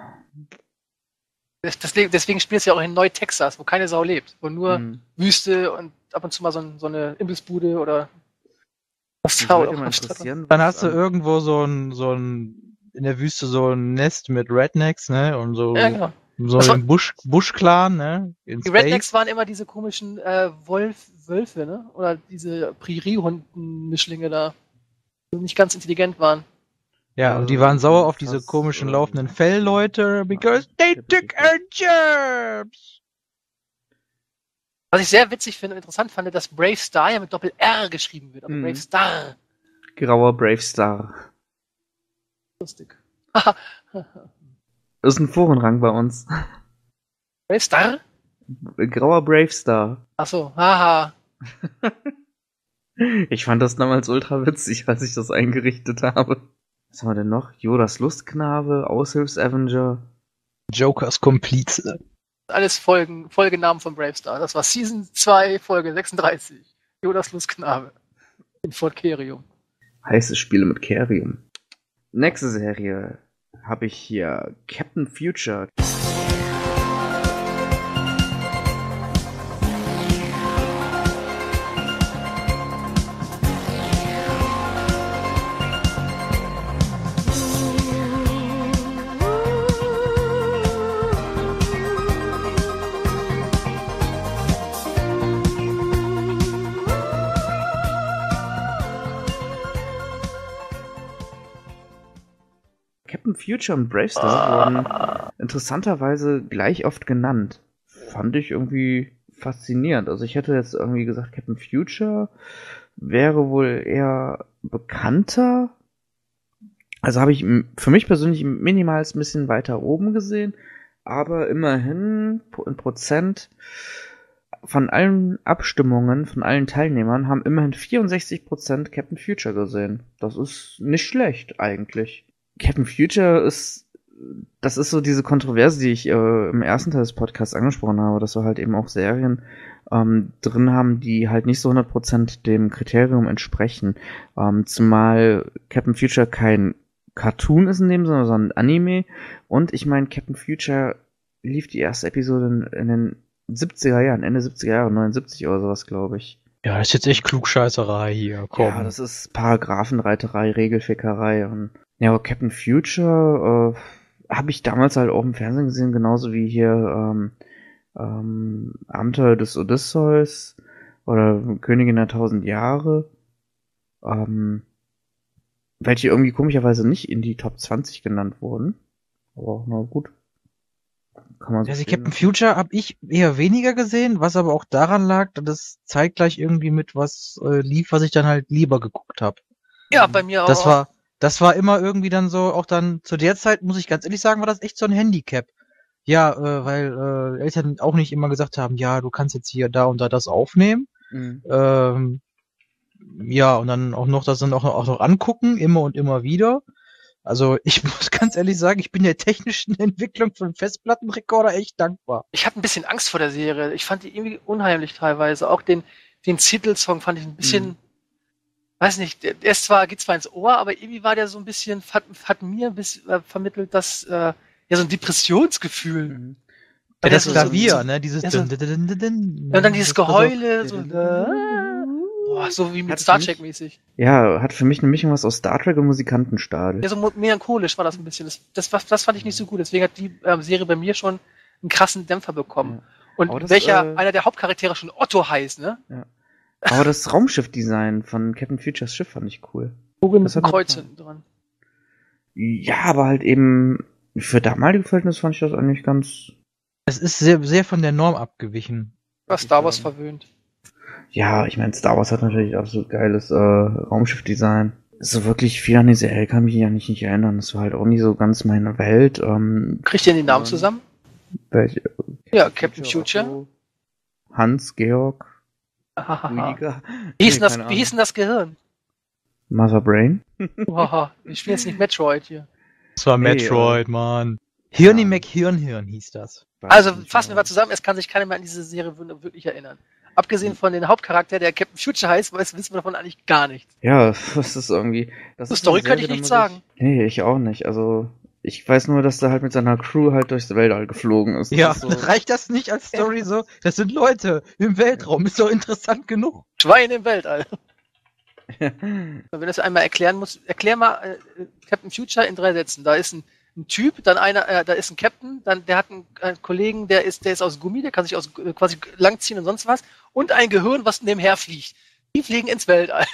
Das- Deswegen, deswegen spielt es ja auch in Neu-Texas, wo keine Sau lebt. Wo nur Hm. Wüste und ab und zu mal so, ein, so eine Imbissbude oder am Strand. interessieren, Dann was hast du irgendwo so ein, so ein, in der Wüste so ein Nest mit Rednecks, ne? Und so, Ja, genau. So ein Busch, Busch-Clan, ne? In Die Space. Rednecks waren immer diese komischen äh, Wolf, Wölfe, ne? Oder diese Präriehunden-Mischlinge da. Die nicht ganz intelligent waren. Ja, und die waren sauer auf diese komischen ähm, laufenden Fellleute, because they took our jobs. Was ich sehr witzig finde und interessant fand, dass Brave Star ja mit Doppel R geschrieben wird. Aber Mhm. Brave Star. Grauer Brave Star. Lustig. Ist ein Forenrang bei uns. Brave Star? Grauer Brave Star. Achso, haha. Ich fand das damals ultra witzig, als ich das eingerichtet habe. Was haben wir denn noch? Jodas Lustknabe, Aushilfs-Avenger. Jokers Komplize. Alles Folgen, Folgenamen von Brave Star. Das war Season 2, Folge 36. Jodas Lustknabe. In Fort Kerium. Heiße Spiele mit Kerium. Nächste Serie habe ich hier Captain Future. Future und Brave Star wurden interessanterweise gleich oft genannt. Fand ich irgendwie faszinierend. Also ich hätte jetzt irgendwie gesagt, Captain Future wäre wohl eher bekannter. Also habe ich für mich persönlich minimal ein bisschen weiter oben gesehen, aber immerhin in Prozent von allen Abstimmungen, von allen Teilnehmern haben immerhin 64% Captain Future gesehen. Das ist nicht schlecht eigentlich. Captain Future ist, das ist so diese Kontroverse, die ich äh, im ersten Teil des Podcasts angesprochen habe, dass wir halt eben auch Serien ähm, drin haben, die halt nicht so 100% dem Kriterium entsprechen. Ähm, zumal Captain Future kein Cartoon ist in dem Sinne, sondern ein Anime. Und ich meine, Captain Future lief die erste Episode in, in den 70er Jahren, Ende 70er Jahre, 79 oder sowas, glaube ich. Ja, das ist jetzt echt Klugscheißerei hier, komm. Ja, das ist Paragraphenreiterei, Regelfickerei und ja, aber Captain Future äh, habe ich damals halt auch im Fernsehen gesehen, genauso wie hier ähm, ähm, Abenteuer des Odysseus oder Königin der tausend Jahre, ähm, welche irgendwie komischerweise nicht in die Top 20 genannt wurden. Aber na gut. Kann man so Also Captain. Future habe ich eher weniger gesehen, was aber auch daran lag, dass das zeitgleich irgendwie mit was äh, lief, was ich dann halt lieber geguckt habe. Ja, bei mir auch. Das war, das war immer irgendwie dann so, auch dann zu der Zeit, muss ich ganz ehrlich sagen, war das echt so ein Handicap. Ja, äh, weil äh, Eltern auch nicht immer gesagt haben, ja, du kannst jetzt hier da und da das aufnehmen. Mhm. Ähm, ja, und dann auch noch das dann auch, auch noch angucken, immer und immer wieder. Also ich muss ganz ehrlich sagen, ich bin der technischen Entwicklung von Festplattenrekorder echt dankbar. Ich hatte ein bisschen Angst vor der Serie. Ich fand die irgendwie unheimlich teilweise. Auch den, den Titelsong fand ich ein bisschen, Mhm. Weiß nicht, der ist zwar, geht zwar ins Ohr, aber irgendwie war der so ein bisschen, hat, hat mir ein bisschen äh, vermittelt, dass, äh, ja, so ein Depressionsgefühl. Mhm. Ja, das so- Klavier, so- ne? Dieses ja, so- dun, dun, Ja, und dann dieses so- Geheule, so, äh, boah, so wie mit Hat Star Trek mäßig. Ja, hat für mich eine Mischung was aus Star Trek und Musikantenstadel. Ja, so melancholisch war das ein bisschen. Das, das, war- das fand ich nicht so gut. Deswegen hat die ähm, Serie bei mir schon einen krassen Dämpfer bekommen. Und Aber das, welcher, äh, einer der Hauptcharaktere schon Otto heißt, ne? Aber das Raumschiff-Design von Captain Futures Schiff fand ich cool. Oben Das mit hat einem mir Kreuz gefallen. hinten dran. Ja, aber halt eben für damalige Verhältnisse fand ich das eigentlich ganz. Es ist sehr, sehr von der Norm abgewichen. Was Star Wars verwöhnt. Ja, ich meine, Star Wars hat natürlich absolut geiles äh, Raumschiff-Design. So wirklich viel an die Serie kann mich ja nicht, nicht erinnern. Das war halt auch nie so ganz meine Welt. Ähm, Kriegt ihr den Namen Ähm, zusammen? welche, Ja, Captain Future. Hans, Georg. Rüdiger. Wie hieß, Nee, denn das, wie hieß denn das Gehirn? Mother Brain. Haha, wir spielen jetzt nicht Metroid hier. Das war Metroid, Mann. Hirni Ja. McHirnhirn hieß das. Also nicht fassen wir genau. mal zusammen, es kann sich keiner mehr an diese Serie wir- wirklich erinnern. Abgesehen von dem Hauptcharakter, der Captain Future heißt, weiß, wissen wir davon eigentlich gar nichts. Ja, das ist irgendwie. Das Story könnte ich muss sagen. Nee, ich auch nicht. Also, ich weiß nur, dass der halt mit seiner Crew halt durchs Weltall geflogen ist. Das Ja, ist so, reicht das nicht als Story so? Das sind Leute im Weltraum, ist doch interessant genug. Schwein im Weltall. Wenn du das einmal erklären musst, erklär mal äh, Captain Future in drei Sätzen. Da ist ein, ein Typ, dann einer, äh, da ist ein Captain, dann der hat einen, einen Kollegen, der ist, der ist aus Gummi, der kann sich aus äh, quasi langziehen und sonst was, und ein Gehirn, was nebenher fliegt. Die fliegen ins Weltall.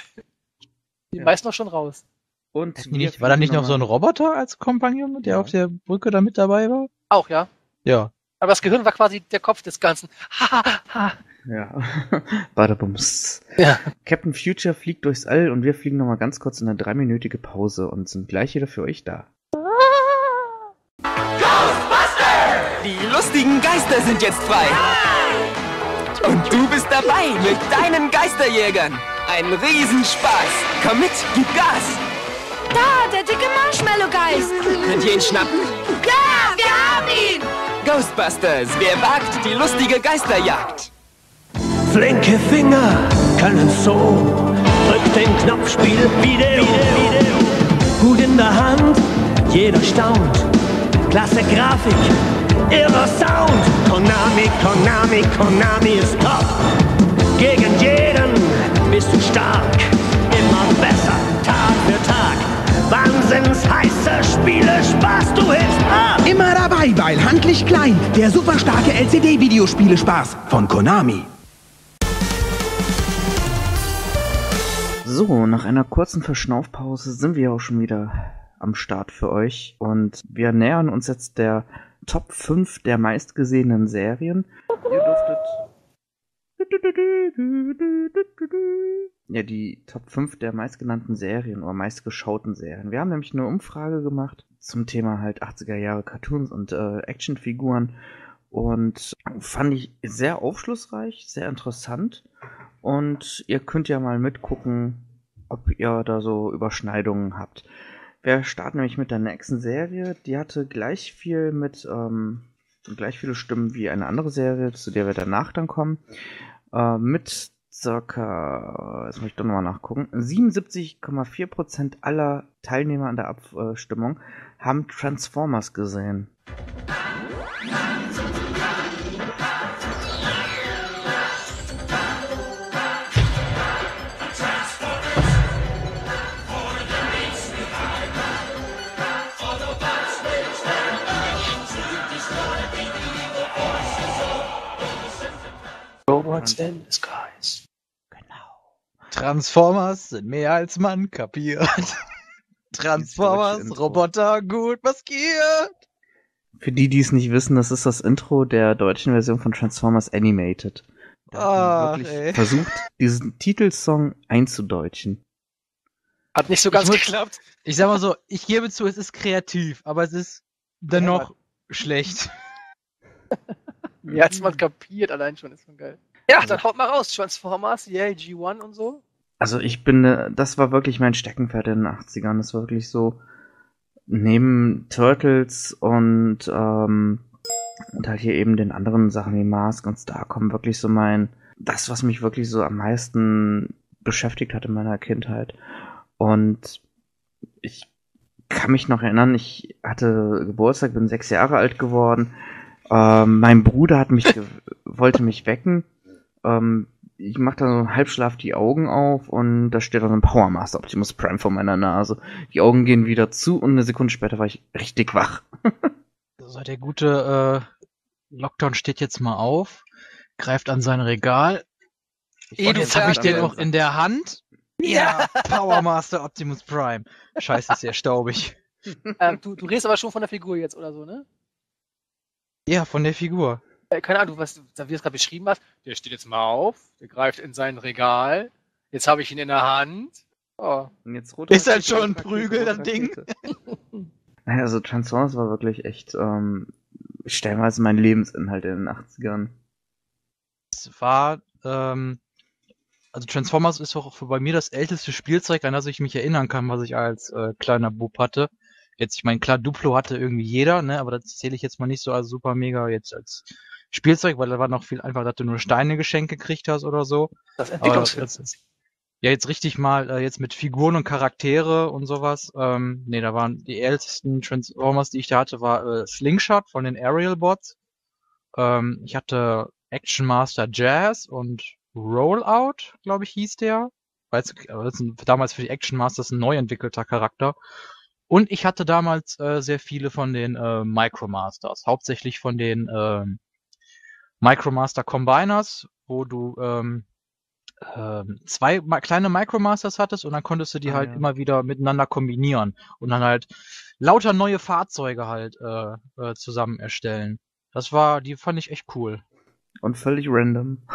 Die Ja. meisten noch schon raus. Und nicht, war da nicht noch so ein Roboter als Kompagnon, der Ja. auf der Brücke da mit dabei war? Auch, ja. Ja. Aber das Gehirn war quasi der Kopf des Ganzen. Ha, ha, ha. Ja. Badabums. Ja. Captain Future fliegt durchs All und wir fliegen nochmal ganz kurz in eine dreiminütige Pause und sind gleich wieder für euch da. Die lustigen Geister sind jetzt frei. Und du bist dabei mit deinen Geisterjägern. Ein Riesenspaß. Komm mit, gib Gas. Da, der dicke Marshmallow-Geist. Könnt ihr ihn schnappen? Ja, wir haben ihn. Ghostbusters, wer wagt die lustige Geisterjagd? Flinke Finger können so. Drück den Knopf, spiel Video. Gut in der Hand, jeder staunt. Klasse Grafik, irrer Sound. Konami, Konami, Konami ist top. Gegen jeden bist du stark. Immer besser. Wahnsinns heiße Spiele, Spaß, du hilfst ab. Immer dabei, weil handlich klein. Der super starke LCD-Videospiele-Spaß von Konami. So, nach einer kurzen Verschnaufpause sind wir auch schon wieder am Start für euch und wir nähern uns jetzt der Top 5 der meistgesehenen Serien. Ihr dürftet ja, die Top 5 der meistgenannten Serien oder meistgeschauten Serien. Wir haben nämlich eine Umfrage gemacht zum Thema halt 80er Jahre Cartoons und äh, Actionfiguren und fand ich sehr aufschlussreich, sehr interessant und ihr könnt ja mal mitgucken, ob ihr da so Überschneidungen habt. Wir starten nämlich mit der nächsten Serie, die hatte gleich viel mit ähm, gleich viele Stimmen wie eine andere Serie, zu der wir danach dann kommen. Äh, mit circa, jetzt muss ich doch nochmal nachgucken, 77,4% aller Teilnehmer an der Abstimmung haben Transformers gesehen. Robots in Disguise. Transformers sind mehr als man kapiert. Transformers. Roboter, gut maskiert. Für die, die es nicht wissen, das ist das Intro der deutschen Version von Transformers Animated. Da Ach, haben die ey. wirklich versucht, diesen Titelsong einzudeutschen. Hat nicht so ganz Ich muss- geklappt. Ich sag mal so, ich gebe zu, es ist kreativ, aber es ist dennoch schlecht. Mir hat's mal kapiert, allein schon, ist schon geil. Ja, dann haut mal raus. Transformers, yeah, G1 und so. Also ich bin, äh, das war wirklich mein Steckenpferd in den 80ern. Das war wirklich so, neben Turtles und, ähm, und halt hier eben den anderen Sachen wie Mask und Starcom wirklich so mein, das, was mich wirklich so am meisten beschäftigt hat in meiner Kindheit. Und ich kann mich noch erinnern, ich hatte Geburtstag, bin sechs Jahre alt geworden. Ähm, mein Bruder hat mich, wollte mich wecken. Ähm, ich mache da so Halbschlaf die Augen auf und da steht dann so ein Power Master Optimus Prime vor meiner Nase. Die Augen gehen wieder zu und eine Sekunde später war ich richtig wach. Also der gute äh, Lockdown steht jetzt mal auf, greift an sein Regal. Und jetzt habe ich den auch in der Hand. Ja, Power Master Optimus Prime. Scheiße, ist sehr staubig. Ähm, du, du redest aber schon von der Figur jetzt oder so, ne? Ja, von der Figur. Äh, keine Ahnung, was du wie du es gerade beschrieben hast. Der steht jetzt mal auf, der greift in sein Regal. Jetzt habe ich ihn in der Hand. Oh. Und jetzt Ist halt schon ein Prügel, das Ding. Naja, also Transformers war wirklich echt ähm, stellenweise mein Lebensinhalt in den 80ern. Es war, ähm, also Transformers ist auch bei mir das älteste Spielzeug, an das ich mich erinnern kann, was ich als äh, kleiner Bub hatte. Jetzt, ich meine, klar, Duplo hatte irgendwie jeder, ne, aber das zähle ich jetzt mal nicht so als super mega jetzt als Spielzeug, weil da war noch viel einfacher, dass du nur Steine geschenkt gekriegt hast oder so. Das Entwicklungsfilm. ja, jetzt richtig mal, äh, jetzt mit Figuren und Charaktere und sowas. Ähm, nee, da waren die ältesten Transformers, die ich da hatte, war äh, Slingshot von den Aerial Bots. Ähm, ich hatte Action Master Jazz und Rollout, glaube ich, hieß der. weil äh, damals für die Action Masters ein neu entwickelter Charakter. Und ich hatte damals äh, sehr viele von den äh, Micromasters, hauptsächlich von den ähm, Micromaster Combiners, wo du ähm, ähm, zwei kleine Micromasters hattest und dann konntest du die Ah, halt ja. immer wieder miteinander kombinieren und dann halt lauter neue Fahrzeuge halt äh, äh, zusammen erstellen. Das war, die fand ich echt cool. Und völlig random.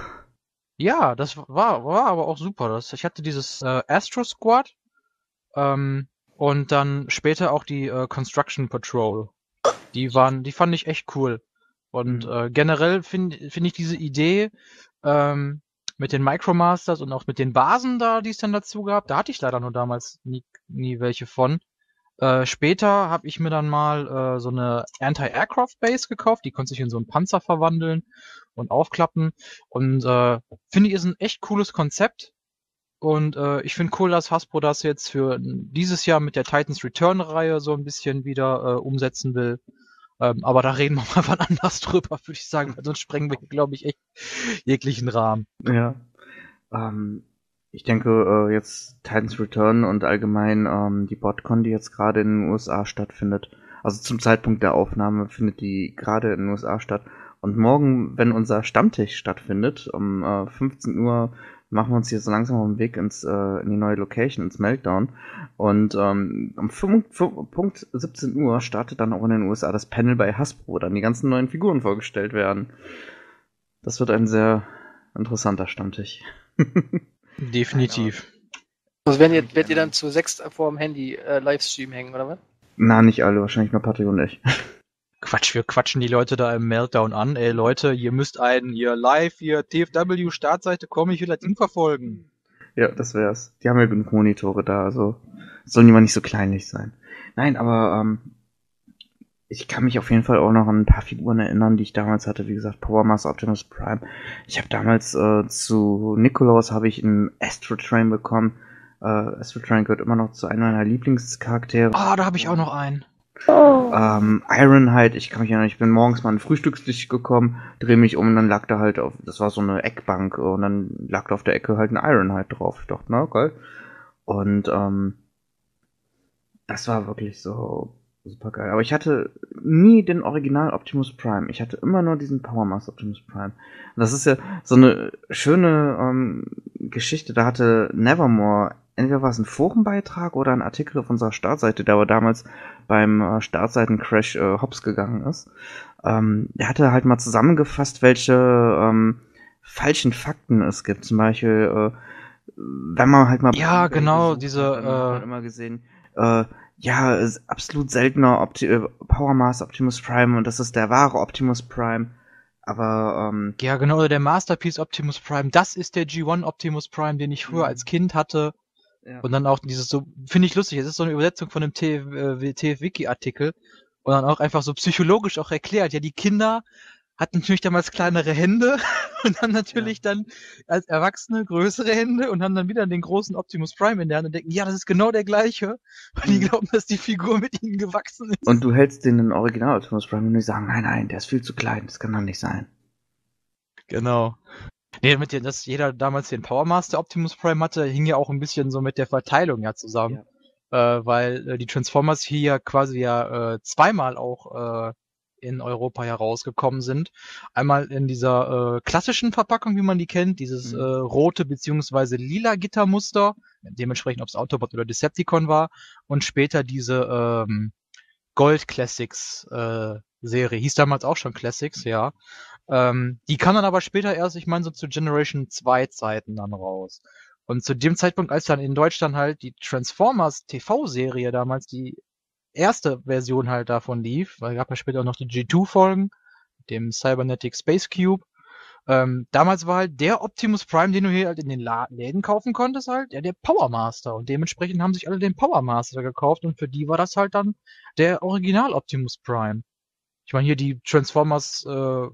Ja, das war, war aber auch super. Das, ich hatte dieses äh, Astro Squad ähm, und dann später auch die äh, Construction Patrol. Die waren, die fand ich echt cool. Und Mhm. äh, generell finde finde ich diese Idee ähm, mit den Micromasters und auch mit den Basen da, die es dann dazu gab, da hatte ich leider nur damals nie, nie welche von. Äh, später habe ich mir dann mal äh, so eine Anti-Aircraft Base gekauft, die konnte sich in so einen Panzer verwandeln und aufklappen. Und äh, finde ich ist ein echt cooles Konzept. Und äh, ich finde cool, dass Hasbro das jetzt für dieses Jahr mit der Titans Return Reihe so ein bisschen wieder äh, umsetzen will. Ähm, aber da reden wir mal wann anders drüber, würde ich sagen, weil sonst sprengen wir, glaube ich, echt jeglichen Rahmen. Ja. Ähm, ich denke, äh, jetzt Titans Return und allgemein ähm, die BotCon, die jetzt gerade in den USA stattfindet. Also zum Zeitpunkt der Aufnahme findet die gerade in den USA statt. Und morgen, wenn unser Stammtisch stattfindet, um äh, 15 Uhr machen wir uns hier so langsam auf den Weg ins, äh, in die neue Location, ins Meltdown. Und ähm, um fünf- fünf- Punkt 17 Uhr startet dann auch in den USA das Panel bei Hasbro, wo dann die ganzen neuen Figuren vorgestellt werden. Das wird ein sehr interessanter Stammtisch. Definitiv. Also werden ihr, werdet ihr dann zu sechs vor dem Handy äh, Livestream hängen, oder was? Na, nicht alle, wahrscheinlich nur Patrick und ich. Quatsch, wir quatschen die Leute da im Meltdown an. Ey Leute, ihr müsst einen hier live, hier TFW Startseite kommen, ich will das Ding verfolgen. Ja, das wär's. Die haben ja genug Monitore da, also sollen die mal nicht so kleinlich sein. Nein, aber ähm, ich kann mich auf jeden Fall auch noch an ein paar Figuren erinnern, die ich damals hatte. Wie gesagt, Power Master Optimus Prime. Ich habe damals äh, zu Nikolaus habe ich einen Astro Train bekommen. Äh, Astro Train gehört immer noch zu einer meiner Lieblingscharaktere. Ah, da habe ich auch noch einen. Ähm, Ironhide, ich kann mich erinnern, ich bin morgens mal in den Frühstückstisch gekommen, drehe mich um und dann lag da halt auf, das war so eine Eckbank und dann lag da auf der Ecke halt ein Ironhide drauf. Ich dachte, na geil. Und ähm, das war wirklich so super geil. Aber ich hatte nie den Original Optimus Prime. Ich hatte immer nur diesen Power Master Optimus Prime. Und das ist ja so eine schöne ähm, Geschichte. Da hatte Nevermore, entweder war es ein Forenbeitrag oder ein Artikel auf unserer Startseite, der aber damals beim äh, Startseitencrash äh, hops gegangen ist. Ähm, der hatte halt mal zusammengefasst, welche ähm, falschen Fakten es gibt. Zum Beispiel, äh, wenn man halt mal Ja, genau, diese, äh, immer gesehen, äh, ja, ist absolut seltener Opti äh, Power Master Optimus Prime und das ist der wahre Optimus Prime. Aber ähm, Ja, genau, oder der Masterpiece Optimus Prime. Das ist der G1 Optimus Prime, den ich früher als Kind hatte. Ja. Und dann auch dieses so, finde ich lustig, es ist so eine Übersetzung von einem TF, äh, TF-Wiki-Artikel. Und dann auch einfach so psychologisch auch erklärt. Ja, die Kinder hatten natürlich damals kleinere Hände und haben natürlich dann als Erwachsene größere Hände und haben dann wieder den großen Optimus Prime in der Hand und denken, ja, das ist genau der gleiche. Und die Mhm. glauben, dass die Figur mit ihnen gewachsen ist. und du hältst den in Original Optimus Prime und die sagen, nein, nein, der ist viel zu klein, das kann doch nicht sein. Genau. Nee, mit dem, dass jeder damals den Power Master Optimus Prime hatte, hing ja auch ein bisschen so mit der Verteilung ja zusammen. Äh, weil äh, die Transformers hier ja quasi ja äh, zweimal auch äh, in Europa herausgekommen sind. Einmal in dieser äh, klassischen Verpackung, wie man die kennt, dieses Mhm. äh, rote beziehungsweise lila Gittermuster, dementsprechend ob es Autobot oder Decepticon war, und später diese ähm, Gold Classics äh, Serie, hieß damals auch schon Classics, ja. Ähm, die kam dann aber später erst, ich meine so zu Generation 2 Zeiten dann raus. Und zu dem Zeitpunkt, als dann in Deutschland halt die Transformers TV-Serie damals die erste Version halt davon lief, weil gab ja später auch noch die G2-Folgen, dem Cybernetic Space Cube. Ähm, damals war halt der Optimus Prime, den du hier halt in den Läden kaufen konntest, halt, ja, der Power Master. Und dementsprechend haben sich alle den Power Master gekauft und für die war das halt dann der Original Optimus Prime. Ich meine, hier die Transformers äh,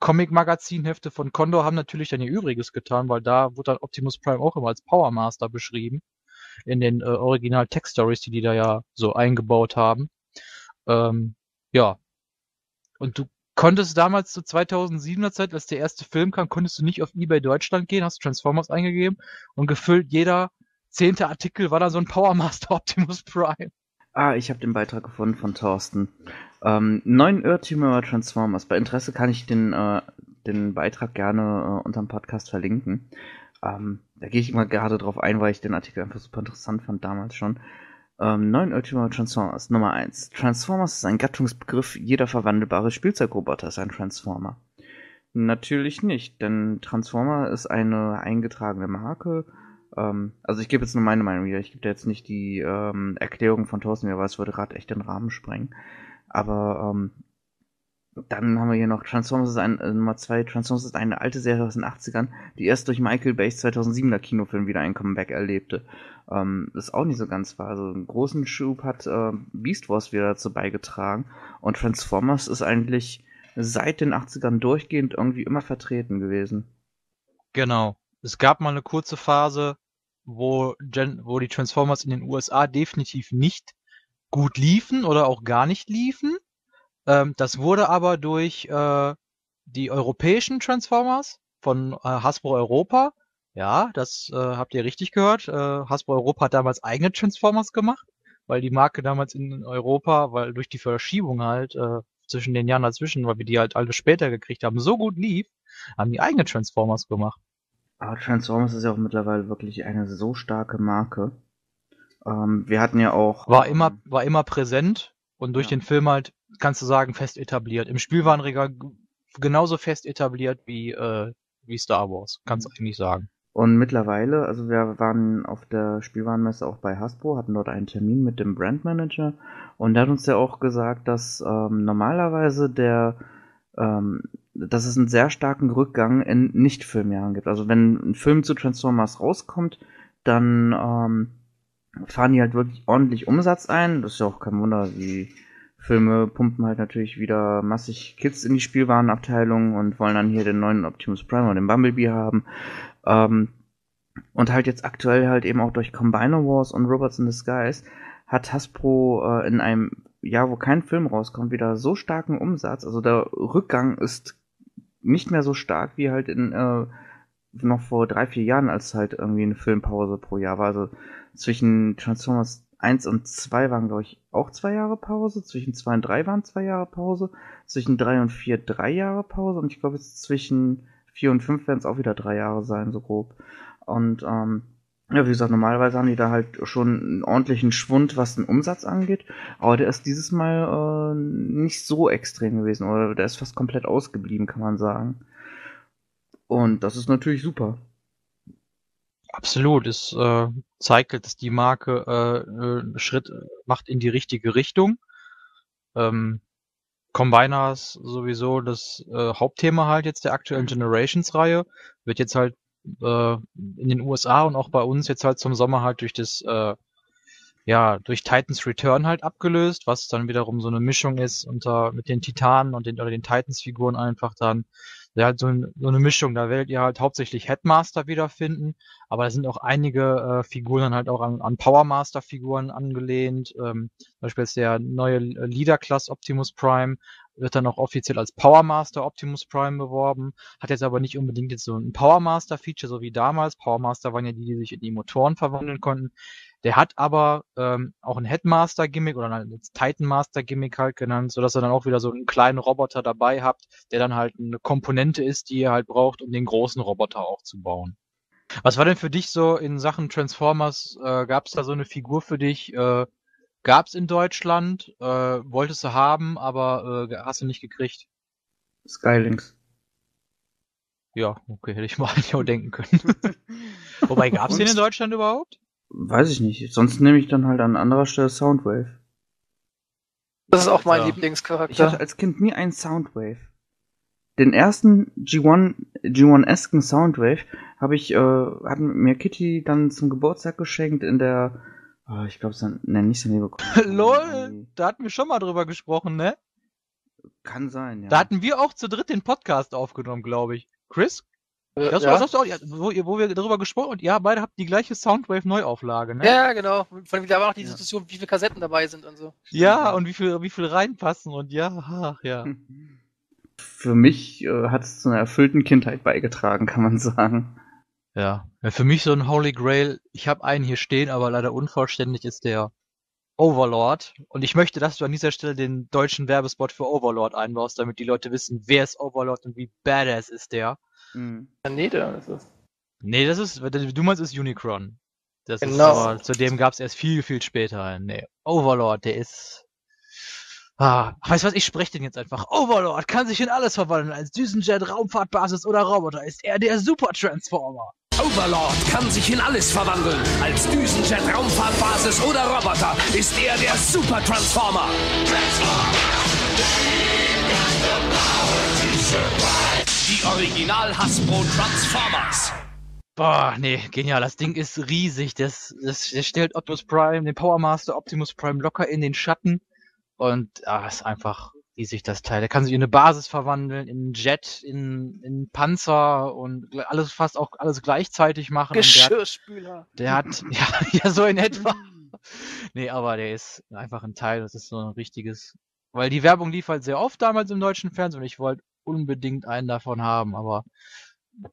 Comic-Magazin-Hefte von Condor haben natürlich dann ihr Übriges getan, weil da wurde dann Optimus Prime auch immer als Power Master beschrieben. In den äh, Original-Text-Stories, die die da ja so eingebaut haben. Ähm, ja. Und du konntest damals zu 2007er Zeit, als der erste Film kam, konntest du nicht auf eBay Deutschland gehen, hast Transformers eingegeben und gefüllt jeder zehnte Artikel war da so ein Power Master Optimus Prime. Ah, ich habe den Beitrag gefunden von Thorsten. Ähm, neun Irrtümer über Transformers. Bei Interesse kann ich den, äh, den Beitrag gerne äh, unterm Podcast verlinken. Ähm, da gehe ich immer gerade drauf ein, weil ich den Artikel einfach super interessant fand damals schon. Ähm, neun Irrtümer über Transformers. Nummer eins. Transformers ist ein Gattungsbegriff. Jeder verwandelbare Spielzeugroboter ist ein Transformer. Natürlich nicht, denn Transformer ist eine eingetragene Marke. Ähm, also ich gebe jetzt nur meine Meinung wieder. Ich gebe jetzt nicht die ähm, Erklärung von Thorsten weil es würde gerade echt den Rahmen sprengen. Aber ähm, dann haben wir hier noch Transformers ist ein, äh, Nummer zwei. Transformers ist eine alte Serie aus den 80ern, die erst durch Michael Bays 2007er Kinofilm wieder ein Comeback erlebte. Ähm, das ist auch nicht so ganz wahr. Also einen großen Schub hat äh, Beast Wars wieder dazu beigetragen. Und Transformers ist eigentlich seit den 80ern durchgehend irgendwie immer vertreten gewesen. Genau. Es gab mal eine kurze Phase, wo, Gen wo die Transformers in den USA definitiv nicht gut liefen oder auch gar nicht liefen. Ähm, das wurde aber durch äh, die europäischen Transformers von äh, Hasbro Europa, ja, das äh, habt ihr richtig gehört, äh, Hasbro Europa hat damals eigene Transformers gemacht, weil die Marke damals in Europa, weil durch die Verschiebung halt äh, zwischen den Jahren dazwischen, weil wir die halt alle später gekriegt haben, so gut lief, haben die eigene Transformers gemacht. Aber Transformers ist ja auch mittlerweile wirklich eine so starke Marke. Ähm, wir hatten ja auch. War immer, war immer präsent und durch den Film halt, kannst du sagen, fest etabliert. Im Spielwarenregal g- genauso fest etabliert wie, äh, wie Star Wars, kannst du eigentlich sagen. Und mittlerweile, also wir waren auf der Spielwarenmesse auch bei Hasbro, hatten dort einen Termin mit dem Brandmanager und der hat uns ja auch gesagt, dass ähm, normalerweise der, ähm, dass es einen sehr starken Rückgang in Nicht-Filmjahren gibt. Also wenn ein Film zu Transformers rauskommt, dann ähm, fahren die halt wirklich ordentlich Umsatz ein. Das ist ja auch kein Wunder, die Filme pumpen halt natürlich wieder massig Kids in die Spielwarenabteilung und wollen dann hier den neuen Optimus Prime oder den Bumblebee haben. Ähm, und halt jetzt aktuell halt eben auch durch Combiner Wars und Robots in Disguise hat Hasbro äh, in einem Jahr, wo kein Film rauskommt, wieder so starken Umsatz. Also der Rückgang ist nicht mehr so stark wie halt in äh, noch vor drei, vier Jahren, als halt irgendwie eine Filmpause pro Jahr war. Also zwischen Transformers 1 und 2 waren, glaube ich, auch zwei Jahre Pause. Zwischen 2 und 3 waren zwei Jahre Pause. Zwischen 3 und 4 drei Jahre Pause. Und ich glaube, jetzt zwischen 4 und 5 werden es auch wieder drei Jahre sein, so grob. Und ähm, ja, wie gesagt, normalerweise haben die da halt schon einen ordentlichen Schwund, was den Umsatz angeht. Aber der ist dieses Mal äh, nicht so extrem gewesen. Oder der ist fast komplett ausgeblieben, kann man sagen. Und das ist natürlich super. Absolut, es äh, zeigt, dass die Marke äh, äh, einen Schritt äh, macht in die richtige Richtung. Ähm, Combiners sowieso das äh, Hauptthema halt jetzt der aktuellen Generations-Reihe. Wird jetzt halt äh, in den USA und auch bei uns jetzt halt zum Sommer halt durch das äh, ja, durch Titans Return halt abgelöst, was dann wiederum so eine Mischung ist unter mit den Titanen und den oder den Titans-Figuren einfach dann. Ja, so, ein, so eine Mischung. Da werdet ihr halt hauptsächlich Headmaster wiederfinden, aber da sind auch einige äh, Figuren halt auch an, an Powermaster-Figuren angelehnt. Ähm, zum Beispiel ist der neue Leader-Class Optimus Prime wird dann auch offiziell als Powermaster Optimus Prime beworben, hat jetzt aber nicht unbedingt jetzt so ein Powermaster-Feature, so wie damals. Powermaster waren ja die, die sich in die Motoren verwandeln konnten. Der hat aber ähm, auch ein Headmaster-Gimmick oder ein Titan-Master-Gimmick halt genannt, sodass ihr dann auch wieder so einen kleinen Roboter dabei habt, der dann halt eine Komponente ist, die ihr halt braucht, um den großen Roboter aufzubauen. Was war denn für dich so in Sachen Transformers? Äh, Gab es da so eine Figur für dich? Äh, Gab es in Deutschland? Äh, wolltest du haben, aber äh, hast du nicht gekriegt? Skylinks. Ja, okay, hätte ich mal eigentlich auch denken können. Wobei, gab es den in Deutschland überhaupt? Weiß ich nicht. Sonst nehme ich dann halt an anderer Stelle Soundwave. Das ist auch mein Ja. Lieblingscharakter. Ich hatte als Kind nie einen Soundwave. Den ersten G1, G1-esken Soundwave habe ich, äh, hat mir Kitty dann zum Geburtstag geschenkt in der, oh, ich glaube, ne, nicht San Diego. Lol, da hatten wir schon mal drüber gesprochen, ne? Kann sein, ja. Da hatten wir auch zu dritt den Podcast aufgenommen, glaube ich. Chris? Äh, Das, ja. was hast du auch, ja, wo, wo wir darüber gesprochen und ja, beide habt die gleiche Soundwave-Neuauflage, ne? Ja, genau. Von, da war noch die Diskussion, wie viele Kassetten dabei sind und so. Ja, und wie viel, wie viel reinpassen und ja, ach, ja. für mich äh, hat es zu einer erfüllten Kindheit beigetragen, kann man sagen. Ja. ja für mich so ein Holy Grail, ich habe einen hier stehen, aber leider unvollständig ist der Overlord. Und ich möchte, dass du an dieser Stelle den deutschen Werbespot für Overlord einbaust, damit die Leute wissen, wer ist Overlord und wie badass ist der. Mhm. Ja, nee, der ist es. Nee, das ist, du meinst ist Unicron. Das ist Genau. aber, zu dem gab es erst viel, viel später einen. Nee, Overlord, der ist. Ah, weißt du was, ich spreche den jetzt einfach. Overlord kann sich in alles verwandeln, als Düsenjet, Raumfahrtbasis oder Roboter. Ist er der Super-Transformer? Overlord kann sich in alles verwandeln. Als Düsenjet, Raumfahrtbasis oder Roboter ist er der Super Transformer. Die Original Hasbro Transformers. Boah, nee, genial. Das Ding ist riesig. Das, das, das stellt Optimus Prime, den Power Master Optimus Prime locker in den Schatten. Und ah, ist einfach riesig, das Teil. Der kann sich in eine Basis verwandeln, in einen Jet, in, in Panzer und alles fast auch alles gleichzeitig machen. Und der hat, Geschirrspüler. der hat, ja, ja, so in etwa. Nee, aber der ist einfach ein Teil. Das ist so ein richtiges. Weil die Werbung lief halt sehr oft damals im deutschen Fernsehen und ich wollte unbedingt einen davon haben, aber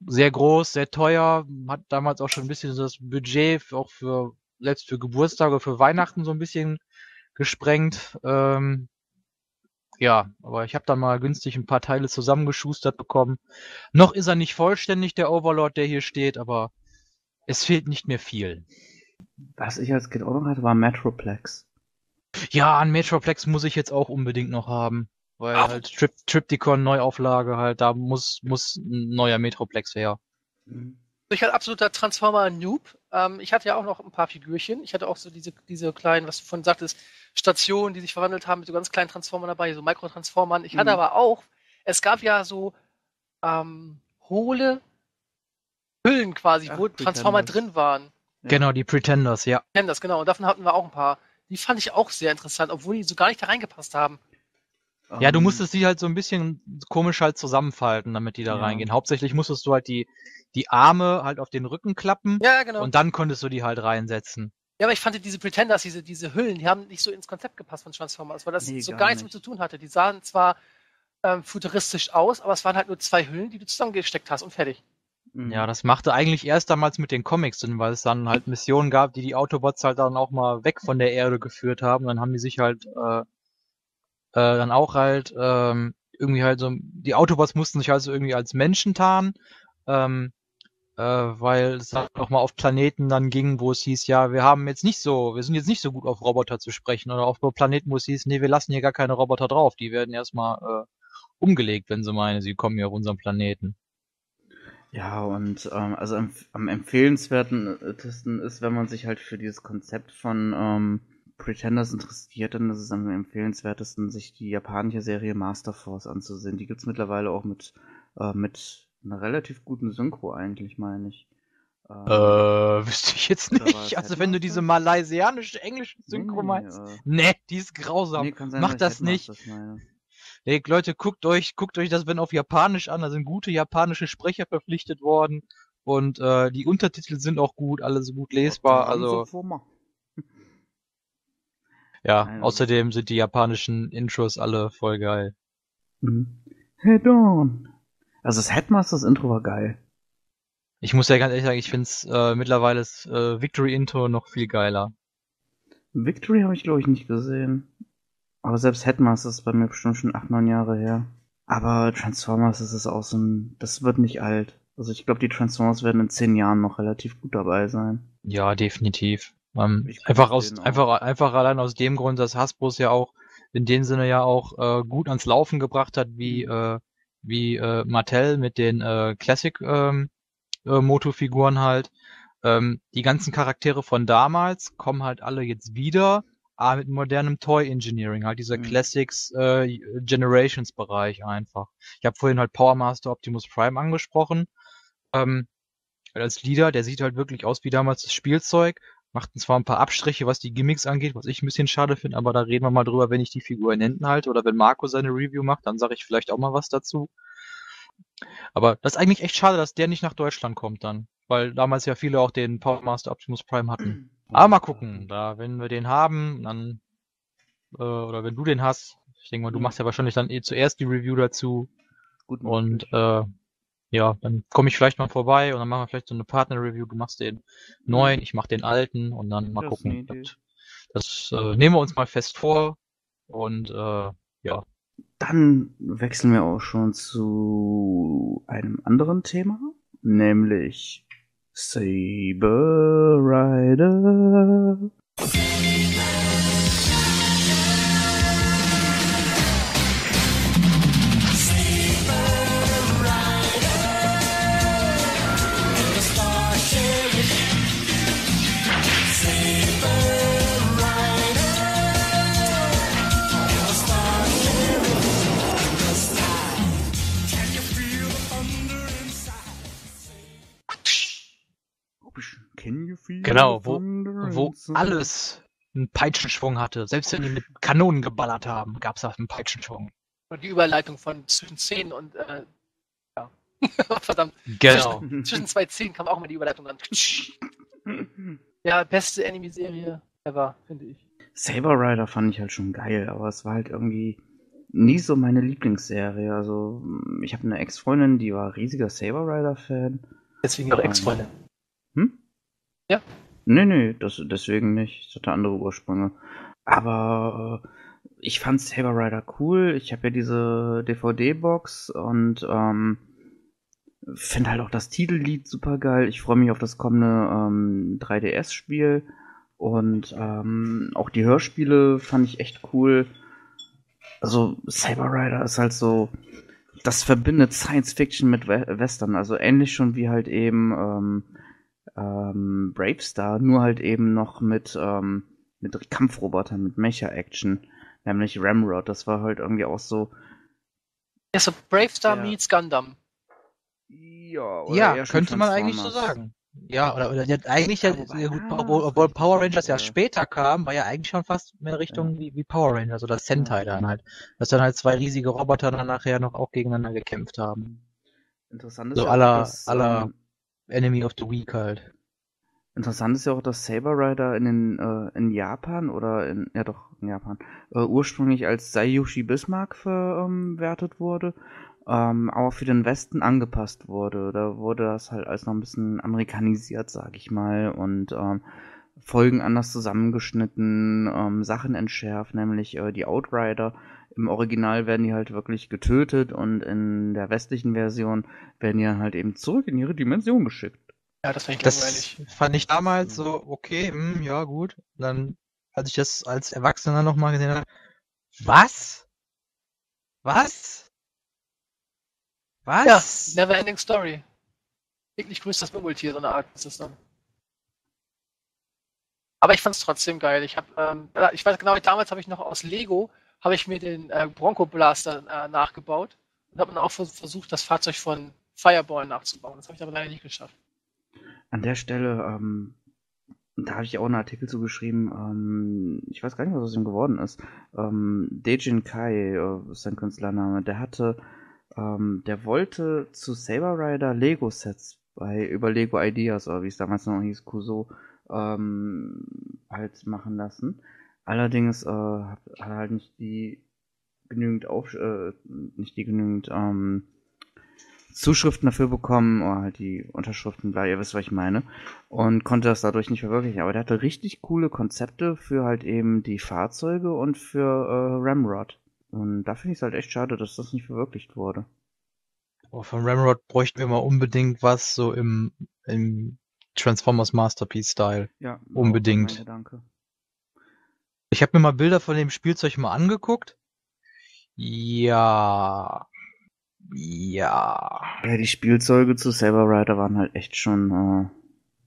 sehr groß, sehr teuer, hat damals auch schon ein bisschen so das Budget für, auch für, selbst für Geburtstage, für Weihnachten so ein bisschen gesprengt. Ähm, ja, aber ich habe dann mal günstig ein paar Teile zusammengeschustert bekommen. Noch ist er nicht vollständig, der Overlord, der hier steht, aber es fehlt nicht mehr viel. Was ich als Kind auch noch hatte, war Metroplex. Ja, an Metroplex muss ich jetzt auch unbedingt noch haben. Weil halt Trip Triptychon Neuauflage halt, da muss, muss ein neuer Metroplex her. Ich halt absoluter Transformer-Noob. Ähm, ich hatte ja auch noch ein paar Figürchen. Ich hatte auch so diese, diese kleinen, was du vorhin sagtest, Stationen, die sich verwandelt haben mit so ganz kleinen Transformern dabei, so Mikrotransformern. Ich hatte Mhm. aber auch, es gab ja so ähm, hohle Hüllen quasi, Ach, wo Transformer Pretenders. drin waren. Genau, die Pretenders, ja. Das, genau. Und davon hatten wir auch ein paar. Die fand ich auch sehr interessant, obwohl die so gar nicht da reingepasst haben. Ja, Ähm, du musstest die halt so ein bisschen komisch halt zusammenfalten, damit die da Ja. reingehen. Hauptsächlich musstest du halt die, die Arme halt auf den Rücken klappen. Ja, genau. Und dann konntest du die halt reinsetzen. Ja, aber ich fand diese Pretenders, diese, diese Hüllen, die haben nicht so ins Konzept gepasst von Transformers, weil das Nee, so gar gar nichts mit zu tun hatte. Die sahen zwar ähm, futuristisch aus, aber es waren halt nur zwei Hüllen, die du zusammengesteckt hast und fertig. Mhm. Ja, das machte eigentlich erst damals mit den Comics Sinn, weil es dann halt Missionen gab, die die Autobots halt dann auch mal weg von der Erde geführt haben. Dann haben die sich halt äh, äh, dann auch halt ähm, irgendwie halt so, die Autobots mussten sich also irgendwie als Menschen tarnen, ähm, äh, weil es halt auch mal auf Planeten dann ging, wo es hieß, ja, wir haben jetzt nicht so, wir sind jetzt nicht so gut auf Roboter zu sprechen oder auf Planeten, wo es hieß, nee, wir lassen hier gar keine Roboter drauf, die werden erstmal äh, umgelegt, wenn sie meinen, sie kommen hier auf unseren Planeten. Ja, und ähm, also am, am empfehlenswertesten ist, wenn man sich halt für dieses Konzept von ähm, Pretenders interessiert, dann ist es am empfehlenswertesten, sich die japanische Serie Master Force anzusehen. Die gibt's mittlerweile auch mit, äh, mit einer relativ guten Synchro eigentlich, meine ich. Ähm, Äh, wüsste ich jetzt nicht. Also wenn du diese malaysianische englische Synchro Nee, meinst. äh, Nee, die ist grausam. Nee, sein, Macht dass ich das nicht. Meine. Nee, Leute, guckt euch, guckt euch das wenn auf Japanisch an. Da sind gute japanische Sprecher verpflichtet worden. Und äh, die Untertitel sind auch gut, alles gut lesbar. Also ja, Nein, außerdem sind die japanischen Intros alle voll geil. Mhm. Head on. Also das Headmasters Intro war geil. Ich muss ja ganz ehrlich sagen, ich find's äh, mittlerweile das äh, Victory Intro noch viel geiler. Victory habe ich glaube ich nicht gesehen. Aber selbst Headmasters ist bei mir bestimmt schon 8, 9 Jahre her. Aber Transformers das ist auch so ein, das wird nicht alt. Also ich glaube, die Transformers werden in 10 Jahren noch relativ gut dabei sein. Ja, definitiv. Ähm, einfach aus, einfach, einfach allein aus dem Grund, dass Hasbro es ja auch in dem Sinne ja auch äh, gut ans Laufen gebracht hat, wie äh, wie äh, Mattel mit den äh, Classic ähm, äh, Moto-Figuren halt. Ähm, die ganzen Charaktere von damals kommen halt alle jetzt wieder, aber mit modernem Toy Engineering, halt dieser Mhm. Classics äh, Generations Bereich einfach. Ich habe vorhin halt Power Master Optimus Prime angesprochen. Ähm, als Leader, der sieht halt wirklich aus wie damals das Spielzeug, macht zwar ein paar Abstriche, was die Gimmicks angeht, was ich ein bisschen schade finde, aber da reden wir mal drüber, wenn ich die Figur in Händen halte oder wenn Marco seine Review macht, dann sage ich vielleicht auch mal was dazu. Aber das ist eigentlich echt schade, dass der nicht nach Deutschland kommt dann, weil damals ja viele auch den Power Master Optimus Prime hatten. Aber mal gucken, da wenn wir den haben, dann äh, oder wenn du den hast, ich denke mal, du machst ja wahrscheinlich dann eh zuerst die Review dazu. Gut Und äh, ja, dann komme ich vielleicht mal vorbei und dann machen wir vielleicht so eine Partner-Review. Du machst den neuen, ich mach den alten und dann mal Das gucken. Das, das äh, nehmen wir uns mal fest vor. Und äh, ja. Dann wechseln wir auch schon zu einem anderen Thema, nämlich Saber Rider. Can Genau, wo, wo alles einen Peitschenschwung hatte. Selbst wenn die mit Kanonen geballert haben, gab's da einen Peitschenschwung. Und die Überleitung von zwischen 10 und äh, ja. Verdammt. Genau. Zwischen, zwischen zwei Szenen kam auch mal die Überleitung dann. Ja, beste Anime-Serie ever, finde ich. Saber Rider fand ich halt schon geil, aber es war halt irgendwie nie so meine Lieblingsserie. Also, ich habe eine Ex-Freundin, die war riesiger Saber Rider-Fan. Deswegen auch Ähm, Ex-Freundin. Nee, nee, das, deswegen nicht. Es hatte andere Ursprünge. Aber äh, ich fand Saber Rider cool. Ich habe ja diese DVD-Box und ähm, finde halt auch das Titellied super geil. Ich freue mich auf das kommende ähm, 3DS-Spiel. Und ähm, auch die Hörspiele fand ich echt cool. Also Saber Rider ist halt so, das verbindet Science Fiction mit We Western. Also ähnlich schon wie halt eben ähm, ähm, Bravestar, nur halt eben noch mit, ähm, mit Kampfrobotern, mit Mecha-Action. Nämlich Ramrod. Das war halt irgendwie auch so. Ja, so Bravestar Ja. meets Gundam. Ja, Ja, eher schon könnte man eigentlich so sagen. Ja, oder, oder ja, eigentlich ja, ja, ah, obwohl, obwohl Power Rangers ja ja. später kam, war ja eigentlich schon fast mehr Richtung wie, wie Power Rangers oder Sentai dann halt. Dass dann halt zwei riesige Roboter dann nachher noch auch gegeneinander gekämpft haben. Interessant ist So ja auch, aller, dass, aller ähm, Enemy of the Week halt. Interessant ist ja auch, dass Saber Rider in, den, äh, in Japan oder in, ja doch, in Japan, äh, ursprünglich als Sayushi Bismarck verwertet wurde, ähm, aber für den Westen angepasst wurde. Da wurde das halt alles noch ein bisschen amerikanisiert, sag ich mal, und ähm, Folgen anders zusammengeschnitten, ähm, Sachen entschärft, nämlich äh, die Outrider. Im Original werden die halt wirklich getötet und in der westlichen Version werden die halt eben zurück in ihre Dimension geschickt. Ja, das fand ich Das langweilig. fand ich damals so, okay, hm, ja gut. Dann, als ich das als Erwachsener nochmal gesehen habe, was? Was? Was? Ja, Never Ending Story. Täglich grüßt das Murmeltier, so eine Art ist das dann. Aber ich fand's trotzdem geil. Ich habe, ähm, ich weiß genau, damals habe ich noch aus Lego habe ich mir den äh, Bronco Blaster äh, nachgebaut und habe dann auch vers versucht, das Fahrzeug von Fireball nachzubauen. Das habe ich aber leider nicht geschafft. An der Stelle, ähm, da habe ich auch einen Artikel zu geschrieben, ähm, ich weiß gar nicht, was aus ihm geworden ist. Ähm, Dejin Kai äh, ist sein Künstlername, der hatte, ähm, der wollte zu Saber Rider Lego-Sets bei über Lego Ideas, oder wie es damals noch hieß, Kuso, ähm, halt machen lassen. Allerdings äh, hat, er halt nicht die genügend auf, äh, nicht die genügend ähm, Zuschriften dafür bekommen, oder halt die Unterschriften, bla, ihr wisst, was ich meine, und konnte das dadurch nicht verwirklichen. Aber der hatte richtig coole Konzepte für halt eben die Fahrzeuge und für äh, Ramrod. Und da finde ich es halt echt schade, dass das nicht verwirklicht wurde. Oh, von Ramrod bräuchten wir mal unbedingt was so im, im Transformers Masterpiece Style. Ja, Unbedingt. mein Gedanke. Ich habe mir mal Bilder von dem Spielzeug mal angeguckt. Ja. Ja. Ja, die Spielzeuge zu Saber Rider waren halt echt schon, äh,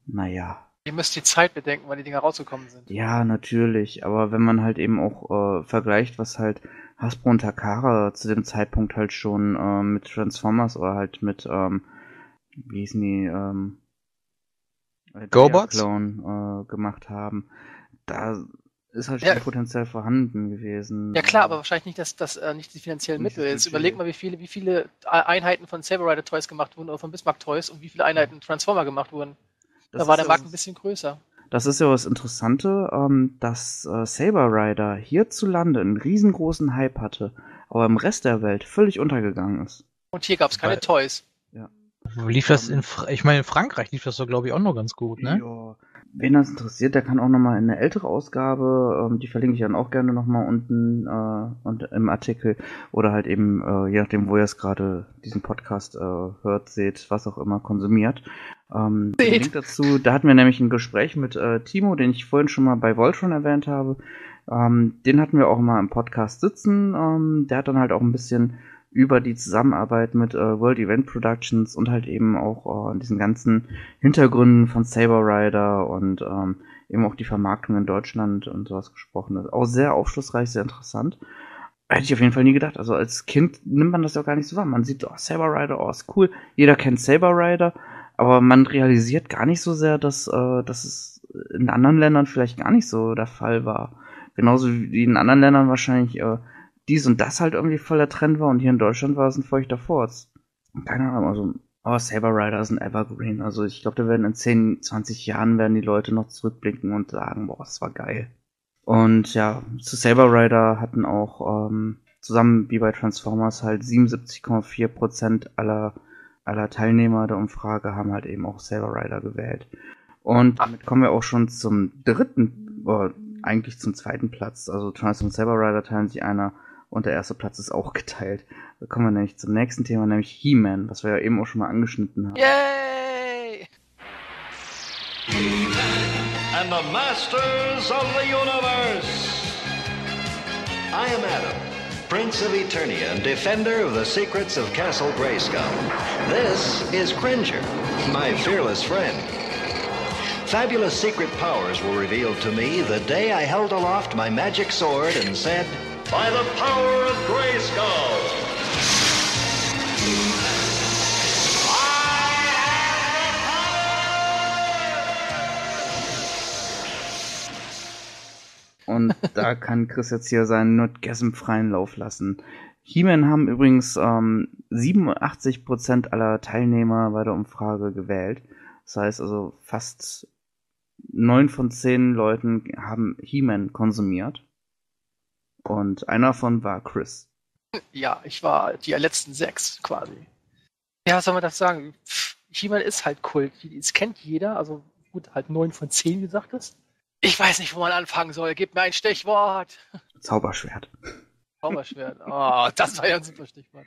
naja. Ihr müsst die Zeit bedenken, wann die Dinger rausgekommen sind. Ja, natürlich, aber wenn man halt eben auch äh, vergleicht, was halt Hasbro und Takara zu dem Zeitpunkt halt schon äh, mit Transformers oder halt mit, ähm, wie hießen die, ähm, äh, Gobots? Clone äh, gemacht haben, da ist halt Ja. schon Potenzial vorhanden gewesen. Ja klar, aber wahrscheinlich nicht das, das äh, nicht die finanziellen Nicht Mittel. Jetzt überleg mal, wie viele, wie viele Einheiten von Saber Rider Toys gemacht wurden oder von Bismarck Toys und wie viele Einheiten Transformer gemacht wurden. Das da war der ja Markt was- ein bisschen größer. Das ist ja das Interessante, ähm, dass äh, Saber Rider hierzulande einen riesengroßen Hype hatte, aber im Rest der Welt völlig untergegangen ist. Und hier gab es keine Weil- Toys. Lief das in, Fra ich meine, in Frankreich lief das so, glaube ich, auch noch ganz gut, ne? Ja. Wen das interessiert, der kann auch nochmal in eine ältere Ausgabe, ähm, die verlinke ich dann auch gerne nochmal unten äh, und im Artikel oder halt eben, äh, je nachdem, wo ihr es gerade diesen Podcast äh, hört, seht, was auch immer konsumiert. Ähm, den. Link dazu, da hatten wir nämlich ein Gespräch mit äh, Timo, den ich vorhin schon mal bei Voltron erwähnt habe. Ähm, den hatten wir auch mal im Podcast sitzen. Ähm, der hat dann halt auch ein bisschen über die Zusammenarbeit mit äh, World Event Productions und halt eben auch äh, diesen ganzen Hintergründen von Saber Rider und ähm, eben auch die Vermarktung in Deutschland und sowas gesprochen. Das ist auch sehr aufschlussreich, sehr interessant. Hätte ich auf jeden Fall nie gedacht. Also als Kind nimmt man das ja gar nicht so wahr. Man sieht, oh, Saber Rider, oh, ist cool. Jeder kennt Saber Rider, aber man realisiert gar nicht so sehr, dass, äh, dass es in anderen Ländern vielleicht gar nicht so der Fall war. Genauso wie in anderen Ländern wahrscheinlich äh, dies und das halt irgendwie voll der Trend war und hier in Deutschland war es ein feuchter Furz. Keine Ahnung, also, aber Saber Rider ist ein Evergreen. Also ich glaube, da werden in 10, 20 Jahren werden die Leute noch zurückblicken und sagen, boah, das war geil. Und ja, zu Saber Rider hatten auch ähm, zusammen wie bei Transformers halt 77,4% aller, aller Teilnehmer der Umfrage haben halt eben auch Saber Rider gewählt. Und damit kommen wir auch schon zum dritten, äh, eigentlich zum zweiten Platz. Also Transformers und Saber Rider teilen sich einer und der erste Platz ist auch geteilt. Da kommen wir nämlich zum nächsten Thema, nämlich He-Man, was wir ja eben auch schon mal angeschnitten haben. Yay! and the masters of the universe. I am Adam, Prince of Eternia and defender of the secrets of Castle Grayskull. This is Cringer, my fearless friend. Fabulous secret powers were revealed to me the day I held aloft my magic sword and said, By the power of Grayskull! Und da kann Chris jetzt hier seinen Nerdgasm freien Lauf lassen. He-Man haben übrigens ähm, 87% aller Teilnehmer bei der Umfrage gewählt. Das heißt also fast neun von zehn Leuten haben He-Man konsumiert. Und einer davon war Chris. Ja, ich war die letzten sechs quasi. Ja, was soll man das sagen? He-Man ist halt Kult. Das kennt jeder. Also gut, halt neun von zehn, wie du sagtest. Ich weiß nicht, wo man anfangen soll. Gib mir ein Stichwort. Zauberschwert. Zauberschwert. Oh, das war ja ein super Stichwort.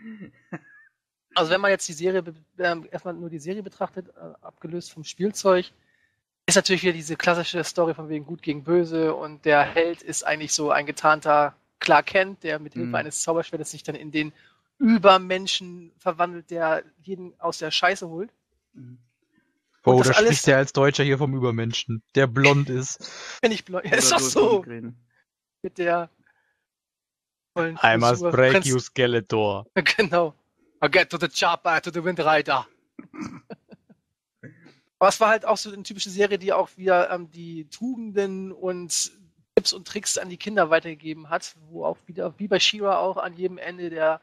Also wenn man jetzt die Serie, ähm, erstmal nur die Serie betrachtet, äh, abgelöst vom Spielzeug, ist natürlich wieder diese klassische Story von wegen Gut gegen Böse und der Held ist eigentlich so ein getarnter Clark Kent, der mit Hilfe Mhm. eines Zauberschwertes sich dann in den Übermenschen verwandelt, der jeden aus der Scheiße holt. Oh, Und das da alles- spricht der als Deutscher hier vom Übermenschen, der blond ist. Bin ich blöd. Ja, ist doch so. Mit der vollen I must break Prinz- you, Skeletor. Genau. I get to the chopper, to the Windrider. Aber es war halt auch so eine typische Serie, die auch wieder ähm, die Tugenden und Tipps und Tricks an die Kinder weitergegeben hat, wo auch wieder, wie bei She-Ra auch an jedem Ende der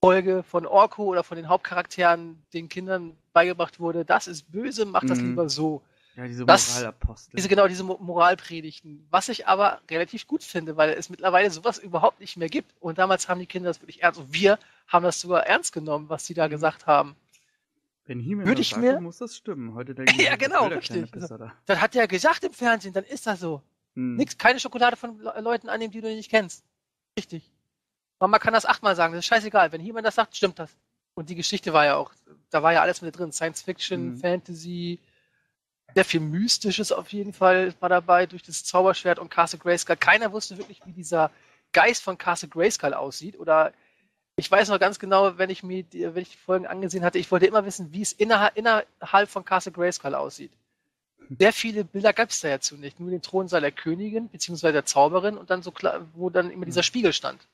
Folge von Orko oder von den Hauptcharakteren den Kindern beigebracht wurde, das ist böse, mach das Mhm. lieber so. Ja, diese Moralapostel. Diese, genau, diese Mo- Moralpredigten. Was ich aber relativ gut finde, weil es mittlerweile sowas überhaupt nicht mehr gibt. Und damals haben die Kinder das wirklich ernst. Und wir haben das sogar ernst genommen, was sie da gesagt haben. Wenn He-Man Würde das ich sagt, mir- dann muss das stimmen. Heute Ja, genau, richtig. kleine Pisser da? Das hat er gesagt im Fernsehen, dann ist das so. Hm. Nix, keine Schokolade von Le Leuten annehmen, die du nicht kennst. Richtig. Mama kann das achtmal sagen, das ist scheißegal. Wenn jemand das sagt, stimmt das. Und die Geschichte war ja auch, da war ja alles mit drin. Science Fiction, Mhm. Fantasy, sehr viel Mystisches auf jeden Fall war dabei durch das Zauberschwert und Castle Grayskull. Keiner wusste wirklich, wie dieser Geist von Castle Grayskull aussieht. Oder ich weiß noch ganz genau, wenn ich mir die, wenn ich die Folgen angesehen hatte, ich wollte immer wissen, wie es innerhalb, innerhalb von Castle Grayskull aussieht. Sehr viele Bilder gab es da dazu nicht. Nur den Thronsaal der Königin, beziehungsweise der Zauberin und dann so klar, wo dann immer dieser Spiegel stand.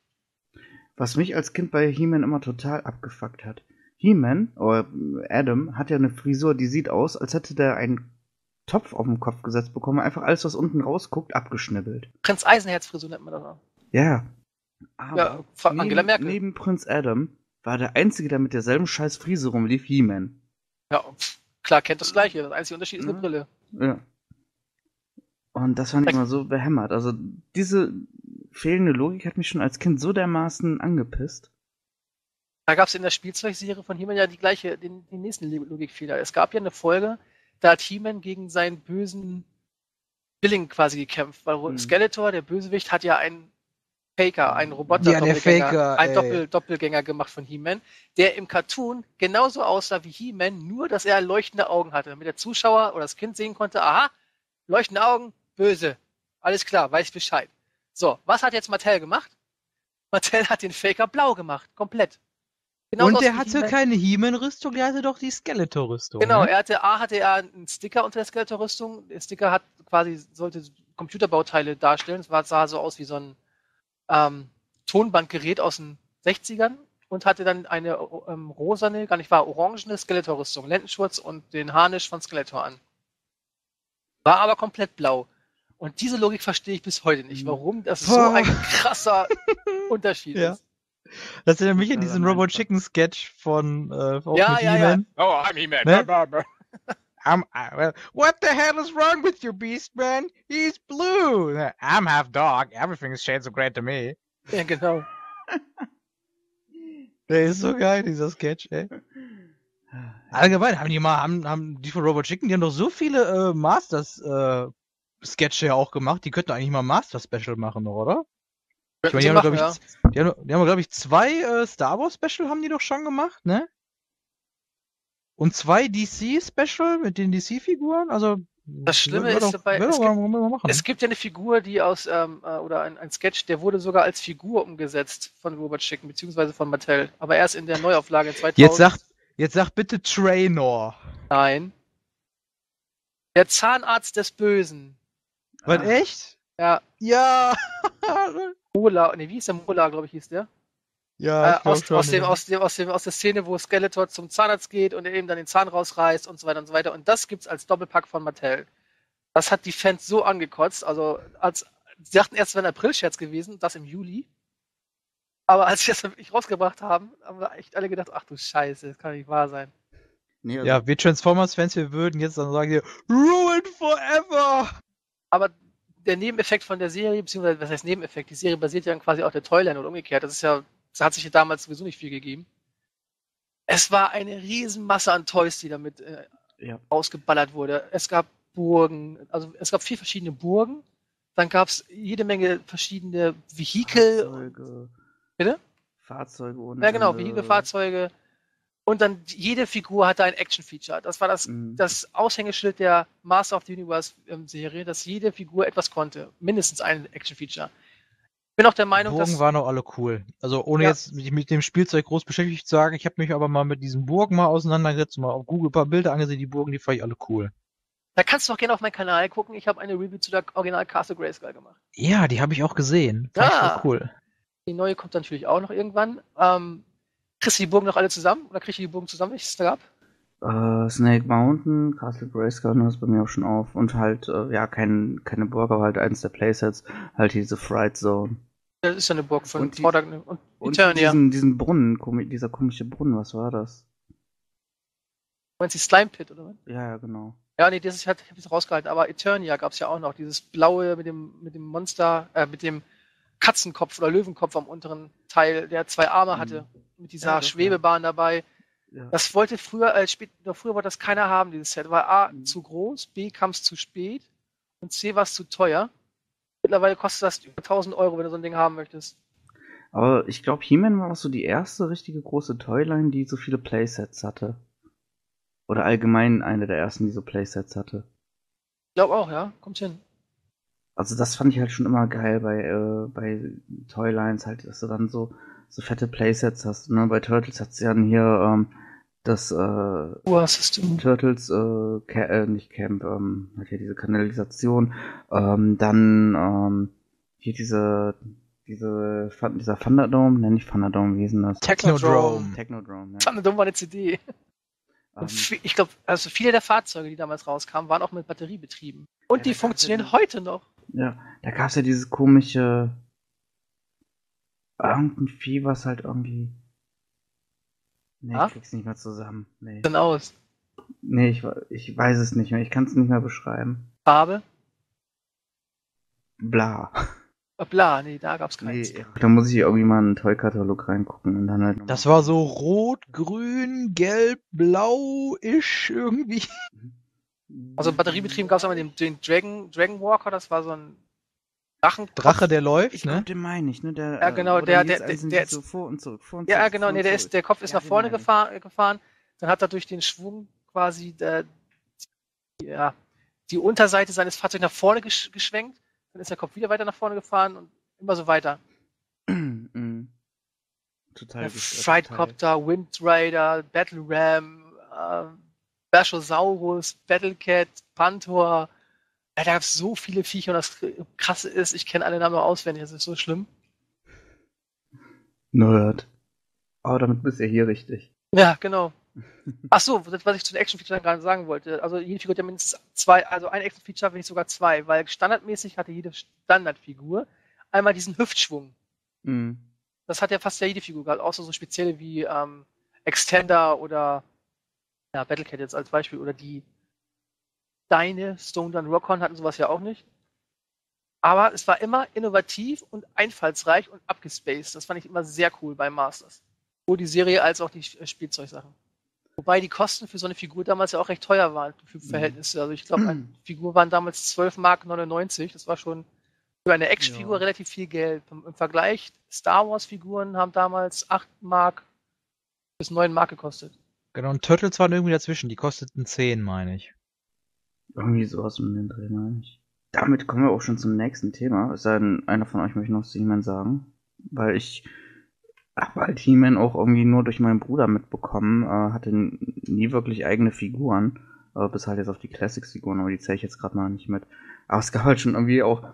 Was mich als Kind bei He-Man immer total abgefuckt hat. He-Man, oder Adam, hat ja eine Frisur, die sieht aus, als hätte der einen Topf auf den Kopf gesetzt bekommen, einfach alles, was unten rausguckt, abgeschnibbelt. Prinz Eisenherz-Frisur nennt man das auch. Ja. Aber Ja, von Angela neben, Merkel. neben Prinz Adam war der Einzige, der mit derselben scheiß Frise rumlief, He-Man. Ja, pff, klar, kennt das Gleiche. Das einzige Unterschied ist eine Mhm. Brille. Ja. Und das fand ich immer so behämmert. Also diese fehlende Logik hat mich schon als Kind so dermaßen angepisst. Da gab es in der Spielzeugserie von He-Man ja die gleiche, den, den nächsten Lo- Logikfehler. Es gab ja eine Folge, da hat He-Man gegen seinen bösen Zwilling quasi gekämpft, weil Hm. Skeletor, der Bösewicht, hat ja einen Faker, einen roboter Ja, ey. Doppel Doppelgänger gemacht von He-Man, der im Cartoon genauso aussah wie He-Man, nur dass er leuchtende Augen hatte, damit der Zuschauer oder das Kind sehen konnte, aha, leuchtende Augen, böse. Alles klar, weiß Bescheid. So, was hat jetzt Mattel gemacht? Mattel hat den Faker blau gemacht, komplett. Genauso Und der hatte He-Man. keine He-Man-Rüstung, der hatte doch die Skeletor-Rüstung. Genau, ne? er hatte A hatte er einen Sticker unter der Skeletor-Rüstung. Der Sticker hat quasi sollte Computerbauteile darstellen. Es sah so aus wie so ein ähm, Tonbandgerät aus den 60ern und hatte dann eine ähm, rosane, gar nicht wahr, orangene Skeletor-Rüstung, Lendenschurz und den Harnisch von Skeletor an. War aber komplett blau. Und diese Logik verstehe ich bis heute nicht, warum das so ein krasser Unterschied Ja. ist. Das erinnert mich an diesen Robot Chicken Sketch von äh, auch Ja, ja, ja. Oh, I'm He-Man. Ne? I'm, I, what the hell is wrong with you, Beast Man? He's blue. I'm half dog. Everything is shades of grey to me. Ja, genau. Der ist so geil, dieser Sketch, ey. Allgemein haben die mal, haben, haben die von Robot Chicken, die haben doch so viele äh, Masters äh, Sketche ja auch gemacht, die könnten eigentlich mal ein Master Special machen, oder? Ich meine, die haben, Könnten sie glaube ich, machen, die haben, die haben glaube ich, zwei äh, Star Wars Special haben die doch schon gemacht, ne? Und zwei DC Special mit den DC-Figuren, also. Das Schlimme ist doch, dabei, es gibt, es gibt ja eine Figur, die aus, ähm, äh, oder ein, ein Sketch, der wurde sogar als Figur umgesetzt von Robert Chicken, beziehungsweise von Mattel. Aber erst in der Neuauflage 2000. Jetzt sag, jetzt sag bitte Trainor. Nein. Der Zahnarzt des Bösen. Was, echt? Ja. Ja. Mola, nee, wie hieß der Mola, glaube ich, hieß der? Ja, äh, aus, aus, dem, ja. aus, dem, aus, dem, aus der Szene, wo Skeletor zum Zahnarzt geht und er eben dann den Zahn rausreißt und so weiter und so weiter. Und das gibt's als Doppelpack von Mattel. Das hat die Fans so angekotzt. Also, als, sie dachten erst, es wäre ein April-Scherz gewesen, das im Juli. Aber als sie das wirklich rausgebracht haben, haben wir echt alle gedacht, ach du Scheiße, das kann nicht wahr sein. Nee, also, Ja, wir Transformers-Fans, wir würden jetzt dann sagen, hier, Ruined Forever! Aber der Nebeneffekt von der Serie, beziehungsweise, was heißt Nebeneffekt? Die Serie basiert ja quasi auf der Toyline und umgekehrt. Das ist ja, das hat sich ja damals sowieso nicht viel gegeben. Es war eine Riesenmasse an Toys, die damit äh, Ja. ausgeballert wurde. Es gab Burgen, also es gab vier verschiedene Burgen. Dann gab es jede Menge verschiedene Vehikel. Fahrzeuge. Bitte? Fahrzeuge ohne Ja, genau. Vehikel, Fahrzeuge. Und dann jede Figur hatte ein Action-Feature. Das war das, Mhm. das Aushängeschild der Master of the Universe-Serie, dass jede Figur etwas konnte. Mindestens ein Action-Feature. Ich bin auch der Meinung, Burgen dass. waren auch alle cool. Also ohne Ja. jetzt mich mit dem Spielzeug groß beschäftigt zu sagen, ich habe mich aber mal mit diesen Burgen mal auseinandergesetzt, mal auf Google ein paar Bilder angesehen, die Burgen, die fand ich alle cool. Da kannst du auch gerne auf meinen Kanal gucken. Ich habe eine Review zu der Original Castle Grayskull gemacht. Ja, die habe ich auch gesehen. Fand ich Ja. cool. Die neue kommt dann natürlich auch noch irgendwann. Ähm, kriegst du die Burgen noch alle zusammen? Oder kriegst du die Burgen zusammen, welches es da gab? Äh, Snake Mountain, Castle Grayskull, das ist bei mir auch schon auf. Und halt, äh, ja, kein, keine Burg, aber halt eins der Playsets, halt diese Fright Zone. Das ist ja eine Burg von Und die- und Und Eternia. diesen, diesen Brunnen, dieser komische Brunnen, was war das? Meinst du die Slime Pit, oder was? Ja, ja, genau. Ja, nee, das ist halt, ich habe es rausgehalten, aber Eternia gab es ja auch noch, dieses blaue mit dem, mit dem Monster, äh, mit dem Katzenkopf oder Löwenkopf am unteren Teil, der zwei Arme hatte, mit dieser Mhm. Ja, doch, Schwebebahn dabei. Ja. Das wollte früher, äh, spät, früher wollte das keiner haben, dieses Set. War A, Mhm. zu groß, B, kam es zu spät und C, war es zu teuer. Mittlerweile kostet das über 1000 Euro, wenn du so ein Ding haben möchtest. Aber ich glaube, He-Man war auch so die erste richtige große Toyline, die so viele Playsets hatte. Oder allgemein eine der ersten, die so Playsets hatte. Ich glaube auch, ja, kommt hin. Also das fand ich halt schon immer geil bei, äh, bei Toylines halt, dass du dann so, so fette Playsets hast. Ne? Bei Turtles hat's ja dann hier ähm, das äh, Uhr-System. Turtles, äh, Ca äh, nicht Camp, ähm, hat ja diese Kanalisation. Ähm, dann ähm, hier diese, diese dieser Thunderdome, ne, nicht Thunderdome, wie hieß denn das? Technodrome. Technodrome, ja. Thunderdome war eine CD. Ähm, Und vi- ich glaube, also viele der Fahrzeuge, die damals rauskamen, waren auch mit Batterie betrieben. Und Ja, die ja funktionieren die- heute noch. Ja, da gab's ja dieses komische irgendein Vieh, was halt irgendwie. Nee, Ah? ich krieg's nicht mehr zusammen. Nee. Dann aus. Nee, ich, ich weiß es nicht mehr. Ich kann es nicht mehr beschreiben. Farbe. Bla. Bla, nee, da gab's keins. Nee, da muss ich irgendwie mal in einen Toy-Katalog reingucken und dann halt. noch- Das war so rot, grün, gelb, blau-isch irgendwie. Also batteriebetrieben gab's auch mal den, den Dragon, Dragon Walker, das war so ein Drachen. Drache, der läuft, Ich ne? glaube, den meine ich, ne? Der, Ja, genau, äh, der- der- der- der- so vor und zurück, vor und Ja, zurück, genau, nee, der, ist, der Kopf ist Ja, nach vorne gefahren, gefahren, dann hat er durch den Schwung quasi der, ja, die Unterseite seines Fahrzeugs nach vorne gesch geschwenkt, dann ist der Kopf wieder weiter nach vorne gefahren und immer so weiter. Mhm. Total gestört, Frightcopter, Wind Rider, Battle Ram, äh, Bashosaurus, Battlecat, Panther. Ja, da gab es so viele Viecher und das Krasse ist, ich kenne alle Namen auswendig, das ist so schlimm. Nerd. Aber damit bist du ja hier richtig. Ja, genau. Ach so, das, was ich zu den Action-Features gerade sagen wollte. Also jede Figur hat ja mindestens zwei, also ein Action-Feature, wenn nicht sogar zwei, weil standardmäßig hatte jede Standardfigur einmal diesen Hüftschwung. Mhm. Das hat ja fast ja jede Figur gehabt, außer so spezielle wie ähm, Extender oder ja, Battlecat jetzt als Beispiel oder die Deine, Stone Gun Rockon hatten sowas ja auch nicht. Aber es war immer innovativ und einfallsreich und abgespaced. Das fand ich immer sehr cool bei Masters. Sowohl die Serie als auch die äh, Spielzeugsachen. Wobei die Kosten für so eine Figur damals ja auch recht teuer waren für Verhältnisse. Also ich glaube, eine Figur waren damals 12 Mark 99. Das war schon für eine Actionfigur Ja. relativ viel Geld. Im, Vergleich, Star Wars Figuren haben damals 8 Mark bis 9 Mark gekostet. Genau, und Turtles waren irgendwie dazwischen, die kosteten 10, meine ich. Irgendwie sowas um den Dreh, meine ich. Damit kommen wir auch schon zum nächsten Thema. Es sei denn, einer von euch möchte noch zu He-Man sagen. Weil ich habe halt He-Man auch irgendwie nur durch meinen Bruder mitbekommen. Äh, hatte nie wirklich eigene Figuren. Äh, bis halt jetzt auf die Classics-Figuren, aber die zähle ich jetzt gerade mal nicht mit. Aber es gab halt schon irgendwie auch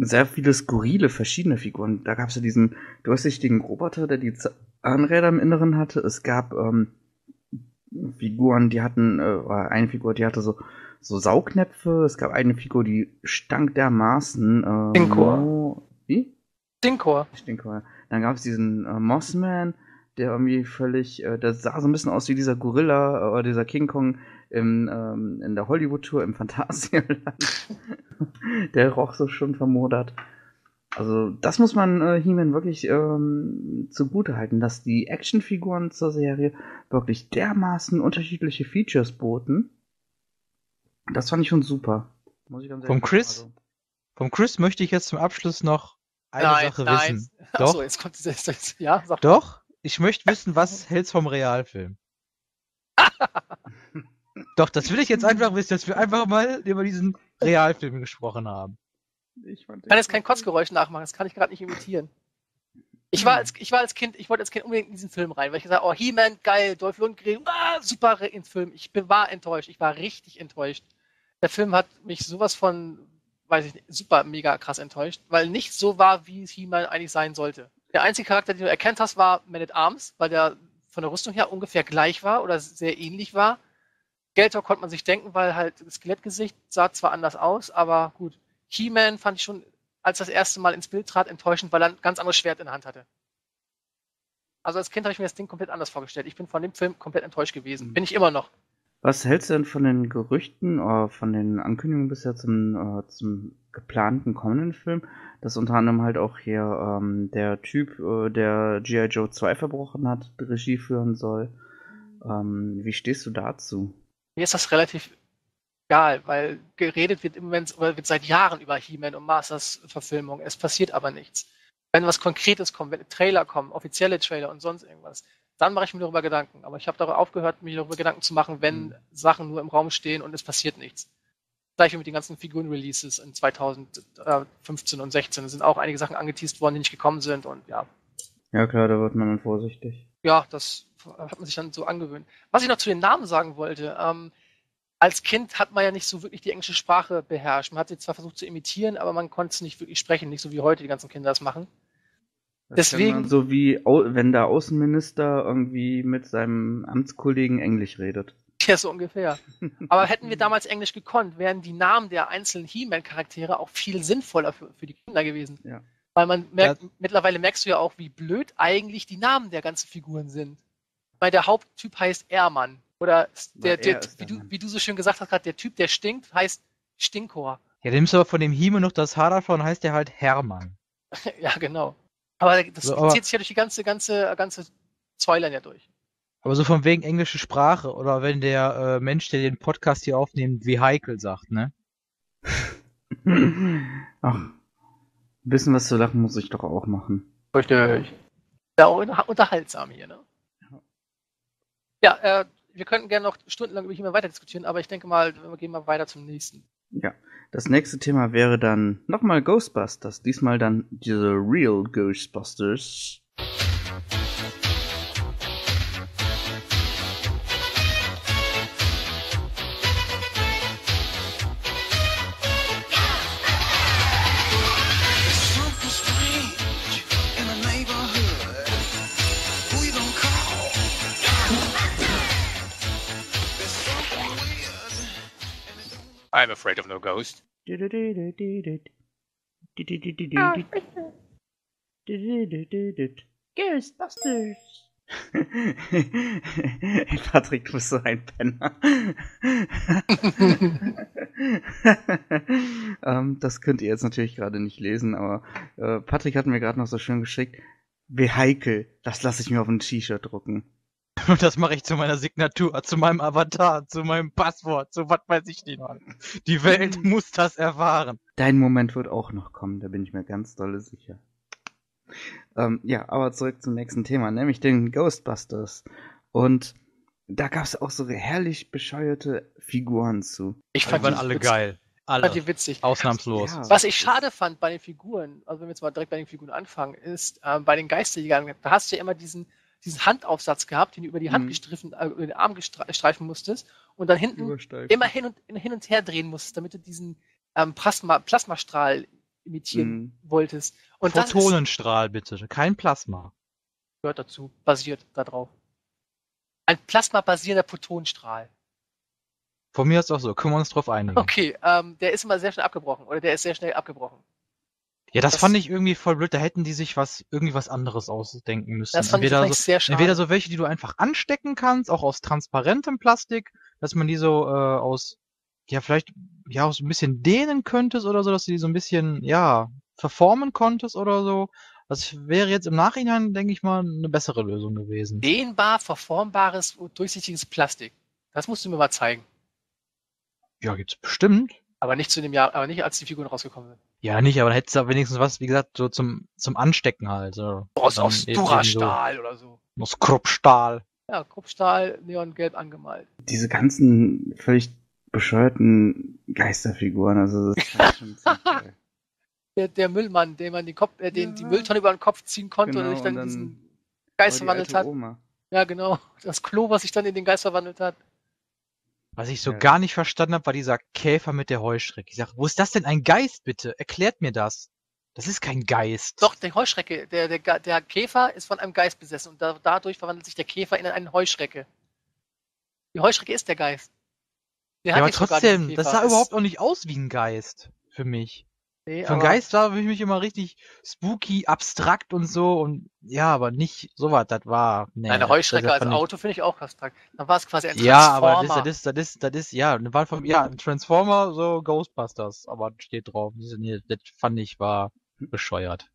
sehr viele skurrile verschiedene Figuren. Da gab es ja diesen durchsichtigen Roboter, der die Zahnräder im Inneren hatte. Es gab ähm, Figuren, die hatten, äh, eine Figur, die hatte so, so Saugnäpfe. Es gab eine Figur, die stank dermaßen. Äh, Stinkor. Wie? Stinkor. Stinkor. ja. Dann gab es diesen äh, Mossman, der irgendwie völlig, äh, der sah so ein bisschen aus wie dieser Gorilla äh, oder dieser King Kong im, ähm, in der Hollywood-Tour im Phantasialand. der roch so schon vermodert. Also, das muss man äh, He-Man wirklich ähm, zugute halten, dass die Actionfiguren zur Serie wirklich dermaßen unterschiedliche Features boten. Das fand ich schon super. Muss ich ganz Vom ehrlich Chris? sagen. Vom Chris möchte ich jetzt zum Abschluss noch eine nein, Sache nein. wissen. Achso, Doch, jetzt kommt dieser, jetzt, ja, sag doch. Ich möchte wissen, was hältst vom Realfilm? Doch, das will ich jetzt einfach wissen, dass wir einfach mal über diesen Realfilm gesprochen haben. Ich kann jetzt kein Kotzgeräusch nachmachen, das kann ich gerade nicht imitieren. Ich war, als, ich war als Kind, ich wollte als Kind unbedingt in diesen Film rein, weil ich gesagt habe, oh, He-Man, geil, Dolph Lundgren, ah, super ins Film. Ich bin, war enttäuscht, ich war richtig enttäuscht. Der Film hat mich sowas von, weiß ich nicht, super mega krass enttäuscht, weil nicht so war, wie He-Man eigentlich sein sollte. Der einzige Charakter, den du erkannt hast, war Man at Arms, weil der von der Rüstung her ungefähr gleich war oder sehr ähnlich war. Skeletor konnte man sich denken, weil halt das Skelettgesicht sah zwar anders aus, aber gut. He-Man fand ich schon, als das erste Mal ins Bild trat, enttäuschend, weil er ein ganz anderes Schwert in der Hand hatte. Also als Kind habe ich mir das Ding komplett anders vorgestellt. Ich bin von dem Film komplett enttäuscht gewesen. Bin ich immer noch. Was hältst du denn von den Gerüchten oder von den Ankündigungen bisher zum, äh, zum geplanten kommenden Film, dass unter anderem halt auch hier ähm, der Typ, äh, der G.I. Joe 2 verbrochen hat, die Regie führen soll? Ähm, wie stehst du dazu? Mir ist das relativ egal, weil geredet wird im Moment oder wird seit Jahren über He-Man und Masters Verfilmung. Es passiert aber nichts. Wenn was Konkretes kommt, wenn Trailer kommen, offizielle Trailer und sonst irgendwas, dann mache ich mir darüber Gedanken. Aber ich habe darauf aufgehört, mir darüber Gedanken zu machen, wenn Sachen nur im Raum stehen und es passiert nichts. Gleich wie mit den ganzen Figuren-Releases in 2015 und 16. Es sind auch einige Sachen angeteased worden, die nicht gekommen sind und ja, Ja klar, da wird man dann vorsichtig. ja, das hat man sich dann so angewöhnt. Was ich noch zu den Namen sagen wollte, ähm, als Kind hat man ja nicht so wirklich die englische Sprache beherrscht. Man hat sie zwar versucht zu imitieren, aber man konnte es nicht wirklich sprechen, nicht so wie heute die ganzen Kinder das machen. Das Deswegen- man So wie, wenn der Außenminister irgendwie mit seinem Amtskollegen Englisch redet. Ja, so ungefähr. Aber hätten wir damals Englisch gekonnt, wären die Namen der einzelnen He-Man-Charaktere auch viel sinnvoller für, für die Kinder gewesen. Ja. Weil man merkt, mittlerweile merkst du ja auch, wie blöd eigentlich die Namen der ganzen Figuren sind. Weil der Haupttyp heißt Ermann. Oder der, er der, wie, du, wie du so schön gesagt hast, gerade der Typ, der stinkt, heißt Stinkor. Ja, nimmst du aber von dem Hime noch das H davon, heißt der halt Hermann. ja, genau. Aber das So, aber- zieht sich ja durch die ganze, ganze, ganze Spoilern ja durch. Aber so von wegen englische Sprache oder wenn der äh, Mensch, der den Podcast hier aufnimmt, wie Heikel sagt, ne? Ach, ein bisschen was zu lachen muss ich doch auch machen. Richtig. Ja, auch unterhaltsam hier, ne? Ja, äh, wir könnten gerne noch stundenlang über hier weiter diskutieren, aber ich denke mal, wir gehen mal weiter zum nächsten. Ja, das nächste Thema wäre dann nochmal Ghostbusters. Diesmal dann diese Real Ghostbusters. I'm afraid of no ghost. Ghostbusters. Patrick, du bist so ein Penner. ähm, das könnt ihr jetzt natürlich gerade nicht lesen, aber äh, Patrick hat mir gerade noch so schön geschickt. Wie heikel, das lasse ich mir auf ein T-Shirt drucken. Und das mache ich zu meiner Signatur, zu meinem Avatar, zu meinem Passwort, zu was weiß ich nicht. Die Welt muss das erfahren. Dein Moment wird auch noch kommen, da bin ich mir ganz dolle sicher. Ähm, ja, aber zurück zum nächsten Thema, nämlich den Ghostbusters. Und da gab es auch so herrlich bescheuerte Figuren zu. Ich Die waren alle geil. Alle. Fand die witzig. Ausnahmslos. Ja. Was ich schade fand bei den Figuren, also wenn wir jetzt mal direkt bei den Figuren anfangen, ist ähm, bei den Geisterjägern, da hast du ja immer diesen, diesen Handaufsatz gehabt, den du über die Hand Mhm. gestriffen, äh, über den Arm streifen musstest und dann hinten Übersteifen. immer hin und, hin und her drehen musstest, damit du diesen ähm, Plasma, Plasmastrahl imitieren Mhm. wolltest. Und das ist, Photonenstrahl bitte, kein Plasma. gehört dazu, basiert darauf. Ein plasmabasierender Photonenstrahl. Von mir ist auch so, können wir uns drauf einigen. Okay, ähm, der ist immer sehr schnell abgebrochen oder der ist sehr schnell abgebrochen. Ja, das, Das- fand ich irgendwie voll blöd. Da hätten die sich was irgendwie was anderes ausdenken müssen. Das fand ich entweder, übrigens so, sehr schade. entweder so welche, die du einfach anstecken kannst, auch aus transparentem Plastik, dass man die so äh, aus, ja, vielleicht, ja, auch so ein bisschen dehnen könntest oder so, dass du die so ein bisschen, ja, verformen konntest oder so. Das wäre jetzt im Nachhinein, denke ich mal, eine bessere Lösung gewesen. Dehnbar, verformbares, durchsichtiges Plastik. Das musst du mir mal zeigen. Ja, gibt's bestimmt. Aber nicht zu dem Jahr, aber nicht als die Figuren rausgekommen sind. Ja, nicht, aber dann hättest du wenigstens was, wie gesagt, so zum, zum Anstecken halt. So. Aus, Dann aus eben so- Durastahl oder so. Aus Kruppstahl. Ja, Kruppstahl, neongelb angemalt. Diese ganzen völlig bescheuerten Geisterfiguren, also das war schon ziemlich geil. Der, der Müllmann, den man den Kopf, äh, den die Mülltonne über den Kopf ziehen konnte Genau, und sich dann und in dann diesen Geist Oh, verwandelt hat. Oma. Ja, genau. Das Klo, was sich dann in den Geist verwandelt hat. Was ich so Ja. gar nicht verstanden habe, war dieser Käfer mit der Heuschrecke. Ich sag, wo ist das denn ein Geist, bitte? Erklärt mir das. Das ist kein Geist. Doch, der Heuschrecke, der, der, der Käfer ist von einem Geist besessen und da, dadurch verwandelt sich der Käfer in einen Heuschrecke. Die Heuschrecke ist der Geist. Der ja, aber trotzdem, das sah Es- überhaupt auch nicht aus wie ein Geist. Für mich. Nee, aber- Geist war für mich immer richtig spooky, abstrakt und so und ja, aber nicht sowas, das war. Nee, Eine Heuschrecke als Auto finde ich auch abstrakt. Dann war es quasi ein Ja, aber Transformer. das ist, das ist, das ist, ja, eine Wahl von, ja, ein Transformer, so Ghostbusters, aber steht drauf. Nee, das fand ich war bescheuert.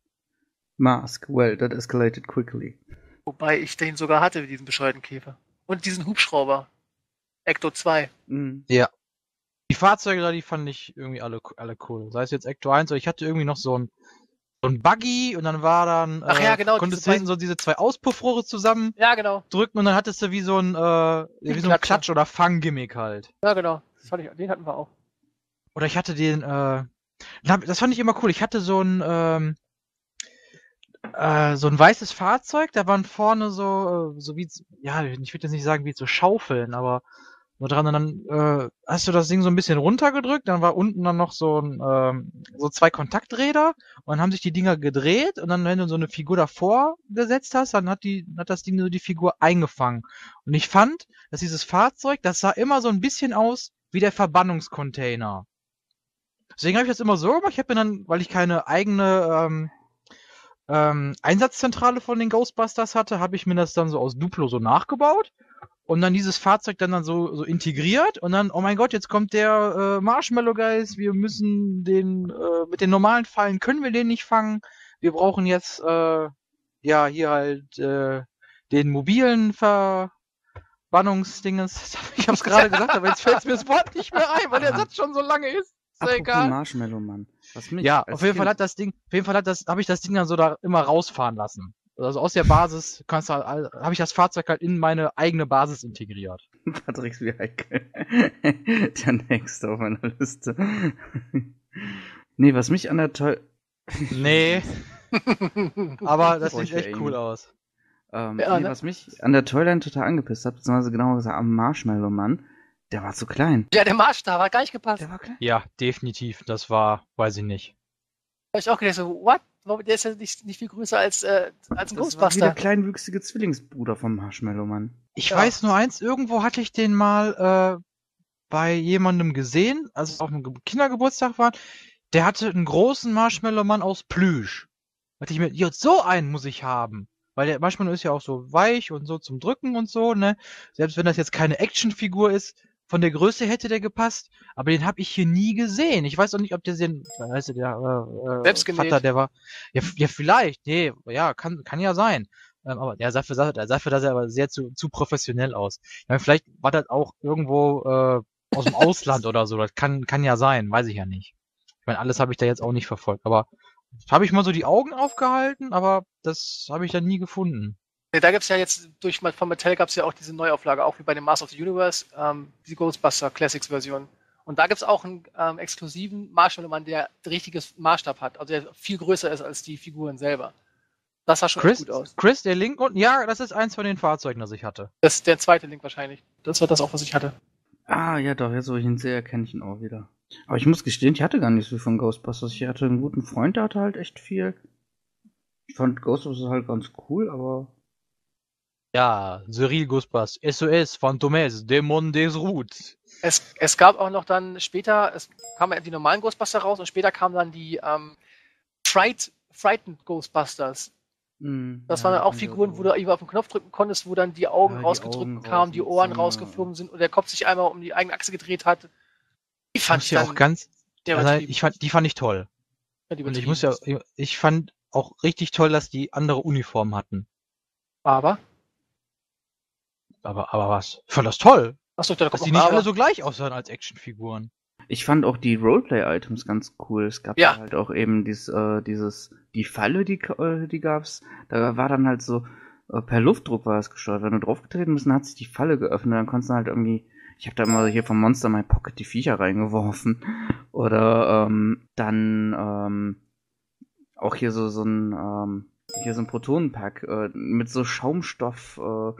Mask, well, that escalated quickly. Wobei ich den sogar hatte, diesen bescheuerten Käfer. Und diesen Hubschrauber. Ecto 2. Mhm. Ja. Die Fahrzeuge da, die fand ich irgendwie alle, alle cool. Sei es jetzt Ecto 1 oder ich hatte irgendwie noch so ein, so ein Buggy und dann war dann, Ach ja, genau, konntest diese du hinten so diese zwei Auspuffrohre zusammen Ja, genau. drücken und dann hattest du wie so ein, äh, wie so ein. Klatsch- oder Fang-Gimmick halt. Ja, genau. Das fand ich, den hatten wir auch. Oder ich hatte den, äh, das fand ich immer cool. Ich hatte so ein, ähm, äh, so ein weißes Fahrzeug, da waren vorne so, äh, so wie, ja, ich würde jetzt nicht sagen wie so Schaufeln, aber nur dran und dann äh, hast du das Ding so ein bisschen runtergedrückt, dann war unten dann noch so ein, ähm, so zwei Kontakträder und dann haben sich die Dinger gedreht und dann, wenn du so eine Figur davor gesetzt hast, dann hat die, hat das Ding so die Figur eingefangen. Und ich fand, dass dieses Fahrzeug, das sah immer so ein bisschen aus wie der Verbannungscontainer. Deswegen habe ich das immer so gemacht. Ich habe mir dann, weil ich keine eigene ähm, ähm, Einsatzzentrale von den Ghostbusters hatte, habe ich mir das dann so aus Duplo so nachgebaut. Und dann dieses Fahrzeug dann, dann so, so integriert und dann, oh mein Gott, jetzt kommt der äh, Marshmallow Geist, wir müssen den, äh, mit den normalen Fallen können wir den nicht fangen. Wir brauchen jetzt, äh, ja, hier halt äh, den mobilen Verbannungsdinges. Ich hab's gerade gesagt, aber jetzt fällt mir das Wort nicht mehr ein, weil der Satz schon so lange ist. Ist ja egal. Marshmallow Mann. Was mich Ja, auf jeden Fall Kind- hat das Ding, auf jeden Fall hat das, habe ich das Ding dann so da immer rausfahren lassen. Also aus der Basis kannst du, halt- habe ich das Fahrzeug halt in meine eigene Basis integriert. Patrick's Vehicle. der nächste auf meiner Liste. nee, was mich an der toll. Nee. Aber das Boah, sieht echt wär cool aus. Ähm, Ja, nee, ne? was mich an der Toyline total angepisst hat, beziehungsweise genauer gesagt am Marshmallow Mann, der war zu klein. Ja, der Maßstab hat gar nicht gepasst. Der war klein. Ja, definitiv. Das war, weiß ich nicht. Da hab ich auch gedacht, so, what? Der ist ja nicht, nicht viel größer als, äh, als ein Das war wie der Ghostbuster. kleinwüchsige Zwillingsbruder vom Marshmallow Mann. Ich Ja. weiß nur eins, irgendwo hatte ich den mal äh, bei jemandem gesehen, als wir auf einem Ge- Kindergeburtstag waren. Der hatte einen großen Marshmallow-Mann aus Plüsch. Da dachte ich mir, ja, so einen muss ich haben. Weil der Marshmallow ist ja auch so weich und so zum Drücken und so, ne? Selbst wenn das jetzt keine Actionfigur ist, von der Größe hätte der gepasst, aber den habe ich hier nie gesehen. Ich weiß auch nicht, ob der den, weißt du, der äh, äh, Selbstgenäht. Vater, der war, ja, ja vielleicht, nee, ja, kann, kann ja sein. Ähm, aber der sah für, sah, der sah für das aber sehr zu, zu professionell aus. Meine, vielleicht war das auch irgendwo äh, aus dem Ausland oder so. Das kann, kann ja sein, weiß ich ja nicht. Ich meine, alles habe ich da jetzt auch nicht verfolgt. Aber habe ich mal so die Augen aufgehalten, aber das habe ich dann nie gefunden. Ja, Da gibt's ja jetzt, durch von Mattel gab's ja auch diese Neuauflage, auch wie bei dem Master of the Universe, ähm, die Ghostbuster Classics Version. Und da gibt's auch einen ähm, exklusiven Marshmallow-Mann, der ein richtiges Maßstab hat, also der viel größer ist als die Figuren selber. Das sah schon Chris, gut aus. Chris, der Link unten, ja, das ist eins von den Fahrzeugen, das ich hatte. Das ist der zweite Link wahrscheinlich. Das war das auch, was ich hatte. Ah, ja doch, jetzt wo ich ihn sehe, erkenne ich ihn auch wieder. Aber ich muss gestehen, ich hatte gar nicht so viel von Ghostbusters. Ich hatte einen guten Freund, der hatte halt echt viel. Ich fand Ghostbusters halt ganz cool, aber Ja, Cyril Guspas, SOS, Phantomes, Dämon des Routes. Es, es gab auch noch dann später, es kamen die normalen Ghostbuster raus und später kamen dann die ähm, Fright, Frightened Ghostbusters. hm, Das ja, waren dann auch Figuren, so- wo du irgendwie auf den Knopf drücken konntest, wo dann die Augen Ja, die rausgedrückt Augen kamen, die Ohren ja. rausgeflogen sind und der Kopf sich einmal um die eigene Achse gedreht hat. Die fand ich ich auch ganz, der also ich fand, die fand ich toll. Ja, die Und ich muss ja, ich fand auch richtig toll, dass die andere Uniformen hatten. Aber, Aber, aber was? Ich fand das toll, achso, da dass die nicht aber. alle so gleich aussahen als Actionfiguren. Ich fand auch die Roleplay-Items ganz cool. Es gab Ja. halt auch eben dies, äh, dieses, die Falle, die, äh, die gab's. Da war dann halt so, äh, per Luftdruck war es gesteuert. Wenn du draufgetreten bist, dann hat sich die Falle geöffnet. Dann konntest du halt irgendwie, ich habe da immer hier vom Monster My Pocket die Viecher reingeworfen. Oder ähm, dann ähm, auch hier so, so ein, ähm, hier so ein Protonenpack äh, mit so Schaumstoff, äh,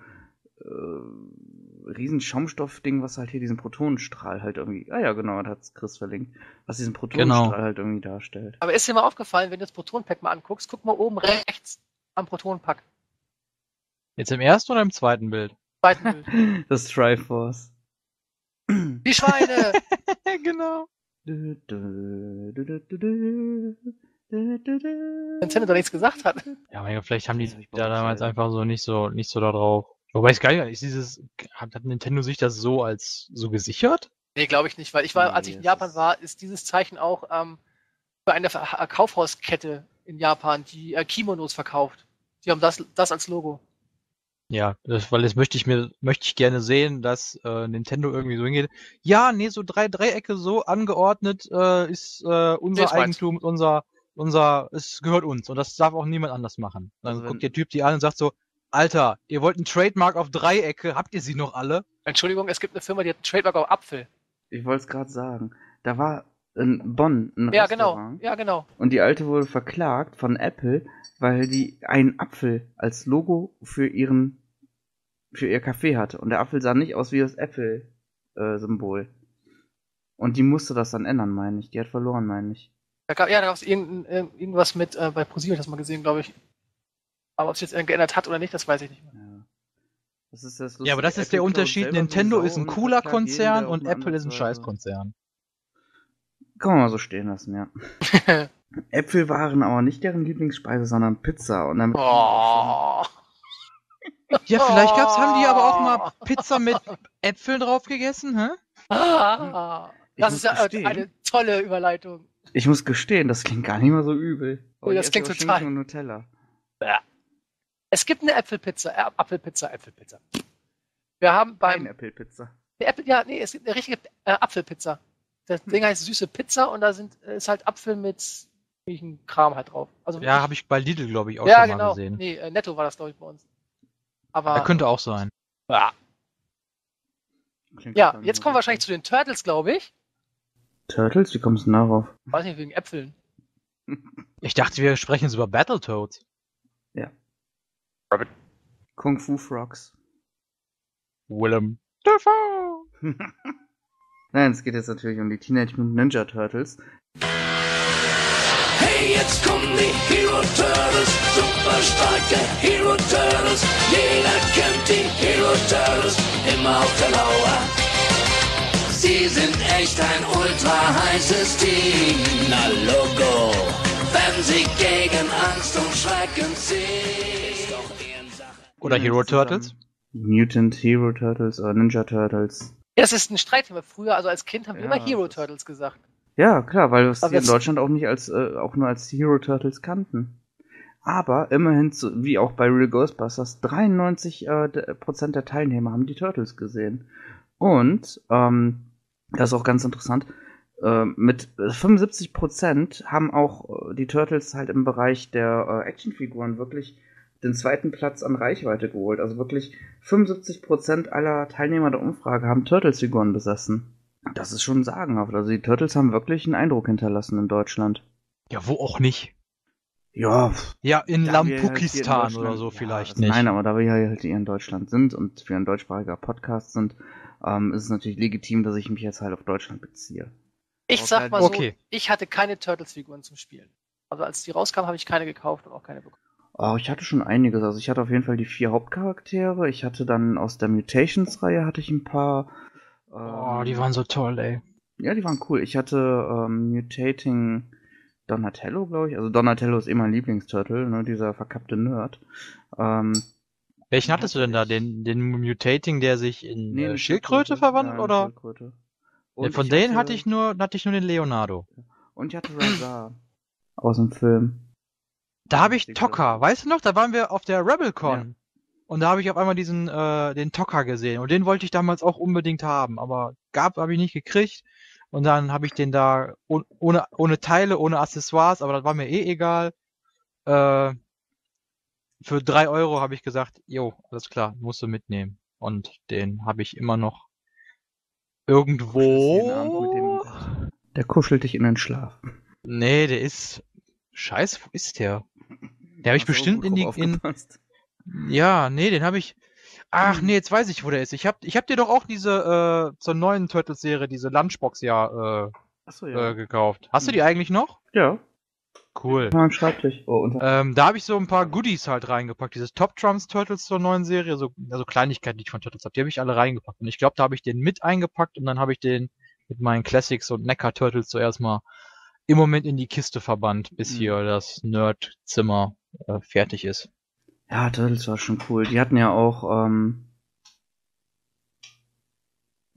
äh, riesen Schaumstoffding, was halt hier diesen Protonenstrahl halt irgendwie. Ah ja, genau, das hat Chris verlinkt, was diesen Protonenstrahl genau. halt irgendwie darstellt. Aber ist dir mal aufgefallen, wenn du das Protonenpack mal anguckst, guck mal oben rechts am Protonenpack. Jetzt im ersten oder im zweiten Bild? Zweiten Bild. das Triforce. Die Schweine! genau. Wenn Nintendo da nichts gesagt hat. Ja, mein Gott, vielleicht haben die da damals einfach so nicht so nicht so da drauf Wobei es geil ist, dieses, hat, hat Nintendo sich das so als, so gesichert? Nee, glaube ich nicht, weil ich war, als ich in Japan war, ist dieses Zeichen auch ähm, für eine Ver- äh, Kaufhauskette in Japan, die äh, Kimonos verkauft. Die haben das, das als Logo. Ja, das, weil das möchte ich mir, möchte ich gerne sehen, dass äh, Nintendo irgendwie so hingeht. Ja, nee, so drei Dreiecke so angeordnet äh, ist äh, unser. Eigentum, unser, unser, es gehört uns und das darf auch niemand anders machen. Dann Also guckt der Typ die an und sagt so, Alter, ihr wollt einen Trademark auf Dreiecke, habt ihr sie noch alle? Entschuldigung, es gibt eine Firma, die hat einen Trademark auf Apfel. Ich wollte es gerade sagen. Da war in Bonn ein Ja, genau. Restaurant Ja, genau. und die Alte wurde verklagt von Apple, weil die einen Apfel als Logo für ihren für ihr Café hatte und der Apfel sah nicht aus wie das Apple äh. Und die musste das dann ändern, meine ich. Die hat verloren, meine ich. Da gab, ja, da gab es irgendein, äh, irgendwas mit, äh, bei ProSieben das mal gesehen, glaube ich. Aber ob es jetzt äh, geändert hat oder nicht, das weiß ich nicht mehr. Ja. Das ist das Ja, aber das ist der Apple klaut Unterschied. Nintendo ist ein cooler Konzern der und Apple ist ein andere- Scheißkonzern. Kann man mal so stehen lassen, ja. Äpfel waren aber nicht deren Lieblingsspeise, sondern Pizza. Und damit Oh. Ja, vielleicht gab's, haben die aber auch mal Pizza mit Äpfeln drauf gegessen, hä? Ah, das ist ja äh, gestehen. eine tolle Überleitung. Ich muss gestehen, das klingt gar nicht mal so übel. Oh, das ich esse klingt total- Nutella. Es gibt eine Äpfelpizza, äh, Apfelpizza, Äpfelpizza. Wir haben beim eine Äpfel, ja, nee, es gibt eine richtige äh, Apfelpizza. Das Hm. Ding heißt süße Pizza und da sind äh, ist halt Apfel mit irgendwelchen Kram halt drauf. Also Ja, habe ich bei Lidl, glaube ich, auch ja, schon genau. mal gesehen. Nee, äh, Netto war das glaube ich bei uns. Aber Ja, könnte auch sein. ja, Klingt ja jetzt kommen wir wahrscheinlich zu den Turtles, glaube ich. Turtles? Wie kommst du denn darauf? Weiß nicht wegen Äpfeln. Ich dachte, wir sprechen jetzt über Battletoads. Ja. Kung Fu Frogs. Willem. Nein, es geht jetzt natürlich um die Teenage Mutant Ninja Turtles. Hey, jetzt kommen die Hero Turtles, super starke Hero Turtles. Jeder kennt die Hero Turtles, immer auf der Lauer. Sie sind echt ein ultra heißes Team. Na Logo, wenn sie gegen Angst und Schrecken ziehen. Oder Hero Turtles? Mutant Hero Turtles oder Ninja Turtles. Ja, das ist ein Streitthema. Früher, also als Kind haben wir Ja, immer Hero Turtles gesagt. Ja, klar, weil wir es in Deutschland auch nicht als, äh, auch nur als Hero Turtles kannten. Aber immerhin, zu, wie auch bei Real Ghostbusters, 93 äh, d- Prozent der Teilnehmer haben die Turtles gesehen. Und, ähm, das ist auch ganz interessant, äh, mit 75 Prozent haben auch äh, die Turtles halt im Bereich der äh, Actionfiguren wirklich den zweiten Platz an Reichweite geholt. Also wirklich 75 Prozent aller Teilnehmer der Umfrage haben Turtles-Figuren besessen. Das ist schon sagenhaft. Also die Turtles haben wirklich einen Eindruck hinterlassen in Deutschland. Ja, wo auch nicht. Ja, Ja, in halt in Lampukistan Deutschland- oder so Ja, vielleicht also nicht. Nein, aber da wir halt hier in Deutschland sind und wir ein deutschsprachiger Podcast sind, ähm, ist es natürlich legitim, dass ich mich jetzt halt auf Deutschland beziehe. Ich Aber sag halt- mal so, Okay. ich hatte keine Turtles-Figuren zum Spielen. Also als die rauskamen, habe ich keine gekauft und auch keine bekommen. Oh, ich hatte schon einiges. Also ich hatte auf jeden Fall die vier Hauptcharaktere. Ich hatte dann aus der Mutations-Reihe hatte ich ein paar. Oh, ähm, die waren so toll, ey. Ja, die waren cool. Ich hatte ähm, Mutating Donatello, glaube ich. Also Donatello ist eh mein Lieblingsturtle, ne, dieser verkappte Nerd. Ähm, Welchen hattest du denn da? Den, den Mutating, der sich in nee, äh, eine Schildkröte verwandelt, Ja, oder? Schildkröte. Und von denen hatte ich nur, hatte ich nur den Leonardo. Und ich hatte Razar aus dem Film. Da habe ich Größe. weißt du noch? Da waren wir auf der RebelCon. Ja. Und da habe ich auf einmal diesen, äh, den Tokka gesehen. Und den wollte ich damals auch unbedingt haben. Aber gab, habe ich nicht gekriegt. Und dann habe ich den da oh, ohne, ohne Teile, ohne Accessoires, aber das war mir eh egal. Äh, für drei Euro habe ich gesagt, jo, alles klar, musst du mitnehmen. Und den habe ich immer noch irgendwo. Der kuschelt dich in den Schlaf. Nee, der ist. Scheiße, wo ist der? Der habe ich du bestimmt in die. In, aufgepasst. ja, nee, den habe ich. Ach nee, jetzt weiß ich, wo der ist. Ich hab, ich hab dir doch auch diese äh, zur neuen Turtles-Serie, diese Lunchbox ja, äh, ja. äh, gekauft. Hast du Hm. die eigentlich noch? ja. Cool. Am Schreibtisch. Oh, unter Ähm, da habe ich so ein paar Goodies halt reingepackt. Dieses Top Trumps Turtles zur neuen Serie, so also Kleinigkeiten, die ich von Turtles habe, die habe ich alle reingepackt. Und ich glaube, da habe ich den mit eingepackt und dann habe ich den mit meinen Classics und Neckar Turtles zuerst mal im Moment in die Kiste verbannt, bis Mhm. hier das Nerd-Zimmer äh, fertig ist. Ja, Turtles war schon cool. Die hatten ja auch, ähm,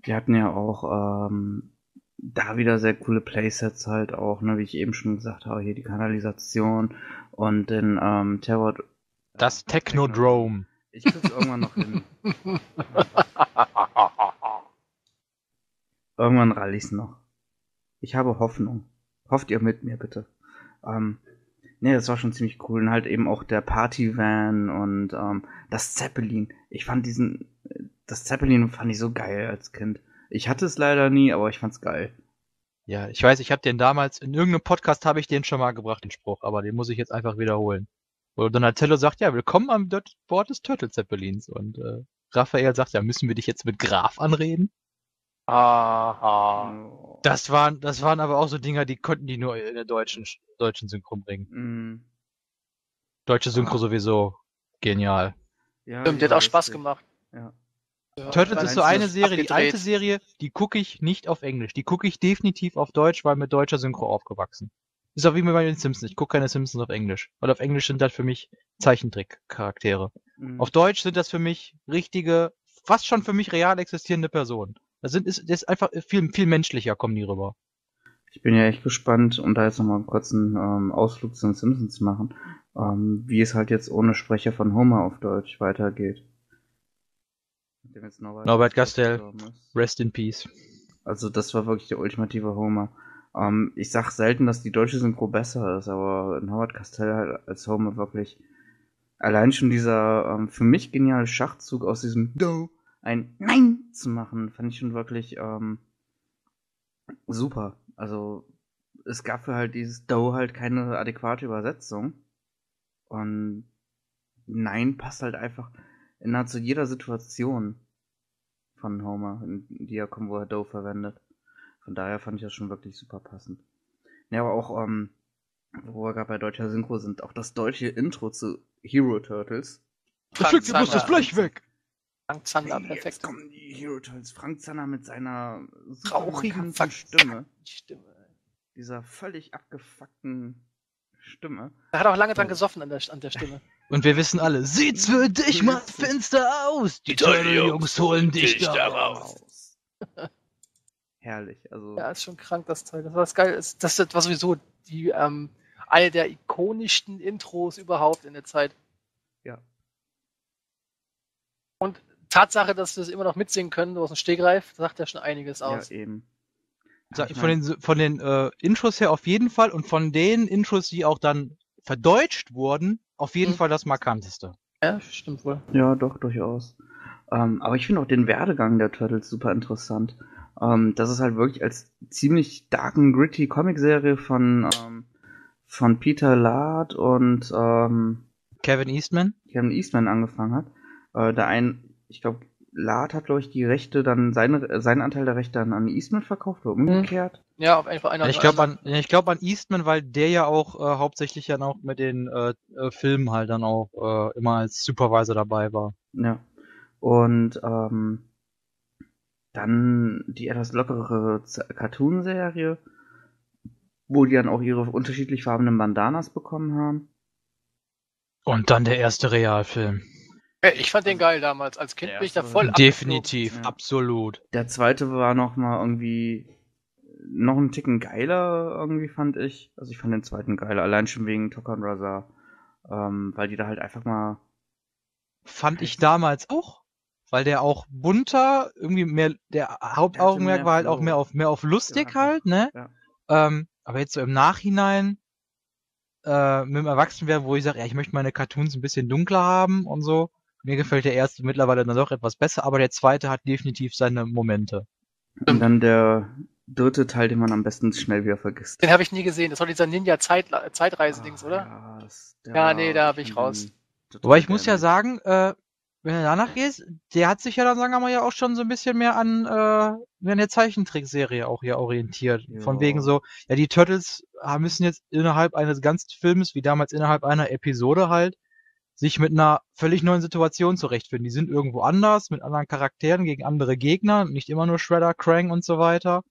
die hatten ja auch, ähm, da wieder sehr coole Playsets halt auch, ne, wie ich eben schon gesagt habe, hier die Kanalisation und den, ähm, Terror. Das Technodrome. Ich krieg's irgendwann noch hin. Irgendwann rall ich's noch. Ich habe Hoffnung. Hofft ihr mit mir bitte. Ähm, nee, das war schon ziemlich cool. Und halt eben auch der Party-Van und ähm, das Zeppelin. Ich fand diesen, das Zeppelin fand ich so geil als Kind. Ich hatte es leider nie, aber ich fand's geil. Ja, ich weiß, ich habe den damals, in irgendeinem Podcast habe ich den schon mal gebracht, den Spruch, aber den muss ich jetzt einfach wiederholen. Wo Donatello sagt, ja, willkommen am Bord des Turtle Zeppelins. Und äh, Raphael sagt, ja, müssen wir dich jetzt mit Graf anreden? Aha. Das waren, das waren aber auch so Dinger, die konnten die nur in der deutschen, deutschen Synchro bringen. Mm, Deutsche Synchro sowieso genial. ja, Stimmt, die hat auch Spaß gemacht. Ja. Ja, Turtles ist so eine Serie, die abgedreht. alte Serie, die gucke ich nicht auf Englisch. Die gucke ich definitiv auf Deutsch, weil mit deutscher Synchro aufgewachsen. Ist auch wie bei den Simpsons. Ich gucke keine Simpsons auf Englisch. Weil auf Englisch sind das für mich Zeichentrick-Charaktere. Mhm. Auf Deutsch sind das für mich richtige, fast schon für mich real existierende Personen. Das sind, ist, das ist einfach viel, viel menschlicher, kommen die rüber. Ich bin ja echt gespannt, um da jetzt nochmal kurz einen ähm, Ausflug zu den Simpsons zu machen, ähm, wie es halt jetzt ohne Sprecher von Homer auf Deutsch weitergeht. Norbert, Norbert Gastel, rest in peace. Also das war wirklich der ultimative Homer. Ähm, ich sag selten, dass die deutsche Synchro besser ist, aber Norbert Castell halt als Homer wirklich allein schon dieser ähm, für mich geniale Schachzug aus diesem Do ein Nein zu machen, fand ich schon wirklich ähm, super. Also es gab für halt dieses Do halt keine adäquate Übersetzung. Und Nein passt halt einfach in nahezu jeder Situation von Homer, in die er kommt, wo er Do verwendet. Von daher fand ich das schon wirklich super passend. Ja, aber auch, ähm, wo wir gerade bei deutscher Synchro sind, auch das deutsche Intro zu Hero Turtles. Frank Zander. weg! Frank Zander, Jetzt perfekt. kommen die Hero Turtles. Frank Zander mit seiner Rauchigen, Stimme. Stimme. Dieser völlig abgefuckten Stimme. Er hat auch lange dran gesoffen an der, an der Stimme. Und wir wissen alle, sieht's für dich mal finster aus. Die Turtle-Jungs holen dich da raus. Herrlich. Also, Ja, ist schon krank, das Teil. Das war das geil. Das, das war sowieso die, ähm, eine der ikonischsten Intros überhaupt in der Zeit. Ja. Und Tatsache, dass wir es immer noch mitsingen können, aus dem Stegreif, sagt ja schon einiges ja, aus. eben. Sa- Ich Von mein- den, von den äh, Intros her auf jeden Fall und von den Intros, die auch dann verdeutscht wurden, auf jeden Mhm. Fall das markanteste. Ja, stimmt wohl. Ja, doch, durchaus. Ähm, aber ich finde auch den Werdegang der Turtles super interessant. Ähm, das ist halt wirklich als ziemlich dark and gritty Comicserie von, ähm, von Peter Laird und ähm, Kevin Eastman? Kevin Eastman angefangen hat. Äh, der ein, ich glaube, Laird hat, glaube ich, die Rechte dann, seine, seinen Anteil der Rechte dann an Eastman verkauft oder umgekehrt. Ja, auf einfach einer. Ich glaube an, ich glaube an Eastman, weil der ja auch äh, hauptsächlich dann auch mit den äh, äh, Filmen halt dann auch äh, immer als Supervisor dabei war. Ja. Und ähm, dann die etwas lockere Cartoon-Serie, wo die dann auch ihre unterschiedlich farbenen Bandanas bekommen haben. Und dann der erste Realfilm. Ey, Ich fand den geil damals. Als Kind bin ich da voll Definitiv, Ja. absolut. Der zweite war noch mal irgendwie noch einen Ticken geiler, irgendwie fand ich. Also ich fand den zweiten geiler, allein schon wegen Tokan Razar. Ähm, weil die da halt einfach mal Fand ich damals auch, weil der auch bunter, irgendwie mehr, der Hauptaugenmerk war halt auch mehr auf mehr auf lustig Ja, halt, ne? ja. Ähm, aber jetzt so im Nachhinein äh, mit dem Erwachsenwerden, wo ich sage, ja, ich möchte meine Cartoons ein bisschen dunkler haben und so. Mir gefällt der erste mittlerweile dann doch etwas besser, aber der zweite hat definitiv seine Momente. Und dann der dritte Teil, den man am besten schnell wieder vergisst. Den habe ich nie gesehen. Das war dieser Ninja-Zeitreise-Dings, oder? Ja, das, Ja, nee, da hab echt ich raus. Wobei ich muss ja sagen, äh, wenn du danach gehst, der hat sich ja dann, sagen wir mal, ja auch schon so ein bisschen mehr an, äh, an der Zeichentrickserie auch hier orientiert. Von Ja. wegen so, ja, die Turtles ah, müssen jetzt innerhalb eines ganzen Films, wie damals innerhalb einer Episode halt, sich mit einer völlig neuen Situation zurechtfinden. Die sind irgendwo anders, mit anderen Charakteren, gegen andere Gegner, nicht immer nur Shredder, Krang und so weiter.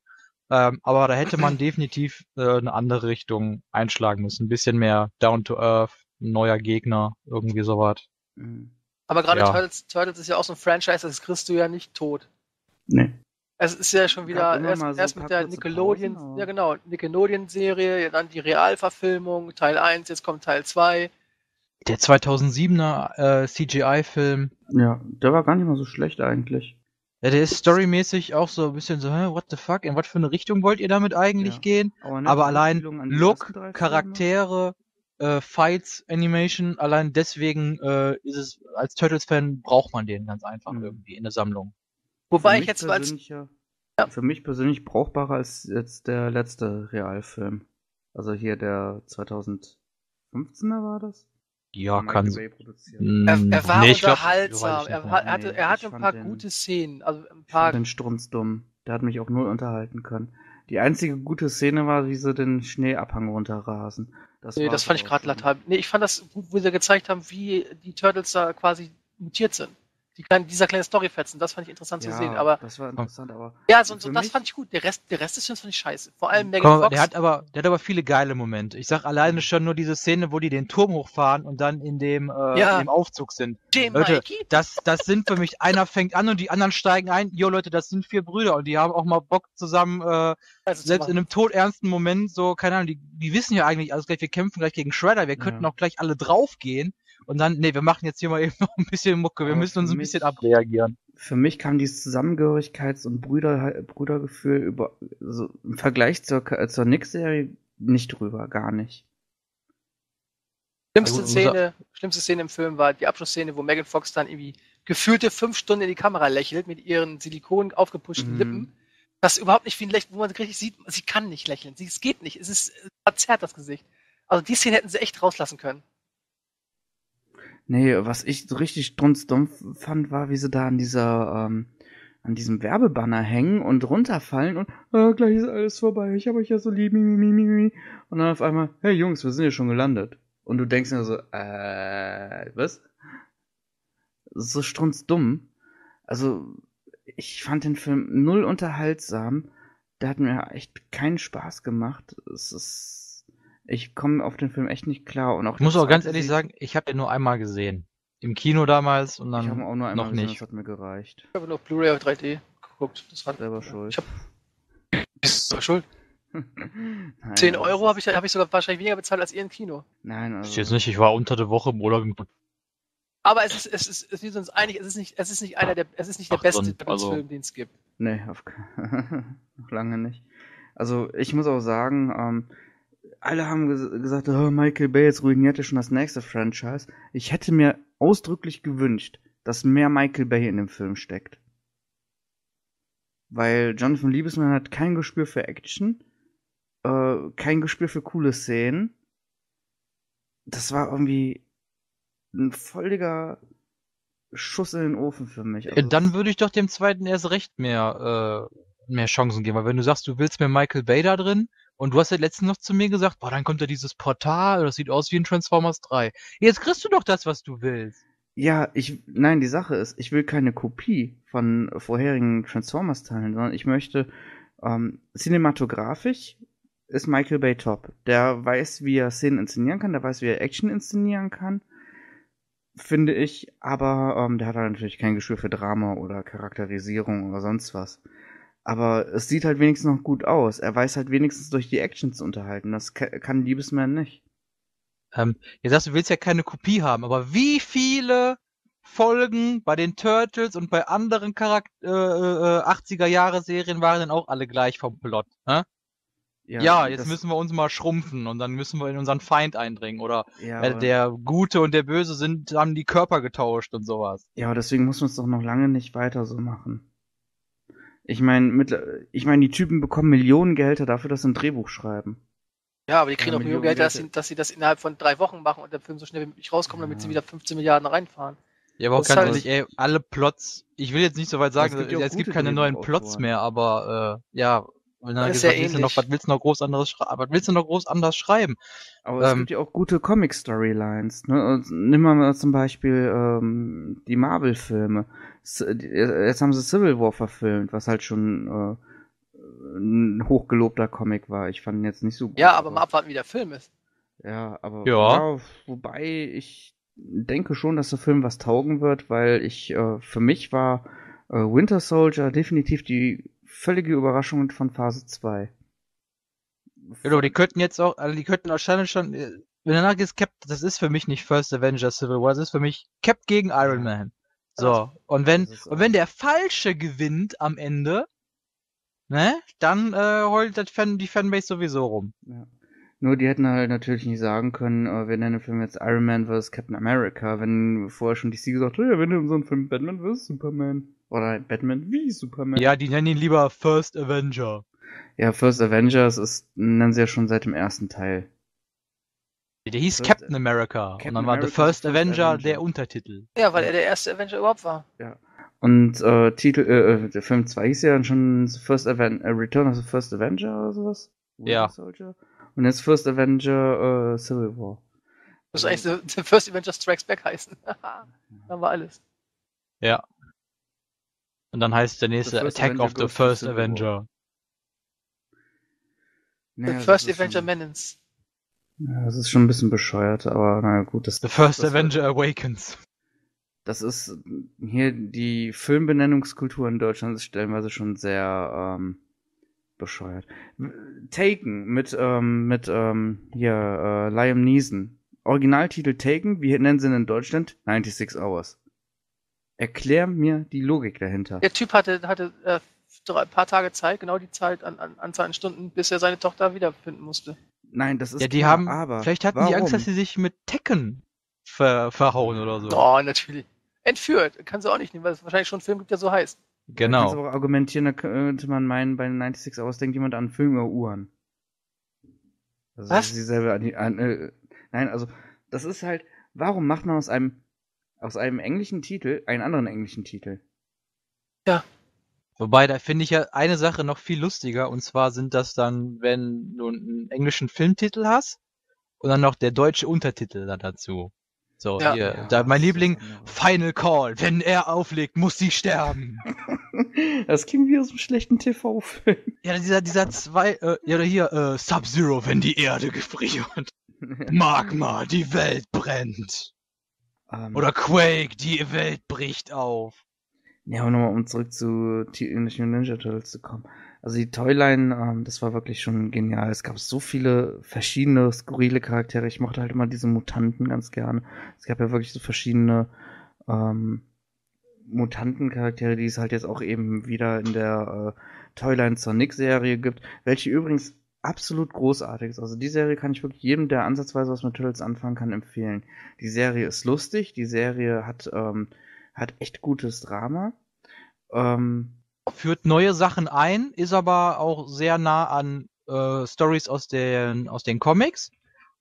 Ähm, aber da hätte man definitiv äh, eine andere Richtung einschlagen müssen. Ein bisschen mehr down to earth, ein neuer Gegner, irgendwie sowas. Mhm. Aber gerade Ja. Turtles, Turtles ist ja auch so ein Franchise, das kriegst du ja nicht tot. Nee. Es ist ja schon wieder erst, so erst mit der Nickelodeon, Pausen, aber- ja genau, Nickelodeon-Serie, ja, dann die Realverfilmung, Teil 1, jetzt kommt Teil 2. Der 2007er äh, CGI-Film, Ja, der war gar nicht mal so schlecht eigentlich. ja, der ist storymäßig auch so ein bisschen so, hä, what the fuck, in was für eine Richtung wollt ihr damit eigentlich Ja. gehen? Aber, Aber allein Look. Charaktere, äh, Fights, Animation, allein deswegen äh, ist es, als Turtles-Fan braucht man den ganz einfach Mhm. irgendwie in der Sammlung. Wobei Für ich mich jetzt als, persönlich ja, Für mich persönlich brauchbarer als jetzt der letzte Realfilm. Also hier der 2015er war das? Ja, kann er, er war nee, ich glaub, unterhaltsam, ich er, hat, hatte, Nee, er hatte ich ein paar den- gute Szenen, also ein Ich fand paar, den strunzdumm. Der hat mich auch null unterhalten können. Die einzige gute Szene war, wie sie den Schneeabhang runterrasen. Das, nee, das fand ich gerade latal. Nee, ich fand das gut, wo sie gezeigt haben, wie die Turtles da quasi mutiert sind. Die kleine, dieser kleine Storyfetzen, das fand ich interessant zu sehen. Aber das war interessant, aber ja, so, so das fand ich gut. Der Rest, der Rest des Films fand ich scheiße. Vor allem Megan Komm, Fox. der hat aber, der hat aber viele geile Momente. Ich sag alleine schon nur diese Szene, wo die den Turm hochfahren und dann in dem, äh, Ja. in dem Aufzug sind. Dem Leute, Mikey? das, das sind für mich, einer fängt an und die anderen steigen ein. Jo Leute, das sind vier Brüder und die haben auch mal Bock zusammen, äh, Also selbst in einem todernsten Moment, so, keine Ahnung, die, die wissen ja eigentlich alles gleich, wir kämpfen gleich gegen Shredder, wir könnten Ja. auch gleich alle draufgehen. Und dann, nee, wir machen jetzt hier mal eben noch ein bisschen Mucke, wir Aber müssen uns ein bisschen abreagieren. für mich kam dieses Zusammengehörigkeits- und Brüder, Brüdergefühl über, so, im Vergleich zur, zur Nick-Serie nicht drüber, gar nicht. Schlimmste Also, Szene, schlimmste Szene im Film war die Abschlussszene, wo Megan Fox dann irgendwie gefühlte fünf Stunden in die Kamera lächelt mit ihren Silikon aufgepuschten Mhm. Lippen. Das überhaupt nicht wie ein Lächeln, wo man richtig sieht, sie kann nicht lächeln. Sie, es geht nicht. Es ist äh, verzerrt, das Gesicht. Also die Szene hätten sie echt rauslassen können. Nee, was ich so richtig strunzdumm fand, war, wie sie da an dieser, ähm, an diesem Werbebanner hängen und runterfallen und ah, gleich ist alles vorbei, ich hab euch ja so lieb, mi, mi, mi, mi. Und dann auf einmal, hey Jungs, wir sind ja schon gelandet. Und du denkst dir so, äh, was? So strunzdumm. Also, ich fand den Film null unterhaltsam. Der hat mir echt keinen Spaß gemacht. Es ist, ich komme auf den Film echt nicht klar. Und auch Ich muss auch ganz ehrlich sagen, ich habe den nur einmal gesehen. Im Kino damals und ich habe dann ihn auch nur einmal noch gesehen, nicht. das hat mir gereicht. Ich habe nur auf Blu-ray auf 3D geguckt. Das war Selber schuld. Ich hab, bist du schuld. Nein, 10 aber Euro habe ich, hab ich sogar wahrscheinlich weniger bezahlt als ihr im Kino. Nein, Ist also. jetzt nicht, ich war unter der Woche im Urlaub. im- Aber es ist, es ist, es ist uns einig, es ist nicht, es ist nicht einer der, es ist nicht der beste dann, also- Film, den es gibt. Nee, auf, noch lange nicht. Also, ich muss auch sagen, ähm, alle haben ges gesagt, oh, Michael Bay jetzt ruiniert ja schon das nächste Franchise. Ich hätte mir ausdrücklich gewünscht, dass mehr Michael Bay in dem Film steckt. Weil Jonathan Liebesman hat kein Gespür für Action, äh, kein Gespür für coole Szenen. Das war irgendwie ein völliger Schuss in den Ofen für mich. Äh, Dann würde ich doch dem zweiten erst recht mehr, äh, mehr Chancen geben. Weil wenn du sagst, du willst mir Michael Bay da drin und du hast ja letztens noch zu mir gesagt, boah, dann kommt da dieses Portal, das sieht aus wie in Transformers 3. Jetzt kriegst du doch das, was du willst. Ja, ich, nein, die Sache ist, ich will keine Kopie von vorherigen Transformers-Teilen, sondern ich möchte, ähm, cinematografisch ist Michael Bay top. Der weiß, wie er Szenen inszenieren kann, der weiß, wie er Action inszenieren kann, finde ich, aber ähm, der hat halt natürlich kein Gespür für Drama oder Charakterisierung oder sonst was. Aber es sieht halt wenigstens noch gut aus. Er weiß halt wenigstens durch die Action zu unterhalten. Das ka- kann Liebesman nicht. Ähm, jetzt sagst du, willst ja keine Kopie haben, aber wie viele Folgen bei den Turtles und bei anderen Charakter äh, äh, 80er Jahre Serien waren denn auch alle gleich vom Plot? Hä? Ja, jetzt das- müssen wir uns mal schrumpfen und dann müssen wir in unseren Feind eindringen oder Ja, äh, der Gute und der Böse sind, haben die Körper getauscht und sowas. Ja, aber deswegen muss man es doch noch lange nicht weiter so machen. Ich meine, mit, ich meine, die Typen bekommen Millionengehälter dafür, dass sie ein Drehbuch schreiben. Ja, aber die kriegen Ja, auch Millionen Millionen Geld, dass sie, dass sie das innerhalb von drei Wochen machen und der Film so schnell wie möglich rauskommt, damit sie wieder 15 Milliarden reinfahren. Ja, aber auch ganz halt- ehrlich, ey, alle Plots, ich will jetzt nicht so weit sagen, es es gibt gibt, ja auch gute keine neuen Plots mehr, aber äh, ja, wenn dann Das ist ja gesagt, willst du noch, ähnlich. was willst du noch groß anderes schreiben? Was willst du noch groß anders schreiben? Aber es Ähm, gibt ja auch gute Comic-Storylines. Ne? Und Nimm mal zum Beispiel ähm, die Marvel-Filme. Jetzt haben sie Civil War verfilmt, was halt schon äh, ein hochgelobter Comic war. Ich fand ihn jetzt nicht so gut. Ja, aber mal abwarten, wie der Film ist. Ja, aber Ja. wobei ich denke schon, dass der Film was taugen wird, weil ich äh, für mich war äh, Winter Soldier definitiv die völlige Überraschung von Phase 2. Ja, aber die könnten jetzt auch, also die könnten wahrscheinlich schon, äh, wenn danach ist Cap, das ist für mich nicht First Avenger Civil War, das ist für mich Cap gegen Iron Man. So, und wenn, und wenn der Falsche gewinnt am Ende, ne, dann äh, heult das Fan, die Fanbase sowieso rum. Ja. Nur die hätten halt natürlich nicht sagen können, äh, wir nennen den Film jetzt Iron Man vs. Captain America, wenn vorher schon DC gesagt hat, ja, wir nennen unseren Film Batman vs. Superman. Oder Batman wie Superman. Ja, die nennen ihn lieber First Avenger. Ja, First Avengers ist, nennen sie ja schon seit dem ersten Teil. Der hieß First- Captain America. und Captain dann war The America, First First Avenger, Avenger. der Untertitel. Ja, weil er der erste Avenger überhaupt war. Ja. Und äh, Titel, äh, äh, der Film 2 hieß ja dann schon First Aven äh, Return of the First Avenger oder sowas. Winter Ja. Soldier. Und jetzt First Avenger äh, Civil War. Das ist eigentlich The, The First Avenger Strikes Back heißen. dann war alles. Ja. Und dann heißt der nächste Attack Avenger of the First. Avenger. The First Avenger Menace. Ja, das ist schon ein bisschen bescheuert, aber na gut, das The First das, Avenger Awakens. Das ist hier die Filmbenennungskultur in Deutschland ist stellenweise schon sehr ähm, bescheuert. Taken mit ähm, mit ähm, hier äh, Liam Neeson. Originaltitel Taken, wie nennen sie ihn in Deutschland? 96 Hours. Erklär mir die Logik dahinter. Der Typ hatte, hatte äh, drei, paar Tage Zeit, genau die Zeit an, an Anzahl an Stunden, bis er seine Tochter wiederfinden musste. Nein, das ist Ja, die klar, haben, aber vielleicht hatten warum? die Angst, dass sie sich mit Tekken ver, verhauen oder so. Oh, natürlich. Entführt. Kann sie auch nicht nehmen, weil es wahrscheinlich schon einen Film gibt, der so heißt. Du kannst Genau. aber auch argumentieren, da könnte man meinen, bei 96 Hours denkt jemand an Filme Uhren. Also Was? Dieselbe an die, an, äh, nein, also das ist halt, warum macht man aus einem aus einem englischen Titel einen anderen englischen Titel? Wobei, da finde ich ja eine Sache noch viel lustiger, und zwar sind das dann, wenn du einen englischen Filmtitel hast und dann noch der deutsche Untertitel da dazu. So, Ja. hier, Ja, da mein Liebling, anderes. Final Call, wenn er auflegt, muss sie sterben. Das klingt wie aus einem schlechten TV-Film. Ja, dieser, dieser zwei, äh, ja, oder hier, äh, Sub-Zero, wenn die Erde gefriert. Magma, die Welt brennt. Ähm, Oder Quake, die Welt bricht auf. Ja, und nochmal um zurück zu Teenage Ninja Turtles zu kommen. Also die Toyline, ähm, das war wirklich schon genial. Es gab so viele verschiedene skurrile Charaktere. Ich mochte halt immer diese Mutanten ganz gerne. Es gab ja wirklich so verschiedene ähm, Mutantencharaktere, die es halt jetzt auch eben wieder in der äh, Toyline Sonic-Serie gibt, welche übrigens absolut großartig ist. Also die Serie kann ich wirklich jedem, der ansatzweise was mit Turtles anfangen kann, empfehlen. Die Serie ist lustig, die Serie hat, ähm, hat echt gutes Drama. Ähm, Führt neue Sachen ein, ist aber auch sehr nah an äh, Stories aus den, aus den Comics.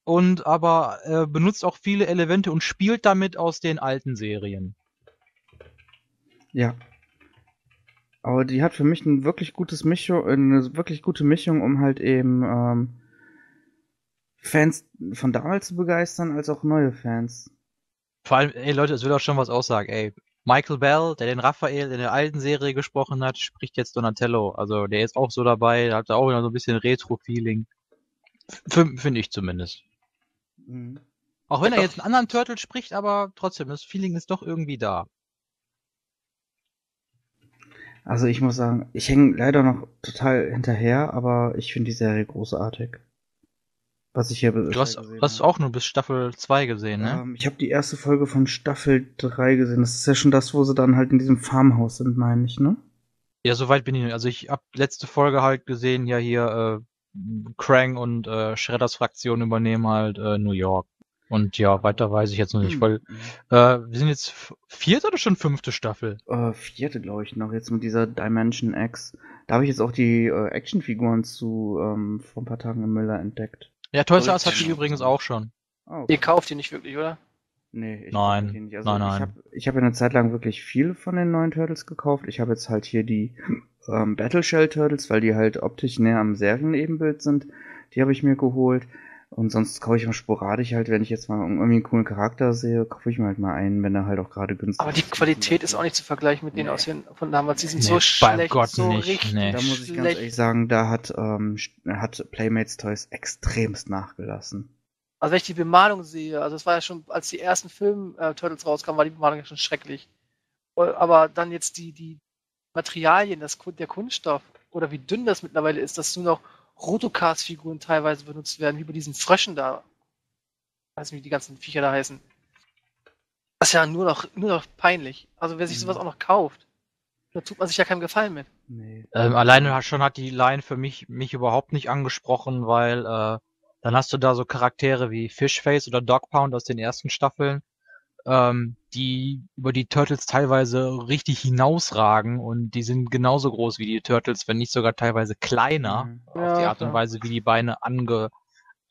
Und aber äh, benutzt auch viele Elemente und spielt damit aus den alten Serien. Ja. Aber die hat für mich ein wirklich gutes Mischung, eine wirklich gute Mischung, um halt eben ähm, Fans von damals zu begeistern, als auch neue Fans. Vor allem, ey Leute, es will auch schon was aussagen, ey. Michael Bell, der den Raphael in der alten Serie gesprochen hat, spricht jetzt Donatello. Also der ist auch so dabei, der hat auch wieder so ein bisschen Retro-Feeling. Finde ich zumindest. Mhm. Auch wenn er jetzt einen anderen Turtle spricht, aber trotzdem, das Feeling ist doch irgendwie da. Also ich muss sagen, ich hänge leider noch total hinterher, aber ich finde die Serie großartig. Was ich hier Du hast, du hast auch nur bis Staffel 2 gesehen, ne? Ähm, ich habe die erste Folge von Staffel 3 gesehen. Das ist ja schon das, wo sie dann halt in diesem Farmhaus sind, meine ich, ne? Ja, soweit bin ich nicht. Also ich hab letzte Folge halt gesehen, ja hier äh, Krang und äh, Shredders Fraktion übernehmen halt äh, New York. Und ja, weiter weiß ich jetzt noch nicht, Hm. weil äh, wir sind jetzt vierte oder schon fünfte Staffel? Äh, vierte, glaube ich, noch jetzt mit dieser Dimension X. Da habe ich jetzt auch die äh, Actionfiguren zu ähm, vor ein paar Tagen im Müller entdeckt. Ja, Toys R Us hat ich- die übrigens auch schon. Oh, Ihr kauft die nicht wirklich, oder? Nee, ich Nein, die nicht. Also nein, ich nein. habe ich hab ja eine Zeit lang wirklich viel von den neuen Turtles gekauft. Ich habe jetzt halt hier die ähm, Battle Shell Turtles, weil die halt optisch näher am Serienebenbild sind. Die habe ich mir geholt. Und sonst kaufe ich immer sporadisch halt, wenn ich jetzt mal irgendwie einen coolen Charakter sehe, kaufe ich mir halt mal einen, wenn er halt auch gerade günstig Aber die Qualität ist auch nicht zu vergleichen mit denen aus den, von damals. Die sind Nee, so bei schlecht, Gott so nicht, richtig nee. Da muss ich ganz ehrlich sagen, da hat, ähm, hat Playmates Toys extremst nachgelassen. Also wenn ich die Bemalung sehe, also es war ja schon, als die ersten Film-Turtles rauskamen, war die Bemalung ja schon schrecklich. Äh, Aber dann jetzt die, die Materialien, das, der Kunststoff oder wie dünn das mittlerweile ist, dass nur noch Rotocast-Figuren teilweise benutzt werden, wie bei diesen Fröschen da. Ich weiß nicht, wie die ganzen Viecher da heißen. Das ist ja nur noch, nur noch peinlich. Also wer sich sowas auch noch kauft, da tut man sich ja keinen Gefallen mit. Nee. Ähm, alleine hat- schon hat die Line für mich mich überhaupt nicht angesprochen, weil äh, dann hast du da so Charaktere wie Fishface oder Dog Pound aus den ersten Staffeln, ähm, die über die Turtles teilweise richtig hinausragen und die sind genauso groß wie die Turtles, wenn nicht sogar teilweise kleiner, Mhm. auf die Ja, Art und. Weise, wie die Beine ange,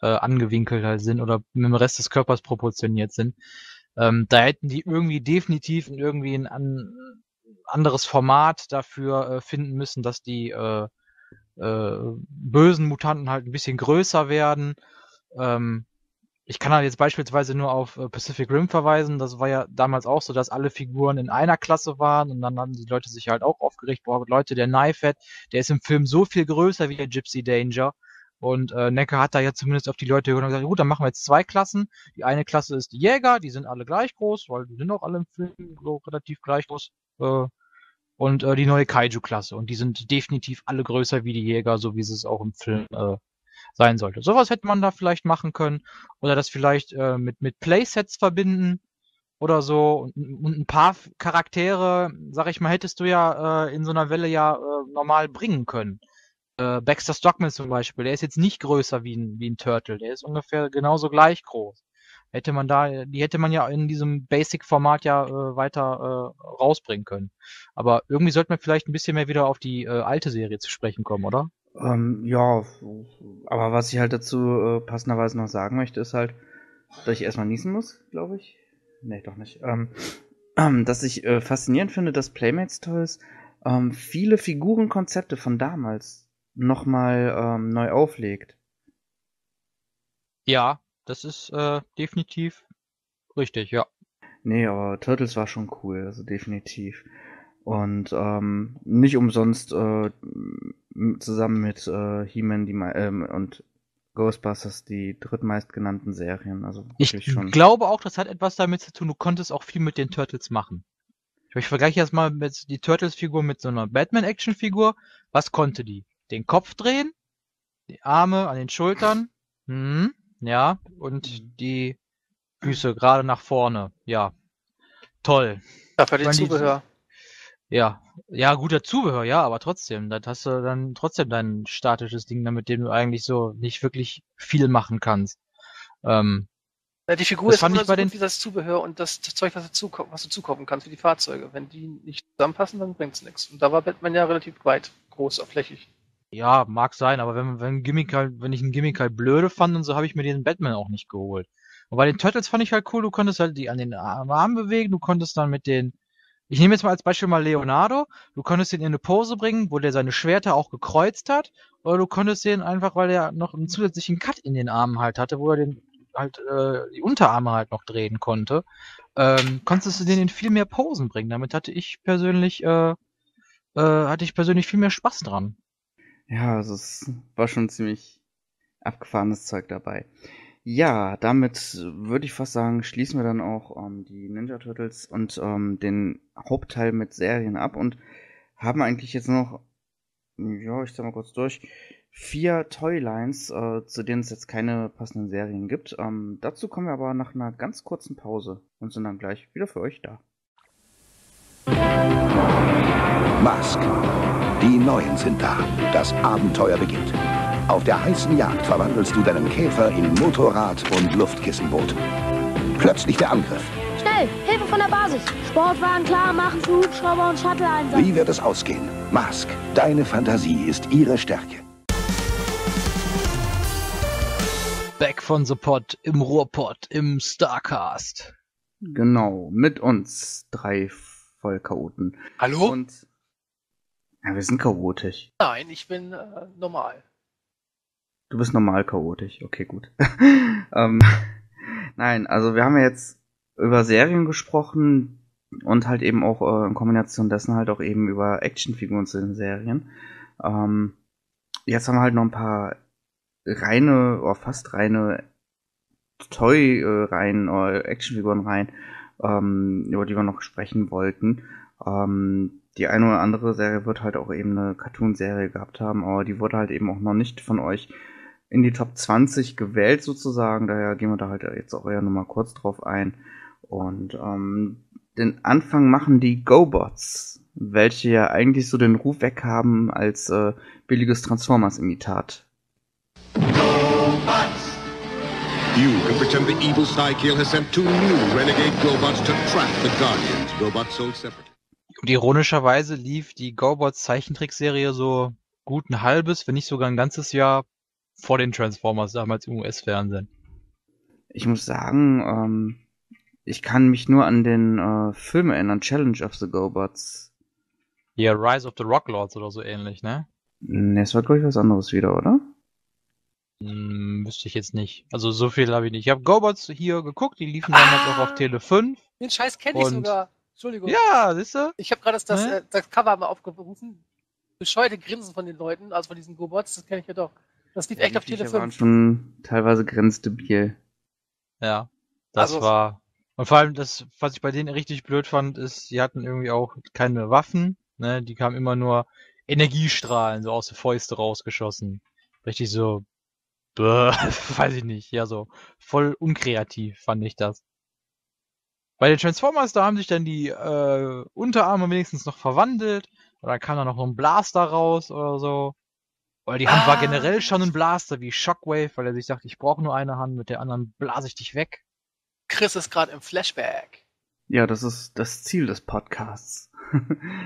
äh, angewinkelt sind oder mit dem Rest des Körpers proportioniert sind. Ähm, da hätten die irgendwie definitiv in irgendwie ein an, anderes Format dafür äh, finden müssen, dass die äh, äh, bösen Mutanten halt ein bisschen größer werden. Ähm, ich kann da jetzt beispielsweise nur auf äh, Pacific Rim verweisen. Das war ja damals auch so, dass alle Figuren in einer Klasse waren und dann haben die Leute sich halt auch aufgeregt, boah, Leute, der Knifehead, der ist im Film so viel größer wie der Gypsy Danger. Und äh, Necker hat da ja zumindest auf die Leute gehört und gesagt, gut, dann machen wir jetzt zwei Klassen. Die eine Klasse ist die Jäger, die sind alle gleich groß, weil die sind auch alle im Film so relativ gleich groß. Äh, und äh, die neue Kaiju-Klasse. Und die sind definitiv alle größer wie die Jäger, so wie es es auch im Film äh, sein sollte. Sowas hätte man da vielleicht machen können. Oder das vielleicht äh, mit, mit Playsets verbinden oder so. Und, und ein paar Charaktere, sag ich mal, hättest du ja äh, in so einer Welle ja äh, normal bringen können. Äh, Baxter Stockman zum Beispiel, der ist jetzt nicht größer wie ein, wie ein Turtle, der ist ungefähr genauso gleich groß. Hätte man da, die hätte man ja in diesem Basic-Format ja äh, weiter äh, rausbringen können. Aber irgendwie sollte man vielleicht ein bisschen mehr wieder auf die äh, alte Serie zu sprechen kommen, oder? Ähm, ja, aber was ich halt dazu äh, passenderweise noch sagen möchte, ist halt, dass ich erstmal niesen muss, glaube ich. Nee, doch nicht. Ähm, ähm, dass ich äh, faszinierend finde, dass Playmates Toys ähm, viele Figurenkonzepte von damals nochmal ähm, neu auflegt. Ja, das ist äh, definitiv richtig, ja. Nee, aber Turtles war schon cool, also definitiv. Und ähm, nicht umsonst äh, zusammen mit äh, He-Man die, ähm, und Ghostbusters die drittmeistgenannten Serien. Also Ich schon. glaube auch, das hat etwas damit zu tun, du konntest auch viel mit den Turtles machen. Ich vergleiche jetzt mal mit die Turtles-Figur mit so einer Batman-Action-Figur. Was konnte die? Den Kopf drehen, die Arme an den Schultern, hm, ja, und die Füße gerade nach vorne. Ja, toll. Dafür die Zubehör. Ja, ja, guter Zubehör, ja, aber trotzdem, das hast du dann trotzdem dein statisches Ding, mit dem du eigentlich so nicht wirklich viel machen kannst. Ähm, Ja, die Figur das ist fand ich so bei gut den wie das Zubehör und das Zeug, was du, zukau- was du zukaufen kannst, wie die Fahrzeuge. Wenn die nicht zusammenpassen, dann bringt's nichts. Und da war Batman ja relativ weit, groß, flächig. Ja, mag sein, aber wenn, wenn, Gimmick halt, wenn ich ein Gimmick halt blöde fand und so, habe ich mir den Batman auch nicht geholt. Und bei den Turtles fand ich halt cool, du konntest halt die an den Ar- Armen bewegen, du konntest dann mit den, ich nehme jetzt mal als Beispiel mal Leonardo, du konntest ihn in eine Pose bringen, wo der seine Schwerter auch gekreuzt hat, oder du konntest den einfach, weil er noch einen zusätzlichen Cut in den Armen halt hatte, wo er den halt äh, die Unterarme halt noch drehen konnte, ähm, konntest du den in viel mehr Posen bringen. Damit hatte ich persönlich, äh, äh, hatte ich persönlich viel mehr Spaß dran. Ja, also es war schon ziemlich abgefahrenes Zeug dabei. Ja, damit würde ich fast sagen, schließen wir dann auch ähm, die Ninja Turtles und ähm, den Hauptteil mit Serien ab und haben eigentlich jetzt noch, ja, ich sag mal kurz durch, vier Toylines, äh, zu denen es jetzt keine passenden Serien gibt. Ähm, dazu kommen wir aber nach einer ganz kurzen Pause und sind dann gleich wieder für euch da. Mask. Die Neuen sind da. Das Abenteuer beginnt. Auf der heißen Jagd verwandelst du deinen Käfer in Motorrad und Luftkissenboot. Plötzlich der Angriff. Schnell, Hilfe von der Basis. Sportwagen klar machen für Hubschrauber und Shuttle-Einsatz. Wie wird es ausgehen? Mask. Deine Fantasie ist ihre Stärke. Back von the Pod, im Ruhrpott, im Starcast. Genau, mit uns drei Vollchaoten. Hallo? Und ja, wir sind chaotisch. Nein, ich bin äh, normal. Du bist normal chaotisch. Okay, gut. ähm, nein, also wir haben ja jetzt über Serien gesprochen und halt eben auch äh, in Kombination dessen halt auch eben über Actionfiguren zu den Serien. Ähm, jetzt haben wir halt noch ein paar reine oder fast reine Toy-Reihen oder Actionfiguren rein, ähm, über die wir noch sprechen wollten. Ähm, die eine oder andere Serie wird halt auch eben eine Cartoon-Serie gehabt haben, aber die wurde halt eben auch noch nicht von euch in die Top 20 gewählt sozusagen. Daher gehen wir da halt jetzt auch eher nur mal kurz drauf ein. Und ähm, den Anfang machen die GoBots, welche ja eigentlich so den Ruf weg haben als äh, billiges Transformers-Imitat. You can pretend the evil Psykill has sent two new renegade GoBots to trap the Guardians. GoBots sold separately. Und ironischerweise lief die GoBots Zeichentrickserie so gut ein halbes, wenn nicht sogar ein ganzes Jahr vor den Transformers damals im US-Fernsehen. Ich muss sagen, ähm, ich kann mich nur an den äh, Film erinnern, Challenge of the GoBots. Ja, Rise of the Rocklords oder so ähnlich, ne? Ne, es war glaube ich was anderes wieder, oder? Hm, wüsste ich jetzt nicht. Also so viel habe ich nicht. Ich habe Gobots hier geguckt, die liefen damals auch auf Tele 5. Den Scheiß kenne ich sogar. Entschuldigung. Ja, siehst du? Ich habe gerade das, das, äh, das Cover mal aufgerufen. Bescheuerte Grinsen von den Leuten, also von diesen Gobots, das kenne ich ja doch. Das lief Ja, echt auf Tele Viecher waren 5. schon teilweise grenzdebil. Ja, das Also- war. Und vor allem das, was ich bei denen richtig blöd fand, ist, sie hatten irgendwie auch keine Waffen, ne? Die kamen immer nur Energiestrahlen so aus der Fäuste rausgeschossen. Richtig so, bäh, weiß ich nicht, ja so voll unkreativ fand ich das. Bei den Transformers, da haben sich dann die äh, Unterarme wenigstens noch verwandelt. Dann kam da noch so ein Blaster raus oder so. Oder die Hand war Ah. generell schon ein Blaster wie Shockwave, weil er sich sagt, ich brauche nur eine Hand, mit der anderen blase ich dich weg. Chris ist gerade im Flashback. Ja, das ist das Ziel des Podcasts.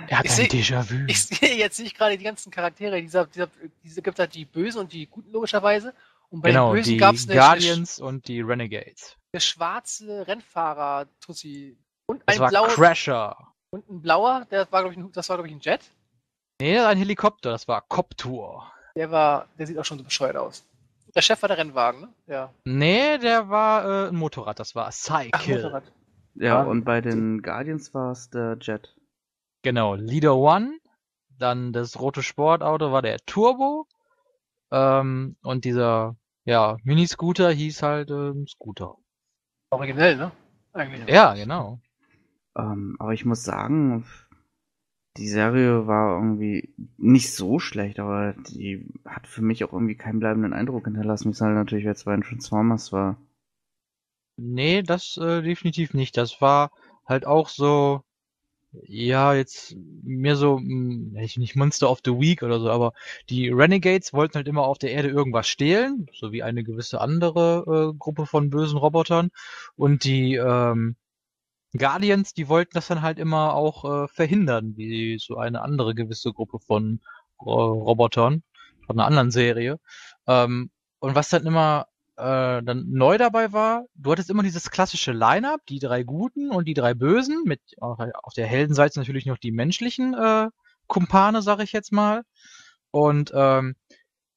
Er hat Ich ein Déjà-vu. Ich sehe jetzt nicht gerade die ganzen Charaktere. Dieser, dieser, diese gibt halt die Bösen und die Guten logischerweise. Und bei Genau, den Bösen die gab es eine, Guardians und die Renegades. eine schwarze Rennfahrer Tussi und Das ein war blauer Crasher. und ein blauer. Der war glaube ich, ein- das war glaube ich ein Jet. Nee, ein Helikopter, das war Coptour. Der war, der sieht auch schon so bescheuert aus. Der Chef war der Rennwagen, ne? Ja. Nee, der war äh, ein Motorrad, das war Ach, Cycle. Motorrad. Ja, Ah. und bei den Guardians war es der Jet. Genau, Leader One, dann das rote Sportauto war der Turbo ähm, und dieser ja Mini-Scooter hieß halt ähm, Scooter. Originell, ne? Eigentlich. Ja, genau. Ähm, aber ich muss sagen, die Serie war irgendwie nicht so schlecht, aber die hat für mich auch irgendwie keinen bleibenden Eindruck hinterlassen, wie es halt natürlich jetzt bei den Transformers war. Nee, das äh, definitiv nicht. Das war halt auch so, ja, jetzt mehr so, mh, ich- nicht Monster of the Week oder so, aber die Renegades wollten halt immer auf der Erde irgendwas stehlen, so wie eine gewisse andere äh, Gruppe von bösen Robotern. Und die ähm, Guardians, die wollten das dann halt immer auch äh, verhindern, wie so eine andere gewisse Gruppe von äh, Robotern von einer anderen Serie. Ähm, und was dann immer äh, dann neu dabei war, du hattest immer dieses klassische Line-up, die drei Guten und die drei Bösen, mit auf auf der Heldenseite natürlich noch die menschlichen äh, Kumpane, sag ich jetzt mal. Und ähm,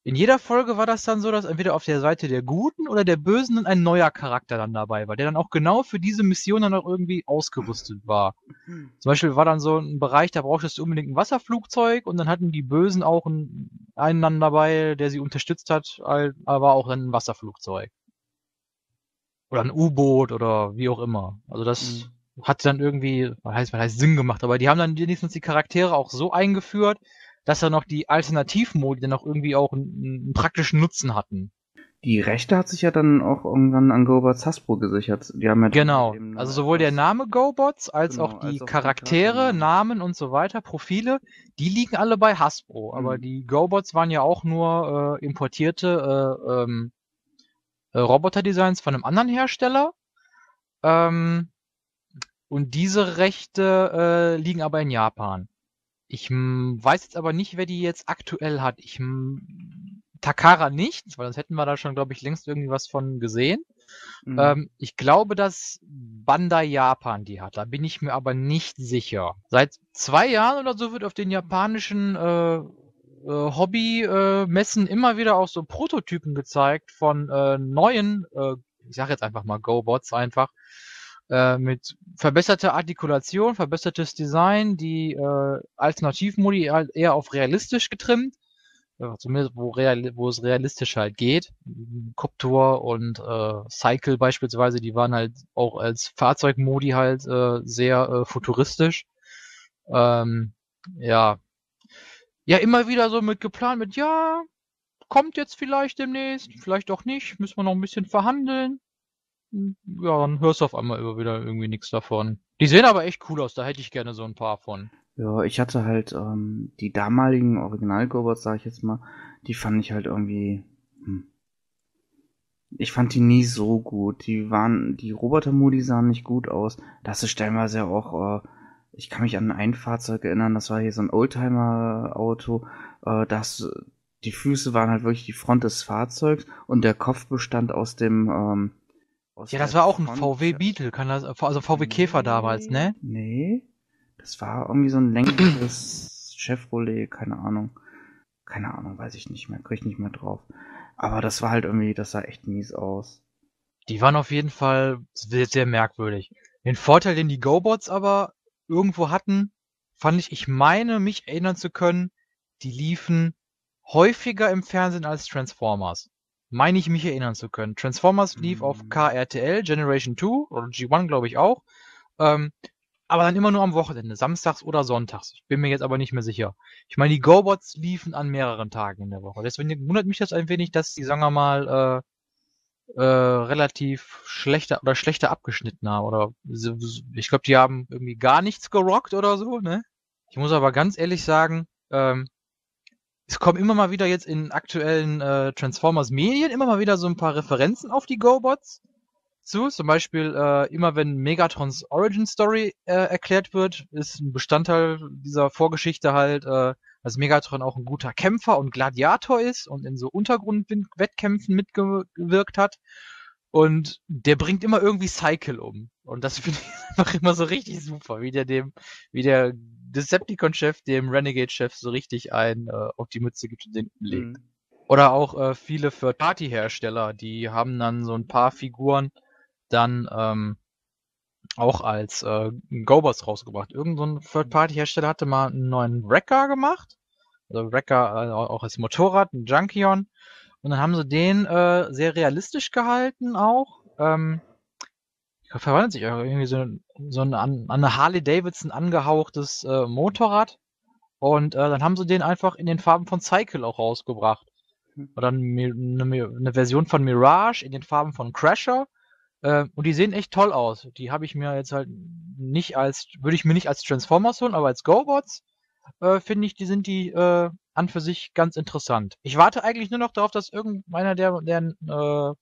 in jeder Folge war das dann so, dass entweder auf der Seite der Guten oder der Bösen dann ein neuer Charakter dann dabei war, der dann auch genau für diese Mission dann auch irgendwie ausgerüstet war. Zum Beispiel war dann so ein Bereich, da brauchtest du unbedingt ein Wasserflugzeug und dann hatten die Bösen auch einen, einen dann dabei, der sie unterstützt hat, aber auch dann ein Wasserflugzeug. Oder ein U-Boot oder wie auch immer. Also das hat dann irgendwie, was heißt, was heißt Sinn gemacht, aber die haben dann wenigstens die Charaktere auch so eingeführt, dass dann noch die Alternativmodi dann auch irgendwie auch einen, einen praktischen Nutzen hatten. Die Rechte hat sich ja dann auch irgendwann an Goberts Hasbro gesichert. Die haben ja Genau. Also sowohl der Name GoBots als Genau, auch die als auch Charaktere. Namen und so weiter, Profile, die liegen alle bei Hasbro. Aber Mhm. die GoBots waren ja auch nur äh, importierte äh, ähm, äh, Roboter-Designs von einem anderen Hersteller. Ähm, und diese Rechte äh, liegen aber in Japan. Ich m, weiß jetzt aber nicht, wer die jetzt aktuell hat. Ich m, Takara nicht, weil sonst hätten wir da schon, glaube ich, längst irgendwie was von gesehen. Mhm. Ähm, ich glaube, dass Bandai Japan die hat. Da bin ich mir aber nicht sicher. Seit zwei Jahren oder so wird auf den japanischen äh, äh, Hobby-Messen immer wieder auch so Prototypen gezeigt von äh, neuen, äh, ich sage jetzt einfach mal Go-Bots einfach, äh, mit verbesserter Artikulation, verbessertes Design, die äh, Alternativmodi halt eher auf realistisch getrimmt. Ja, zumindest wo, real, wo es realistisch halt geht. Coptor und äh, Cycle beispielsweise, die waren halt auch als Fahrzeugmodi halt äh, sehr äh, futuristisch. Ähm, ja. Ja, immer wieder so mit geplant mit, ja, kommt jetzt vielleicht demnächst, vielleicht auch nicht, müssen wir noch ein bisschen verhandeln. Ja, dann hörst du auf einmal immer wieder irgendwie nichts davon. Die sehen aber echt cool aus, da hätte ich gerne so ein paar von. Ja, ich hatte halt ähm, die damaligen Original-Gobots, sag ich jetzt mal, die fand ich halt irgendwie. Hm. Ich fand die nie so gut. Die waren, die Roboter-Modi sahen nicht gut aus. Das ist stellenweise auch, äh, ich kann mich an ein Fahrzeug erinnern, das war hier so ein Oldtimer-Auto, äh, das, die Füße waren halt wirklich die Front des Fahrzeugs und der Kopf bestand aus dem, ähm, aus Ja, das war auch ein VW Beetle, kann das, also VW Käfer damals, ne? Nee. Das war irgendwie so ein längliches Chevrolet, keine Ahnung. Keine Ahnung, weiß ich nicht mehr, krieg ich nicht mehr drauf. Aber das war halt irgendwie, das sah echt mies aus. Die waren auf jeden Fall sehr, sehr merkwürdig. Den Vorteil, den die GoBots aber irgendwo hatten, fand ich, ich meine, mich erinnern zu können, die liefen häufiger im Fernsehen als Transformers. Meine ich mich erinnern zu können. Transformers lief auf KRTL, Generation 2 oder G1 glaube ich auch. Ähm, aber dann immer nur am Wochenende, samstags oder sonntags. Ich bin mir jetzt aber nicht mehr sicher. Ich meine, die GoBots liefen an mehreren Tagen in der Woche. Deswegen wundert mich das ein wenig, dass die, sagen wir mal, äh, äh, relativ schlechter oder schlechter abgeschnitten haben. Oder ich glaube, die haben irgendwie gar nichts gerockt oder so, ne? Ich muss aber ganz ehrlich sagen, ähm, es kommen immer mal wieder jetzt in aktuellen äh, Transformers-Medien immer mal wieder so ein paar Referenzen auf die GoBots zu. Zum Beispiel äh, immer wenn Megatrons Origin Story äh, erklärt wird, ist ein Bestandteil dieser Vorgeschichte halt, äh, dass Megatron auch ein guter Kämpfer und Gladiator ist und in so Untergrundwettkämpfen mitgewirkt hat. Und der bringt immer irgendwie Cycle um. Und das finde ich einfach immer so richtig super, wie der dem, wie der Decepticon-Chef dem Renegade-Chef so richtig ein äh, auf die Mütze gibt und den umlegt. Oder auch äh, viele Third-Party-Hersteller, die haben dann so ein paar Figuren dann ähm, auch als äh, Gobots rausgebracht. Irgend so ein Third-Party-Hersteller hatte mal einen neuen Wrecker gemacht. Also Wrecker äh, auch als Motorrad, ein Junkion. Und dann haben sie den äh, sehr realistisch gehalten auch. Ähm, verwandelt sich irgendwie so, so ein an, eine Harley Davidson angehauchtes äh, Motorrad. Und äh, dann haben sie den einfach in den Farben von Cycle auch rausgebracht. Oder eine, eine, eine Version von Mirage in den Farben von Crasher. Äh, und die sehen echt toll aus. Die habe ich mir jetzt halt nicht als, würde ich mir nicht als Transformers holen, aber als GoBots äh, finde ich, die sind die äh, an für sich ganz interessant. Ich warte eigentlich nur noch darauf, dass irgendeiner, der, der, äh,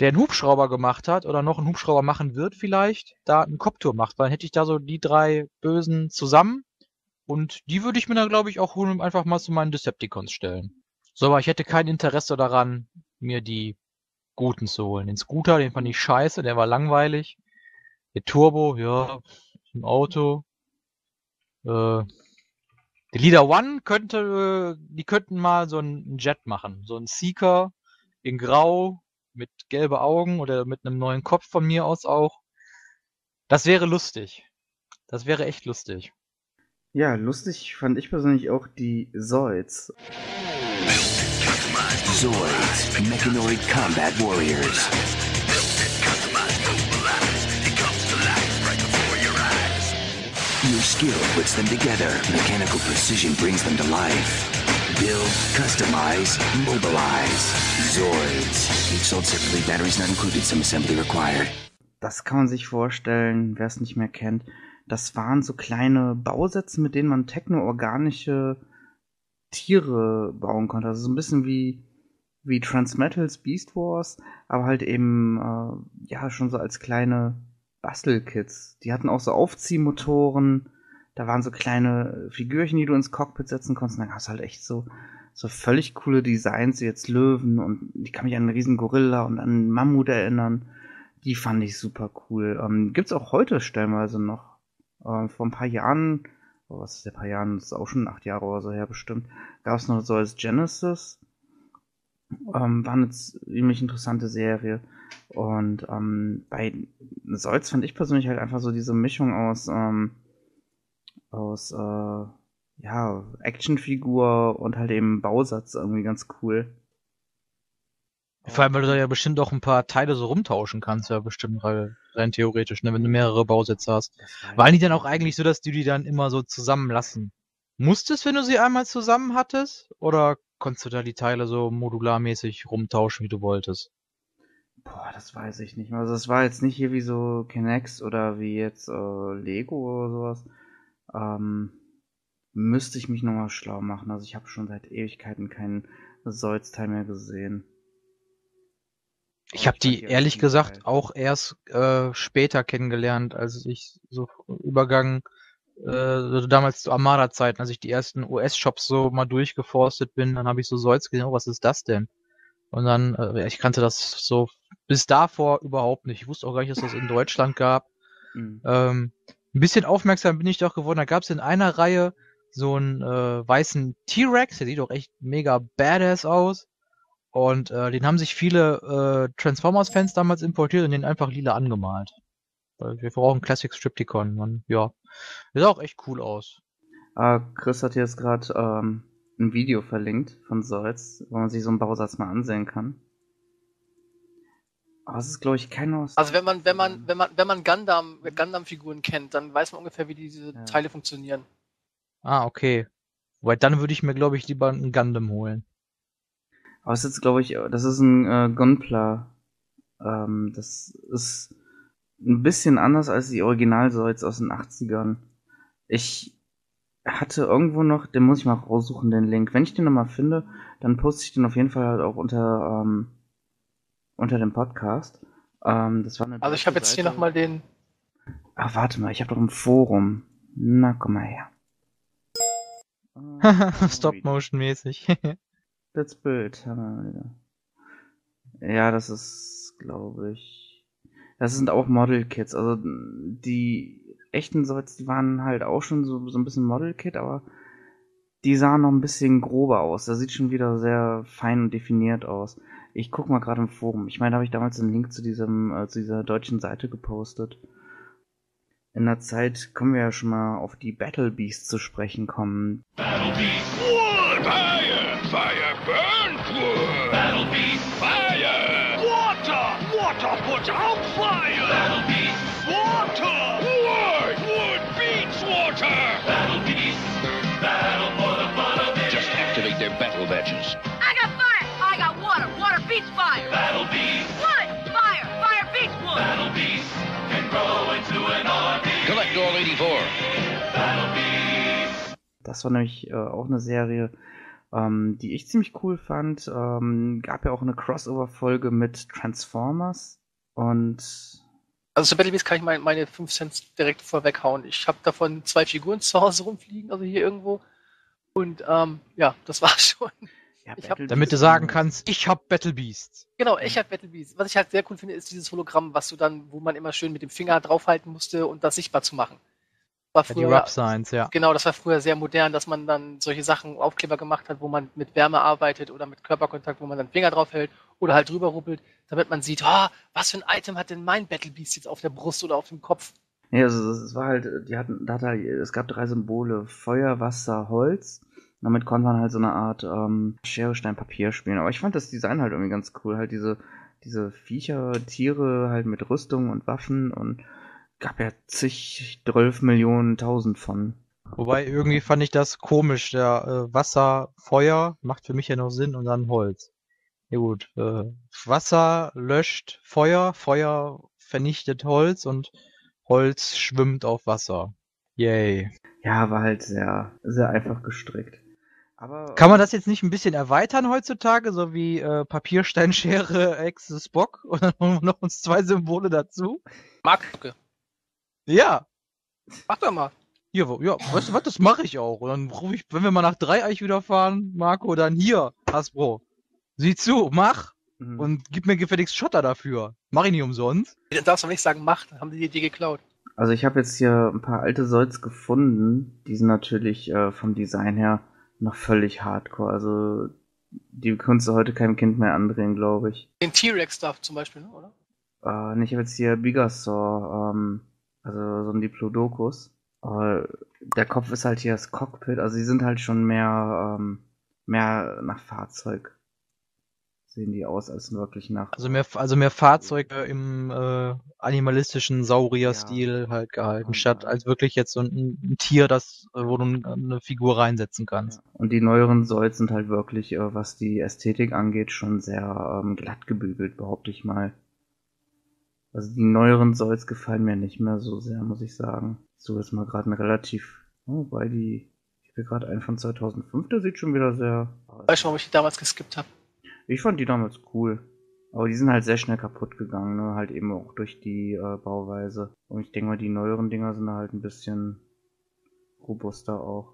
der einen Hubschrauber gemacht hat oder noch einen Hubschrauber machen wird vielleicht, da einen Koptour macht. Weil dann hätte ich da so die drei Bösen zusammen und die würde ich mir dann, glaube ich, auch holen und einfach mal zu meinen Decepticons stellen. So, aber ich hätte kein Interesse daran, mir die Guten zu holen. Den Scooter, den fand ich scheiße, der war langweilig. Der Turbo, ja, im Auto. Äh, die Leader One könnte, äh, die könnten mal so einen Jet machen. So einen Seeker in Grau mit gelbe Augen oder mit einem neuen Kopf von mir aus auch. Das wäre lustig. Das wäre echt lustig. Ja, lustig fand ich persönlich auch die Zoids. Zoids, Mechanoid Combat Warriors. Your skill puts them together. Mechanical precision brings them to life. Build, customize, mobilize. Zoids. Each sold separately, batteries not included, some assembly required. Das kann man sich vorstellen, wer es nicht mehr kennt. Das waren so kleine Bausätze, mit denen man technoorganische Tiere bauen konnte. Also so ein bisschen wie, wie Transmetals Beast Wars, aber halt eben, äh, ja, schon so als kleine Bastelkits. Die hatten auch so Aufziehmotoren. Da waren so kleine Figürchen, die du ins Cockpit setzen konntest. Und dann hast du halt echt so, so völlig coole Designs, jetzt Löwen und ich kann mich an einen riesen Gorilla und an einen Mammut erinnern. Die fand ich super cool. Ähm, gibt's auch heute stellenweise noch. Ähm, vor ein paar Jahren, oh, was ist der paar Jahren? Das ist auch schon acht Jahre oder so her bestimmt. Gab's noch so als Genesis. Ähm, war eine ziemlich interessante Serie. Und ähm, bei Solz fand ich persönlich halt einfach so diese Mischung aus, ähm, aus äh, ja, Actionfigur und halt eben Bausatz irgendwie ganz cool. Vor allem, weil du da ja bestimmt auch ein paar Teile so rumtauschen kannst, ja bestimmt rein, theoretisch, ne, wenn du mehrere Bausätze hast. Waren die dann auch eigentlich so, dass du die dann immer so zusammenlassen musstest, wenn du sie einmal zusammen hattest? Oder konntest du da die Teile so modularmäßig rumtauschen, wie du wolltest? Boah, das weiß ich nicht mehr. Also es war jetzt nicht hier wie so Kinex oder wie jetzt äh, Lego oder sowas. Ähm, müsste ich mich nochmal schlau machen. Also ich habe schon seit Ewigkeiten keinen Solz-Teil mehr gesehen. Ich habe die ehrlich gesagt auch erst äh, später kennengelernt, als ich so Übergang äh, damals zu Armada-Zeiten, als ich die ersten US-Shops so mal durchgeforstet bin, dann habe ich so Solz gesehen, oh, was ist das denn? Und dann, äh, ich kannte das so bis davor überhaupt nicht. Ich wusste auch gar nicht, dass das in Deutschland gab. Mhm. Ähm, ein bisschen aufmerksam bin ich doch geworden. Da gab es in einer Reihe so einen äh, weißen T-Rex, der sieht doch echt mega badass aus. Und äh, den haben sich viele äh, Transformers-Fans damals importiert und den einfach lila angemalt. Weil wir brauchen Classic Stripticon. Man, ja. Sieht auch echt cool aus. Äh, Chris hat jetzt gerade ähm, ein Video verlinkt von Solz, wo man sich so einen Bausatz mal ansehen kann. Aber es ist, glaube ich, kein aus. Also wenn man, wenn man, wenn man, wenn man Gundam, Gundam-Figuren kennt, dann weiß man ungefähr, wie diese Teile funktionieren. Ah, okay. Weil dann würde ich mir, glaube ich, lieber einen Gundam holen. Aber es ist, glaube ich, das ist ein äh, Gunpla. Ähm, das ist ein bisschen anders als die Originalsolz aus den 80ern. Ich hatte irgendwo noch, den muss ich mal raussuchen, den Link. Wenn ich den nochmal finde, dann poste ich den auf jeden Fall halt auch unter, ähm, unter dem Podcast. Ähm, das war eine Also ich habe jetzt hier nochmal den. Ah, warte mal, ich habe doch ein Forum. Na, komm mal her. Stop-Motion-mäßig. Das Bild haben wir wieder. Ja, das ist, glaube ich. Das sind auch Model-Kits. Also die echten Solz, die waren halt auch schon so, so ein bisschen Model-Kit, aber die sahen noch ein bisschen grober aus. Das sieht schon wieder sehr fein und definiert aus. Ich guck mal gerade im Forum. Ich meine, habe ich damals einen Link zu diesem, äh, zu dieser deutschen Seite gepostet. In der Zeit können wir ja schon mal auf die Battle Beasts zu sprechen kommen. Battle beast wood! Fire! Fire burns Das war nämlich äh, auch eine Serie, ähm, die ich ziemlich cool fand. Ähm, gab ja auch eine Crossover-Folge mit Transformers und Also zu Battle Beast kann ich mein, meine 5 Cent direkt vorweghauen. Ich habe davon zwei Figuren zu Hause rumfliegen, also hier irgendwo. Und ähm, ja, das war schon. ich hab, Damit du sagen kannst, ich hab Battle Beasts. Genau, ich hab Battle Beast. Was ich halt sehr cool finde, ist dieses Hologramm, was du dann, wo man immer schön mit dem Finger draufhalten musste und das sichtbar zu machen. War Ja, die Rub Signs, ja. Genau, das war früher sehr modern, dass man dann solche Sachen, Aufkleber gemacht hat, wo man mit Wärme arbeitet oder mit Körperkontakt, wo man dann Finger drauf hält oder halt drüber ruppelt, damit man sieht, ah, was für ein Item hat denn mein Battle Beast jetzt auf der Brust oder auf dem Kopf? Nee, also es war halt, die hatten, da hat halt, es gab drei Symbole, Feuer, Wasser, Holz. Damit konnte man halt so eine Art ähm, Schere, Stein, Papier spielen. Aber ich fand das Design halt irgendwie ganz cool. Halt diese, diese Viecher, Tiere halt mit Rüstung und Waffen und gab ja zig, 12 Millionen, tausend von. Wobei irgendwie fand ich das komisch. Der äh, Wasser, Feuer macht für mich ja noch Sinn und dann Holz. Ja gut, äh, Wasser löscht Feuer, Feuer vernichtet Holz und Holz schwimmt auf Wasser. Yay. Ja, war halt sehr, sehr einfach gestrickt. Aber Kann man das jetzt nicht ein bisschen erweitern heutzutage, so wie äh, Papiersteinschere ex Spock und dann haben wir noch uns zwei Symbole dazu? Marke. Ja. Mach doch mal. Hier, wo- ja, weißt du was, das mache ich auch. Und dann rufe ich, wenn wir mal nach Dreieich wieder fahren, Marco, dann hier, Hasbro. Sieh zu, mach. Mhm. Und gib mir gefälligst Schotter dafür. Mach ich nicht umsonst. Dann darfst du nicht sagen, macht, dann haben die dir geklaut. Also ich habe jetzt hier ein paar alte Solz gefunden. Die sind natürlich äh, vom Design her noch völlig hardcore. Also die kannst du heute keinem Kind mehr andrehen, glaube ich. Den T-Rex darf zum Beispiel, ne, oder? Äh, ich habe jetzt hier Bigasaur, ähm, also so ein Diplodocus. Aber der Kopf ist halt hier das Cockpit, also die sind halt schon mehr, ähm, mehr nach Fahrzeug. Sehen die aus als wirklich nach. Also mehr, also mehr Fahrzeuge im äh, animalistischen Saurier-Stil halt gehalten, statt als wirklich jetzt so ein, ein Tier, das, äh, wo du eine Figur reinsetzen kannst. Und die neueren Solz sind halt wirklich, äh, was die Ästhetik angeht, schon sehr ähm, glatt gebügelt, behaupte ich mal. Also die neueren Solz gefallen mir nicht mehr so sehr, muss ich sagen. So ist mal gerade ein relativ, oh, wobei die, ich habe gerade einen von 2005, der sieht schon wieder sehr. Weißt du, warum ich die damals geskippt habe? Ich fand die damals cool. Aber die sind halt sehr schnell kaputt gegangen, ne? Halt eben auch durch die äh, Bauweise. Und ich denke mal, die neueren Dinger sind halt ein bisschen robuster auch.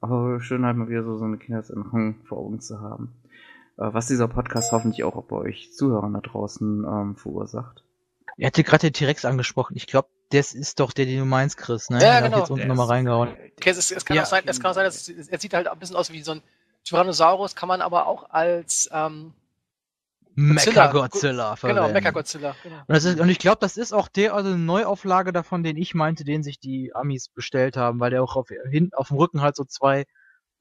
Aber schön halt mal wieder so, so eine Kindheitserinnerung vor Augen zu haben. Äh, was dieser Podcast hoffentlich auch bei euch Zuhörern da draußen ähm, verursacht. Er hatte gerade den T-Rex angesprochen. Ich glaube, das ist doch der, den du meinst, Chris, ne? Ja, genau. jetzt unten nochmal reingehauen. Okay, es, es kann Ja. auch sein, es kann auch sein, dass es, er sieht halt ein bisschen aus wie so ein Tyrannosaurus, kann man aber auch als ähm, Mecha-Godzilla Genau, verwenden. Mecha-Godzilla. Genau. Und, das ist, und ich glaube, das ist auch der, also eine Neuauflage davon, den ich meinte, den sich die Amis bestellt haben, weil der auch auf, hin, auf dem Rücken halt so zwei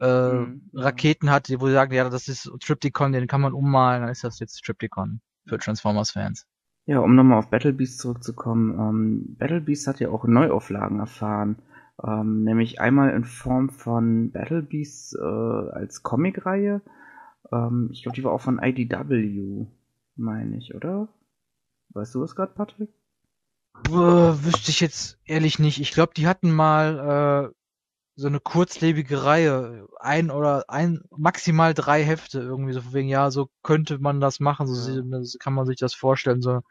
äh, Mhm, ja. Raketen hat, wo sie sagen, ja, das ist Triptychon, den kann man ummalen, dann ist das jetzt Triptychon für Transformers-Fans. Ja, um nochmal auf Battle Beast zurückzukommen. Ähm, Battle Beast hat ja auch Neuauflagen erfahren. Ähm, nämlich einmal in Form von Battle Beast äh, als Comicreihe. Ähm, ich glaube, die war auch von IDW, meine ich, oder? Weißt du es gerade, Patrick? Äh, wüsste ich jetzt ehrlich nicht. Ich glaube, die hatten mal äh, so eine kurzlebige Reihe, ein oder ein maximal drei Hefte irgendwie so von wegen ja, so könnte man das machen, so sie- so kann man sich das vorstellen, so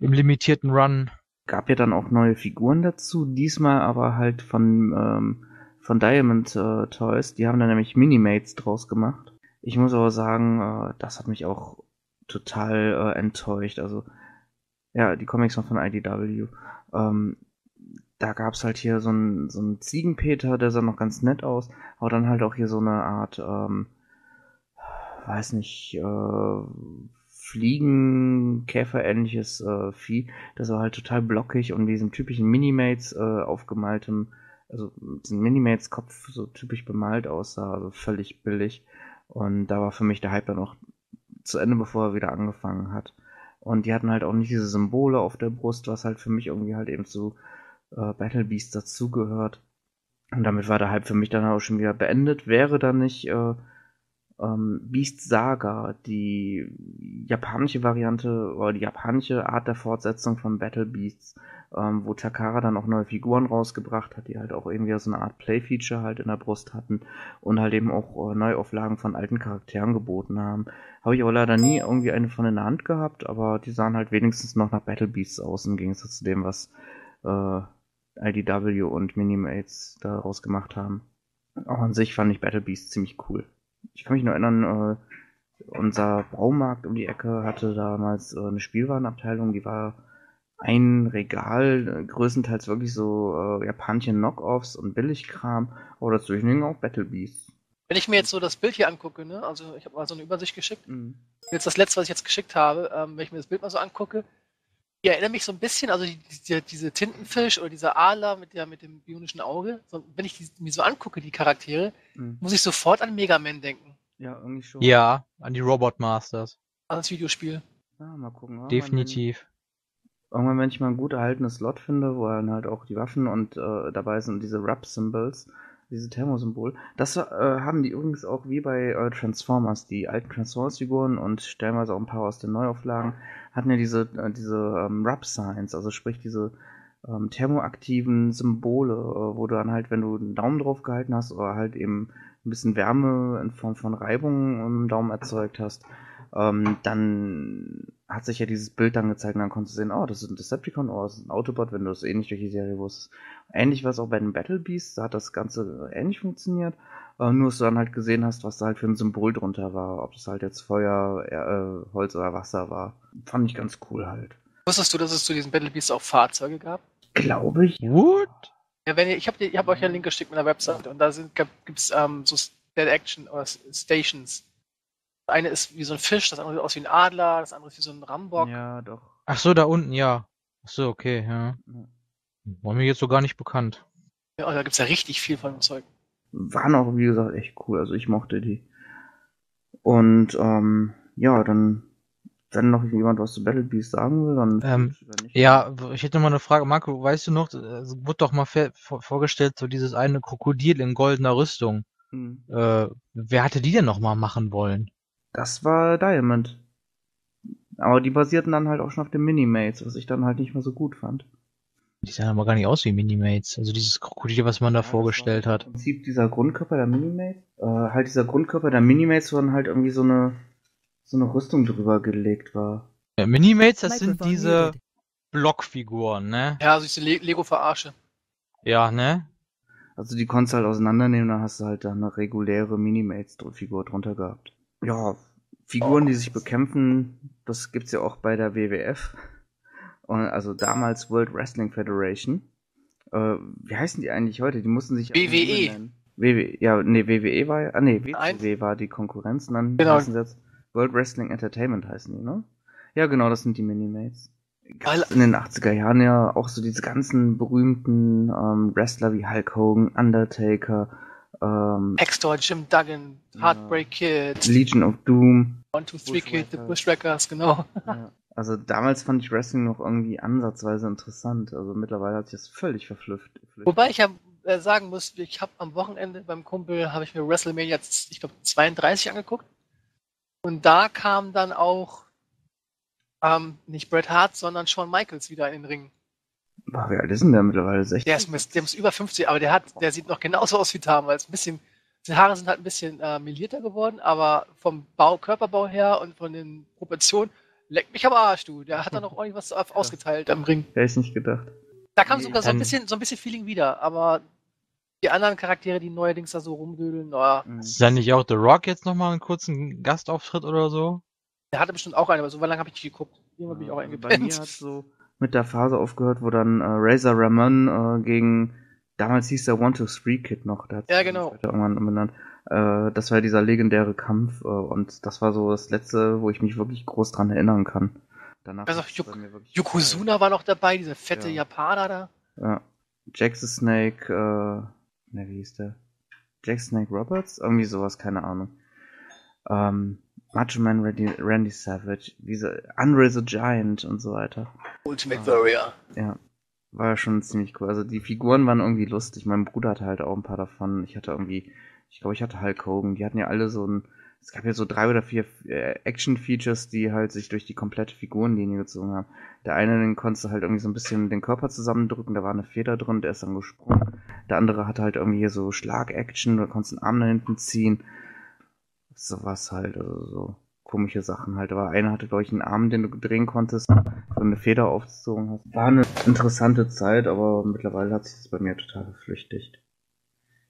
im limitierten Run. Gab ja dann auch neue Figuren dazu, diesmal aber halt von, ähm, von Diamond äh, Toys. Die haben da nämlich Minimates draus gemacht. Ich muss aber sagen, äh, das hat mich auch total äh, enttäuscht. Also, ja, die Comics waren von IDW. Ähm, da gab's halt hier so einen so einen Ziegenpeter, der sah noch ganz nett aus, aber dann halt auch hier so eine Art, ähm, weiß nicht, äh, Fliegenkäfer-ähnliches äh, Vieh. Das war halt total blockig und diesem typischen Minimates äh, aufgemaltem, also diesem Minimates-Kopf so typisch bemalt aussah, also völlig billig. Und da war für mich der Hype dann auch zu Ende, bevor er wieder angefangen hat. Und die hatten halt auch nicht diese Symbole auf der Brust, was halt für mich irgendwie halt eben zu äh, Battle Beast dazugehört. Und damit war der Hype für mich dann auch schon wieder beendet. Wäre dann nicht äh, ähm, Beast Saga, die japanische Variante oder die japanische Art der Fortsetzung von Battle Beasts, ähm, wo Takara dann auch neue Figuren rausgebracht hat, die halt auch irgendwie so eine Art Play-Feature halt in der Brust hatten und halt eben auch äh, Neuauflagen von alten Charakteren geboten haben. Habe ich aber leider nie irgendwie eine von in der Hand gehabt, aber die sahen halt wenigstens noch nach Battle Beasts aus im Gegensatz zu dem, was äh, IDW und Minimates daraus gemacht haben. Auch an sich fand ich Battle Beast ziemlich cool. Ich kann mich nur erinnern, äh, unser Baumarkt um die Ecke hatte damals äh, eine Spielwarenabteilung, die war ein Regal, äh, größtenteils wirklich so äh, japanische Knockoffs und Billigkram, aber dazwischen hingen auch Battle Beasts. Wenn ich mir jetzt so das Bild hier angucke, ne, also ich habe mal so eine Übersicht geschickt. Mhm. Jetzt das letzte, was ich jetzt geschickt habe, ähm, wenn ich mir das Bild mal so angucke, die erinnern mich so ein bisschen, also die, die, diese Tintenfisch oder dieser Adler mit, der, mit dem bionischen Auge. So, wenn ich die, mir so angucke, die Charaktere, Mhm. muss ich sofort an Mega Man denken. Ja, irgendwie schon. Ja, an die Robot Masters. An das Videospiel. Ja, mal gucken. Irgendwann, Definitiv. Wenn, irgendwann, wenn ich mal ein gut erhaltenes Slot finde, wo dann halt auch die Waffen und äh, dabei sind diese Rap-Symbols, diese Thermosymbol. Das äh, haben die übrigens auch wie bei äh, Transformers, die alten Transformers-Figuren und stellenweise auch ein paar aus den Neuauflagen, hatten ja diese, äh, diese ähm, Rap-Signs, also sprich diese ähm, thermoaktiven Symbole, äh, wo du dann halt, wenn du einen Daumen drauf gehalten hast oder halt eben ein bisschen Wärme in Form von Reibung im Daumen erzeugt hast, ähm, dann hat sich ja dieses Bild dann gezeigt und dann konntest du sehen, oh, das ist ein Decepticon, oh, das ist ein Autobot, wenn du es ähnlich durch die Serie wusstest. Ähnlich war es auch bei den Battle Beasts, da hat das Ganze ähnlich funktioniert, äh, nur dass du dann halt gesehen hast, was da halt für ein Symbol drunter war, ob das halt jetzt Feuer, äh, Holz oder Wasser war. Fand ich ganz cool halt. Wusstest du, dass es zu diesen Battle Beasts auch Fahrzeuge gab? Glaube ich. What? Ja, wenn ihr, ich habe hab euch ja einen Link geschickt mit einer Website und da sind, gibt es ähm, so Dead Action oder Stations. Eine ist wie so ein Fisch, das andere sieht aus wie ein Adler, das andere ist wie so ein Rambock. Ja, doch. Ach so, da unten, ja. Ach so, okay, ja. War mir jetzt so gar nicht bekannt. Ja, da gibt's ja richtig viel von dem Zeug. Waren auch, wie gesagt, echt cool, also ich mochte die. Und, ähm, ja, dann, wenn noch jemand was zu Battle Beast sagen will, dann Ähm, ja, ich hätte noch mal eine Frage. Marco, weißt du noch, es wurde doch mal vorgestellt, so dieses eine Krokodil in goldener Rüstung. Mhm. Äh, wer hatte die denn noch mal machen wollen? Das war Diamond. Aber die basierten dann halt auch schon auf den Minimates, was ich dann halt nicht mehr so gut fand. Die sahen aber gar nicht aus wie Minimates. Also dieses Krokodil, was man da vorgestellt hat. Im Prinzip dieser Grundkörper der Minimates, äh, halt dieser Grundkörper der Minimates, wo dann halt irgendwie so eine, so eine Rüstung drüber gelegt war. Ja, Minimates, das sind diese. Blockfiguren, ne? Ja, also diese Le Lego-Verarsche. Ja, ne? Also die konntest du halt auseinandernehmen, dann hast du halt da eine reguläre Minimates-Figur drunter gehabt. Ja, Figuren, die sich bekämpfen, das gibt's ja auch bei der WWF. Und also damals World Wrestling Federation. Äh, wie heißen die eigentlich heute? Die mussten sich WWE. WWE, ja, nee, WWE war ja, ah nee. WCW war die Konkurrenz und dann Genau. heißen sie jetzt World Wrestling Entertainment heißen die, ne? Ja, genau, das sind die Minimates. Gab's in den 80er Jahren ja auch so diese ganzen berühmten ähm, Wrestler wie Hulk Hogan, Undertaker, ähm, Hextor, Jim Duggan, Heartbreak Kid, Legion of Doom. One, Two, Three Kid, The Bushwhackers, genau. Ja. Also damals fand ich Wrestling noch irgendwie ansatzweise interessant. Also mittlerweile hat sich das völlig verflüfft. Wobei ich ja äh, sagen muss, ich habe am Wochenende beim Kumpel, habe ich mir WrestleMania, ich glaube 32 angeguckt. Und da kam dann auch ähm, nicht Bret Hart, sondern Shawn Michaels wieder in den Ring. Boah, wie alt ist denn der mittlerweile? 60? Der ist, der ist über 50, aber der hat, der sieht noch genauso aus wie damals. Ein bisschen, die Haare sind halt ein bisschen äh, melierter geworden, aber vom Bau, Körperbau her und von den Proportionen, leck mich am Arsch, du. Der hat da noch ordentlich was ausgeteilt am Ring. Hätte ich nicht gedacht. Da kam sogar so ein bisschen, so ein bisschen Feeling wieder, aber die anderen Charaktere, die neuerdings da so rumdödeln, naja, Ist da nicht auch The Rock jetzt nochmal einen kurzen Gastauftritt oder so? der hatte bestimmt auch einen, aber so lange habe ich nicht geguckt. Irgendwann bin ich auch Bei mir eingepennt. hat so mit der Phase aufgehört, wo dann äh, Razor Ramon äh, gegen, damals hieß der One Two Three Kid noch, der hat Ja, genau. irgendwann umbenannt. Äh, das war ja dieser legendäre Kampf äh, und das war so das letzte, wo ich mich wirklich groß dran erinnern kann. Danach Also, wirklich Yokozuna war noch dabei, dieser fette Ja. Japaner da. Ja. Jack the Snake, äh, ne, wie hieß der? Jack Snake Roberts? Irgendwie sowas, keine Ahnung. Ähm, Macho Man Randy, Randy Savage, diese Unreal the Giant und so weiter. Ultimate Warrior. Ja, war ja schon ziemlich cool. Also die Figuren waren irgendwie lustig. Mein Bruder hatte halt auch ein paar davon. Ich hatte irgendwie, ich glaube, ich hatte Hulk Hogan. Die hatten ja alle so ein, es gab ja so drei oder vier äh, Action-Features, die halt sich durch die komplette Figurenlinie gezogen haben. Der eine, den konntest du halt irgendwie so ein bisschen den Körper zusammendrücken, da war eine Feder drin, der ist dann gesprungen. Der andere hatte halt irgendwie hier so Schlag-Action, da konntest du den Arm nach hinten ziehen. Sowas halt, also so komische Sachen halt. Aber einer hatte, glaube ich, einen Arm, den du drehen konntest, so eine Feder aufgezogen hast. War eine interessante Zeit, aber mittlerweile hat sich das bei mir total verflüchtigt.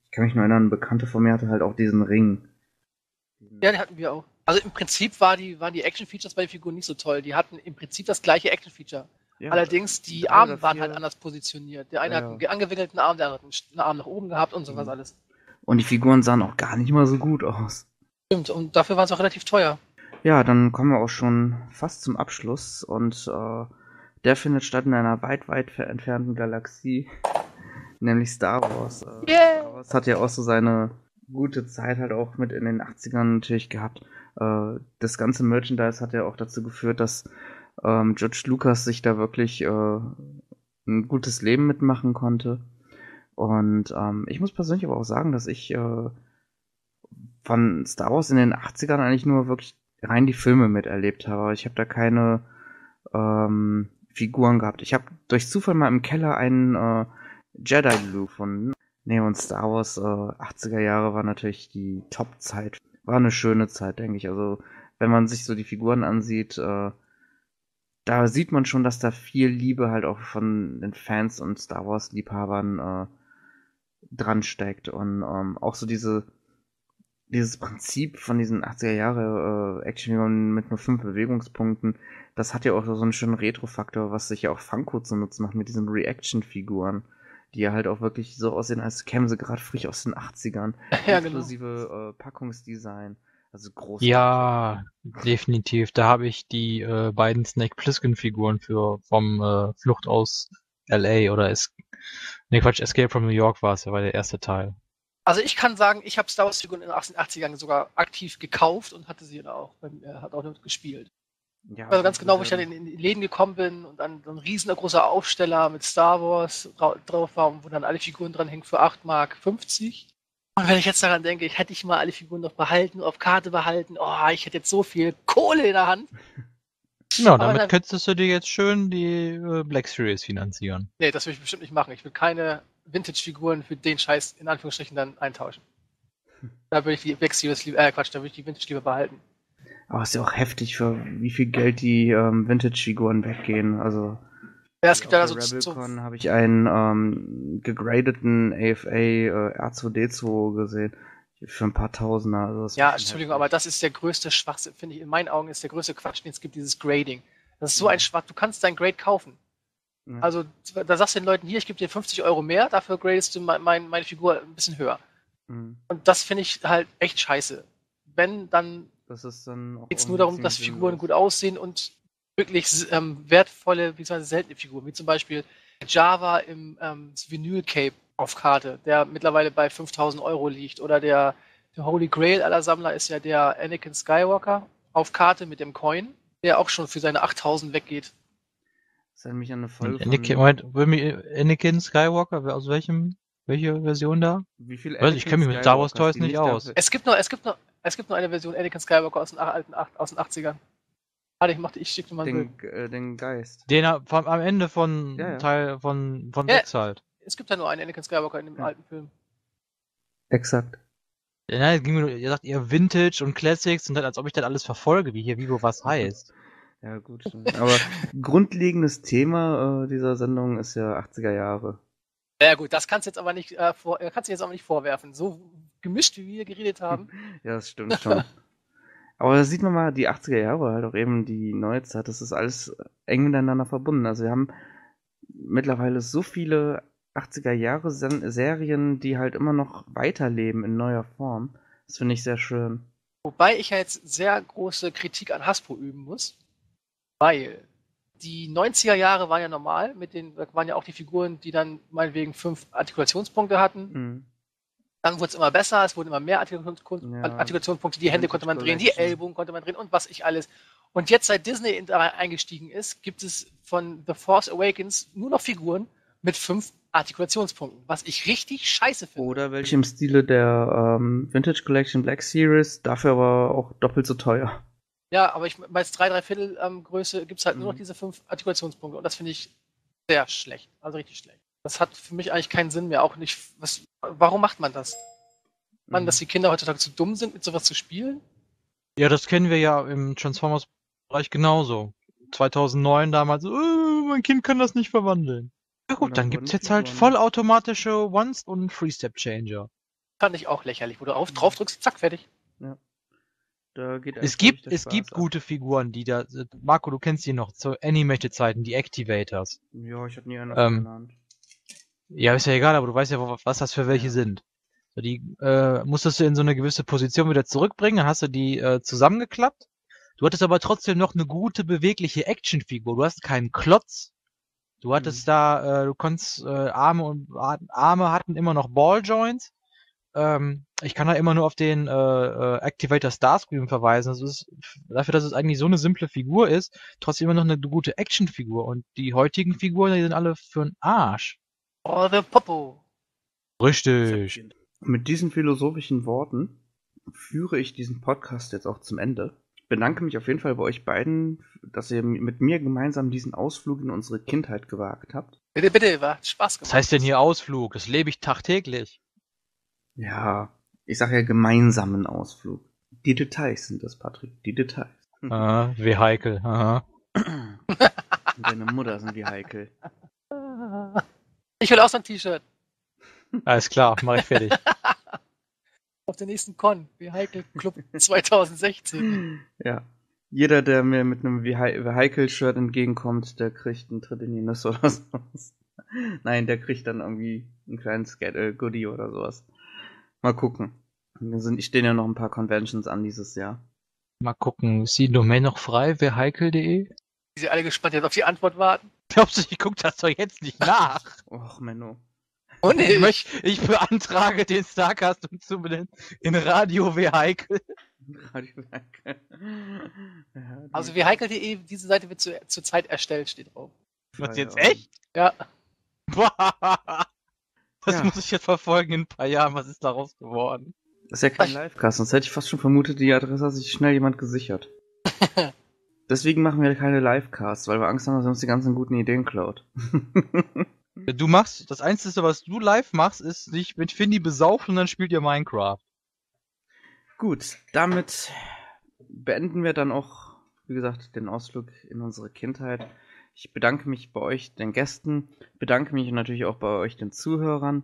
Ich kann mich nur erinnern, ein Bekannter von mir hatte halt auch diesen Ring. Ja, die hatten wir auch. Also im Prinzip war die, waren die Action-Features bei den Figuren nicht so toll. Die hatten im Prinzip das gleiche Action-Feature. Ja, Allerdings, die Arme waren halt anders positioniert. Der eine Ja, hat einen angewickelten Arm, der andere hat einen Arm nach oben gehabt und sowas Mhm. alles. Und die Figuren sahen auch gar nicht mal so gut aus. Stimmt, und dafür waren es auch relativ teuer. Ja, dann kommen wir auch schon fast zum Abschluss und äh, der findet statt in einer weit, weit entfernten Galaxie, nämlich Star Wars. Äh, Yeah. Star Wars hat ja auch so seine gute Zeit halt auch mit in den 80ern natürlich gehabt. Äh, das ganze Merchandise hat ja auch dazu geführt, dass ähm, George Lucas sich da wirklich äh, ein gutes Leben mitmachen konnte. Und ähm, ich muss persönlich aber auch sagen, dass ich äh, von Star Wars in den 80ern eigentlich nur wirklich rein die Filme miterlebt habe. Ich habe da keine ähm, Figuren gehabt. Ich habe durch Zufall mal im Keller einen äh, Jedi Blue gefunden. Nee, und Star Wars äh, 80er Jahre war natürlich die Top-Zeit. War eine schöne Zeit, denke ich. Also, wenn man sich so die Figuren ansieht, äh, da sieht man schon, dass da viel Liebe halt auch von den Fans und Star Wars-Liebhabern äh, dran steckt. Und ähm, auch so diese dieses Prinzip von diesen 80er Jahre äh, Actionfiguren mit nur fünf Bewegungspunkten, das hat ja auch so einen schönen Retro-Faktor, was sich ja auch Funko zunutze macht mit diesen Reaction-Figuren, die ja halt auch wirklich so aussehen, als kämen sie gerade frisch aus den 80ern. Ja, genau. Inklusive äh, Packungsdesign. Also groß. Ja, definitiv. Da habe ich die äh, beiden Snake Plissken-Figuren für vom äh, Flucht aus LA oder es nee, Quatsch, Escape from New York war es ja, war der erste Teil. Also ich kann sagen, ich habe Star Wars Figuren in den 80ern sogar aktiv gekauft und hatte sie dann auch, bei mir, hat auch damit gespielt. Ja, Also ganz genau, wo ich dann in, in die Läden gekommen bin und dann so ein riesengroßer Aufsteller mit Star Wars ra- drauf war und wo dann alle Figuren dran hängen für 8 Mark 50. Und wenn ich jetzt daran denke, ich hätte ich mal alle Figuren noch behalten, auf Karte behalten, oh, ich hätte jetzt so viel Kohle in der Hand. Ja, Aber damit dann- könntest du dir jetzt schön die äh, Black Series finanzieren. Nee, das will ich bestimmt nicht machen. Ich will keine Vintage-Figuren für den Scheiß in Anführungsstrichen dann eintauschen. Da würde ich die Black Series lieber, äh Quatsch, da würde ich die Vintage lieber behalten. Aber ist ja auch heftig, für wie viel Geld die ähm, Vintage-Figuren weggehen. Also Ja, es gibt ja da so, habe ich einen ähm, gegradeten AFA äh, R2D2 gesehen. Für ein paar Tausender. Also Ja, Entschuldigung, aber das ist der größte Schwachsinn, finde ich. In meinen Augen ist der größte Quatsch, den es gibt, dieses Grading. Das ist so ein Schwach. Du kannst dein Grade kaufen. Ja. Also, da sagst du den Leuten, hier, ich gebe dir 50 Euro mehr, dafür gradest du mein, mein, meine Figur ein bisschen höher. Mhm. Und das finde ich halt echt scheiße. Wenn, dann dann geht es nur darum, dass Figuren sinnlos. gut aussehen und wirklich ähm, wertvolle, beziehungsweise seltene Figuren, wie zum Beispiel Java im ähm, Vinyl Cape auf Karte, der mittlerweile bei 5000 Euro liegt. Oder der, der Holy Grail aller Sammler ist ja der Anakin Skywalker auf Karte mit dem Coin, der auch schon für seine 8000 weggeht. Das erinnert mich an eine Folge Anakin, von... Moment, will mir- Anakin Skywalker, aus welchem, welche Version da? Wie viel Weiß, ich kenne mich mit Star Wars Toys nicht aus. Es gibt nur, es gibt nur, es gibt nur eine Version Anakin Skywalker aus den alten, acht- aus den 80ern. Warte, ich machte, ich schicke dir mal. Den, äh, den Geist. Den vom, am Ende von Ja, ja. Teil von, von Ja. halt. Es gibt ja nur einen Anakin Skywalker in dem alten Film. Exakt. Ja, nein, ging mir nur, ihr sagt ihr Vintage und Classics und dann, als ob ich das alles verfolge, wie hier Vivo was heißt. Ja, gut. stimmt. Aber grundlegendes Thema äh, dieser Sendung ist ja 80er Jahre. Ja gut, das kannst du jetzt aber nicht, äh, vor, äh, kannst du jetzt aber nicht vorwerfen. So gemischt, wie wir geredet haben. Ja, das stimmt schon. Aber da sieht man mal, die 80er Jahre, halt auch eben die Neuzeit, das ist alles eng miteinander verbunden. Also wir haben mittlerweile so viele 80er Jahre Serien, die halt immer noch weiterleben in neuer Form. Das finde ich sehr schön. Wobei ich ja jetzt sehr große Kritik an Hasbro üben muss, weil die 90er Jahre waren ja normal, mit den waren ja auch die Figuren, die dann meinetwegen fünf Artikulationspunkte hatten. Mhm. Dann wurde es immer besser, es wurden immer mehr Artikulationspunkte, Ja. Artikulationspunkte die Hände konnte man drehen, die. Ellbogen konnte man drehen und was ich alles. Und jetzt, seit Disney da eingestiegen ist, gibt es von The Force Awakens nur noch Figuren mit fünf Artikulationspunkten, was ich richtig scheiße finde. Oder welche im Stile der ähm, Vintage Collection Black Series, dafür aber auch doppelt so teuer. Ja, aber ich bei 3, 3 Viertel ähm, Größe gibt es halt nur noch Mhm. diese fünf Artikulationspunkte und das finde ich sehr schlecht. Also richtig schlecht. Das hat für mich eigentlich keinen Sinn mehr. Auch nicht. Was, warum macht man das? Man, Mhm. dass die Kinder heutzutage zu dumm sind, mit sowas zu spielen? Ja, das kennen wir ja im Transformers-Bereich genauso. 2009 damals, äh, mein Kind kann das nicht verwandeln. Ja gut, dann wurden gibt's jetzt halt vollautomatische Once- und Three-Step-Changer. Fand ich auch lächerlich. Wo du auf, drauf drückst, zack, fertig. Ja. Es gibt, es Spaß gibt gute Figuren, die da, Marco, du kennst die noch, zu Animated-Zeiten, die Activators. Ja, ich habe nie einen Ähm, genannt. Ja, ist ja egal, aber du weißt ja, was das für welche sind. So, die äh, musstest du in so eine gewisse Position wieder zurückbringen, dann hast du die äh, zusammengeklappt. Du hattest aber trotzdem noch eine gute, bewegliche Actionfigur. Du hast keinen Klotz. Du hattest da, äh, du konntest, äh, Arme und Arme hatten immer noch Balljoints. Ähm, ich kann da immer nur auf den äh, äh, Activator Starscream verweisen. Das ist dafür, dass es eigentlich so eine simple Figur ist, trotzdem immer noch eine gute Actionfigur. Und die heutigen Figuren, die sind alle für'n Arsch. Oh, the Popo. Richtig. Mit diesen philosophischen Worten führe ich diesen Podcast jetzt auch zum Ende. Ich bedanke mich auf jeden Fall bei euch beiden, dass ihr mit mir gemeinsam diesen Ausflug in unsere Kindheit gewagt habt. Bitte, bitte, war Spaß gemacht. Was heißt denn hier Ausflug? Das lebe ich tagtäglich. Ja, ich sage ja gemeinsamen Ausflug. Die Details sind das, Patrick. Die Details. Ah, wie heikel. Aha. Deine Mutter sind wie heikel. Ich will auch so ein T-Shirt. Alles klar, mach ich fertig. Auf der nächsten Con. Wie Heikel Club 2016. Ja. Jeder, der mir mit einem wie Heikel-Shirt entgegenkommt, der kriegt einen Tritt in die Nüsse oder sowas. Nein, der kriegt dann irgendwie ein kleines Get äh, Goodie oder sowas. Mal gucken. Wir sind, stehen ja noch ein paar Conventions an dieses Jahr. Mal gucken, ist die Domain noch frei? Wer heikel.de? Die sie alle gespannt jetzt auf die Antwort warten. Glaubst du, ich guck das doch jetzt nicht nach? Och, Menno. Und Ich, ich, möcht, ich beantrage den Starcast umzubenennen in Radio W Heikel. Radio Heikel. Ja, also wie Heikel.de, diese Seite wird zu, zur Zeit erstellt, steht drauf. Was jetzt echt? Ja. Das Ja. muss ich jetzt verfolgen in ein paar Jahren. Was ist daraus geworden? Das ist ja kein Livecast, sonst hätte ich fast schon vermutet, die Adresse hat sich schnell jemand gesichert. Deswegen machen wir keine Livecasts, weil wir Angst haben, dass er uns die ganzen guten Ideen klaut. Du machst, das Einzige, was du live machst, ist dich mit Findy besaufen und dann spielt ihr Minecraft. Gut, damit beenden wir dann auch, wie gesagt, den Ausflug in unsere Kindheit. Ich bedanke mich bei euch, den Gästen, bedanke mich natürlich auch bei euch, den Zuhörern.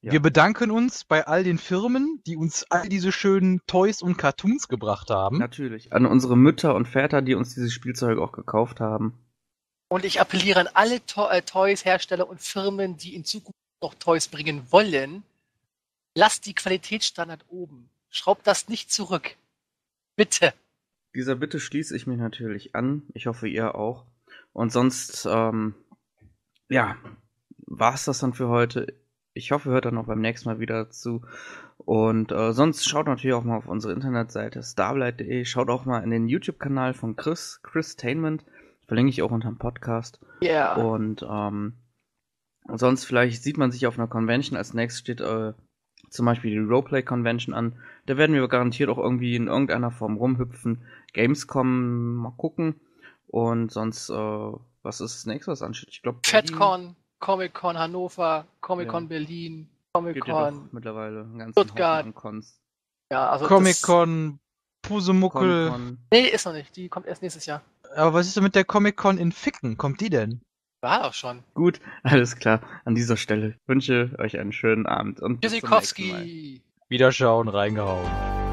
Ja. Wir bedanken uns bei all den Firmen, die uns all diese schönen Toys und Cartoons gebracht haben. Natürlich. An unsere Mütter und Väter, die uns dieses Spielzeug auch gekauft haben. Und ich appelliere an alle to äh, Toys-Hersteller und Firmen, die in Zukunft noch Toys bringen wollen. Lasst die Qualitätsstandard oben. Schraubt das nicht zurück. Bitte. dieser Bitte schließe ich mich natürlich an. Ich hoffe, ihr auch. Und sonst, ähm, ja, war's das dann für heute. Ich hoffe, ihr hört dann auch beim nächsten Mal wieder zu. Und äh, sonst schaut natürlich auch mal auf unsere Internetseite starblight.de. Schaut auch mal in den YouTube-Kanal von Chris, Christainment. Verlinke ich auch unter dem Podcast. Ja. Und ähm, sonst vielleicht sieht man sich auf einer Convention. Als nächstes steht äh, zum Beispiel die Roleplay Convention an. Da werden wir garantiert auch irgendwie in irgendeiner Form rumhüpfen. Gamescom mal gucken. Und sonst, äh, was ist das nächste, was ansteht? Ich glaube, FedCon, Comic-Con Hannover, Comic-Con Ja. Berlin, gibt ja Comic-Con doch mittlerweile einen ganzen Stuttgart. Cons. Ja, also Comic-Con, Pusemuckel. Nee, ist noch nicht. Die kommt erst nächstes Jahr. Aber was ist denn mit der Comic-Con in Ficken? Kommt die denn? War doch schon. Gut, alles klar. An dieser Stelle wünsche euch einen schönen Abend und bis zum nächsten Mal. Wiederschauen, reingehauen.